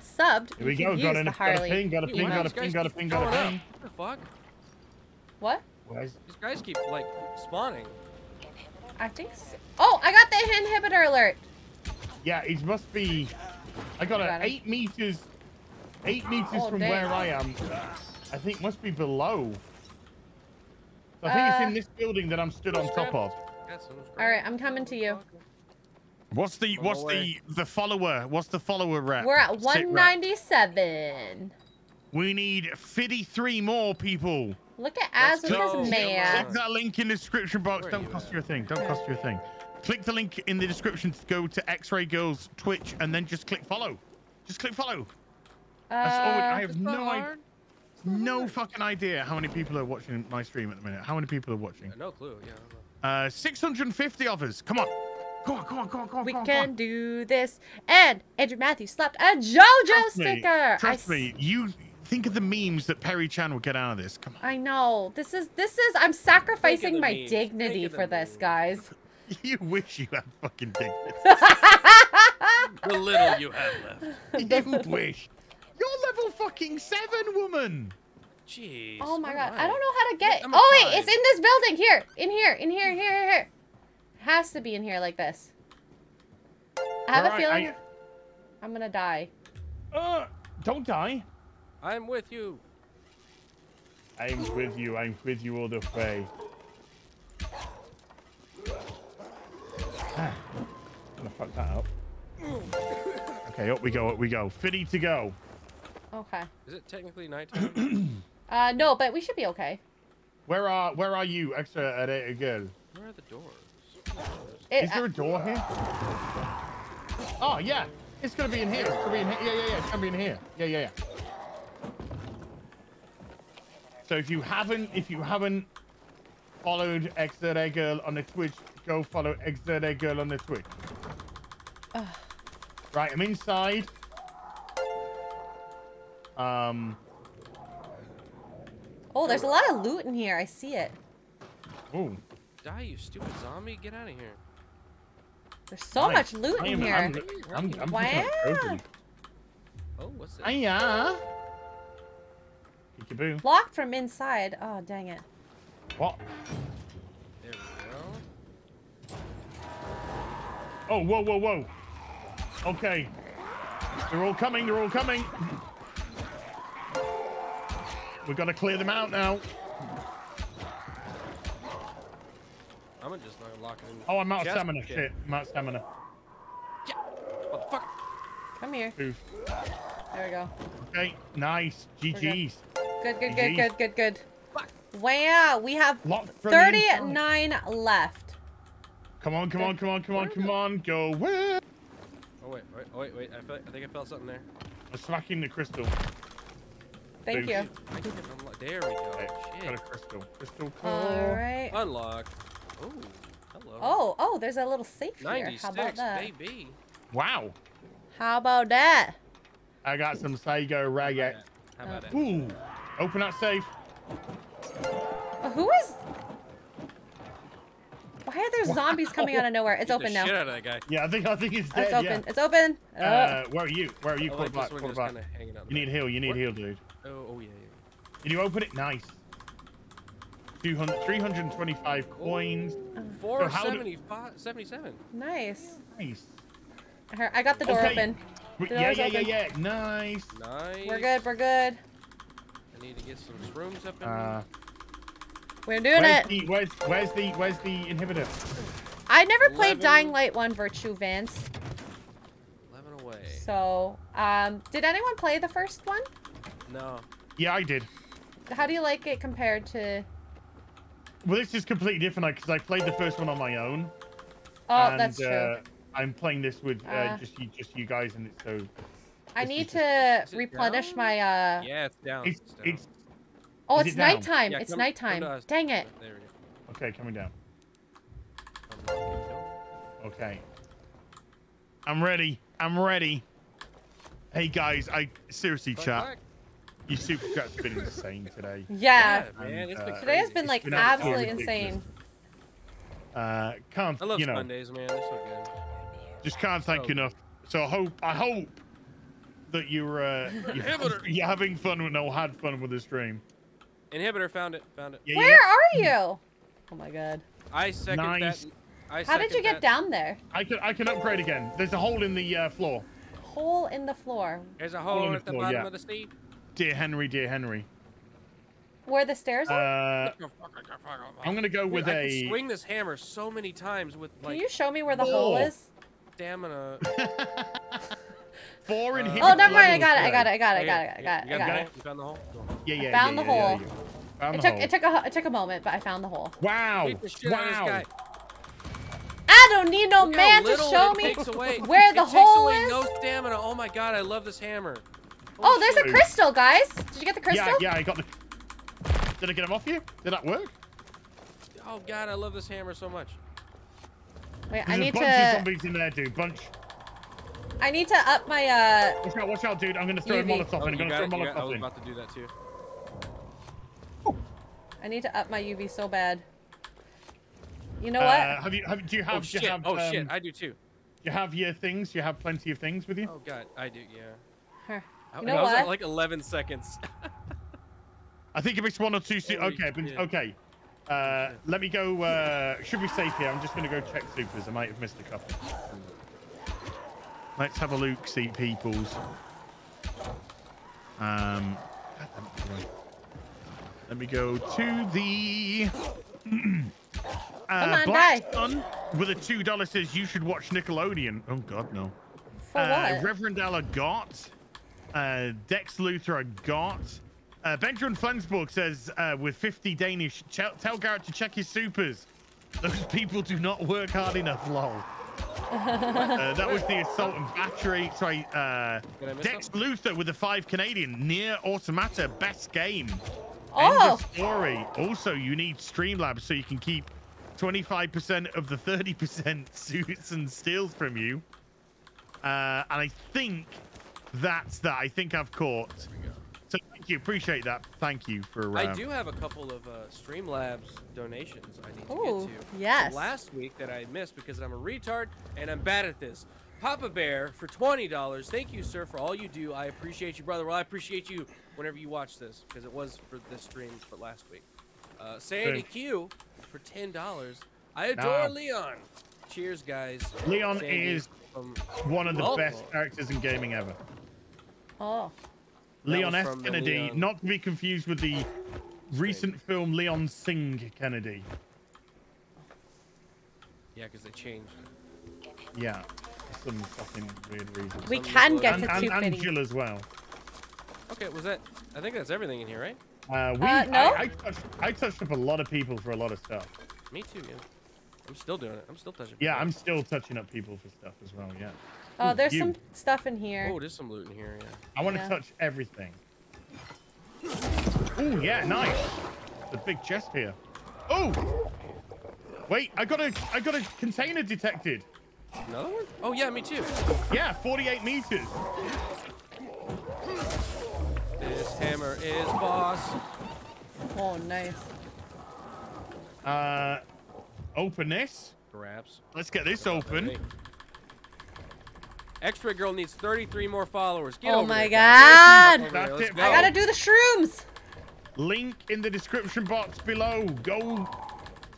subbed, Here we you go. can Got, an, got a ping. Got a ping. Got a ping. Got a ping. Got a showing up. ping. What the fuck? What? Where's These guys keep like spawning. I think so. Oh, I got the inhibitor alert. Yeah, it must be. I got Got it it. eight meters. Eight meters Oh, from damn. where I am. I think must be below. So I think it's Uh, in this building that I'm stood on top of. Got some All right, I'm coming to you. What's the On what's the the follower? What's the follower rep? We're at 197. We need 53 more people. Look at Let's Azra's go. man. Click that link in the description box. Where Don't cost at? you a thing. Don't cost you a thing. Click the link in the description to go to X-Ray Girls Twitch and then just click follow. Just click follow. That's all. I Uh, have no idea. No fucking idea how many people are watching my stream at the minute. How many people are watching? No clue. Yeah. I don't know. Uh, 650 of us. Come on. Come on, come on, come on, come on. we come on, can on. do this. And Andrew Matthews slapped a JoJo Trust sticker. I Trust s- me. You think of the memes that Perry Chan will get out of this. Come on. I know. This is this is I'm sacrificing my memes. dignity Think of for this, memes. guys. You wish you had fucking dignity. The little you have left. you wish. You're level fucking seven, woman. Jeez. oh my god. am I don't know how to get I'm Oh wait, five. it's in this building. Here. In here. In here. Here. Here. Here. Has to be in here like this. I have a Alright, feeling I- I'm gonna die. Uh, don't die. I'm with you. I'm with you. I'm with you all the way. Ah, gonna fuck that up. Okay, up we go. Up we go. Fitty to go. Okay. Is it technically nighttime? Uh no, but we should be okay. Where are Where are you, extra at a girl? Where are the doors? It, Is there a door here? Oh yeah, it's gonna be in here. It's gonna be in here. Yeah, yeah, yeah. It's gonna be in here. Yeah, yeah, yeah. So if you haven't, if you haven't followed X-Ray Girl on the Twitch, go follow X-Ray Girl on the Twitch. Ugh. Right, I'm inside. Um. Oh, there's a lot of loot in here. I see it. Oh. Die, you stupid zombie! Get out of here. There's so nice. much loot I in am- here. I'm, I'm, I'm, Wow. picking up. Oh, what's this? Hiya. Peekaboo. Locked from inside. Oh, dang it. What? There we go. Oh, whoa, whoa, whoa. Okay. They're all coming. They're all coming. We've got to clear them out now. I'm gonna just lock it in. Oh, I'm out of stamina. Okay. Shit. I'm out of stamina. Motherfucker. Come here. Oof. There we go. Okay. Nice. GG's. Good, good, good, GG's. good, good, good. Wow, we have Locked from the inside. 39 left. Come on, come on, come on, come on, come on. Go. Where? Oh wait, wait, oh, wait, wait. I, felt, I think I felt something there. I'm smacking the crystal. Thank Boom. you. I can't unlock. There we go. Okay, Got a Shit. crystal. Crystal core. All right. Unlock. Oh, hello. Oh, oh, there's a little safe here. How about that? baby. Wow. How about that? I got some Saigo Ragget. How about it? Ooh. Open that safe. Uh, who is? Why are there zombies coming out of nowhere? It's Beat open the now. Shit out of that guy. Yeah, I think I think it's dead. It's open. Yeah. It's open. Oh. Uh, where are you? Where are you? I Quarter like black. this one Quarter just black. kind of hanging out. You need heal. You need What? heal, dude. Oh, oh yeah, yeah. Can you open it? Nice. 200, 325 coins. Four how do- seventy-five, seventy-seven. nice. Nice. I got the door Okay. open. We- The Yeah, door's yeah, yeah, open. yeah. Nice. Nice. We're good. We're good. I need to get some shrooms up in Uh, We're doing where's it. the where's where's the where's the inhibitor? I never played 11. Dying Light 1 Virtue Vance. Eleven away. So, um, did anyone play the first one? No. Yeah, I did. How do you like it compared to? Well, this is completely different because I played the first one on my own. Oh, and, that's true. Uh, I'm playing this with uh, Uh. just you, just you guys, and it's so I need to Is replenish down? my uh. Yeah, it's down. it's down. it's Oh, it's it down? nighttime. Yeah, it's come- come nighttime. to us. Dang it. There we go. okay. Coming down. Unlock it, no. Okay. I'm ready. I'm ready. Hey guys, I seriously Click, chat. click. You super chat's been insane today. Yeah. man, And, it's uh, Today has been like been absolutely absolutely ridiculous. insane. Uh, can't I love you know? Sundays, man. They're so good. Just can't thank So- you enough. So I hope I hope that you're uh, you're, you're having fun with no had fun with the stream. Inhibitor found it. Found it. Yeah, Where yeah. are you? Oh my god. I second Nice. that. I How did you get that. down there? I can I can upgrade again. There's a hole in the uh, floor. Hole in the floor. There's a Hole hole the at the floor, bottom yeah. of the sea. Dear Henry, dear Henry. Where the stairs are? Uh, I'm gonna go Dude, with I a. can swing this hammer so many times with Can you show me where the hole Oh. is? stamina. Four Uh, Oh, never mind. I levels got it. I got it. I got it. I got it. I got it. You I got got the it. hole? You found the hole? Cool. Yeah, yeah, found yeah, the yeah, yeah, hole. yeah. Found It the took hole. it took a it took a moment, but I found the hole. Wow! The shit this Wow! guy. I don't need no Look man to show me takes away. where the it hole takes away is. no stamina. Oh my god, I love this hammer. Oh, there's a crystal, guys. Did you get the crystal? Yeah, yeah, I got the. Did I get him off you? Did that work? Oh god, I love this hammer so much. Wait, There's I a need bunch of to zombies in there, dude. Bunch. I need to up my uh Watch out, watch out, dude. I'm gonna throw a Molotov Oh, in. I'm gonna throw it, a you got- I was about to do that too. I need to up my UV so bad. You know Uh, what? have you? Have, do you have? Oh shit! you have, oh shit! um, I do too. You have your things? You have plenty of things with you? Oh god, I do. Yeah. Here. I, You know I was what? at like 11 seconds. I think if it's one or two. Se- okay, but, shit. okay. Uh, let me go. Uh, should be safe here. I'm just gonna go check supers. I might have missed a couple. Let's have a look. See peoples. Um. God damn it, Let me go to the. uh, Come on, Black die. Sun with a two dollar says you should watch Nickelodeon. Oh God, no. For Uh, what? Reverend Ella got. Uh, Dex Luther got. Uh, Benjamin Flensburg says uh, with 50 Danish, tell, tell Garrett to check his supers. Those people do not work hard enough, lol. Uh, that was the assault and battery. Sorry, uh, Did I miss Dex Luther with the five Canadian NieR Automata, best game. End Oh. of story. Also, you need Streamlabs so you can keep 25% of the 30% suits and steals from you. Uh, and I think that's that. I think I've caught. So thank you. Appreciate that. Thank you for. Uh, I do have a couple of uh, Streamlabs donations I need to Ooh, get to. yes. From last week that I missed because I'm a retard and I'm bad at this. Papa Bear for twenty dollars. Thank you, sir, for all you do. I appreciate you, brother. Well, I appreciate you whenever you watch this because it was for this stream for last week. Uh, Sandy Good. Q for ten dollars. I adore Nah. Leon. Cheers, guys. Leon Sandy is from one of the Oh. best characters in gaming ever. Oh. Leon was F. Kennedy, Leon- not to be confused with the recent film Leon Singh Kennedy. Yeah, because they changed. Yeah, for some fucking weird reasons. We Some can get and, to and, two and fitting. Jill as well. Okay, was that? I think that's everything in here, right? Uh, we, Uh, no? I, I, touched, I touched up a lot of people for a lot of stuff. Me too. Yeah. I'm still doing it. I'm still touching. Yeah, people. I'm still touching up people for stuff as well. Yeah. Oh, there's you. some stuff in here. Oh, there's some loot in here. Yeah. I want to Yeah. touch everything. Oh yeah, nice. The big chest here. Oh, wait, I got a, I got a container detected. Another one? Oh yeah, me too. Yeah, 48 meters. This hammer is boss. Oh, nice. Uh, open this. Grabs. Let's get this open. X-Ray Girl needs 33 more followers. Get Oh over my there, guys. god. Over there, That's it. go. I gotta do the shrooms. Link in the description box below. Go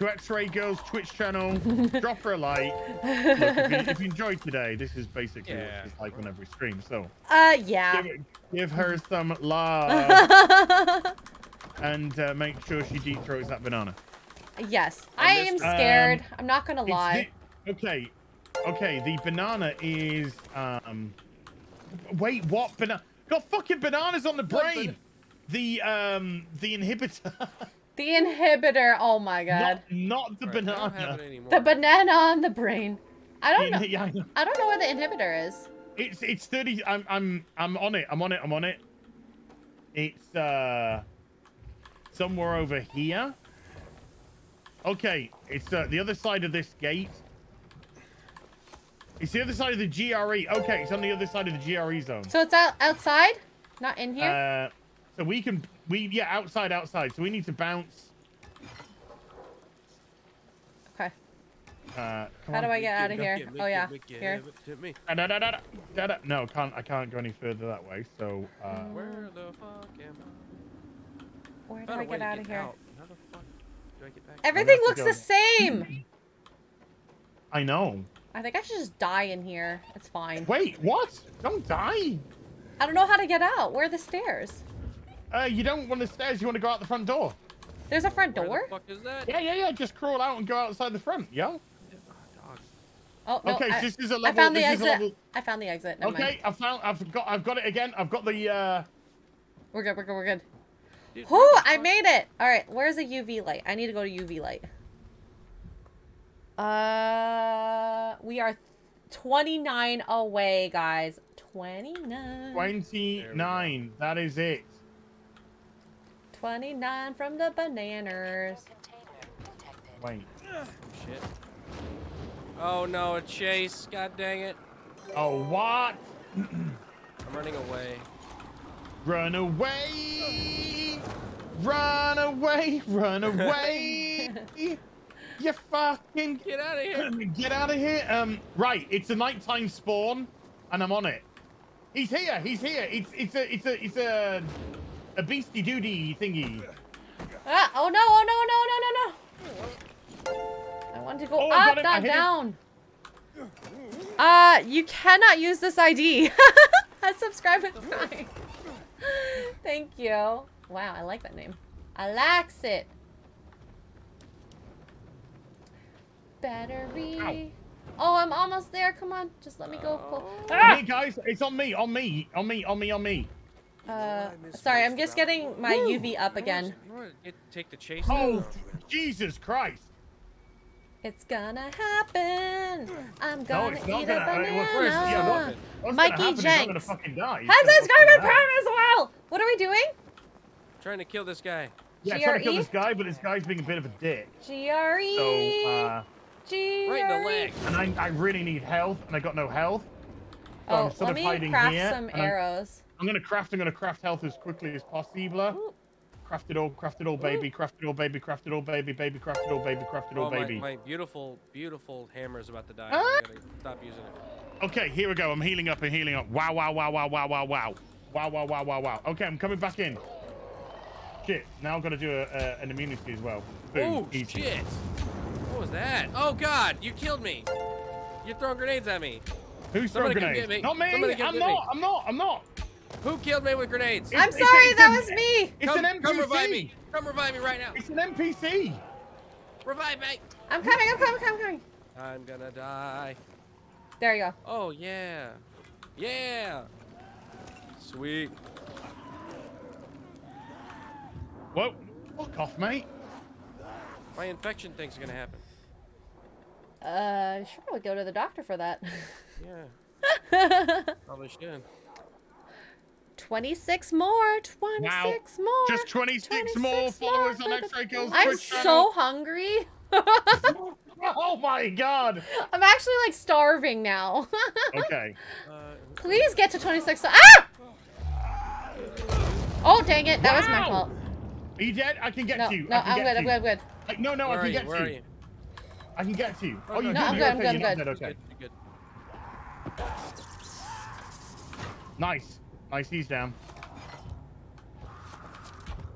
to X-Ray Girl's Twitch channel. drop her a like. Look, if, you, if you enjoyed today, this is basically Yeah. what she's like on every stream. So Uh, yeah. give, give her some love and uh, make sure she deep throats that banana. yes. I I am scared. Um, I'm not gonna lie. the- okay, okay. The banana is um. Wait, what banana? Got fucking bananas on the brain. The um the inhibitor, The inhibitor. Oh my god. not not the Alright, I don't have banana. anymore. The banana on the brain. I don't know. Yeah, I know. I don't know where the inhibitor is. It's it's thirty. I'm I'm I'm on it. I'm on it. I'm on it. It's uh somewhere over here. Okay, it's uh, the other side of this gate. It's the other side of the GRE. Okay, it's on the other side of the GRE zone. So it's out outside, not in here. Uh, so we can we yeah outside outside. So we need to bounce. okay. Uh, come How on. do I get out of here? me, Oh me, yeah, give here. me, give me. Da, da, da, da, da, da. No, can't. I can't go any further that way. So, uh, Where the fuck am I? Where do Found I a get out of here? How the fuck do I get back? Everything looks the same. I know. I think I should just die in here. It's fine. Wait, what? Don't die. I don't know how to get out. Where are the stairs? Uh, you don't want the stairs. You want to go out the front door. There's a front Where door? the fuck is that? Yeah, yeah, yeah. Just crawl out and go outside the front. Yeah. Oh no! Okay, I, this is a I level. I found the this a exit. level. I found the exit. Never Okay, mind. I found. I've got. I've got it again. I've got the. uh We're good. We're good. We're good. Dude, Whoo! I made it. All right. Where's the UV light? I need to go to UV light. Uh, we are 29 away, guys. 29. Twenty-nine. That is it. 29 from the bananas. Wait. Shit. Oh no, a chase. God dang it. Oh, what? I'm running away. Run away! Run away! Run away! You fucking Get out of here. get out of here! Um, right, it's a nighttime spawn, and I'm on it. He's here. He's here. It's it's a it's a it's a a beastie doody thingy. Ah, oh no, oh no, no, no, no, no. I want to go Oh, up, not hit him. down. Uh, you cannot use this ID. Subscribe with Prime. Thank you. Wow, I like that name. I likes it. Battery. Oh, I'm almost there. Come on, just let me go. full- Ah! Me guys, it's on me, on me, on me, on me, on me. Uh, sorry, I'm just getting my UV up again. You wanna get, take the chase? Oh, Jesus Christ! It's gonna happen. I'm gonna it's not eat gonna- a well, banana. first, yeah, what- What's Mikey gonna happen gonna Jenks. fucking die. Hi, It's subscribe gonna with fucking Prime as well. What are we doing? Trying to kill this guy. Yeah, trying to kill this guy, but this guy's being a bit of a dick. GRE. So, uh, GRE. Right in the leg. and I, I really need health, and I got no health. So Oh, I'm sort let of me hiding craft here. some and I'm- arrows. I'm gonna craft. I'm gonna craft health as quickly as possible. Craft it all. Craft it all, baby. Craft it all, baby. Craft it all, baby. Baby. Craft it all, baby. Craft it all, baby. Oh, my, my beautiful, beautiful hammer is about to die. Ah! Stop using it. Okay, here we go. I'm healing up and healing up. Wow, wow, wow, wow, wow, wow, wow. Wow, wow, wow, wow, wow. Okay, I'm coming back in. Shit, now I've got to do a, a, an immunity as well. Boom, Oh easy. shit! What was that? Oh god, you killed me! You're throwing grenades at me. Who's throwing Somebody come grenades? get me. Not me. Somebody come I'm not. me. I'm not. I'm not. Who killed me with grenades? It's- I'm sorry, it's that an- was me. It's come, an NPC. come revive me! Come revive me right now! It's an NPC. Revive me! I'm coming. I'm coming. I'm coming. I'm gonna die. There you go. Oh yeah, yeah. Sweet. Whoa. Fuck off, mate. My infection thing's gonna happen. Uh, should probably go to the doctor for that. Yeah, probably should. 26 more. 26 more. Just 26, more followers more on for the- X-Ray Girls I'm Twitch so channel. hungry. Oh my god. I'm actually like starving now. Okay. Uh, Please get to 26. Ah! Oh, dang it. That was my fault. Are you dead? I can get No, to you. no, I can I'm get good. to I'm good. I'm good. Like, no, no, Where I are can you? get Where to are you. you? I can get to you. Oh, No, you're no, good. I'm you're good, I'm good, You're I'm good. Okay. Good, good. Nice. Nice. He's down.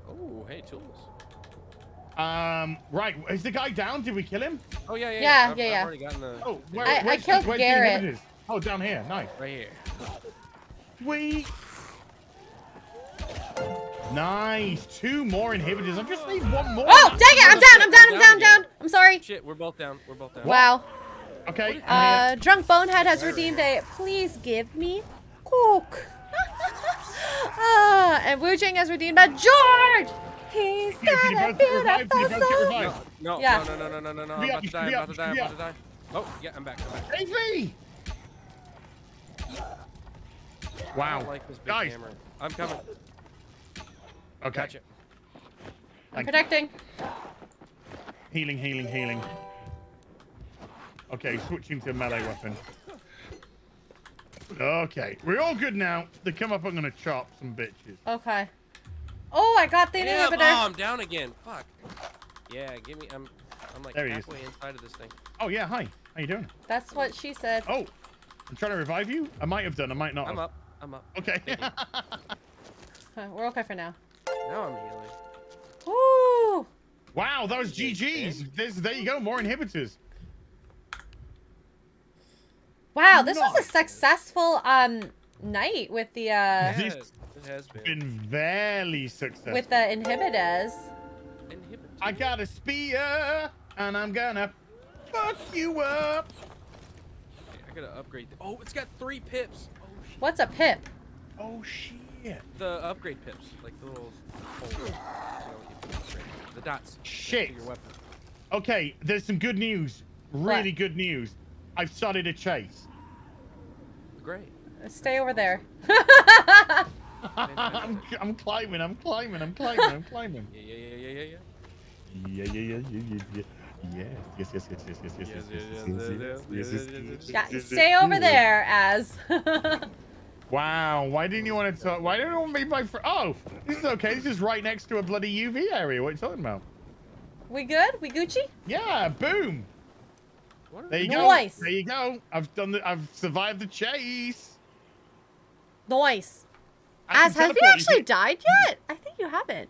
Oh, hey, tools. Um. Right. Is the guy down? Did we kill him? Oh yeah, yeah, Yeah, I've, yeah, I've yeah. already gotten the. Oh, where, I- I where's the- killed where's Garrett. Oh, down here. Nice. right here. Sweet. Nice. Two more inhibitors. I just need one more. Oh, dang it. I'm down. I'm down. I'm down. Down. I'm sorry. Shit, we're both down. We're both down. Wow. Okay. Uh. Drunk Bonehead has redeemed a please give me Coke. uh, and Wu Jing has redeemed a George. He's Yeah, did you got a both get revived? Did you beautiful soul. revived? No, Yeah. no, no, no, no, no, no. I'm Be about up, to die. I'm about to die. I'm about to die. Oh, yeah, I'm back. I'm back. Save me. I Wow. don't like this big Guys. hammer. I'm coming. Okay. Gotcha. I'm Thank you. protecting. Healing, healing, healing. Okay, switching to a melee weapon. Okay, we're all good now. They come up, I'm gonna chop some bitches. Okay. Oh, I got the Yeah, oh. I'm down again. Fuck. Yeah, give me. I'm. I'm like There halfway inside of this thing. Oh yeah, hi. How you doing? That's what she said. Oh, I'm trying to revive you. I might have done. I might not. I'm have. up. I'm up. Okay. We're okay for now. Now I'm healing. Woo! wow, that was GG's. There's, there you go. More inhibitors. Wow, this was a successful um night with the uh It This- has, it has been. Been very successful. with the inhibitors. Inhibit. I got a spear, and I'm gonna fuck you up. I gotta upgrade. th- Oh, it's got three pips. Oh shit. What's a pip? Oh shit. The upgrade pips, like the little holes. You know, you can upgrade. The dots. Shit. Your weapon. Okay, there's some good news. Really good news. I've started a chase. Great. Stay over there. I'm, I'm climbing. I'm climbing. I'm climbing. I'm climbing. Yeah, yeah, yeah, yeah, yeah, yeah. Yeah, yeah, yeah, yeah, yeah, yeah. Yes, yes, yes, yes, yes, yes, yes, yes, yes, yes, yes, yes, yes, Yeah, yes, stay yes, over yes. there, as. Wow, why didn't you want to talk? Why didn't you want to be my friend? Oh, this is okay. This is right next to a bloody UV area. What are you talking about? we good? We Gucci? Yeah, boom. What There you we- go. Nice. There you go. I've done the. I've survived the chase. Nice. I As, have you teleport actually died yet? I think you haven't.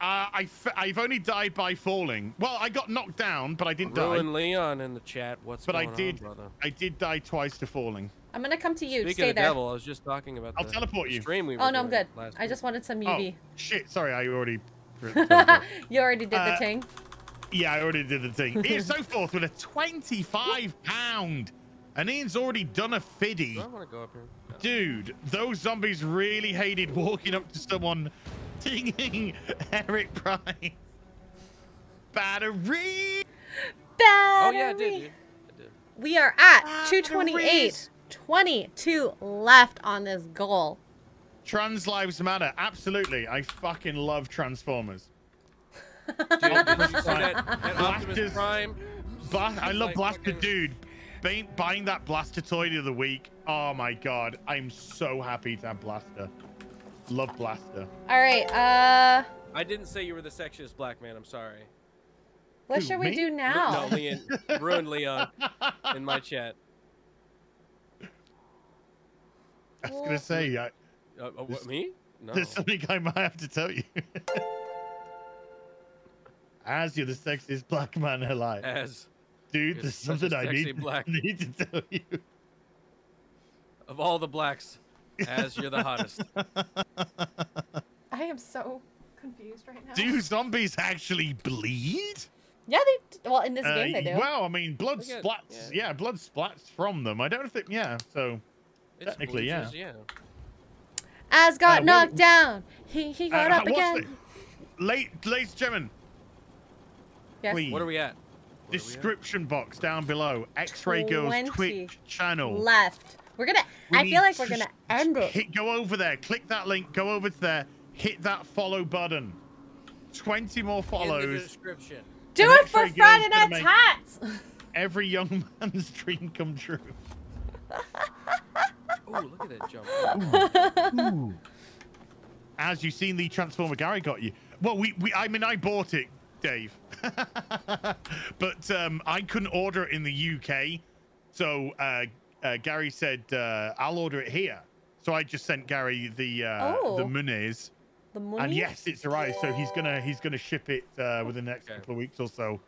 Uh, I f- I've only died by falling. Well, I got knocked down, but I didn't die. Ruin Leon in the chat. What's But I did. on, brother? I did die twice to falling. I'm gonna come to you. Speaking Stay of there. devil, I was just talking about I'll the teleport you. stream we were Oh no, I'm good. I just wanted some UV. Oh UV. shit! Sorry, I already. you already did Uh, the thing. yeah, I already did the thing. Ian so forth with a 25 pound, and Ian's already done a fiddy. I want to go up here? No. Dude, those zombies really hated walking up to someone singing Eric Price. Battery. Oh yeah, I did. I did. We are at Batteries. 228. 22 left on this goal. Trans lives matter. Absolutely. I fucking love Transformers. Dude, did you see that, that Optimus Prime? Bla- I love like Blaster fucking- Dude. Buying, buying that Blaster toy of the other week. Oh my god. I'm so happy to have Blaster. Love Blaster. All right. Uh, I didn't say you were the sexiest black man. I'm sorry. what Who, should we me? do now? No, Leon ruined Leon in my chat. I was gonna say, I, Uh, uh, what, This- me? No. there's something I might have to tell you. As you're the sexiest black man alive. As Dude, you're there's something I need, black- need to tell you. of all the blacks, as you're the hottest. I am so confused right now. Do zombies actually bleed? Yeah, they. Well, in this Uh, game they do. Well, I mean, blood splats. yeah. Yeah. blood splats from them. I don't think. Yeah, so It's Technically, yeah. yeah. As got Uh, knocked what- down. He he got uh, up again. the- late, ladies and gentlemen, Yes. please. What are we at? What are we at? description box down below. X-Ray Girls Twitch channel. Left. We're gonna. We I feel like we're gonna end it. Hit, go over there. Click that link. Go over to there. Hit that follow button. Twenty more In the follows. description. Do the it for Ray Girl's Friday gonna Night's hats. Every young man's dream come true. Oh, look at that jump. As you've seen, the Transformer Gary got you. Well, we, we I mean, I bought it, Dave, but um, I couldn't order it in the UK. So uh, uh, Gary said, uh, "I'll order it here." So I just sent Gary the uh, the Oh. monies, The and yes, it's arrived. So he's gonna he's gonna ship it uh, within the next Okay. couple of weeks or so.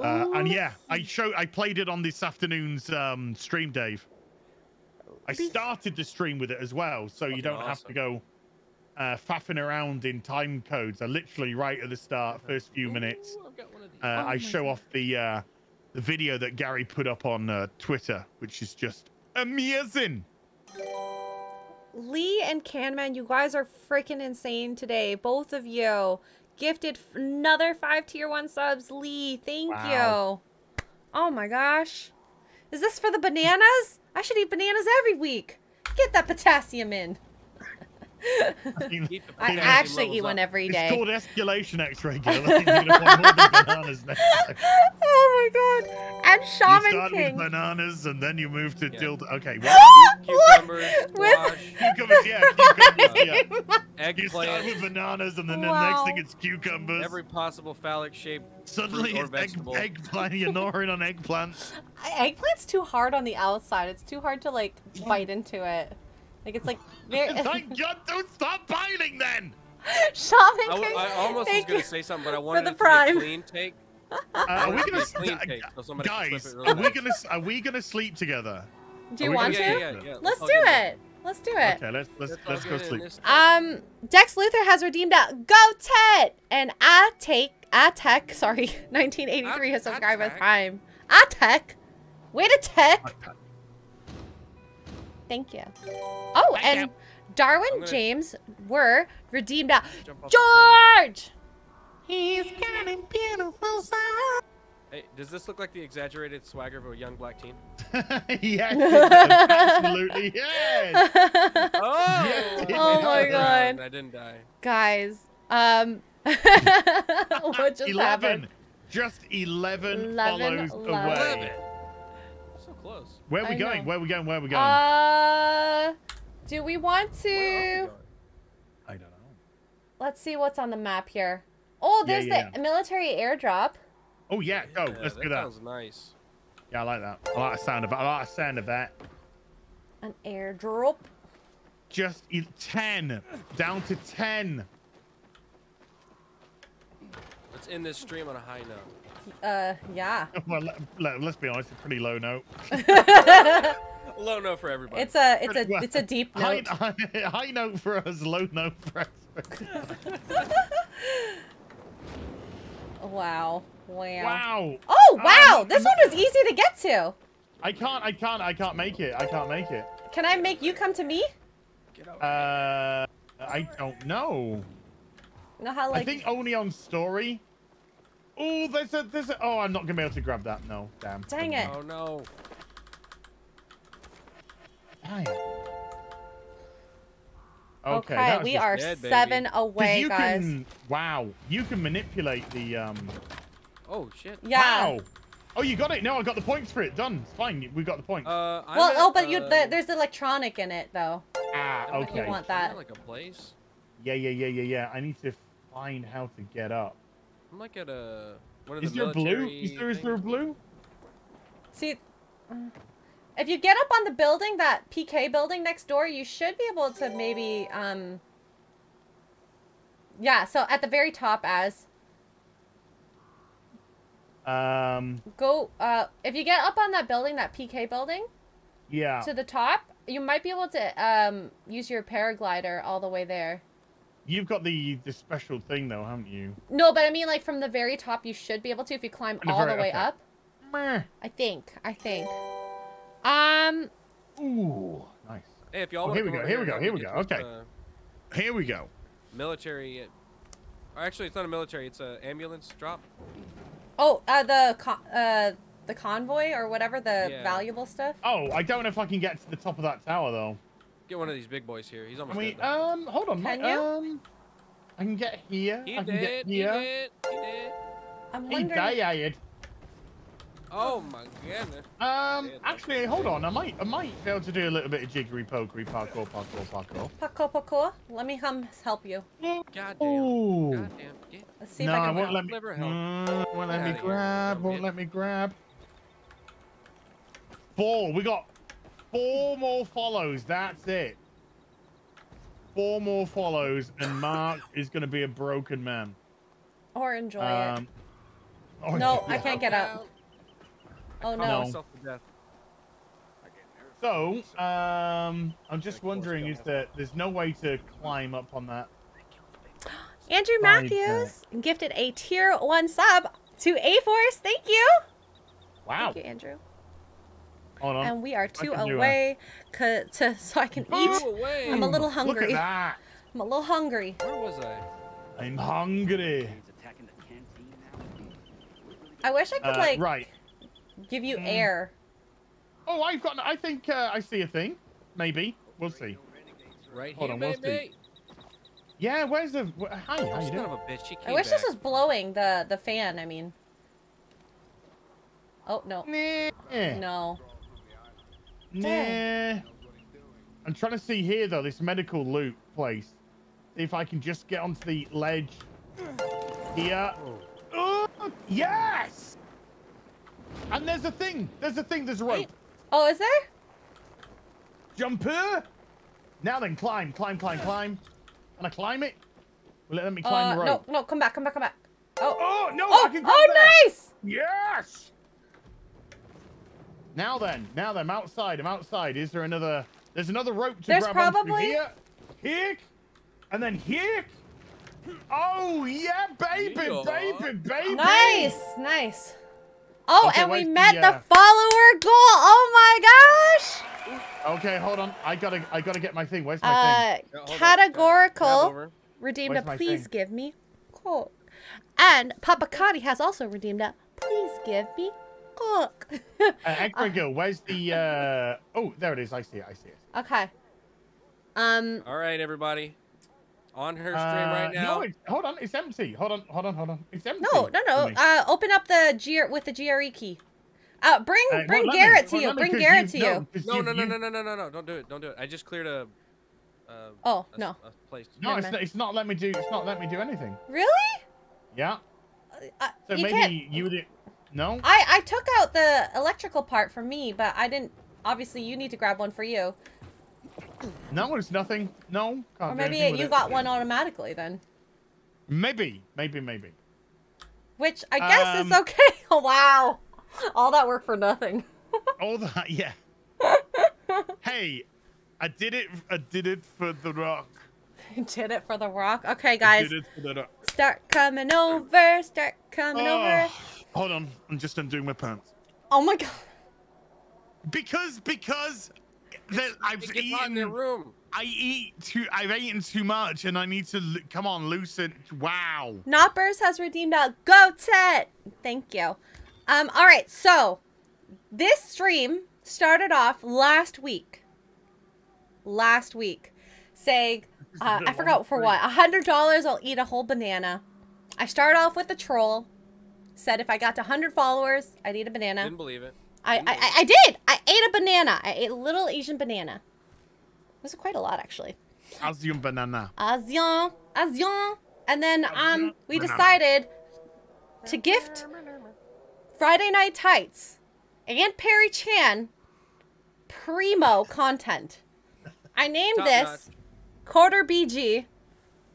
Uh, and yeah, I show I played it on this afternoon's um, stream, Dave. I started the stream with it as well, so you don't have to go uh, faffing around in time codes. I literally right at the start, first few minutes, Ooh, I've got one of these. uh, Oh I my show off the uh, the video that Gary put up on uh, Twitter, which is just amazing. Lee and Canman, you guys are freaking insane today. Both of you gifted another five tier one subs. Lee, thank Wow. you. Oh my gosh. Is this for the bananas? I should eat bananas every week. Get that potassium in. I mean, Eat the I actually eat one up. every it's called escalation X-Ray Girl. I think you're gonna want more than bananas next time. oh my god. And shaman You start King. with bananas and then you move to Yeah. dildo. Okay, What? Cucumbers, squash, cucumbers, yeah, cucumbers, yeah. You start with bananas and then the next thing it's cucumbers. every possible phallic shape. Suddenly it's egg, eggplant. You're gnawing on eggplants. Eggplant's too hard on the outside. It's too hard to like bite into it. Like it's like very. Thank God, don't stop biting then. Shaman I, w- King. I almost was gonna say something, but I wanted the it to prime. be a clean take. Uh, are we wanted it to be gonna a clean take, so guys? flip it Are really we gonna are we gonna sleep together? Do you want gonna to? sleep yeah, yeah. Let's I'll do get it. Let's do it. Okay, let's let's Let's let's go sleep. Um, Dex Luther has redeemed a Go Tet and Atek tech. sorry, 1983 has subscribed with Atek. Prime. Atek, wait a tech. Thank you. Oh, Thank and you. Darwin gonna- James were redeemed a Jump off the George. He's got a beautiful soul. Hey, does this look like the exaggerated swagger of a young black teen? yes, absolutely yes. Oh! Yes, Oh my does. God. I didn't die. Guys, um, what just Eleven, happened? just eleven, 11, follows 11. away. So close. Where are we I going? know. Where are we going? Where are we going? Uh, do we want Where we to? I don't know. Let's see what's on the map here. Oh, there's yeah, the military airdrop. Oh yeah, go. Yeah, Let's that do that. sounds nice. Yeah, I like that. I like the sound of that. I like the sound of that. An airdrop. Just ten, down to ten. Let's end this stream on a high note. Uh, yeah. Well, let, let, let's be honest, it's a pretty low note. Low note for everybody. It's a it's a well. it's a deep High, note. high, high note for us, low note for us. Wow. Wow. wow. Oh wow! Um, this one was easy to get to. I can't, I can't, I can't make it. I can't make it. Can I make you come to me? Get out. Uh, I don't know. You know how like I think only on story. Oh, there's a, there's a. Oh, I'm not gonna be able to grab that. No, damn. Dang it. oh no. Damn. Okay, that was we are dead, baby. away, you guys. can. Wow, you can manipulate the um. Oh shit. Yeah. Wow. Oh, you got it. No, I got the points for it. Done. It's fine. We got the points. Uh, Well, at, oh, but you uh, the, there's electronic in it though. ah, I'm at- okay. You want that? like a place. Yeah, yeah, yeah, yeah, yeah. I need to find how to get up. I'm like at a one of Is the there blue? Is there is there blue? See, uh, if you get up on the building, that PK building next door, you should be able to maybe um. Yeah, so at the very top, as Um, go uh, if you get up on that building, that PK building, yeah. to the top, you might be able to um use your paraglider all the way there. You've got the the special thing though, haven't you? No, but I mean like from the very top, you should be able to if you climb the all the very- way okay. up. Meh. I think. I think. Um. Ooh, nice. Hey, if y'all Oh, here we go, here we go, here we go, okay. Uh, Here we go. military. Or actually, it's not a military. It's a ambulance drop. Oh, uh, the con- uh the convoy or whatever the Yeah. valuable stuff. Oh, I don't know if I can get to the top of that tower though. Get one of these big boys here. He's I almost mean, dead. though. um, hold on. Can mate, you? Um, I can get here. he I can did. get He here. did. He did. I'm wondering... He wondering. died. Oh my goodness. Um, actually, hold on. I might, I might be able to do a little bit of jiggery pokery, parkour, parkour, parkour. Paco, Paco, let me come help you. Goddamn. Ooh. Goddamn. Get. Let's see no, if I it can. won't let me. Help. Mm, won't let me grab. Won't bitch. let me grab. Ball. We got four more follows. That's it. Four more follows, and Mark is going to be a broken man. Or enjoy Um. oh, it. No, yeah. I can't get up. Oh Calm no. myself to death. So, um, I'm just wondering, is that there's no way to climb up on that? Andrew Matthews gifted a tier one sub to A Force. Thank you. Wow. Thank you, Andrew. Hold on. And we are two away ca- to so I can eat. Two away. I'm a little Look hungry. at that. I'm a little hungry. Where was I? I'm hungry. I wish I could Uh, like right. give you Mm. air. Oh, I've got. I think uh, I see a thing. Maybe we'll see. Right Hold here, on, we'll see. Yeah, where's the? Wh hi, how you doing? of a bitch. She came I wish back. this was blowing the the fan. I mean, Oh no. Nah. No. Nah. I'm trying to see here though, this medical loot place. See if I can just get onto the ledge here. Oh, yes! And there's a thing. There's a thing. There's a rope. Oh, is there? Jumper. Now then, climb, climb, climb, climb. Can I climb it? Will it let me climb Uh, the no, rope? no, no, come back, come back, come back. Oh, Oh, no, oh, I can go oh, there. nice! Yes! Now then, now then, I'm outside. I'm outside. Is there another? There's another rope to There's grab onto probably- here, here, and then here. Oh yeah, baby, Yeah. baby, baby. Nice, nice. Oh, Okay, and we met the, the, uh, follower goal. Oh my gosh! Okay, hold on. I gotta, I gotta get my thing. Where's my Uh, Yeah, hold on. Grab categorical over. redeemed Where's a please thing? give me coke. And Papa Connie has also redeemed a please give me coke. thing? Uh, X-Ray Girl, where's the? uh Oh, there it is. I see it. I see it. okay. Um, All right, everybody. On her stream Uh, right now. No, it's, hold on. It's empty. Hold on, hold on, hold on. It's empty. no, no, no. Uh, open up the GR with the GRE key. Uh, bring Uh, bring well, let me- Garrett to well, you. let me, Bring 'cause Garrett to you- you. no, 'cause no, you- no, no, you- no, no, no, no, no! Don't do it! Don't do it! I just cleared a. Uh, Oh, a- no. A place. to No, it's not, it's not let me do. It's not let me do anything. Really? Yeah. Uh, So you maybe can't. you would. No. I I took out the electrical part for me, but I didn't. Obviously, you need to grab one for you. No, it's nothing. No. Can't Or maybe you it. got one automatically then. Maybe, maybe, maybe. Which I guess is Um, okay. Oh, wow. All that work for nothing. All that, yeah. hey, I did it. I did it for the rock. Did it for the rock. Okay, guys. did it for the rock. Start coming over. Start coming over. Hold on, I'm just undoing my pants. Oh my god. Because because that I've Get hot in their eaten. room. I eat too. I've eaten too much, and I need to. Come on, loosen. Wow. Knoppers has redeemed a go tet. Thank you. Um, all right, so this stream started off last week. Last week. Saying uh, I forgot for what. A hundred dollars I'll eat a whole banana. I started off with the troll. Said if I got to hundred followers, I'd eat a banana. Didn't believe it. I, I, I- I did. I ate a banana. I ate a little Asian banana. It was quite a lot actually. Asian banana. Asian, Asian. And then um we Banana. decided to gift Friday Night Tights and Perry Chan primo content. I named Top this notch. Quarter BG.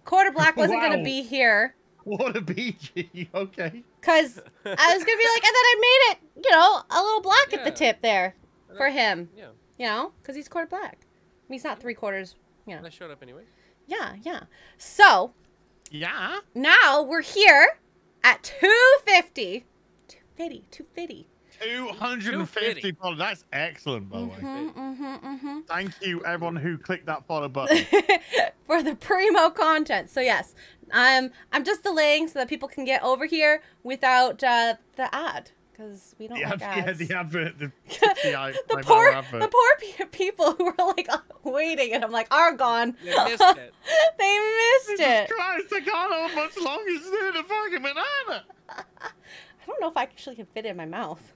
Quarter Black wasn't Wow. gonna be here. What a BG. Okay. Cause I was gonna be like, and then I made it, you know, a little black at the tip there for him. Yeah. You know, cause he's quarter black. I mean, he's not three quarters. You And. I showed up anyway. Yeah, yeah. So Yeah. now we're here at 250. 250, 250. Two hundred and fifty dollars. That's excellent, by the way. Mm-hmm, mm-hmm, mm-hmm. Thank you, everyone who clicked that follow button. For the primo content. So yes, um, I'm just delaying so that people can get over here without uh, the ad. Because we don't the, like ad, yeah, the advert. The, the, I- the poor, advert. the poor people who were like waiting, and I'm like, are gone. They missed it. they missed Jesus it. Christ, I can't hold much longer to do the fucking banana. I don't know if I actually can fit it in my mouth.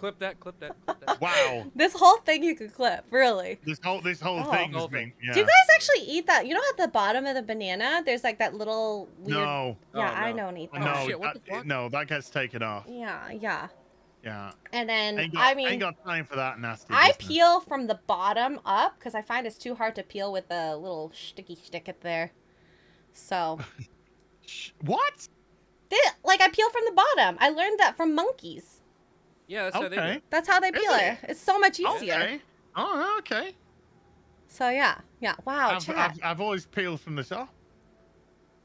Clip that. Clip that. Clip that. Wow. This whole thing you could clip, really. This whole this whole Oh. thing Whole thing. Yeah. Do you guys actually eat that? You know, at the bottom of the banana, there's like that little weird. No. Yeah, Oh, I don't eat oh, that. no, oh, shit, that- no, that gets taken off. Yeah, yeah. Yeah. And then Ain't got, I mean, ain't got time for that nasty. I business. peel from the bottom up because I find it's too hard to peel with the little sticky stick it there. So, What? Thi- like I peel from the bottom. I learned that from monkeys. Yeah, that's how they do. It. That's how they peel Really? it. It's so much easier. Okay. Oh, okay. So yeah, yeah. Wow, I've, chat. I've, I've always peeled from the top.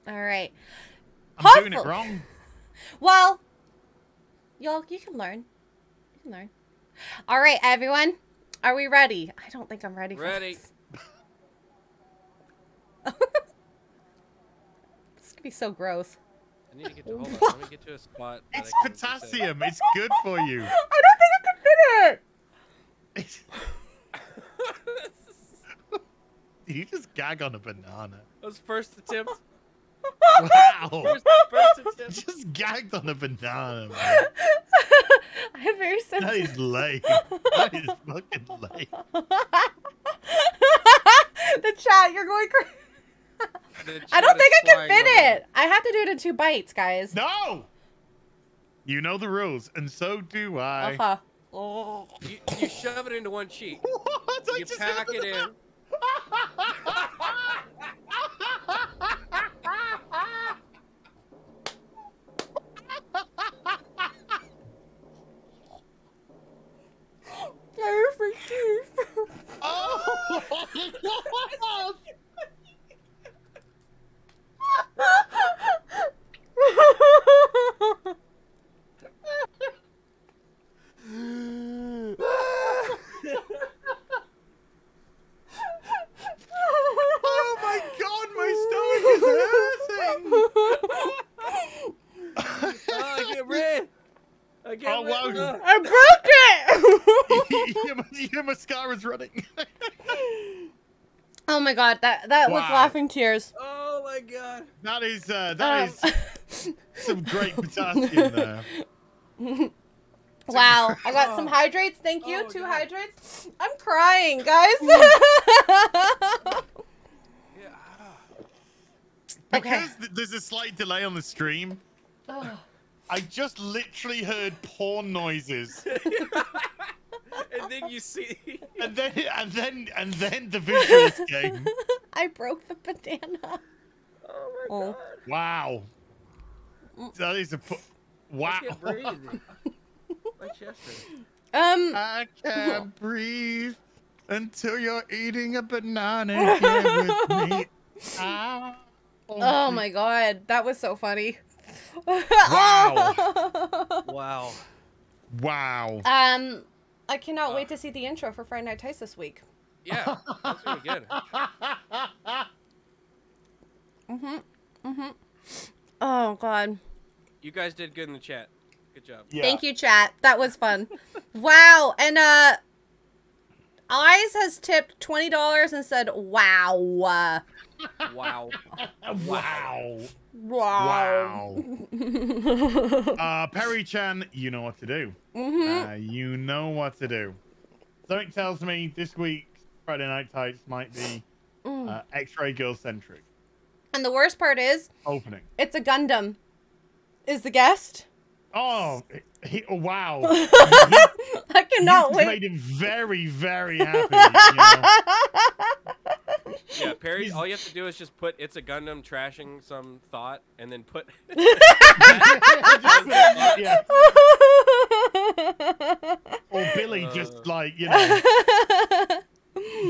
All right. I'm doing it Hopeful- wrong. Well, y'all, you can learn. You can learn. All right, everyone. Are we ready? I don't think I'm ready. For Ready. this. this could be so gross. I need to get to. Hold on. Let me get to a spot. It's I can say- potassium. It's good for you. I don't think I can fit it. Did you just gag on a banana? That was first attempt. wow. Where's the birth certificate? Just gagged on a banana, man. I have very That sensitive. is lame. That is fucking lame. the chat, you're going crazy. The I don't think I can fit over. it. I have to do it in two bites, guys. No! You know the rules, and so do I. Uh-huh. Oh. You, you shove it into one cheek. What? I You just pack it in. Sorry for teeth. Oh my god! Oh my god, my stomach is hurting! Oh, I get red. I get Oh, wow. red. Uh, I broke it. your, your mascara's running. oh my god, that that was laughing tears. Oh my god. That is uh, that Um, is some great potassium there. Wow, I got some hydrates. Thank you. Oh, Two God. hydrates. I'm crying, guys. Yeah. Okay. Because th- there's a slight delay on the stream, Ugh. I just literally heard porn noises, And then you see. and then and then and then the visuals came. I broke the banana. Oh my Oh. god. Wow, that is a po- wow. I can't breathe. My chest hurts. Um, I can't breathe until you're eating a banana here with me. Ah. oh my god, that was so funny. Wow. Wow. Wow. um, I cannot wait to see the intro for Friday Night Tights this week. Yeah, that's really good. Mhm. Mhm. Oh god. You guys did good in the chat. Good job. Yeah. Thank you, chat. That was fun. wow. And uh Eyes has tipped twenty dollars and said, "Wow, Wow. Wow. wow." Wow. uh, Perry Chan, you know what to do. Mhm. Uh, you know what to do. Something tells me this week's Friday Night Tights might be Mm. uh, X-Ray Girl centric And the worst part is, opening. it's a Gundam. Is the guest? Oh, he, oh, wow! I cannot you wait. made him very, very happy. you know? Yeah, Perry, all you have to do is just put it's a Gundam trashing some thought and then put yeah. Or Billy just like you know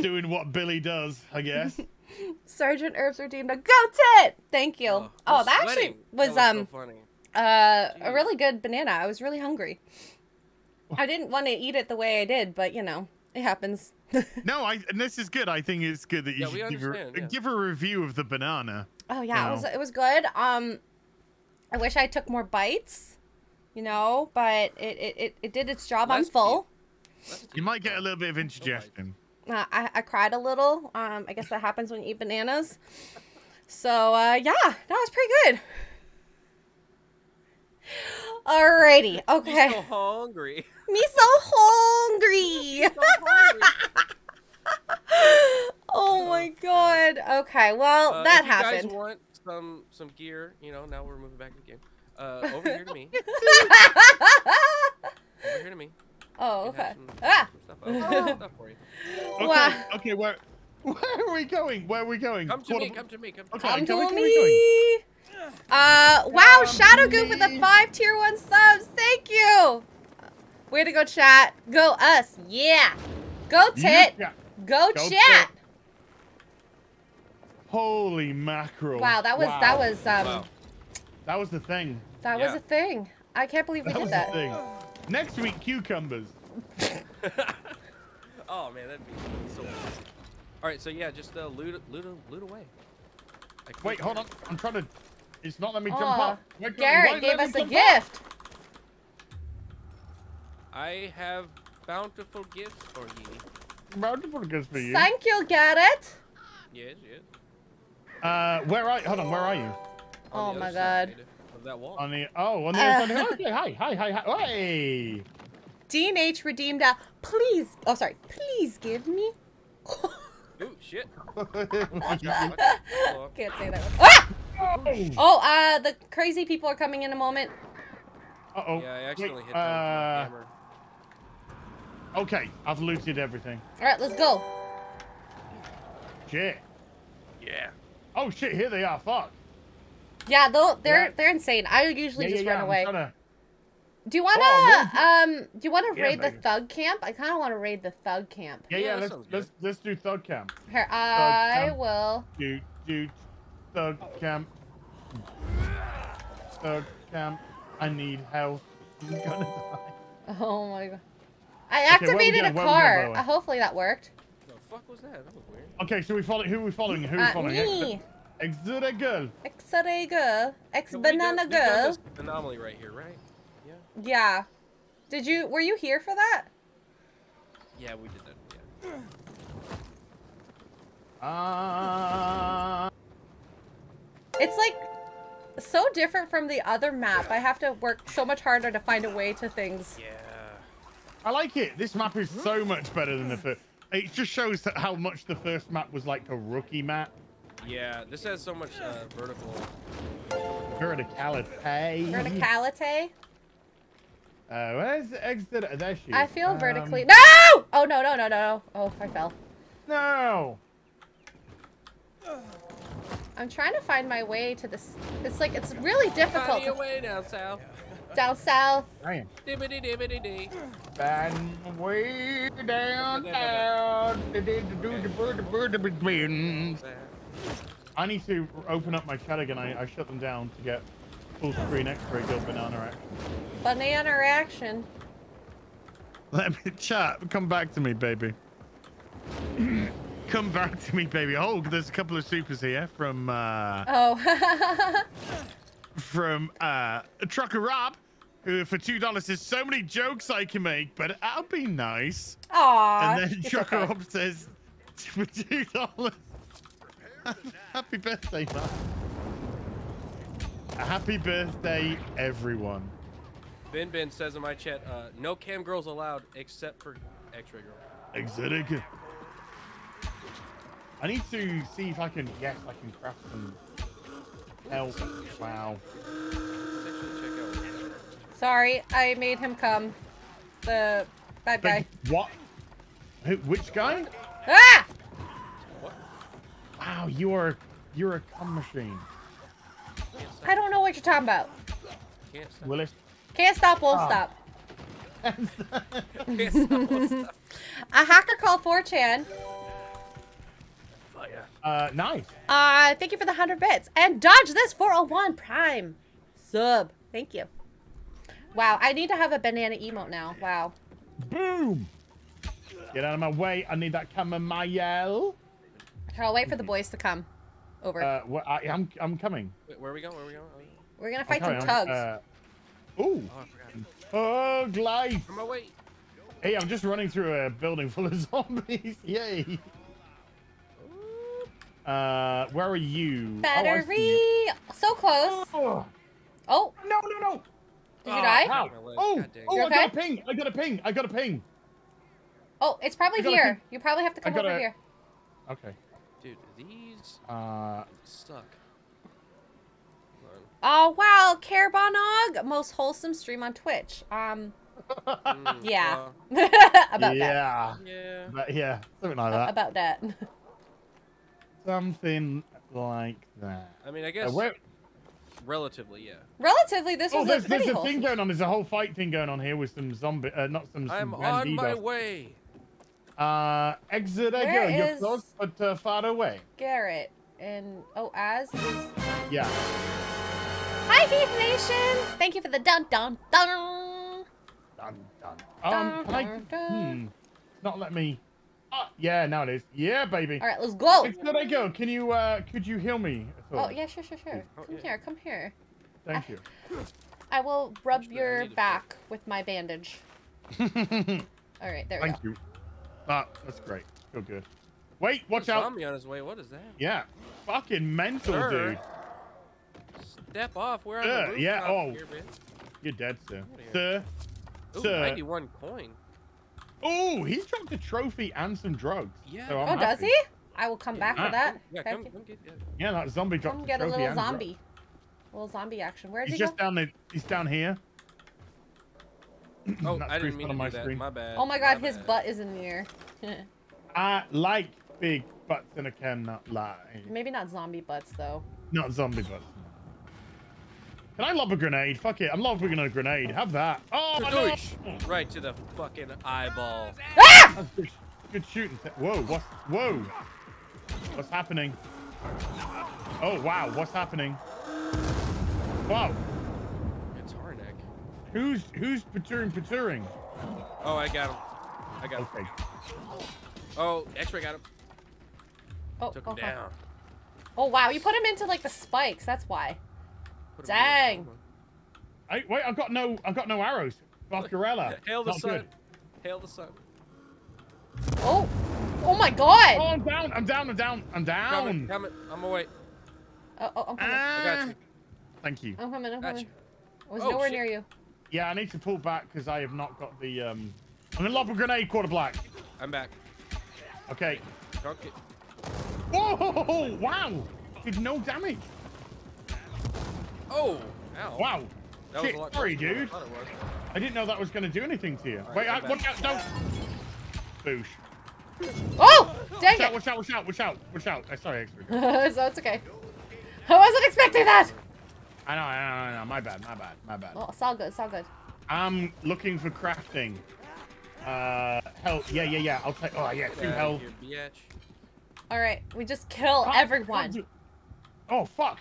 doing what Billy does, I guess. Sergeant Herbs redeemed a go tit. Thank you. Oh, I'm that actually was, That um so funny. Uh a really good banana. I was really hungry. I didn't want to eat it the way I did, but you know, it happens. No, I and this is good. I think it's good that you Yeah, should give a, yeah. give a review of the banana. Oh yeah, it was it was good. Um, I wish I took more bites, you know, but it it, it, it did its job. I'm full. You might get a little bit of indigestion. Uh, I I cried a little. Um, I guess that happens when you eat bananas. So uh, yeah, that was pretty good. Alrighty, okay. He's so hungry. Me so hungry. oh my god. Okay, well Uh, that if you happened. guys want some some gear, you know, now we're moving back to the game. Uh, over here to me. over here to me. oh, okay. some- Ah. some stuff, uh, some stuff for you. Okay, Wow. okay, where where are we going? Where are we going? Come to me. Quarter- Come to me. Come to Okay, Come me. can we- to can we- me. Uh, wow, Shadow Goof with the five tier one subs. Thank you. Way to go, chat. Go us. Yeah. Go tit. Yeah. Go, Go chat. Holy mackerel! Wow, that was Wow. that was um Wow. that was the thing. that was Yeah. a thing. I can't believe we That did was that. the thing. Next week, cucumbers. Oh man, that'd be so. Awesome. All right, so yeah, just uh, loot, loot, loot away. I Wait, hold on. I'm trying to. It's not letting me jump Aw, up. Why Garrett gave us a jump up? gift. I have bountiful gifts for ye. Bountiful gifts for you. Thank you, Garrett. Yes, yes. Uh, where are you? Hold on, where are you? Oh my god. That wall. On the oh, on the other side. Okay, hi, hi, hi, hi. Hey. Dean H redeemed a please. Oh, sorry. Please give me. Ooh, shit. Can't say that. One. Ah! Oh, uh, the crazy people are coming in a moment. Uh oh. Yeah, I accidentally Wait, hit that uh, my hammer. Okay, I've looted everything. All right, let's go. Shit. Yeah. Oh shit, here they are. Fuck. Yeah, though they're Yeah. they're insane. I usually Yeah, just yeah, run yeah, I'm away. trying to- Do you wanna Oh, um? Do you wanna Yeah, raid the thug camp? I kind of want to raid the thug camp. Yeah, Yeah, yeah. let's let's let's do thug camp. Here, I camp. will. Do do thug camp. Thug camp. I need help. I'm gonna die. Oh my god. I Okay, where we activated going? a Where going, car. Uh, hopefully that worked. The fuck was that? That was weird. Okay, so we follow. Who are we following? Who are we Uh, following? me. Exoda girl. X-Ray Girl. Ex So we done- banana we done girl. this Anomaly right here, right? Yeah. Yeah. Did you? Were you here for that? Yeah, we did that. Yeah. Uh, It's like so different from the other map. I have to work so much harder to find a way to things. Yeah. I like it. This map is so much better than the first. It just shows that how much the first map was like a rookie map. Yeah, this has so much uh, vertical. Verticality. Verticality. Uh, where's Exeter? There she is. I feel Um, vertically. No! Oh no no no no no! Oh, I fell. No. I'm trying to find my way to this. It's like it's really difficult Find your way down south. down south. Damn. Dibbity dibbity dee. Find way down down. I need to open up my chat again. I, I shut them down to get full screen X-Ray Girl banana action. Banana reaction. Let me chat. Come back to me, baby. Come back to me, baby. Oh, there's a couple of supers here from uh Oh. from uh Trucker Rob, who for two dollars says so many jokes I can make, but I'll be nice. Aw. and then Trucker okay. Rob says for two dollars. Happy birthday, man. Happy birthday, everyone. Ben Ben says in my chat, uh, no cam girls allowed except for X-ray girl. Exotic. I need to see if I can yes, I can craft some help. Wow. Let's actually check out. what we got. Sorry, I made him come. The bad guy. Big- what? Who, which guy? Ah! Wow, you are you're a cum machine. I don't know what you're talking about. Can't stop. Willis. Can't stop, won't Oh. stop. Can't stop, won't stop. A hacker called 4chan. Fire. Uh, nice. Uh, thank you for the 100 bits. And dodge this 401 Prime. Sub. Thank you. Wow, I need to have a banana emote now. Wow. Boom. Get out of my way. I need that chamomile. Here, I'll wait for the boys to come over. Uh, what, I, I'm I'm coming. Wait, where are we going? Where are we going? Oh, yeah. We're gonna fight some tugs. Uh, ooh. Oh, I forgot. Oh, life. On my way. Hey, I'm just running through a building full of zombies. Yay. Uh, where are you? Oh, Battery! you. so close. Oh, Oh, no, no, no. did you die? How? Oh, oh, You I got a ping. I got a ping. I got a ping. Oh, it's probably here. You probably have to come over gotta- here. Okay. Dude, these Uh, suck. Hold Oh wow, Carebonog, most wholesome stream on Twitch. Um. Mm, yeah, well, about that. yeah. yeah. But yeah, something like that. About that. Something like that. I mean, I Uh, guess where, relatively, yeah. Relatively, this oh, was there's, a there's a wholesome. thing going on. There's a whole fight thing going on here with some zombie, uh, not some. some I'm on my bandidos. way. Uh, exit I Where go. You're close, but uh, far away. Garrett and oh, Az is. Yeah. Hi, Heath Nation. Thank you for the dun dun dun. Done, done. Um, can I? Dun, dun, Hmm. Not let me. Ah, yeah, now it is. Yeah, baby. All right, let's go. Exit I go. Can you? Uh, could you heal me? Oh yeah, sure, sure, sure. Oh, Come yeah. here, come here. Thank you. I will rub Much better. I your need to- back with my bandage. All right, there we go. Thank go. you. Ah, that's great. Feel good. Wait, watch out. Zombie on his way. What is that? Yeah. Fucking mental, Sir. dude. step off. We're on Sir, the yeah, oh. here. You're dead, sir. Sir. Ooh, Sir. 91 coin. Oh, he's dropped a trophy and some drugs. Yeah. So I'm Oh, does he? I will come back Yeah. for that. Yeah, Okay. come, come get yeah. Yeah, that zombie dropped Come a get a trophy little and drugs. zombie. little zombie action. Where did He's he just go? down there. He's down here. Oh, That's I didn't mean on to my do that. screen. My bad. Oh my god, his bad. butt is in the air. I like big butts and I cannot lie. Maybe not zombie butts though. Not zombie butts. Can I lob a grenade? Fuck it, I'm lobbing a grenade. Have that. Oh, no. Kadoosh! Right to the fucking eyeball. Ah! That's good, good shooting. Whoa, what's, whoa. What's happening? Oh, wow, what's happening? Wow, It's Harneck. who's, who's paturing paturing? Oh, I got him. I got him. Okay. Oh, X-ray got him. Oh, Took oh, him oh. down. Oh wow, you put him into like the spikes. That's why. Put him in the Dang. Hey, wait, I've got no, I've got no arrows. Barcarella. Hail the Not sun. good. Hail the sun. Oh, oh my god. Oh, I'm down, I'm down, I'm down, I'm down. Coming, coming. I'm away. Oh, oh, I'm coming. I got Ah, you. Thank you. I'm coming. I'm Got coming. you. I was Oh, nowhere shit. near you. Yeah, I need to pull back because I have not got the, um... I'm gonna lob a grenade, quarter black. I'm back. Okay. Don't get. Oh, wow! Did no damage. Oh, ow. Wow. That was Shit, a sorry, closer than I dude. it was. I didn't know that was gonna do anything to you. Alright, Wait, I, I'm watch out, don't! Boosh. Oh, dang Watch out, it. watch out, watch out, watch out, watch out. Uh, sorry, extra. so it's okay. I wasn't expecting that. I know, I know, I know. My bad, my bad, my bad. Oh, it's all good. It's all good. I'm looking for crafting. Uh, health. Yeah, yeah, yeah. I'll take. Oh, yeah, two outta health. All right, we just kill Ah, everyone. Oh, fuck.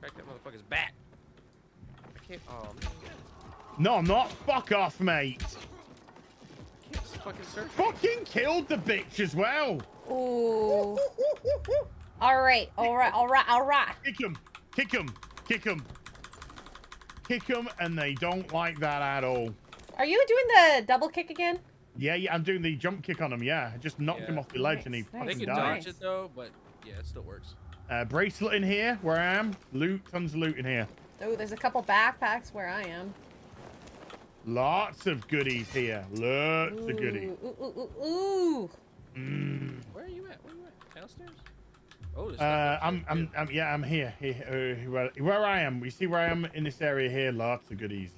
Crack that motherfucker's back. I can't. Oh, man. No, I'm not. Fuck off, mate. Fucking. Fucking killed the bitch as well. Ooh. All right. All right. All right. All right. Kick him. Kick him. Kick him. Kick him, and they don't like that at all. Are you doing the double kick again? Yeah, yeah, I'm doing the jump kick on him. Yeah, I just knocked him off the ledge and he Nice, They fucking can dodge it though, but yeah, it still works. Uh, bracelet in here, where I am. Loot, tons of loot in here. Oh, there's a couple backpacks where I am. Lots of goodies here. Lots Ooh, of goodies. ooh, ooh, ooh, ooh. Mm. Where are you at? Where are you at? Downstairs? Oh, there's Uh, I'm, I'm, I'm, yeah, I'm here. here uh, where, where I am. We see where I am in this area here. Lots of goodies.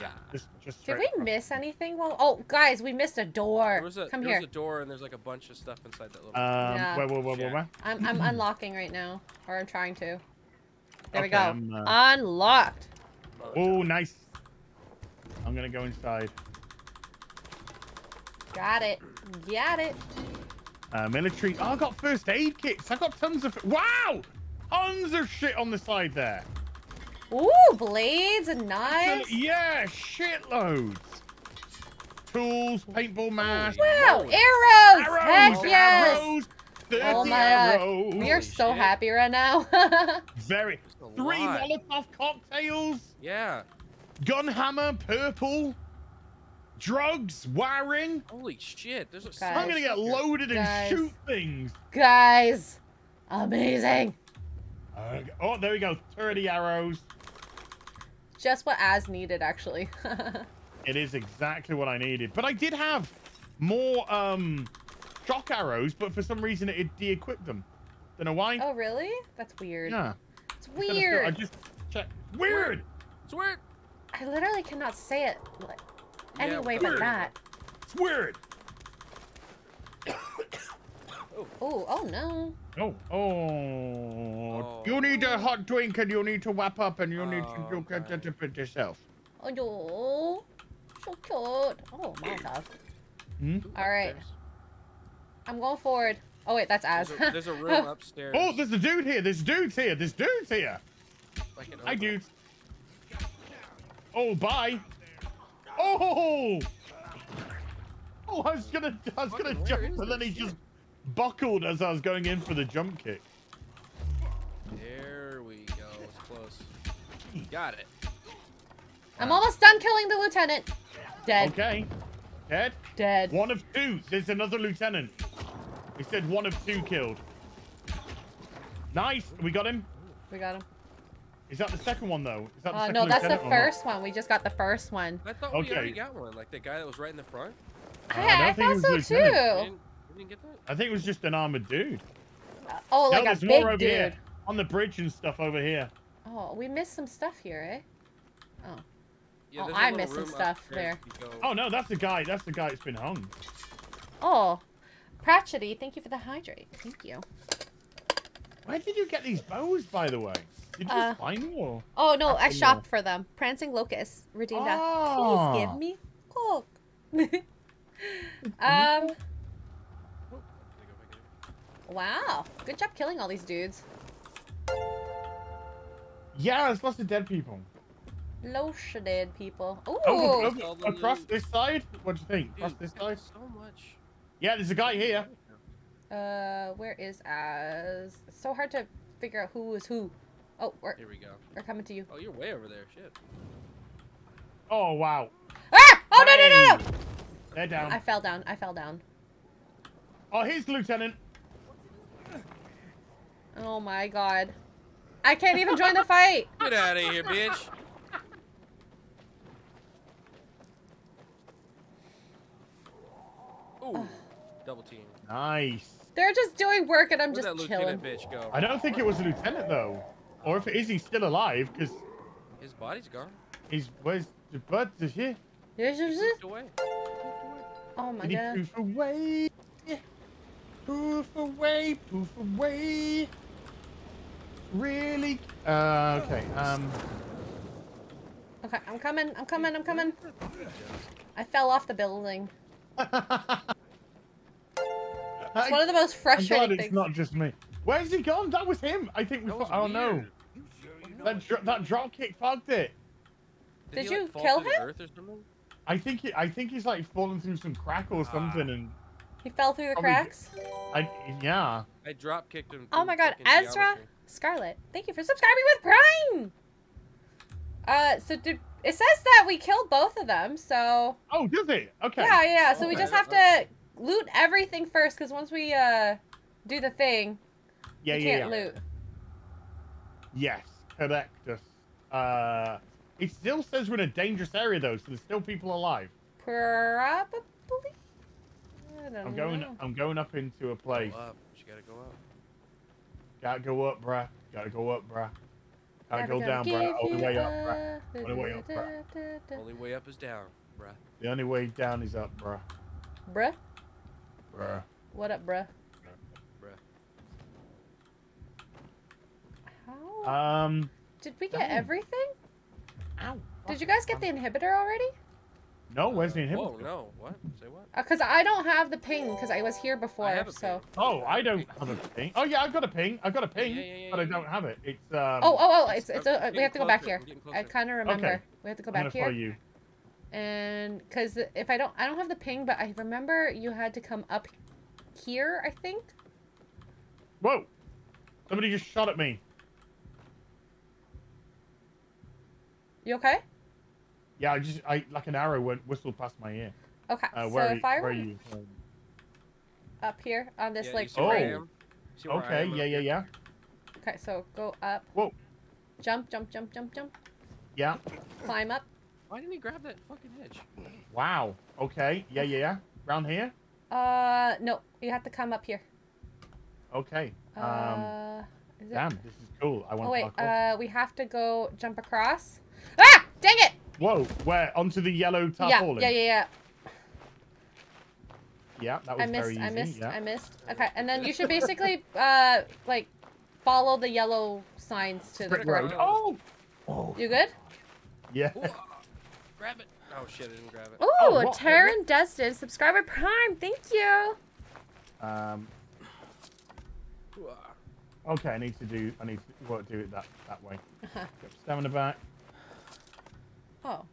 Yeah, just, just. Did we miss anything? Well, oh, guys, we missed a door. There was a, Come there here. was a door and there's like a bunch of stuff inside that little. Um, Yeah. where, where, where, where, where? I'm, I'm unlocking right now, or I'm trying to. There we go. I'm, uh, Unlocked. Oh, nice. I'm gonna go inside. Got it. Got it. Uh, military. Oh, I got first aid kits. I got tons of. Wow! Tons of shit on the side there. Ooh, blades and knives. Yeah, shitloads. Tools, paintball mask. Wow, arrows! Arrows, Heck yes! arrows, Oh my arrows. god. We are so shit. happy right now. Very. Three lot. Molotov cocktails, Yeah. gun hammer, purple, drugs, wiring. Holy shit. There's a. Guys. I'm gonna get loaded and Guys. shoot things. Guys, amazing. Uh, oh, there we go. 30 arrows. Just what as needed, actually. It is exactly what I needed. But I did have more um shock arrows, but for some reason it de-equipped them. Don't know why. oh, really? That's weird. Yeah. It's weird. I just checked. Weird. It's weird. I literally cannot say it like, any Yeah, way but that. It's weird. Oh, oh no. Oh, oh, Oh. You need a hot drink and you need to wrap up and you need to Oh, do okay. it for yourself. Oh no. So cute. Oh, Molotov. Hmm? All right. I'm going forward. Oh wait, that's Az. there's, a, there's a room upstairs. Oh, there's a dude here. There's dudes here. There's dudes here. like Hi, open- dudes. Oh, bye. Oh. Oh, I was gonna, I was gonna jump, is but then he shit? just buckled as I was going in for the jump kick. There we go. It's close. Got it. I'm almost done killing the lieutenant. Dead. Okay. Dead. Dead. One of two. There's another lieutenant. We said one of two killed. Nice. We got him. We got him. Is that the second one though? Is that the Uh, second no, that's the lieutenant or not? first one. We just got the first one. I thought we already got one. Like the guy that was right in the front. I, I I thought so lieutenant. Too. Didn't, get that? I think it was just an armored dude. Oh, no, like a big more over dude. here. On the bridge and stuff over here. Oh, we missed some stuff here, eh? Oh. Yeah, Oh, there's a I'm missing stuff there. if you go- Oh no, that's the guy. That's the guy that's been hung. Oh. Pratchety, thank you for the hydrate. Thank you. Where did you get these bows, by the way? Did you Uh, just find them or? Oh no, I Actually, shopped for them. Prancing Locust redeemed a Ah. please give me coke. um Wow. Good job killing all these dudes. Yeah, there's lots of dead people. Lotion dead people. Ooh. Over, over- All across this side? What do you think? Across Dude, this side? So much. Yeah, there's a guy here. Uh where is Az? It's so hard to figure out who is who. Oh, we're, Here we go. we're coming to you. Oh, you're way over there. Shit. Oh wow. Ah! Oh no no no no! They're down. I fell down. I fell down. Oh, here's the lieutenant. Oh my god. I can't even join the fight. Get out of here, bitch. Ooh, double team. Nice. They're just doing work and I'm Where'd just that chilling. lieutenant bitch go? I don't think it was a lieutenant though, or if it is, he's still alive because His body's gone. he's where's the bird? Is he? Yes, yes, yes. Away. Oh my Did he god. poof away? Poof away, poof away. Really? Uh, okay. Um. Okay, I'm coming. I'm coming. I'm coming. I fell off the building. It's one of the most frustrating I'm glad frustrating it's things. not just me. Where's he gone? That was him. I think we. That Thought, oh no. That dro- that drop kick fucked it. Did he, you fall kill him? Earth or something? I think he, I think he's like falling through some crack or something, and He fell through the cracks. I yeah. I drop kicked him. Oh my god, Ezra geometry. Scarlet, thank you for subscribing with Prime. Uh, so did it says that we killed both of them? So Oh, does it? Okay. yeah, yeah. So we just have to loot everything first, because once we uh do the thing, Yeah, we yeah, can't yeah. loot. Yes, correct us. Uh, it still says we're in a dangerous area though, so there's still people alive. Probably. I don't I'm going. know. I'm going up into a place. Go up. You gotta go up. Gotta go up, bruh. Gotta go up, bruh. Gotta Never go gonna down, bruh. give All the you way up, bruh. up. All the way up, bruh. Only way up is down, bruh. The only way down is up, bruh. Bruh, Bruh. what up, bruh? Bruh. How Um. did we get no. everything? Ow. Did you guys get the inhibitor already? No, where's the Uh, inhibitor? Whoa, no. What? Say what? Uh, Cause I don't have the ping, cause I was here before. have a so. ping. Oh, I don't have a ping. Oh yeah, I've got a ping. I've got a ping, yeah, yeah, but I don't have it. It's um. Oh, oh, oh! It's- It's it's. I'm Uh, we have to go back here. I'm getting I closer. kind of remember. Okay. We have to go I'm back gonna here. follow you. And cause if I don't, I don't have the ping, but I remember you had to come up here. I think. Whoa! Somebody just shot at me. You okay? Yeah, I just I like an arrow went whistled past my ear. Okay. Uh, so where, are you, if I where are run you? Um, up here on this Yeah, like you I Oh. am? See I Okay, am yeah, yeah, yeah, Okay, so go up. Whoa. Jump, jump, jump, jump, jump. yeah. Climb up. Why didn't he grab that fucking edge? Wow. Okay. Yeah, yeah, yeah. Round here. Uh, no, you have to come up here. Okay. Um. Uh, is it? damn, this is cool. I want to. Oh wait, uh, we have to go jump across. Ah! Dang it! Whoa! Where onto the yellow Yeah, tarpaulin? yeah, yeah, yeah. Yeah, that was I missed, very easy. I missed, yeah. I missed. Okay, and then you should basically, uh, like, follow the yellow signs to the Brick road. road. Oh. Oh. You good? Yeah. Ooh, grab it. Oh shit, I didn't grab it. Ooh, Oh, what- Taryn Destin, subscriber prime, thank you. Um. Ah. Okay, I need to do. I need to well, do it that that way. Uh-huh. Got stamina back. Oh,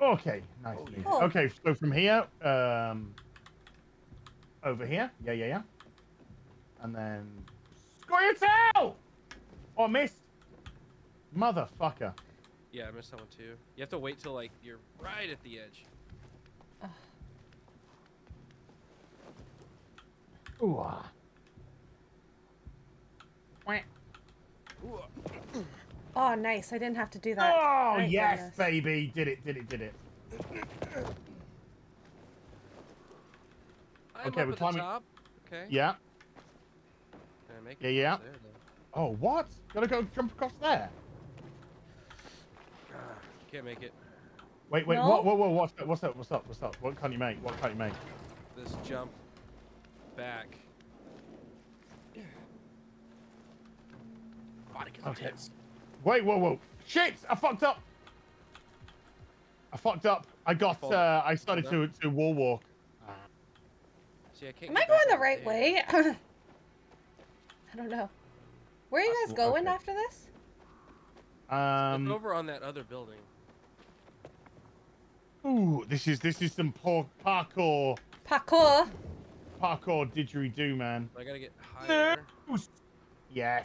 Okay, nice. and easy. Oh. Okay, so from here, um, over here. Yeah, yeah, yeah. And then score your tail. Oh, missed. Motherfucker. Yeah, I missed that one too. You have to wait till like you're right at the edge. Ooh. ah. Wah. Oh, nice. I didn't have to do that. Oh Thank yes, goodness. baby! Did it? Did it? Did it? I'm Okay, up we're at climbing- the top. Okay. Yeah. Can I make Yeah, it yeah. across there. Oh, what? Gotta go jump across there. Ah, Can't make it. Wait, wait. No? What? Whoa, whoa. What's up? What's up? What's up? What's up? What can't you make? What can't you make? This jump back. Body gets Okay. Intense. Wait, whoa, whoa. Shit! I fucked up. I fucked up. I got. Fall- Uh, I started to to wall walk. See, I Am I going the right there. way? I don't know. Where are you guys That's- going okay. after this? It's Um. over on that other building. Ooh, this is this is some por- parkour Parkour. parkour didgeridoo, man. I gotta get higher. Yes.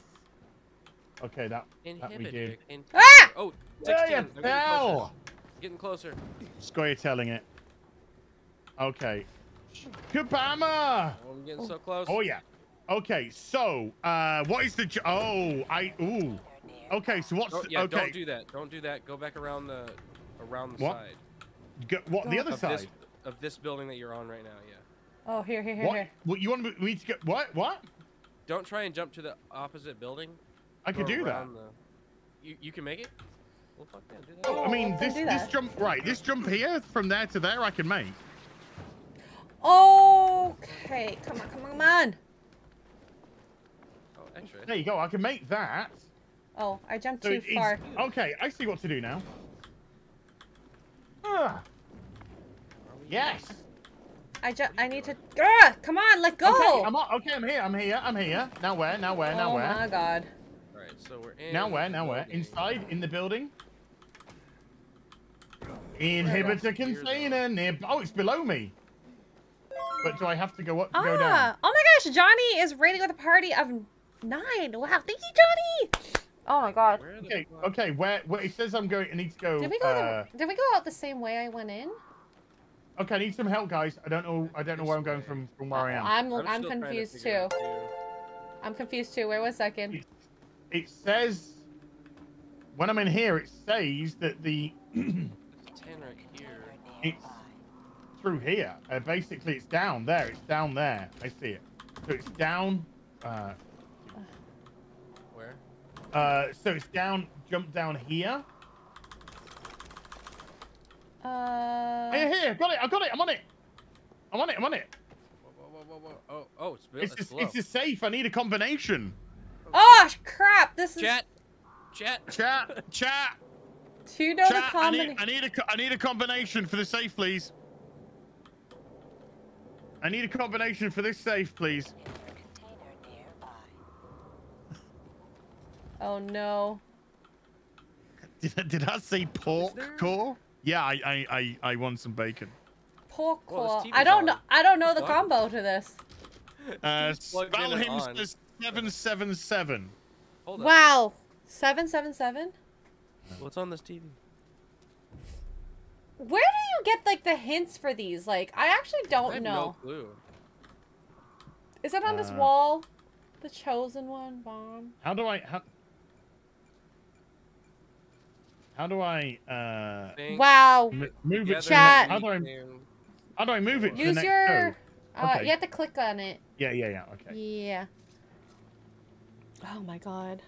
Okay, that that we Inhibited. did. in- Ah! Oh, 16. you I'm getting closer. Getting closer. Square telling it. Okay. Kabama! Oh, I'm getting so close. Oh yeah. Okay, so uh, what is the? Oh, I ooh. Okay, so what's Oh, yeah, okay? don't do that. Don't do that. Go back around the around the What? side. Go, what the other of side? This, of this building that you're on right now, yeah. Oh, here, here, here, What? here. What you want me me to get? What? What? Don't try and jump to the opposite building. I could do that. The... You, you can make it? Well, fuck yeah, do that. I mean, don't this this jump right. This jump here from there to there, I can make. Okay, come on, come on, come on. Oh, extra. There you go. I can make that. Oh, I jumped So too it's, far. okay, I see what to do now. Ah, yes. I ju- I need to. Ugh, come on, let go. Okay, I'm on, okay. I'm here. I'm here. I'm here. Now where? Now where? Now oh where? Oh my god. All right, so we're in. Now where? Now where? Inside? In the building? Inhibitor container near. Oh, it's below me. But do I have to go up? Go down? Ah, oh my gosh, Johnny is raiding with a party of nine. Wow, thank you, Johnny. Oh my god. Okay. Okay. Where? Where? It says I'm going. I need to go. Did we go? uh, the, did we go out the same way I went in? okay. I need some help, guys. I don't know. I don't know where I'm going from from where I am. I'm I'm I'm, still trying to confused too. out, too. I'm confused too. Wait one second. It says when I'm in here, it says that the It's 10 right here. it's through here. Uh, basically, it's down there. It's down there. I see it. So it's down. Uh, Where? uh, so it's down. Jump down here. Uh. Here, here. Got it. I got it. I'm on it. I'm on it. I'm on it. Whoa, whoa, whoa, whoa, whoa. Oh, oh, it's built. It's It's, it's a safe. I need a combination. Oh crap! This is. Chat. Chat. Chat. Chat. Do you know the Chat. I need. combination? I need a. need a combination for the safe, please. I need a combination for this safe, please. Oh no. Did I, did I say pork there- core? Yeah, I, I, I, I want some bacon. Pork Well, core. TV's I don't on. know. I don't know the Fuck. combo to this. Uh, Just plugged in and on. Valheimster 777. Hold. Wow. Seven seven seven. What's on this TV? Where do you get like the hints for these? Like, I actually don't have know. no clue. Is it on this Uh, wall? The chosen one bomb. How do I, how, how do I, uh, Think- Wow. move Yeah, it to the Chat. how do I, how do I move it Use your. Uh, Okay. You have to click on it. Yeah, yeah, yeah, okay. Yeah. Oh my god.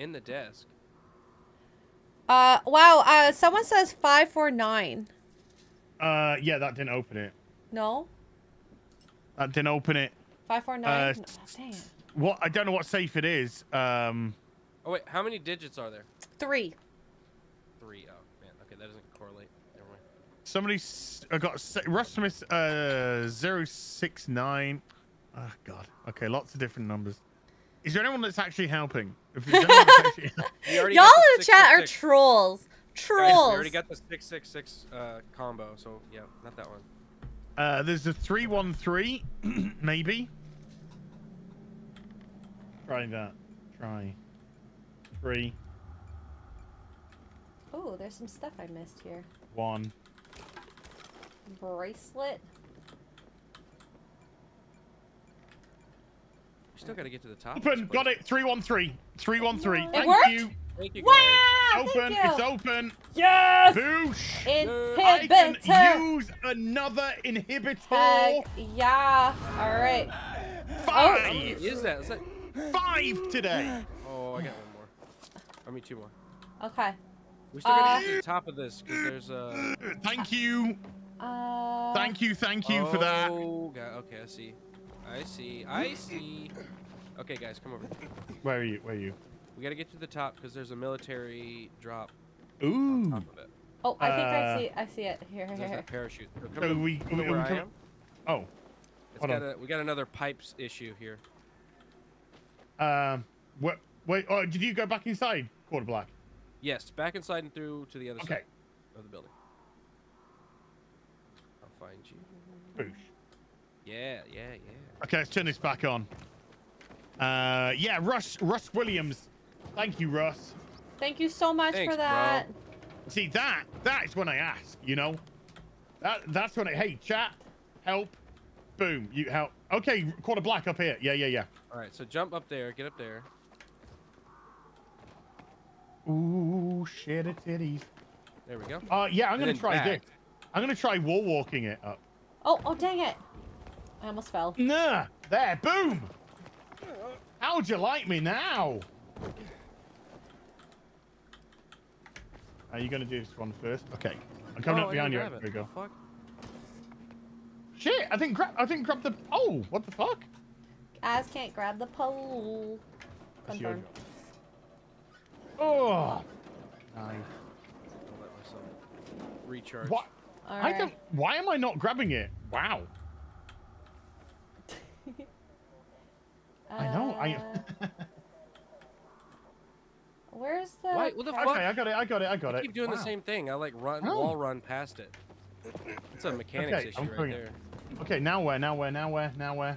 in the desk. Uh, wow. Uh, someone says five four nine. Uh, yeah, that didn't open it. No. That didn't open it. Five four nine. Uh, No, dang it. What, I don't know what safe it is. Um, Oh wait, how many digits are there? Three. Three. Oh man. Okay, that doesn't correlate. Never mind. Somebody, s- I got, s- Russ Smith, uh, 069. Oh, God. Okay, lots of different numbers. Is there anyone that's actually helping? If there's anyone that's actually We Y'all in the chat are 666. trolls. Guys, Trolls. we already got the six six six uh, combo, so yeah, not that one. Uh, there's a 313, maybe. Try that. Try. Three. Oh, there's some stuff I missed here. one. Bracelet. We still got to get to the top. Open. Got it. 313. 313. It Thank worked? you. Thank you, Wow! guys. It's open. thank you. It's open. Yes. Boosh. I can use another inhibitor. Tag. Yeah. All right. Five. many is that? Is that? Five today. Oh, I got one more. I mean, two more. Okay. We still got Uh, to get to the top of this because there's a. Thank you. Uh. Thank you. Thank you for that. Oh, God. Okay, I see. I see. I see. Okay, guys, come over. Where are you? Where are you? We got to get to the top because there's a military drop Ooh. top of it. Oh, I think I Uh, see. I see it. Here, here, There's here. that parachute. So come So we, we, where we I come- am. Oh. It's Hold got on. a, we got another pipes issue here. Um. What? Wait. Oh, did you go back inside? Quarter black. Yes, back inside and through to the other Okay. side of the building. I'll find you. Boosh. Yeah, yeah, yeah. Okay, let's turn this back on. Uh, yeah, Russ, Russ Williams. Thank you, Russ. Thank you so much Thanks, for bro. that. See that? That is when I ask. You know, that that's when I. Hey, chat, help, boom, you help. Okay, quarter black up here. Yeah, yeah, yeah. All right, so jump up there, get up there. Ooh, shit, it titties. There we go. Uh, yeah, I'm And gonna try back. this. I'm gonna try wall walking it up. Oh, oh, dang it. I almost fell. Nah, there, boom. How'd you like me now? Are you gonna do this one first? Okay, I'm coming Oh, up behind you. didn't There we go. Fuck. Shit, I didn't grab. I didn't grab the. Oh, what the fuck? Az can't grab the pole. That's your Confirm. job. Oh, nice. I'll let myself recharge. What? All I right. don't. Why am I not grabbing it? Wow. I know. I. Uh, Where's the? Why- what the fuck? okay, I got it. I got it. I got I it. keep doing Wow. the same thing. I like run Oh. wall run past it. It's a mechanics Okay, I'm right there. it. Okay, now where? Now where? Now where? Now where?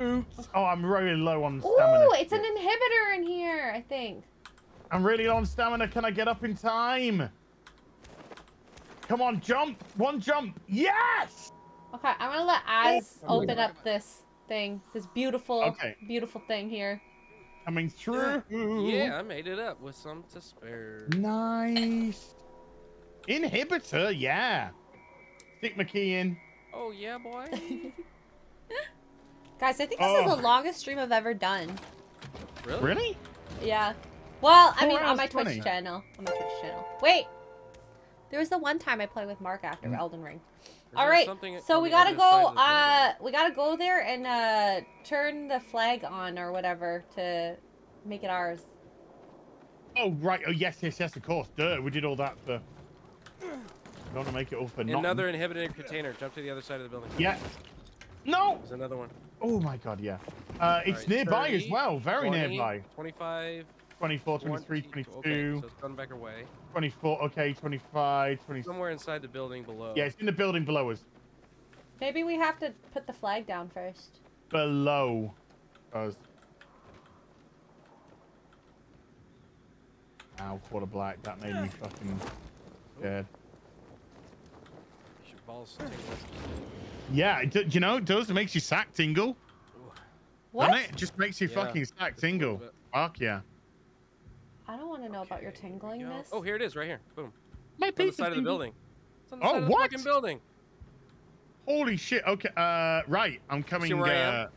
Oops. Oh, I'm really low on stamina. Ooh, it's an inhibitor in here. I think. I'm really low on stamina. Can I get up in time? Come on, jump. One jump. Yes! Okay, I'm gonna let Az Oh. open up this thing, this beautiful, Okay. beautiful thing here. Coming through. Yeah, I made it up with some to spare. Nice. Inhibitor, yeah. Stick my key in. Oh yeah, boy. Guys, I think this is Oh. the longest stream I've ever done. Really? Really? Yeah. Well, I oh, mean, on hours my Twitch channel. On my Twitch channel. Wait. There was the one time I played with Mark after Mm. Elden Ring. Is All there right. something So we gotta go. Uh, we gotta go there and uh turn the flag on or whatever to make it ours. Oh, right. Oh, yes, yes, yes, of course. Duh, we did all that for... Don't want to make it all for nothing. Another inhibited container. Jump to the other side of the building. Yeah. No! There's another one. Oh, my God, yeah. Uh, it's Alright, nearby as well. Very 20, nearby. 25. 24, 23, 22, Okay, so it's gone back away. 24, okay, 25, 26. Somewhere inside the building below. Yeah, it's in the building below us. Maybe we have to put the flag down first. Below us. Ow, quarter black. That made me fucking scared. Your balls tingle. Yeah, do you know, it does. It makes your sack tingle. What? It? It just makes your Yeah, fucking sack just a little tingle. Fuck yeah. I don't want to know about your tinglingness. Oh, here it is, right here. Boom. My It's on the piece of side of the building. It's on the Oh, side of the what? fucking building. Holy shit. Okay, uh, right. I'm coming. where I am? uh,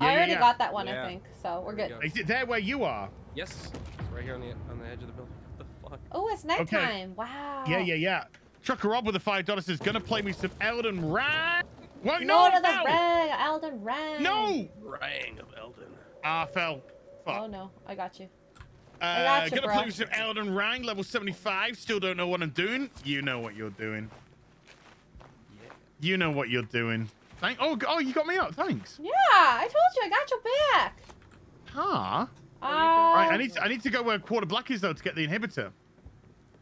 yeah, I already yeah. got that one, Yeah. I think. So we're good. we go. Is it there where you are? Yes. It's right here on the on the edge of the building. What the fuck? Oh, it's nighttime. Wow. Yeah, yeah, yeah. Trucker Rob with the five dollars is gonna play me some Elden Ring. Wait, no, Lord of the no. Ring, Elden Ring. No. Rang of Elden. Ah, fell. Fuck. Oh no, I got you. Uh, gotcha, gonna play with some Elden Ring, level 75. Still don't know what I'm doing. You know what you're doing. Yeah. You know what you're doing. Thank. Oh, g- oh, you got me up. Thanks. Yeah, I told you, I got your back. Huh. Uh, Right. I need. To, I need to go where quarter black is though to get the inhibitor.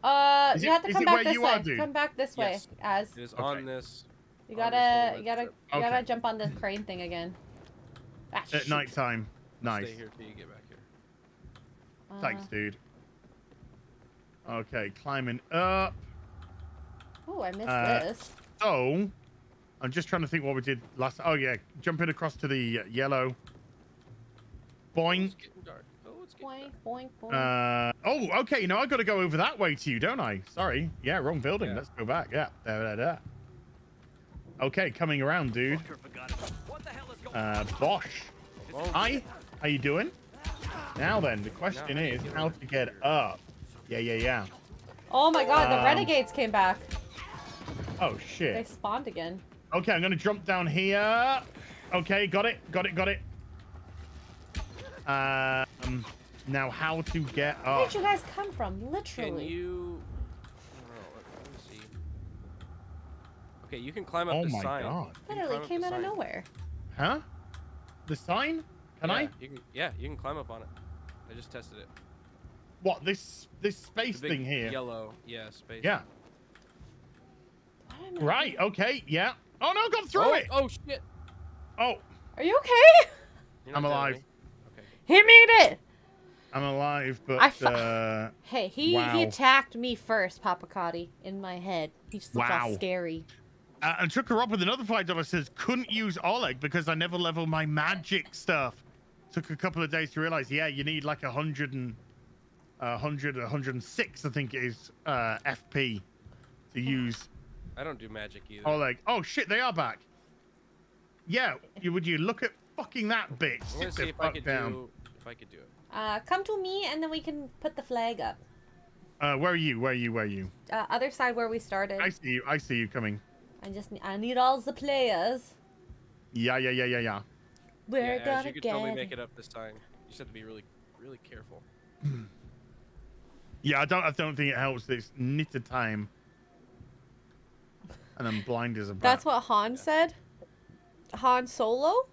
Uh, Is you it- have to come back this way. are. Come back this way, Yes. as It is Okay. on this. you gotta, little you gotta, ledge you gotta jump on the crane thing again. Ah, At shoot. night time. Stay Nice. here till you get back here. Uh, Thanks, dude. Okay, climbing up. Oh, I missed Uh, this. So, I'm just trying to think what we did last. Oh yeah, jumping across to the uh, yellow. Boing. It's getting dark. Oh, it's getting Boink, dark. boink, boink. Uh, oh, okay. You know, I got to go over that way to you, don't I? Sorry. Yeah, wrong building. Yeah. Let's go back. Yeah. There, there, there. Okay, coming around, dude. Uh, Bosch. Hi. How you doing? Now then, the question is how to get up. Yeah, yeah, yeah. oh my god, the um, renegades came back. Oh shit. They spawned again. Okay, I'm gonna jump down here. Okay, got it, got it, got it. Um, now how to get up. Where up? did you guys come from? Literally. Can Literally. you? Know. Let, let me see. Okay, you can climb up Oh the my sign. god. You can Literally came the out of nowhere. Huh? The sign? Can yeah, I? You can, yeah, you can climb up on it. I just tested it. What this this space thing here? Yellow, yeah, space. Yeah. I don't know. Right. Okay. Yeah. Oh no, got through Oh, it. oh shit! Oh, Are you okay? You're I'm not dead, are alive. Okay. He made it. I'm alive, but I fu- uh, Hey, he he attacked me first, Papacotti, in my head. He just looked all scary. uh, and took her up with another five dollars. Says couldn't use Oleg because I never leveled my magic stuff. Took a couple of days to realize. Yeah, you need like a hundred and a hundred, a hundred and six, I think it is, uh, FP to use I don't do magic either. Oh, like, Oh shit, they are back. Yeah, you would you look at fucking that bitch? I'm gonna Sit see the if I fuck could down. do if I could do it. Uh, come to me, and then we can put the flag up. Uh, where are you? Where are you? Where are you? Uh, other side where we started. I see you. I see you coming. I just ne- I need all the players. Yeah, yeah, yeah, yeah, yeah. We're yeah, Ash, gonna you could get. totally make it up this time. You just have to be really, really careful. Yeah, I don't. I don't think it helps. It's knitted time, and I'm blind as a bat. That's what Han said. Han Solo.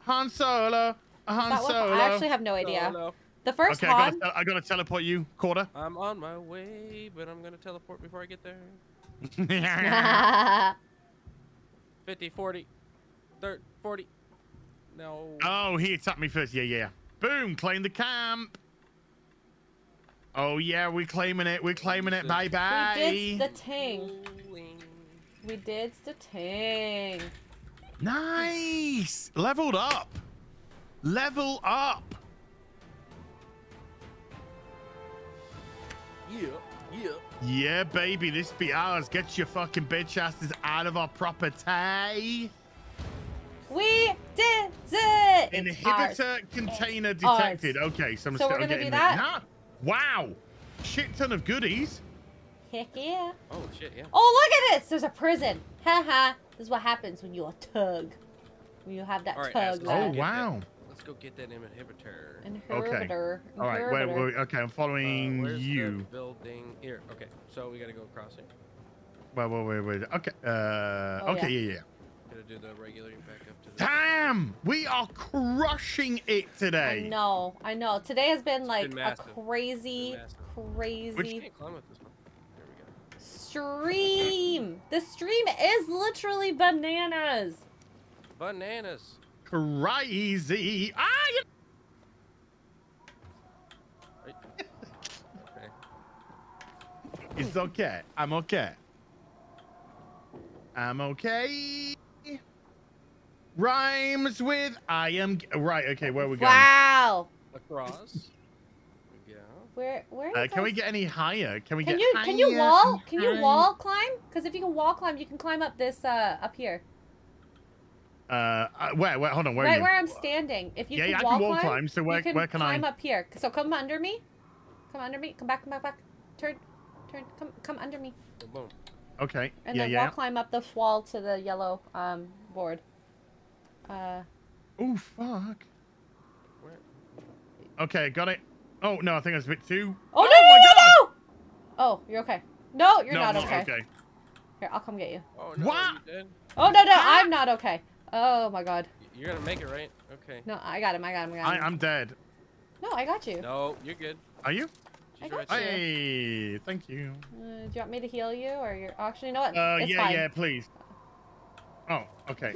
Han Solo. Han That what- Solo. I actually have no idea. Solo. The first okay, I Han. gotta, I gotta teleport you, quarter. I'm on my way, but I'm gonna teleport before I get there. 50, 40, 30, 40. No. oh, he attacked me first. Yeah, yeah. Boom! Claim the camp. Oh yeah, we're claiming it. We're claiming it. Bye-bye. we did the ting. We did the ting. Nice. Leveled up. Level up. Yeah, yeah. Yeah, baby, this be ours. Get your fucking bitch asses out of our property. We did it. It's ours. Inhibitor container It's ours. detected. Okay, so I'm So still we're gonna getting do it. that? Nah. Wow. Shit ton of goodies. Heck yeah. Oh shit, yeah. Oh, look at this. There's a prison. Haha. this is what happens when you're a tug. When you have that All right, tug. Ash, let's go Oh, lad. that- wow. Let's go get that inhibitor. Inhibitor. Okay. Inhibitor. All right, wait, wait, okay, I'm Uh, following where's the you. building? Here. Okay. So we gotta go across it. Wait, wait, wait, wait. Okay. Uh, Oh, okay, yeah. yeah, yeah. Gotta do the regular back up to the. Damn, we are crushing it today. I know. I know. Today has been like been a massive. crazy, crazy climb up this one. There we go. stream. The stream is literally bananas. Bananas. Crazy. Ah, you- it's okay. I'm okay. I'm okay. Rhymes with I am. Right. Okay. Where are we going? Wow. Across. Yeah. Where where? Uh, you can we get any higher? Can we Can get you can you wall can you wall climb? Because if you can wall climb, you can climb up this uh up here. Uh, uh, where? Where? Hold on. Where are right you? where I'm standing. If you Yeah, can yeah, I wall, can wall climb, climb, so where- you can where can I- climb up here. So come under me. Come under me. Come back. Come back. Back. Turn. Turn. Come. Come under me. Boom, boom. Okay. And yeah, then yeah. wall climb up the wall to the yellow um board. Uh. Oh fuck. Where? Okay, got it. Oh no, I think that's a bit too. Oh, no, my no, no, God! no! Oh, you're okay. No, you're no, not I'm okay. Here, I'll come get you. Oh no. What? Oh no, no, I'm not okay. Oh my god. You're gonna make it, right? Okay. No, I got him. I got him. I got him. I, am dead. No, I got you. No, you're good. Are you? I got right you. Hey, thank you. Uh, do you want me to heal you, or you're actually? You know what? Uh, it's yeah, fine. yeah, please. Oh, okay.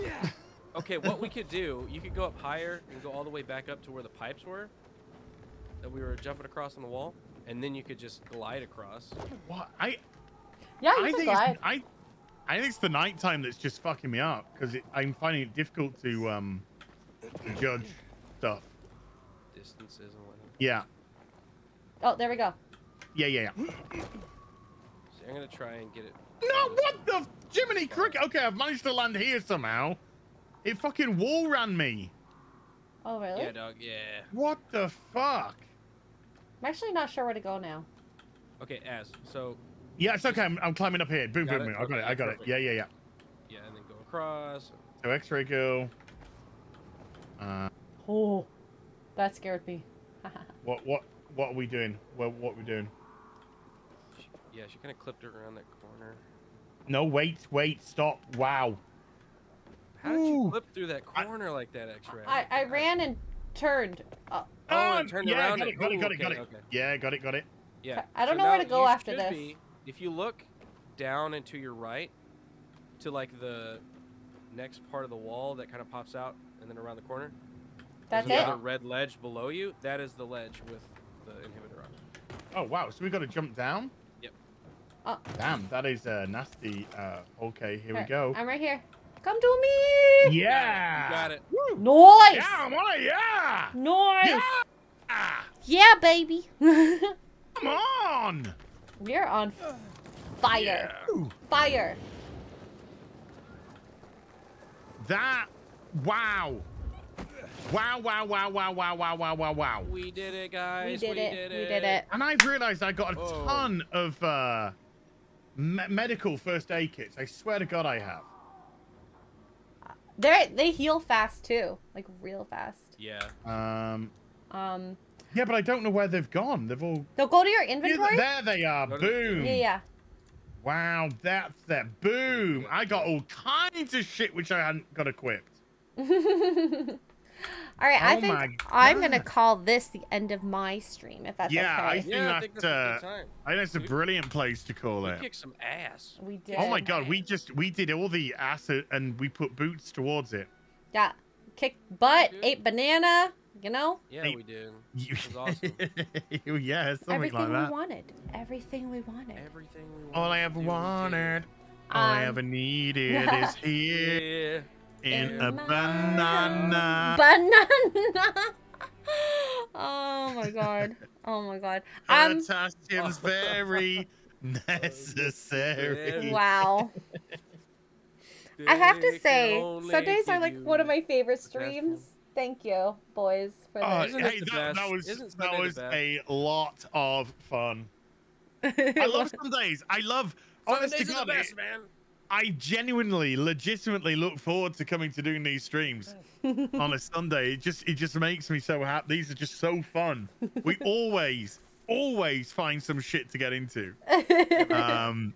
Okay, what we could do, you could go up higher and go all the way back up to where the pipes were that we were jumping across on the wall, and then you could just glide across. What? I Yeah, you I can think glide. it's, I I think it's the nighttime that's just fucking me up because I'm finding it difficult to um to judge stuff. distances and whatnot. Yeah. Oh, there we go. Yeah, yeah, yeah. See, I'm gonna try and get it. No, what the Jiminy Cricket? Okay, I've managed to land here somehow. It fucking wall ran me. Oh, really? Yeah, dog. Yeah. What the fuck? I'm actually not sure where to go now. Okay, as so. Yeah, it's okay. I'm, I'm climbing up here. Boom, boom, boom. I got it. I got perfect. it. Yeah, yeah, yeah. Yeah, and then go across. So X-ray go. Uh, Oh, that scared me. what, what, what are we doing? What, what are we doing? Yeah, she kind of clipped it around that corner. No, wait, wait, stop. Wow. How did you flip through that corner like that, X-ray? I, I ran and turned. Uh, Oh, and Um, turned yeah, around got it, got it, got it, okay, got it. okay. Yeah, got it, got it. Yeah. I don't so know where to go after this. be- if you look down and to your right, to like the next part of the wall that kind of pops out, and then around the corner. That's there's it? another red ledge below you. That is the ledge with the inhibitor on. Oh, wow. So we got to jump down? Yep. Oh. Damn, that is uh, nasty. Uh, okay, here we go. I'm right here. Come to me. Yeah. You got it. Nice. Yeah, I'm on it, yeah. Nice. Yeah. Yeah, baby. Come on. We're on fire. Fire. That. Wow. Wow, wow, wow, wow, wow, wow, wow, wow, wow. We did it, guys. We did it, Did we did it. And I've realized I got a Oh. ton of uh, me- medical first aid kits. I swear to God, I have. They they heal fast too, like real fast. Yeah. Um. Um, Yeah, but I don't know where they've gone. They've all. they'll go to your Yeah, inventory. there they are. Go Boom. Yeah, yeah. Wow, that's that. Boom. I got all kinds of shit which I hadn't got equipped. All right, I Oh think I'm gonna call this the end of my stream, if that's yeah, I okay. think Yeah, I think that's a good uh, time. I think that's a brilliant place to call We it. kicked some ass. We did. Oh my god, we just we did all the acid and we put boots towards it. Yeah, kick butt, ate banana. You know, Yeah, Hey, we did. You- It was awesome. yeah, something everything like that. we wanted. Everything we wanted. Everything we wanted. All I to ever do, we did. wanted, all I Um, ever needed is here Yeah. In In a banana. Banana. oh my god. Oh my god. Um. Potassium's very necessary. Wow. I have to say, Sundays are like one of my favorite streams. Thank you, boys, for Oh, this. Isn't hey, the that, that was Isn't that was a lot of fun. I love Sundays. I love. Honest to Sundays are God, the best, man. I genuinely, legitimately look forward to coming to doing these streams on a Sunday. It just, it just makes me so happy. These are just so fun. We always, always find some shit to get into. Um,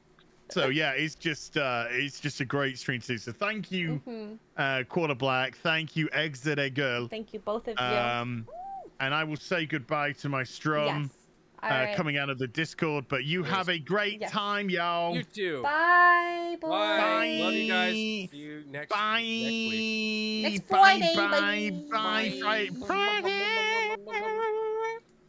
so yeah, it's just, uh, it's just a great stream to do. So thank you, Mhm. uh, Quarter Black. Thank you, X-Ray Girl. Thank you, both of you. Um, and I will say goodbye to my strum. yes. All Uh, right. coming out of the Discord, but you have a great Yes. time, y'all. You too. Bye, boys. Bye. Love you guys. See you next, Bye. next week. Next bye, Friday, Bye. buddy. Bye. Friday. Friday.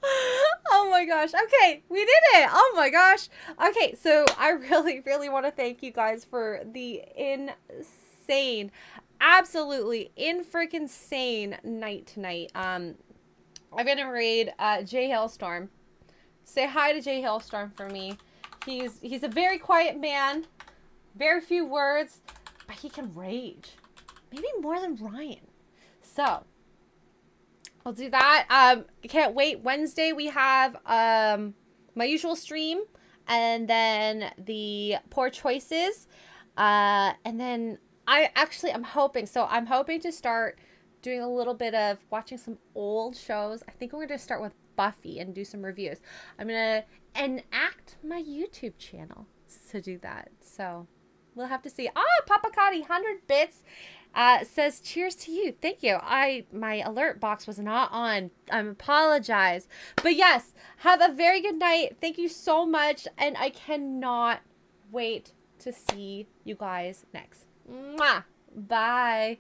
oh my gosh. Okay, we did it. Oh my gosh. Okay, so I really, really want to thank you guys for the insane, absolutely in freaking sane night tonight. Um, I've been to raid uh, Jay Hailstorm. Say hi to Jay Hailstorm for me. He's he's a very quiet man, very few words, but he can rage. Maybe more than Ryan. So I'll do that. Um, can't wait. Wednesday we have um my usual stream, and then the poor choices, uh, and then I actually I'm hoping. So I'm hoping to start doing a little bit of watching some old shows. I think we're gonna start with Buffy and do some reviews. I'm gonna enact my YouTube channel to do that. So we'll have to see. Ah, Papa Cotty, hundred bits. Uh, says cheers to you. Thank you. I my alert box was not on. I apologize. But yes, have a very good night. Thank you so much, and I cannot wait to see you guys next. Mwah. Bye.